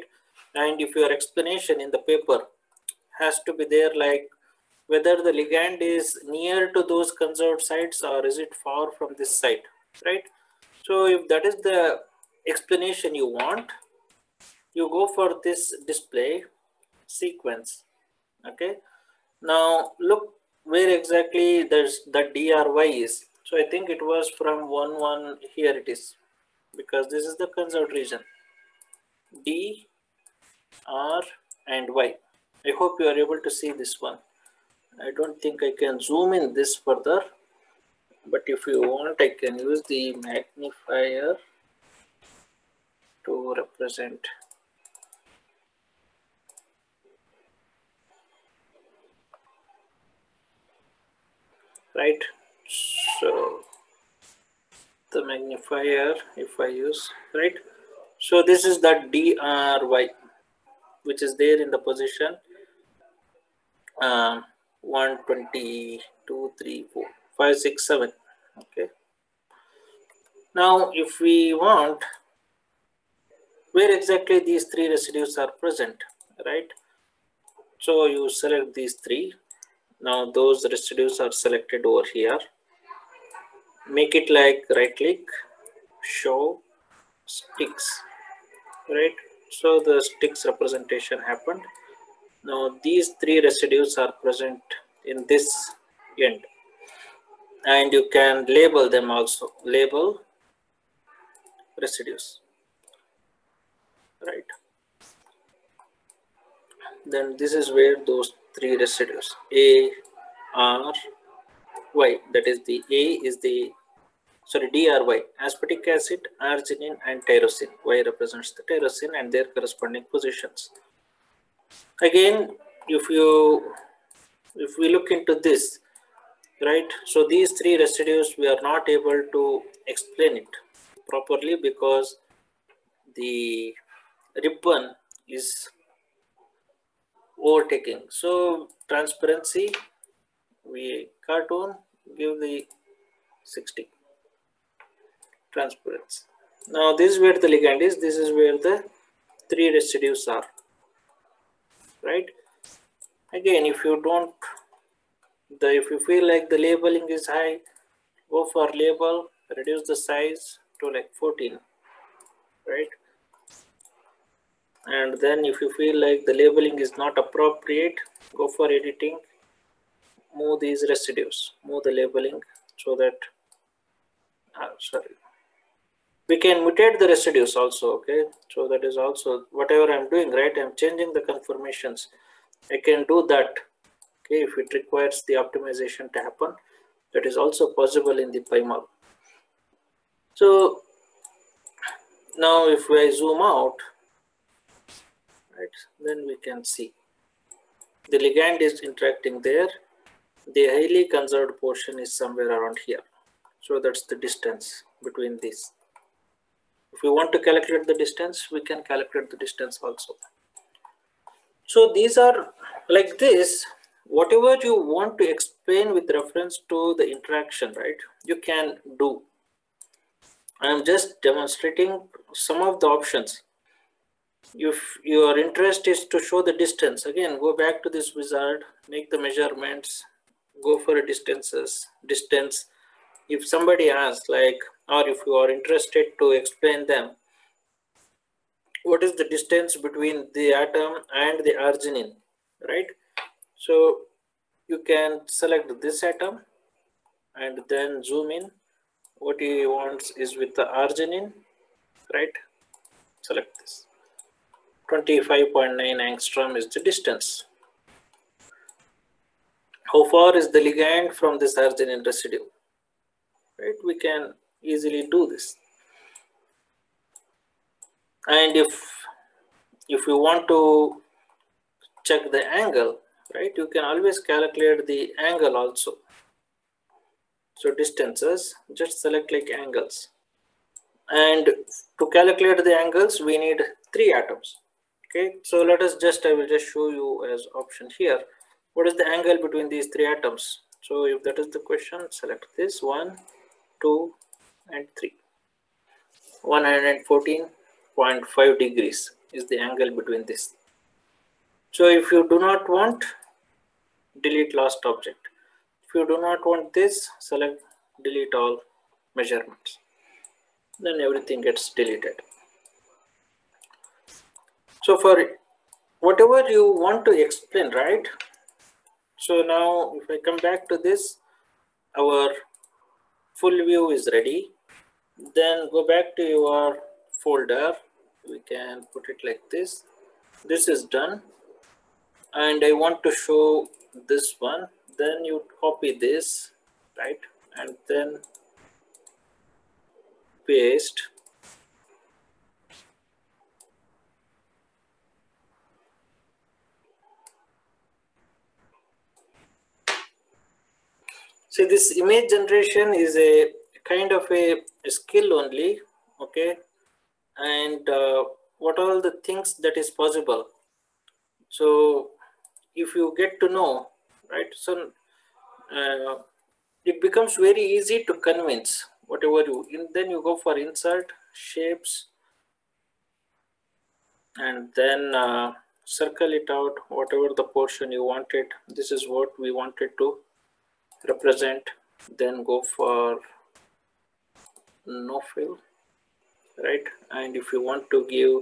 And if your explanation in the paper has to be there like whether the ligand is near to those conserved sites or is it far from this site, right? So if that is the explanation you want, you go for this display sequence, okay? Now look where exactly there's the DRY is. So I think it was from 1, 1, here it is, because this is the conserved region. D, R and Y. I hope you are able to see this one. I don't think I can zoom in this further, but if you want, I can use the magnifier to represent. Right, so the magnifier, if I use, right, so this is the DRY, which is there in the position um, 122, 3, 4, 5, 6, 7. Okay. Now, if we want, where exactly these three residues are present, right? So you select these three. Now those residues are selected over here. Make it like right click, show sticks, right? So the sticks representation happened. Now these three residues are present in this end and you can label them also. Label residues, right? Then this is where those three residues. A, R, Y, that is the A is the, sorry, DRY, aspartic acid, arginine and tyrosine. Y represents the tyrosine and their corresponding positions. Again if you if we look into this right so these three residues we are not able to explain it properly because the ribbon is overtaking. So transparency we cartoon give the 60 transparency. Now this is where the ligand is. This is where the three residues are. Right? Again if you don't the if you feel like the labeling is high go for label reduce the size to like 14 right and then if you feel like the labeling is not appropriate go for editing. Move these residues move the labeling so that uh, sorry. We can mutate the residues also okay? So that is also whatever i'm doing right? I'm changing the conformations i can do that okay? If it requires the optimization to happen that is also possible in the PyMol. so now if i zoom out right then we can see the ligand is interacting there the highly conserved portion is somewhere around here so that's the distance between these if we want to calculate the distance, we can calculate the distance also. So these are like this, whatever you want to explain with reference to the interaction, right? You can do. I'm just demonstrating some of the options. If your interest is to show the distance, again, go back to this wizard, make the measurements, go for distances, distance. If somebody asks like, or if you are interested to explain them, what is the distance between the atom and the arginine, right? So you can select this atom and then zoom in. What he wants is with the arginine, right? Select this. 25.9 angstrom is the distance. How far is the ligand from this arginine residue? Right, we can easily do this. And if if you want to check the angle, right, you can always calculate the angle also. So distances, just select like angles. And to calculate the angles, we need three atoms. Okay, so let us just, I will just show you as option here. what is the angle between these three atoms? So if that is the question, select this one, two, and three. 114.5 degrees is the angle between this. So if you do not want, delete last object. If you do not want this, select delete all measurements. Then everything gets deleted. So for whatever you want to explain, right? So now if I come back to this, our full view is ready. Then go back to your folder. We can put it like this. This is done. And I want to show this one. Then you copy this, right? And then paste. See, this image generation is a kind of a, skill only, okay? And uh, what all the things that is possible. So if you get to know, right? So uh, it becomes very easy to convince whatever you, in, then you go for insert, shapes, and then uh, circle it out, whatever the portion you wanted. This is what we wanted to represent then go for no fill right? And if you want to give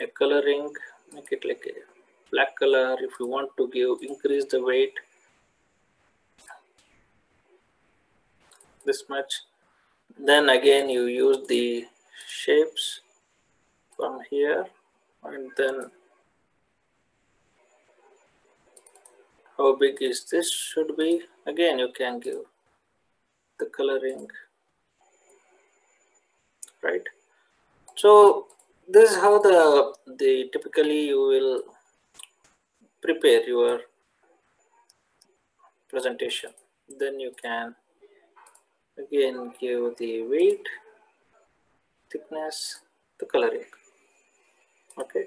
a coloring make it like a black color. If you want to give increase the weight. This much. Then again you use the shapes from here and then how big is this should be again you can give the coloring. Right. So this is how the the typically you will prepare your presentation. Then you can again give the weight thickness the coloring. Okay.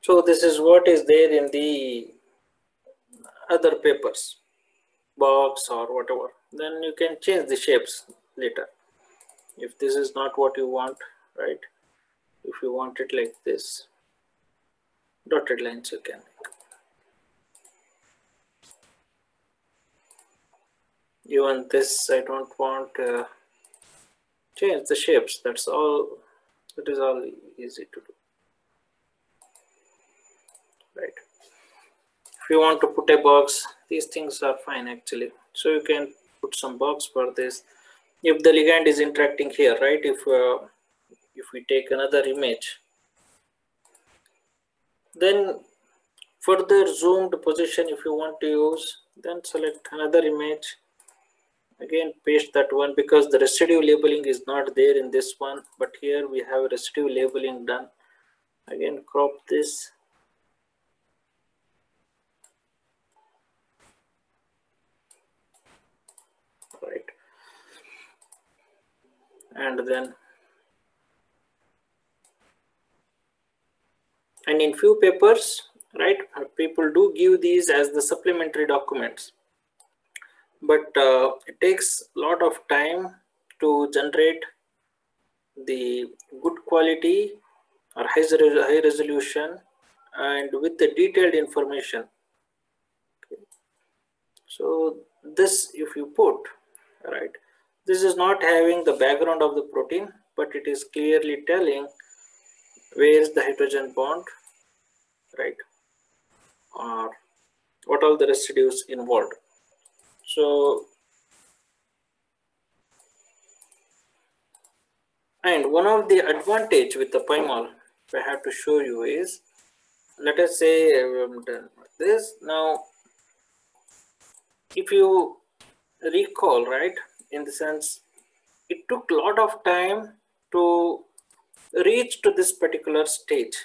So this is what is there in the other papers box or whatever then you can change the shapes later. If this is not what you want right? If you want it like this dotted lines you can even this i don't want uh, change the shapes. That's all that is all easy to do. Right if you want to put a box these things are fine actually. So you can put some box for this. If the ligand is interacting here right if uh, if we take another image then further zoomed position if you want to use then select another image. Again paste that one because the residue labeling is not there in this one but here we have residue labeling done. Again crop this right and then and in few papers right people do give these as the supplementary documents but uh, it takes a lot of time to generate the good quality or high, high resolution and with the detailed information okay. so this if you put right this is not having the background of the protein but it is clearly telling where is the hydrogen bond right? Or what all the residues involved. So and one of the advantage with the PyMol I have to show you is let us say um, with this. Now if you recall right in the sense it took a lot of time to reach to this particular stage.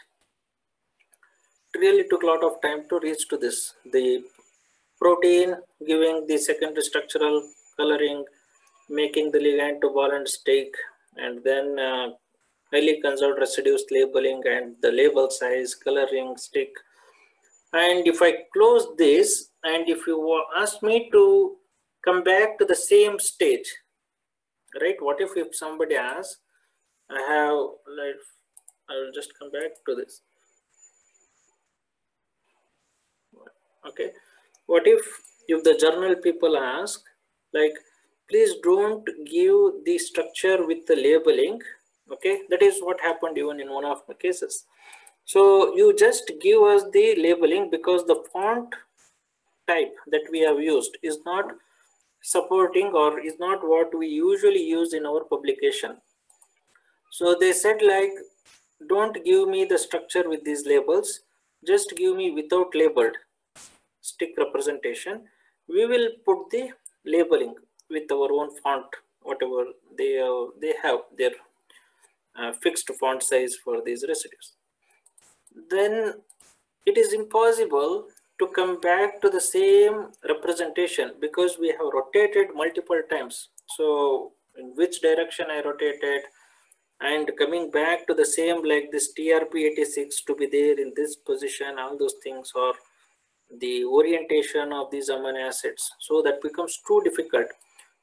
It really took a lot of time to reach to this. The protein giving the secondary structural coloring making the ligand to ball and stick and then uh, highly conserved residues labeling and the label size coloring stick. And if I close this, and if you ask me to come back to the same stage, right? What if if somebody asks, I have like, I will just come back to this. Okay. What if if the journal people ask, like, please don't give the structure with the labeling. Okay, that is what happened even in one of the cases. So you just give us the labeling because the font type that we have used is not supporting or is not what we usually use in our publication. So they said like, don't give me the structure with these labels, just give me without labeled stick representation. We will put the labeling with our own font, whatever they, uh, they have their uh, fixed font size for these residues. Then it is impossible to come back to the same representation because we have rotated multiple times. So in which direction I rotated and coming back to the same like this TRP86 to be there in this position, all those things or the orientation of these amino acids. So that becomes too difficult.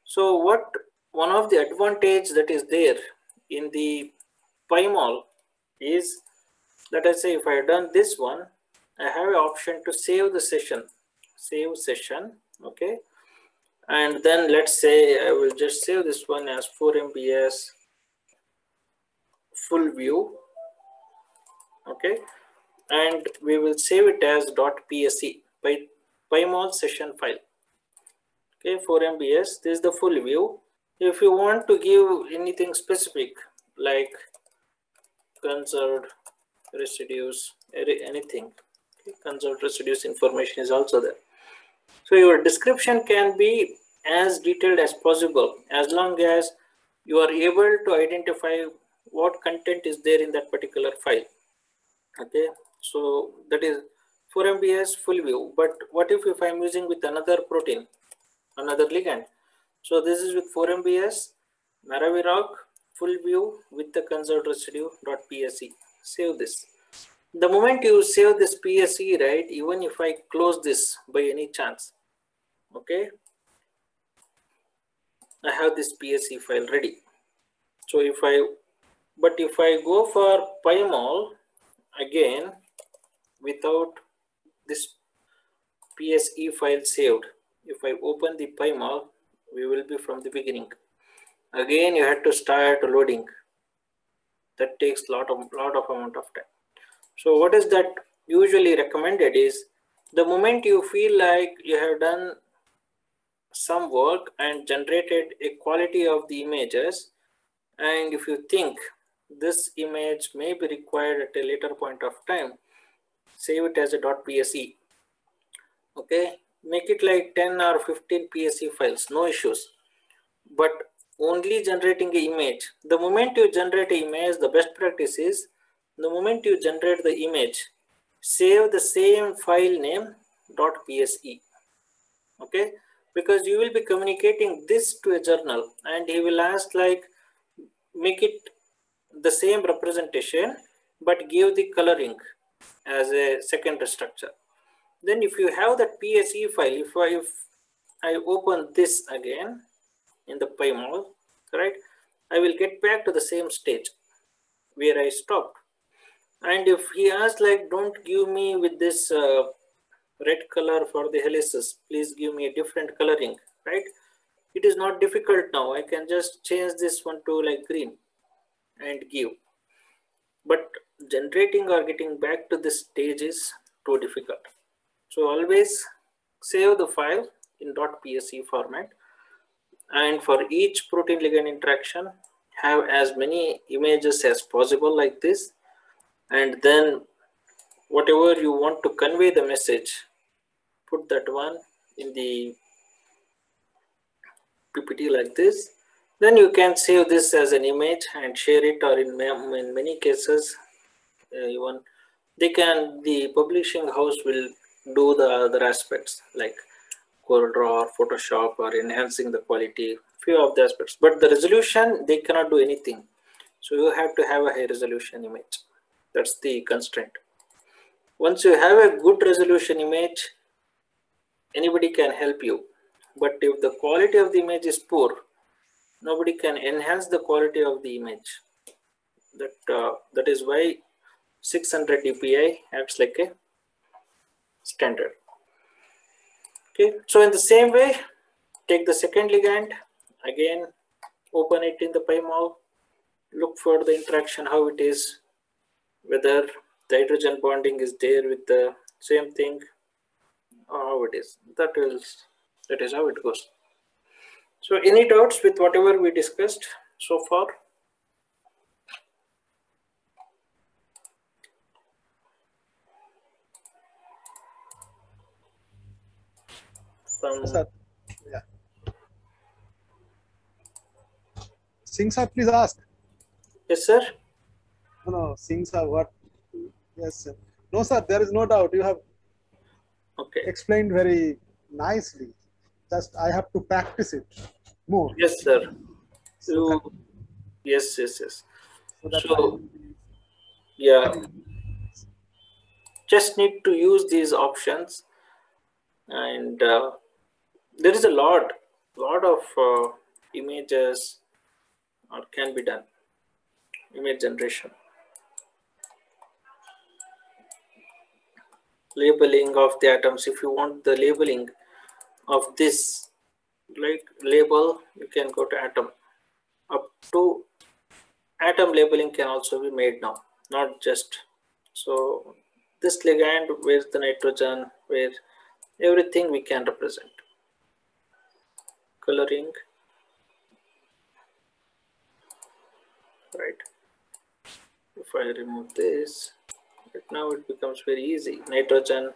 So what one of the advantage that is there in the PyMol is let us say if I done this one, I have an option to save the session, save session, okay. And then let's say I will just save this one as 4 MBS full view, okay. And we will save it as .psc, by PyMol session file. Okay, 4 MBS, this is the full view. If you want to give anything specific like conserved residues, any- anything. Conserved residues information is also there. So your description can be as detailed as possible as long as you are able to identify what content is there in that particular file. Okay, so that is 4 MBS full view. But what if if I'm using with another protein, another ligand? So this is with 4 MBS, Maraviroc, full view with the conserved residue.pse. Save this. The moment you save this PSE, right, even if I close this by any chance, okay, I have this PSE file ready. So if I, but if I go for PyMol again, without this PSE file saved, if I open the PyMol, we will be from the beginning. Again, you have to start loading. That takes lot of lot of amount of time. So what is that usually recommended is the moment you feel like you have done some work and generated a quality of the images, and if you think this image may be required at a later point of time, save it as a .pse. Okay, make it like 10 or 15 PSE files, no issues. But only generating an image. The moment you generate an image, the best practice is the moment you generate the image, save the same file name .pse. Okay, because you will be communicating this to a journal and he will ask like make it the same representation but give the coloring as a secondary structure. Then if you have that PSE file, if I, if I open this again in the PyMol, right, I will get back to the same stage where I stopped. And if he asks like, don't give me with this uh, red color for the helices, please give me a different coloring, right? It is not difficult now. I can just change this one to like green and give. But generating or getting back to this stage is too difficult. So always save the file in .pse format. And for each protein ligand interaction, have as many images as possible like this. And then whatever you want to convey the message, put that one in the PPT like this. Then you can save this as an image and share it or in, in many cases, uh, even they can, the publishing house will do the other aspects like CorelDRAW or Photoshop or enhancing the quality, few of the aspects. But the resolution, they cannot do anything. So you have to have a high resolution image. That's the constraint. once you have a good resolution image, anybody can help you. But if the quality of the image is poor, nobody can enhance the quality of the image. That uh, that is why 600 dpi acts like a standard. Okay, so in the same way, take the second ligand again, open it in the PyMol, look for the interaction how it is, whether the hydrogen bonding is there with the same thing or how it is. That is that is how it goes. So any doubts with whatever we discussed so far? From, Sir, yeah. Singh sir, please ask. yes, sir. No, no, Singh sir, what? Yes, sir. No, sir, there is no doubt. You have Okay. explained very nicely. Just I have to practice it more. Yes, sir. So that, yes, yes, yes. so so- I will be- Yeah. Just need to use these options, and uh, there is a lot, lot of uh, images or can be done. Image generation, labeling of the atoms. If you want the labeling of this, like label, you can go to atom. Up to atom labeling can also be made now not just. So this ligand where's the nitrogen where everything we can represent. Coloring. Right. If i remove this right now it becomes very easy nitrogen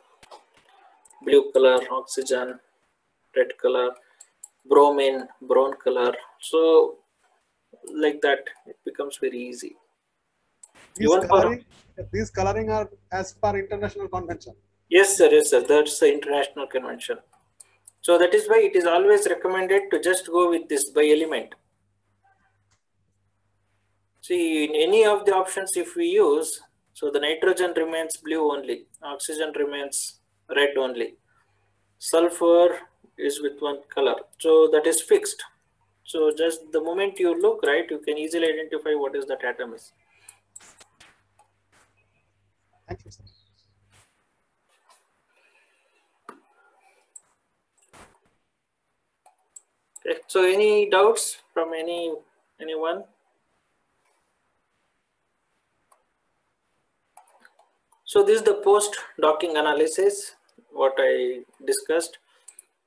blue color oxygen red color bromine brown color so like that it becomes very easy These Even for- coloring, these coloring are as per international convention. Yes, sir. Yes, sir. That's the international convention. So that is why it is always recommended to just go with this by element. See, in any of the options, if we use, so the nitrogen remains blue only, oxygen remains red only, sulfur is with one color. So that is fixed. So just the moment you look, right, you can easily identify what is that atom is. Thank you, sir. Okay. So any doubts from any anyone? So this is the post docking analysis, what I discussed.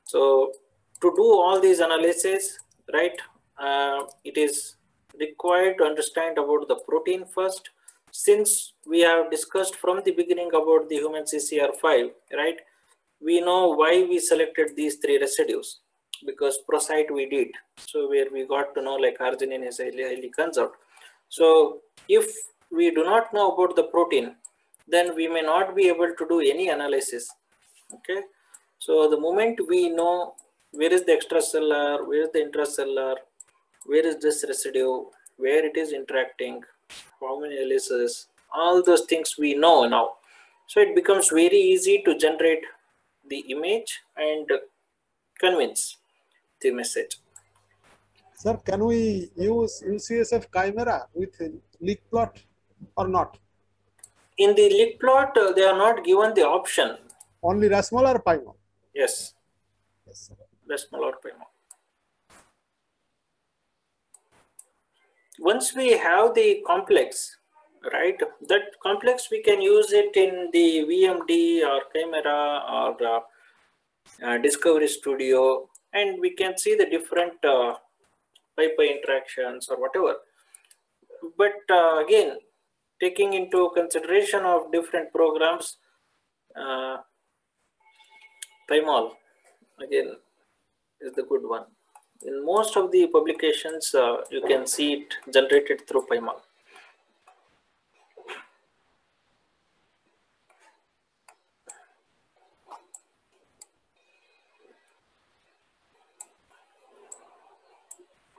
So to do all these analysis, right, uh, it is required to understand about the protein first. Since we have discussed from the beginning about the human CCR5, right, we know why we selected these three residues because prosite we did. So where we got to know like arginine is highly, highly conserved. So if we do not know about the protein, then we may not be able to do any analysis. Okay. So the moment we know where is the extracellular, where is the intracellular, where is this residue, where it is interacting, how many helices, all those things we know now. So it becomes very easy to generate the image and convince the message. Sir, can we use UCSF Chimera with leak plot or not? In the leak plot, uh, they are not given the option. Only Rasmol or Pymol? Yes, Yes, the smaller payment. Once we have the complex, right, that complex we can use it in the VMD or Chimera or uh, uh, Discovery Studio, and we can see the different uh, pi-pi interactions or whatever. But uh, again, taking into consideration of different programs, uh, Pymol again is the good one. In most of the publications, uh, you can see it generated through Pymol.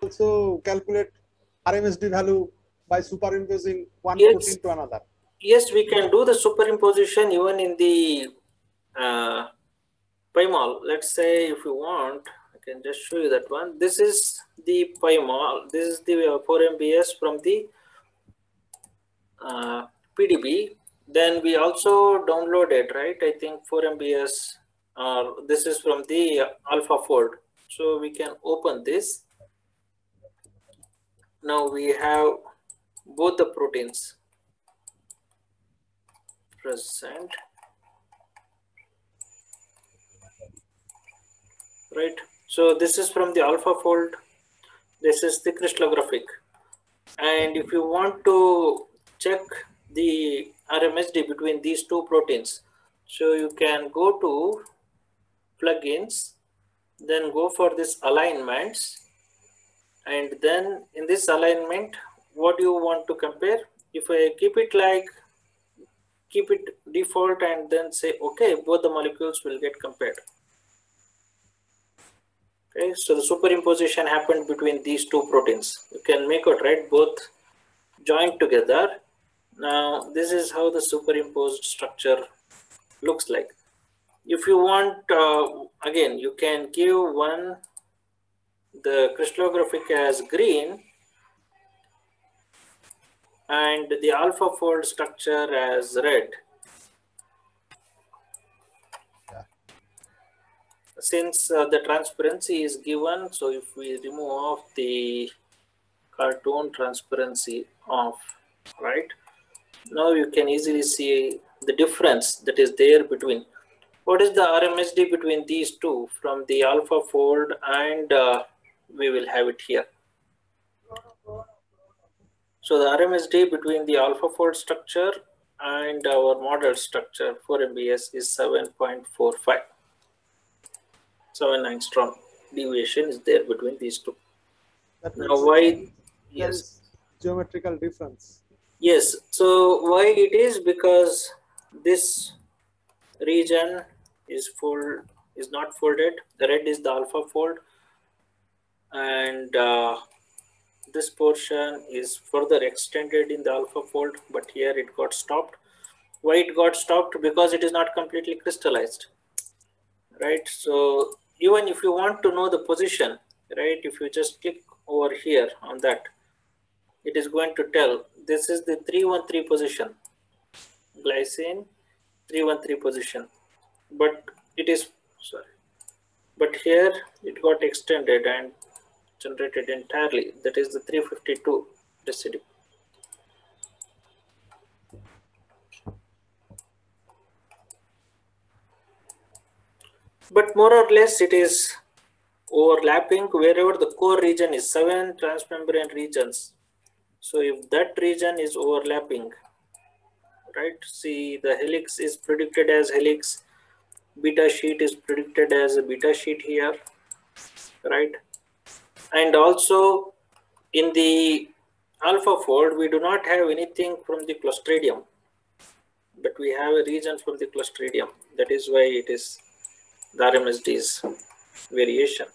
Also calculate RMSD value by superimposing one Yes. protein to another. yes, we can do the superimposition even in the uh, PyMol. Let's say if you want, I can just show you that one. This is the PyMol. This is the uh, 4MBS from the uh, PDB. Then we also downloaded, right? I think 4MBS. Uh, this is from the AlphaFold. So we can open this. Now we have both the proteins present. Right. So this is from the alpha fold This is the crystallographic. And if you want to check the RMSD between these two proteins, so you can go to plugins, then go for this alignments. And then in this alignment, what do you want to compare? If I keep it like, keep it default and then say, okay, both the molecules will get compared. Okay, so the superimposition happened between these two proteins. You can make it right, both joined together. Now, this is how the superimposed structure looks like. If you want, uh, again, you can give one the crystallographic as green and the alpha fold structure as red. Since uh, the transparency is given, so if we remove off the cartoon transparency off, right? Now you can easily see the difference that is there between. What is the RMSD between these two from the alpha fold and uh, we will have it here. So the RMSD between the AlphaFold structure and our model structure for MBS is 7.45. 7 angstrom deviation is there between these two. That Now why? Yes. geometrical difference. Yes. So why it is because this region is full is not folded. The red is the alpha fold, and uh, this portion is further extended in the alpha fold, but here it got stopped. Why it got stopped? Because it is not completely crystallized, right? So even if you want to know the position, right? If you just click over here on that, it is going to tell this is the 313 position glycine 313 position but it is sorry but here it got extended and generated entirely that is the 352 residue but more or less it is overlapping wherever the core region is seven transmembrane regions so if that region is overlapping, right? See the helix is predicted as helix, beta sheet is predicted as a beta sheet here, right? And also in the alpha fold, we do not have anything from the clostridium, but we have a region from the clostridium. That is why it is the RMSD's variation.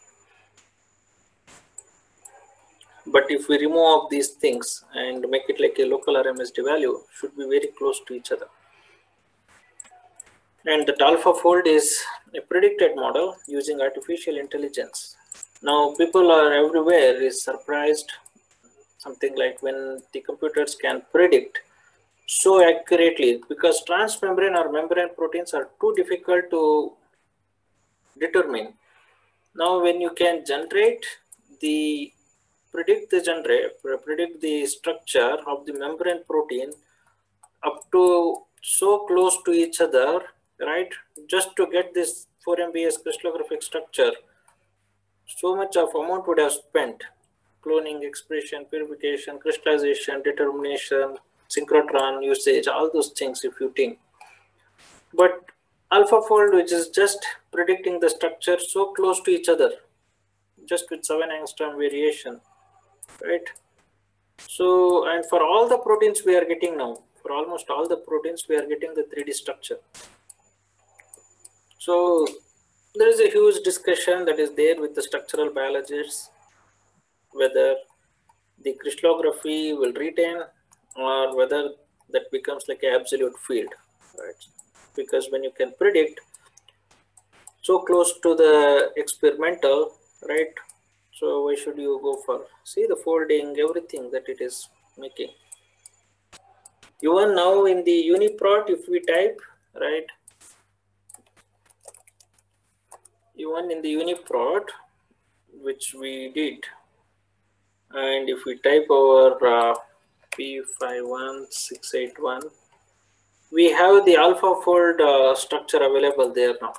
But if we remove all these things and make it like a local RMSD value, should be very close to each other. And the alpha fold is a predicted model using artificial intelligence. Now people are everywhere is surprised something like when the computers can predict so accurately because transmembrane or membrane proteins are too difficult to determine. Now when you can generate the predict the generate predict the structure of the membrane protein up to so close to each other right just to get this 4 mbs crystallographic structure so much of amount would have spent. Cloning expression purification crystallization determination synchrotron usage all those things if you think. But AlphaFold which is just predicting the structure so close to each other just with 7 angstrom variation right? So and for all the proteins we are getting now for almost all the proteins we are getting the 3d structure. So there is a huge discussion that is there with the structural biologists whether the crystallography will retain or whether that becomes like an absolute field, right? Because when you can predict so close to the experimental, right? So why should you go for, see the folding, everything that it is making. Even now in the UniProt, if we type, right? Even in the UniProt, which we did, and if we type our uh, P51681, we have the AlphaFold uh, structure available there now.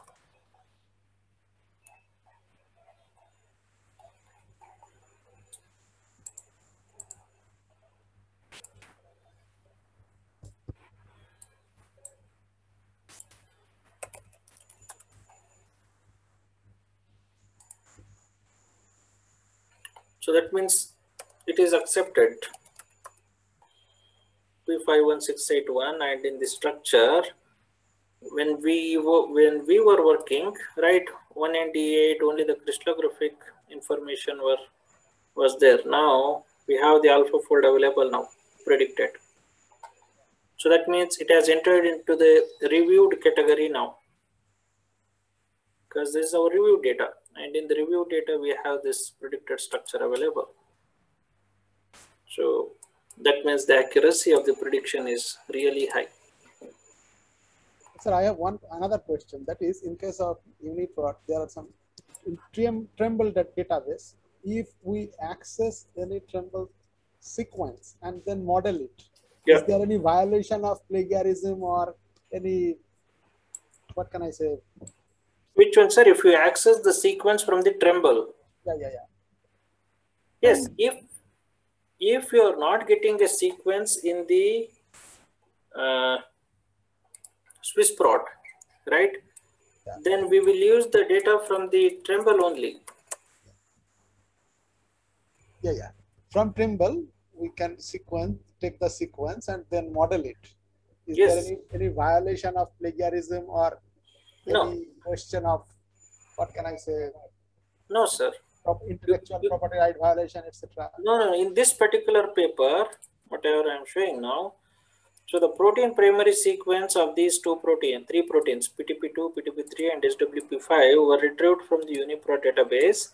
So that means it is accepted. P51681 and in the structure, when we when we were working, right, 198 only the crystallographic information were was there. Now we have the alpha fold available now, predicted. So that means it has entered into the reviewed category now. Because this is our review data and in the review data we have this predicted structure available so that means the accuracy of the prediction is really high Sir, I have one another question. That is, in case of UniProt, there are some in Tremble database. If we access any Tremble sequence and then model it, is Yeah. there any violation of plagiarism or any what can I say? Which one sir if you access the sequence from the tremble Yeah, yeah, yeah. yes if if you are not getting a sequence in the uh, swiss prot right Yeah. then we will use the data from the tremble only Yeah, yeah. From Trimble, we can sequence, take the sequence and then model it. Is there any, any violation of plagiarism or No. Question of what can I say, no sir of intellectual you- property right violation, etc. No, no, in this particular paper, whatever I'm showing now, so the protein primary sequence of these two protein, three proteins, PTP2, PTP3, and SWP5 were retrieved from the UniProt database.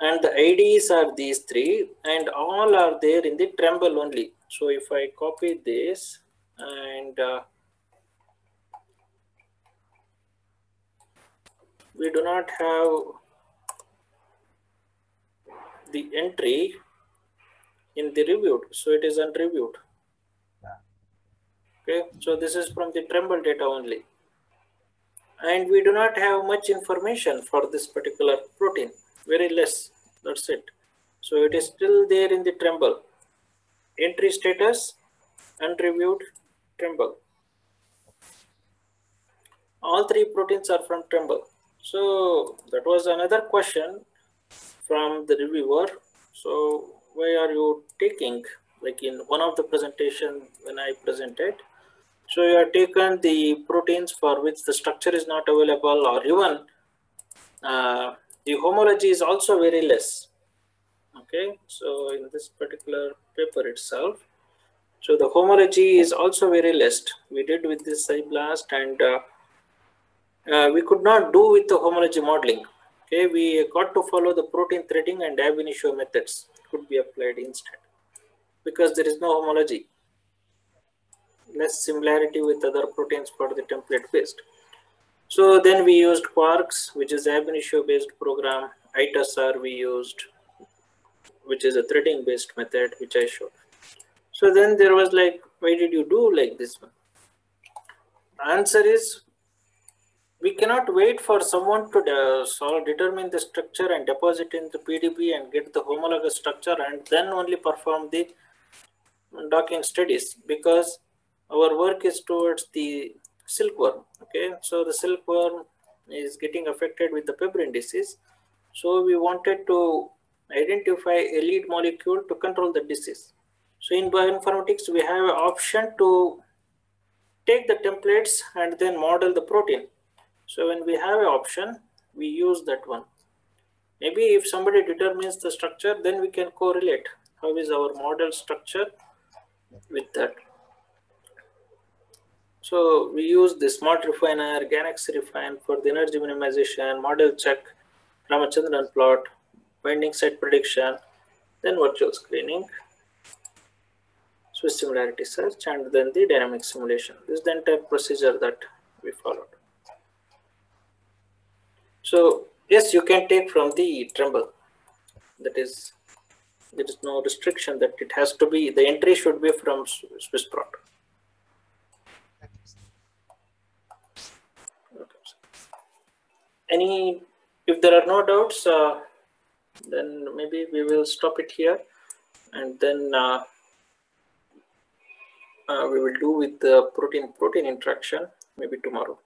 And the IDs are these three, and all are there in the Tremble only. So if I copy this and uh, we do not have the entry in the reviewed so it is unreviewed. Okay so this is from the tremble data only. And we do not have much information for this particular protein very less that's it. So it is still there in the tremble. Entry status unreviewed tremble. All three proteins are from tremble so that was another question from the reviewer. So why are you taking, like in one of the presentation when I presented, so you have taken the proteins for which the structure is not available or even uh, the homology is also very less. Okay, so in this particular paper itself, so the homology is also very less. We did with this blast and uh, uh, we could not do with the homology modeling. Okay, we got to follow the protein threading and ab initio methods could be applied instead because there is no homology. Less similarity with other proteins for the template based. So then we used Quarks, which is ab initio based program. ITASR we used, which is a threading based method, which I showed. So then there was like, why did you do like this one? Answer is we cannot wait for someone to uh, solve, determine the structure and deposit in the PDB and get the homologous structure and then only perform the docking studies because our work is towards the silkworm. Okay, so the silkworm is getting affected with the fibrin disease. So we wanted to identify a lead molecule to control the disease. So in bioinformatics, we have an option to take the templates and then model the protein. So when we have an option, we use that one. Maybe if somebody determines the structure, then we can correlate how is our model structure with that. So we use the smart refiner, Ganex refine for the energy minimization, model check, Ramachandran plot, binding site prediction, then virtual screening, Swiss similarity search, and then the dynamic simulation. This is the entire procedure that we followed. So yes, you can take from the Tremble. That is, there is no restriction that it has to be, the entry should be from Swiss prot. Any, if there are no doubts, uh, then maybe we will stop it here and then uh, uh, we will do with the protein protein interaction maybe tomorrow.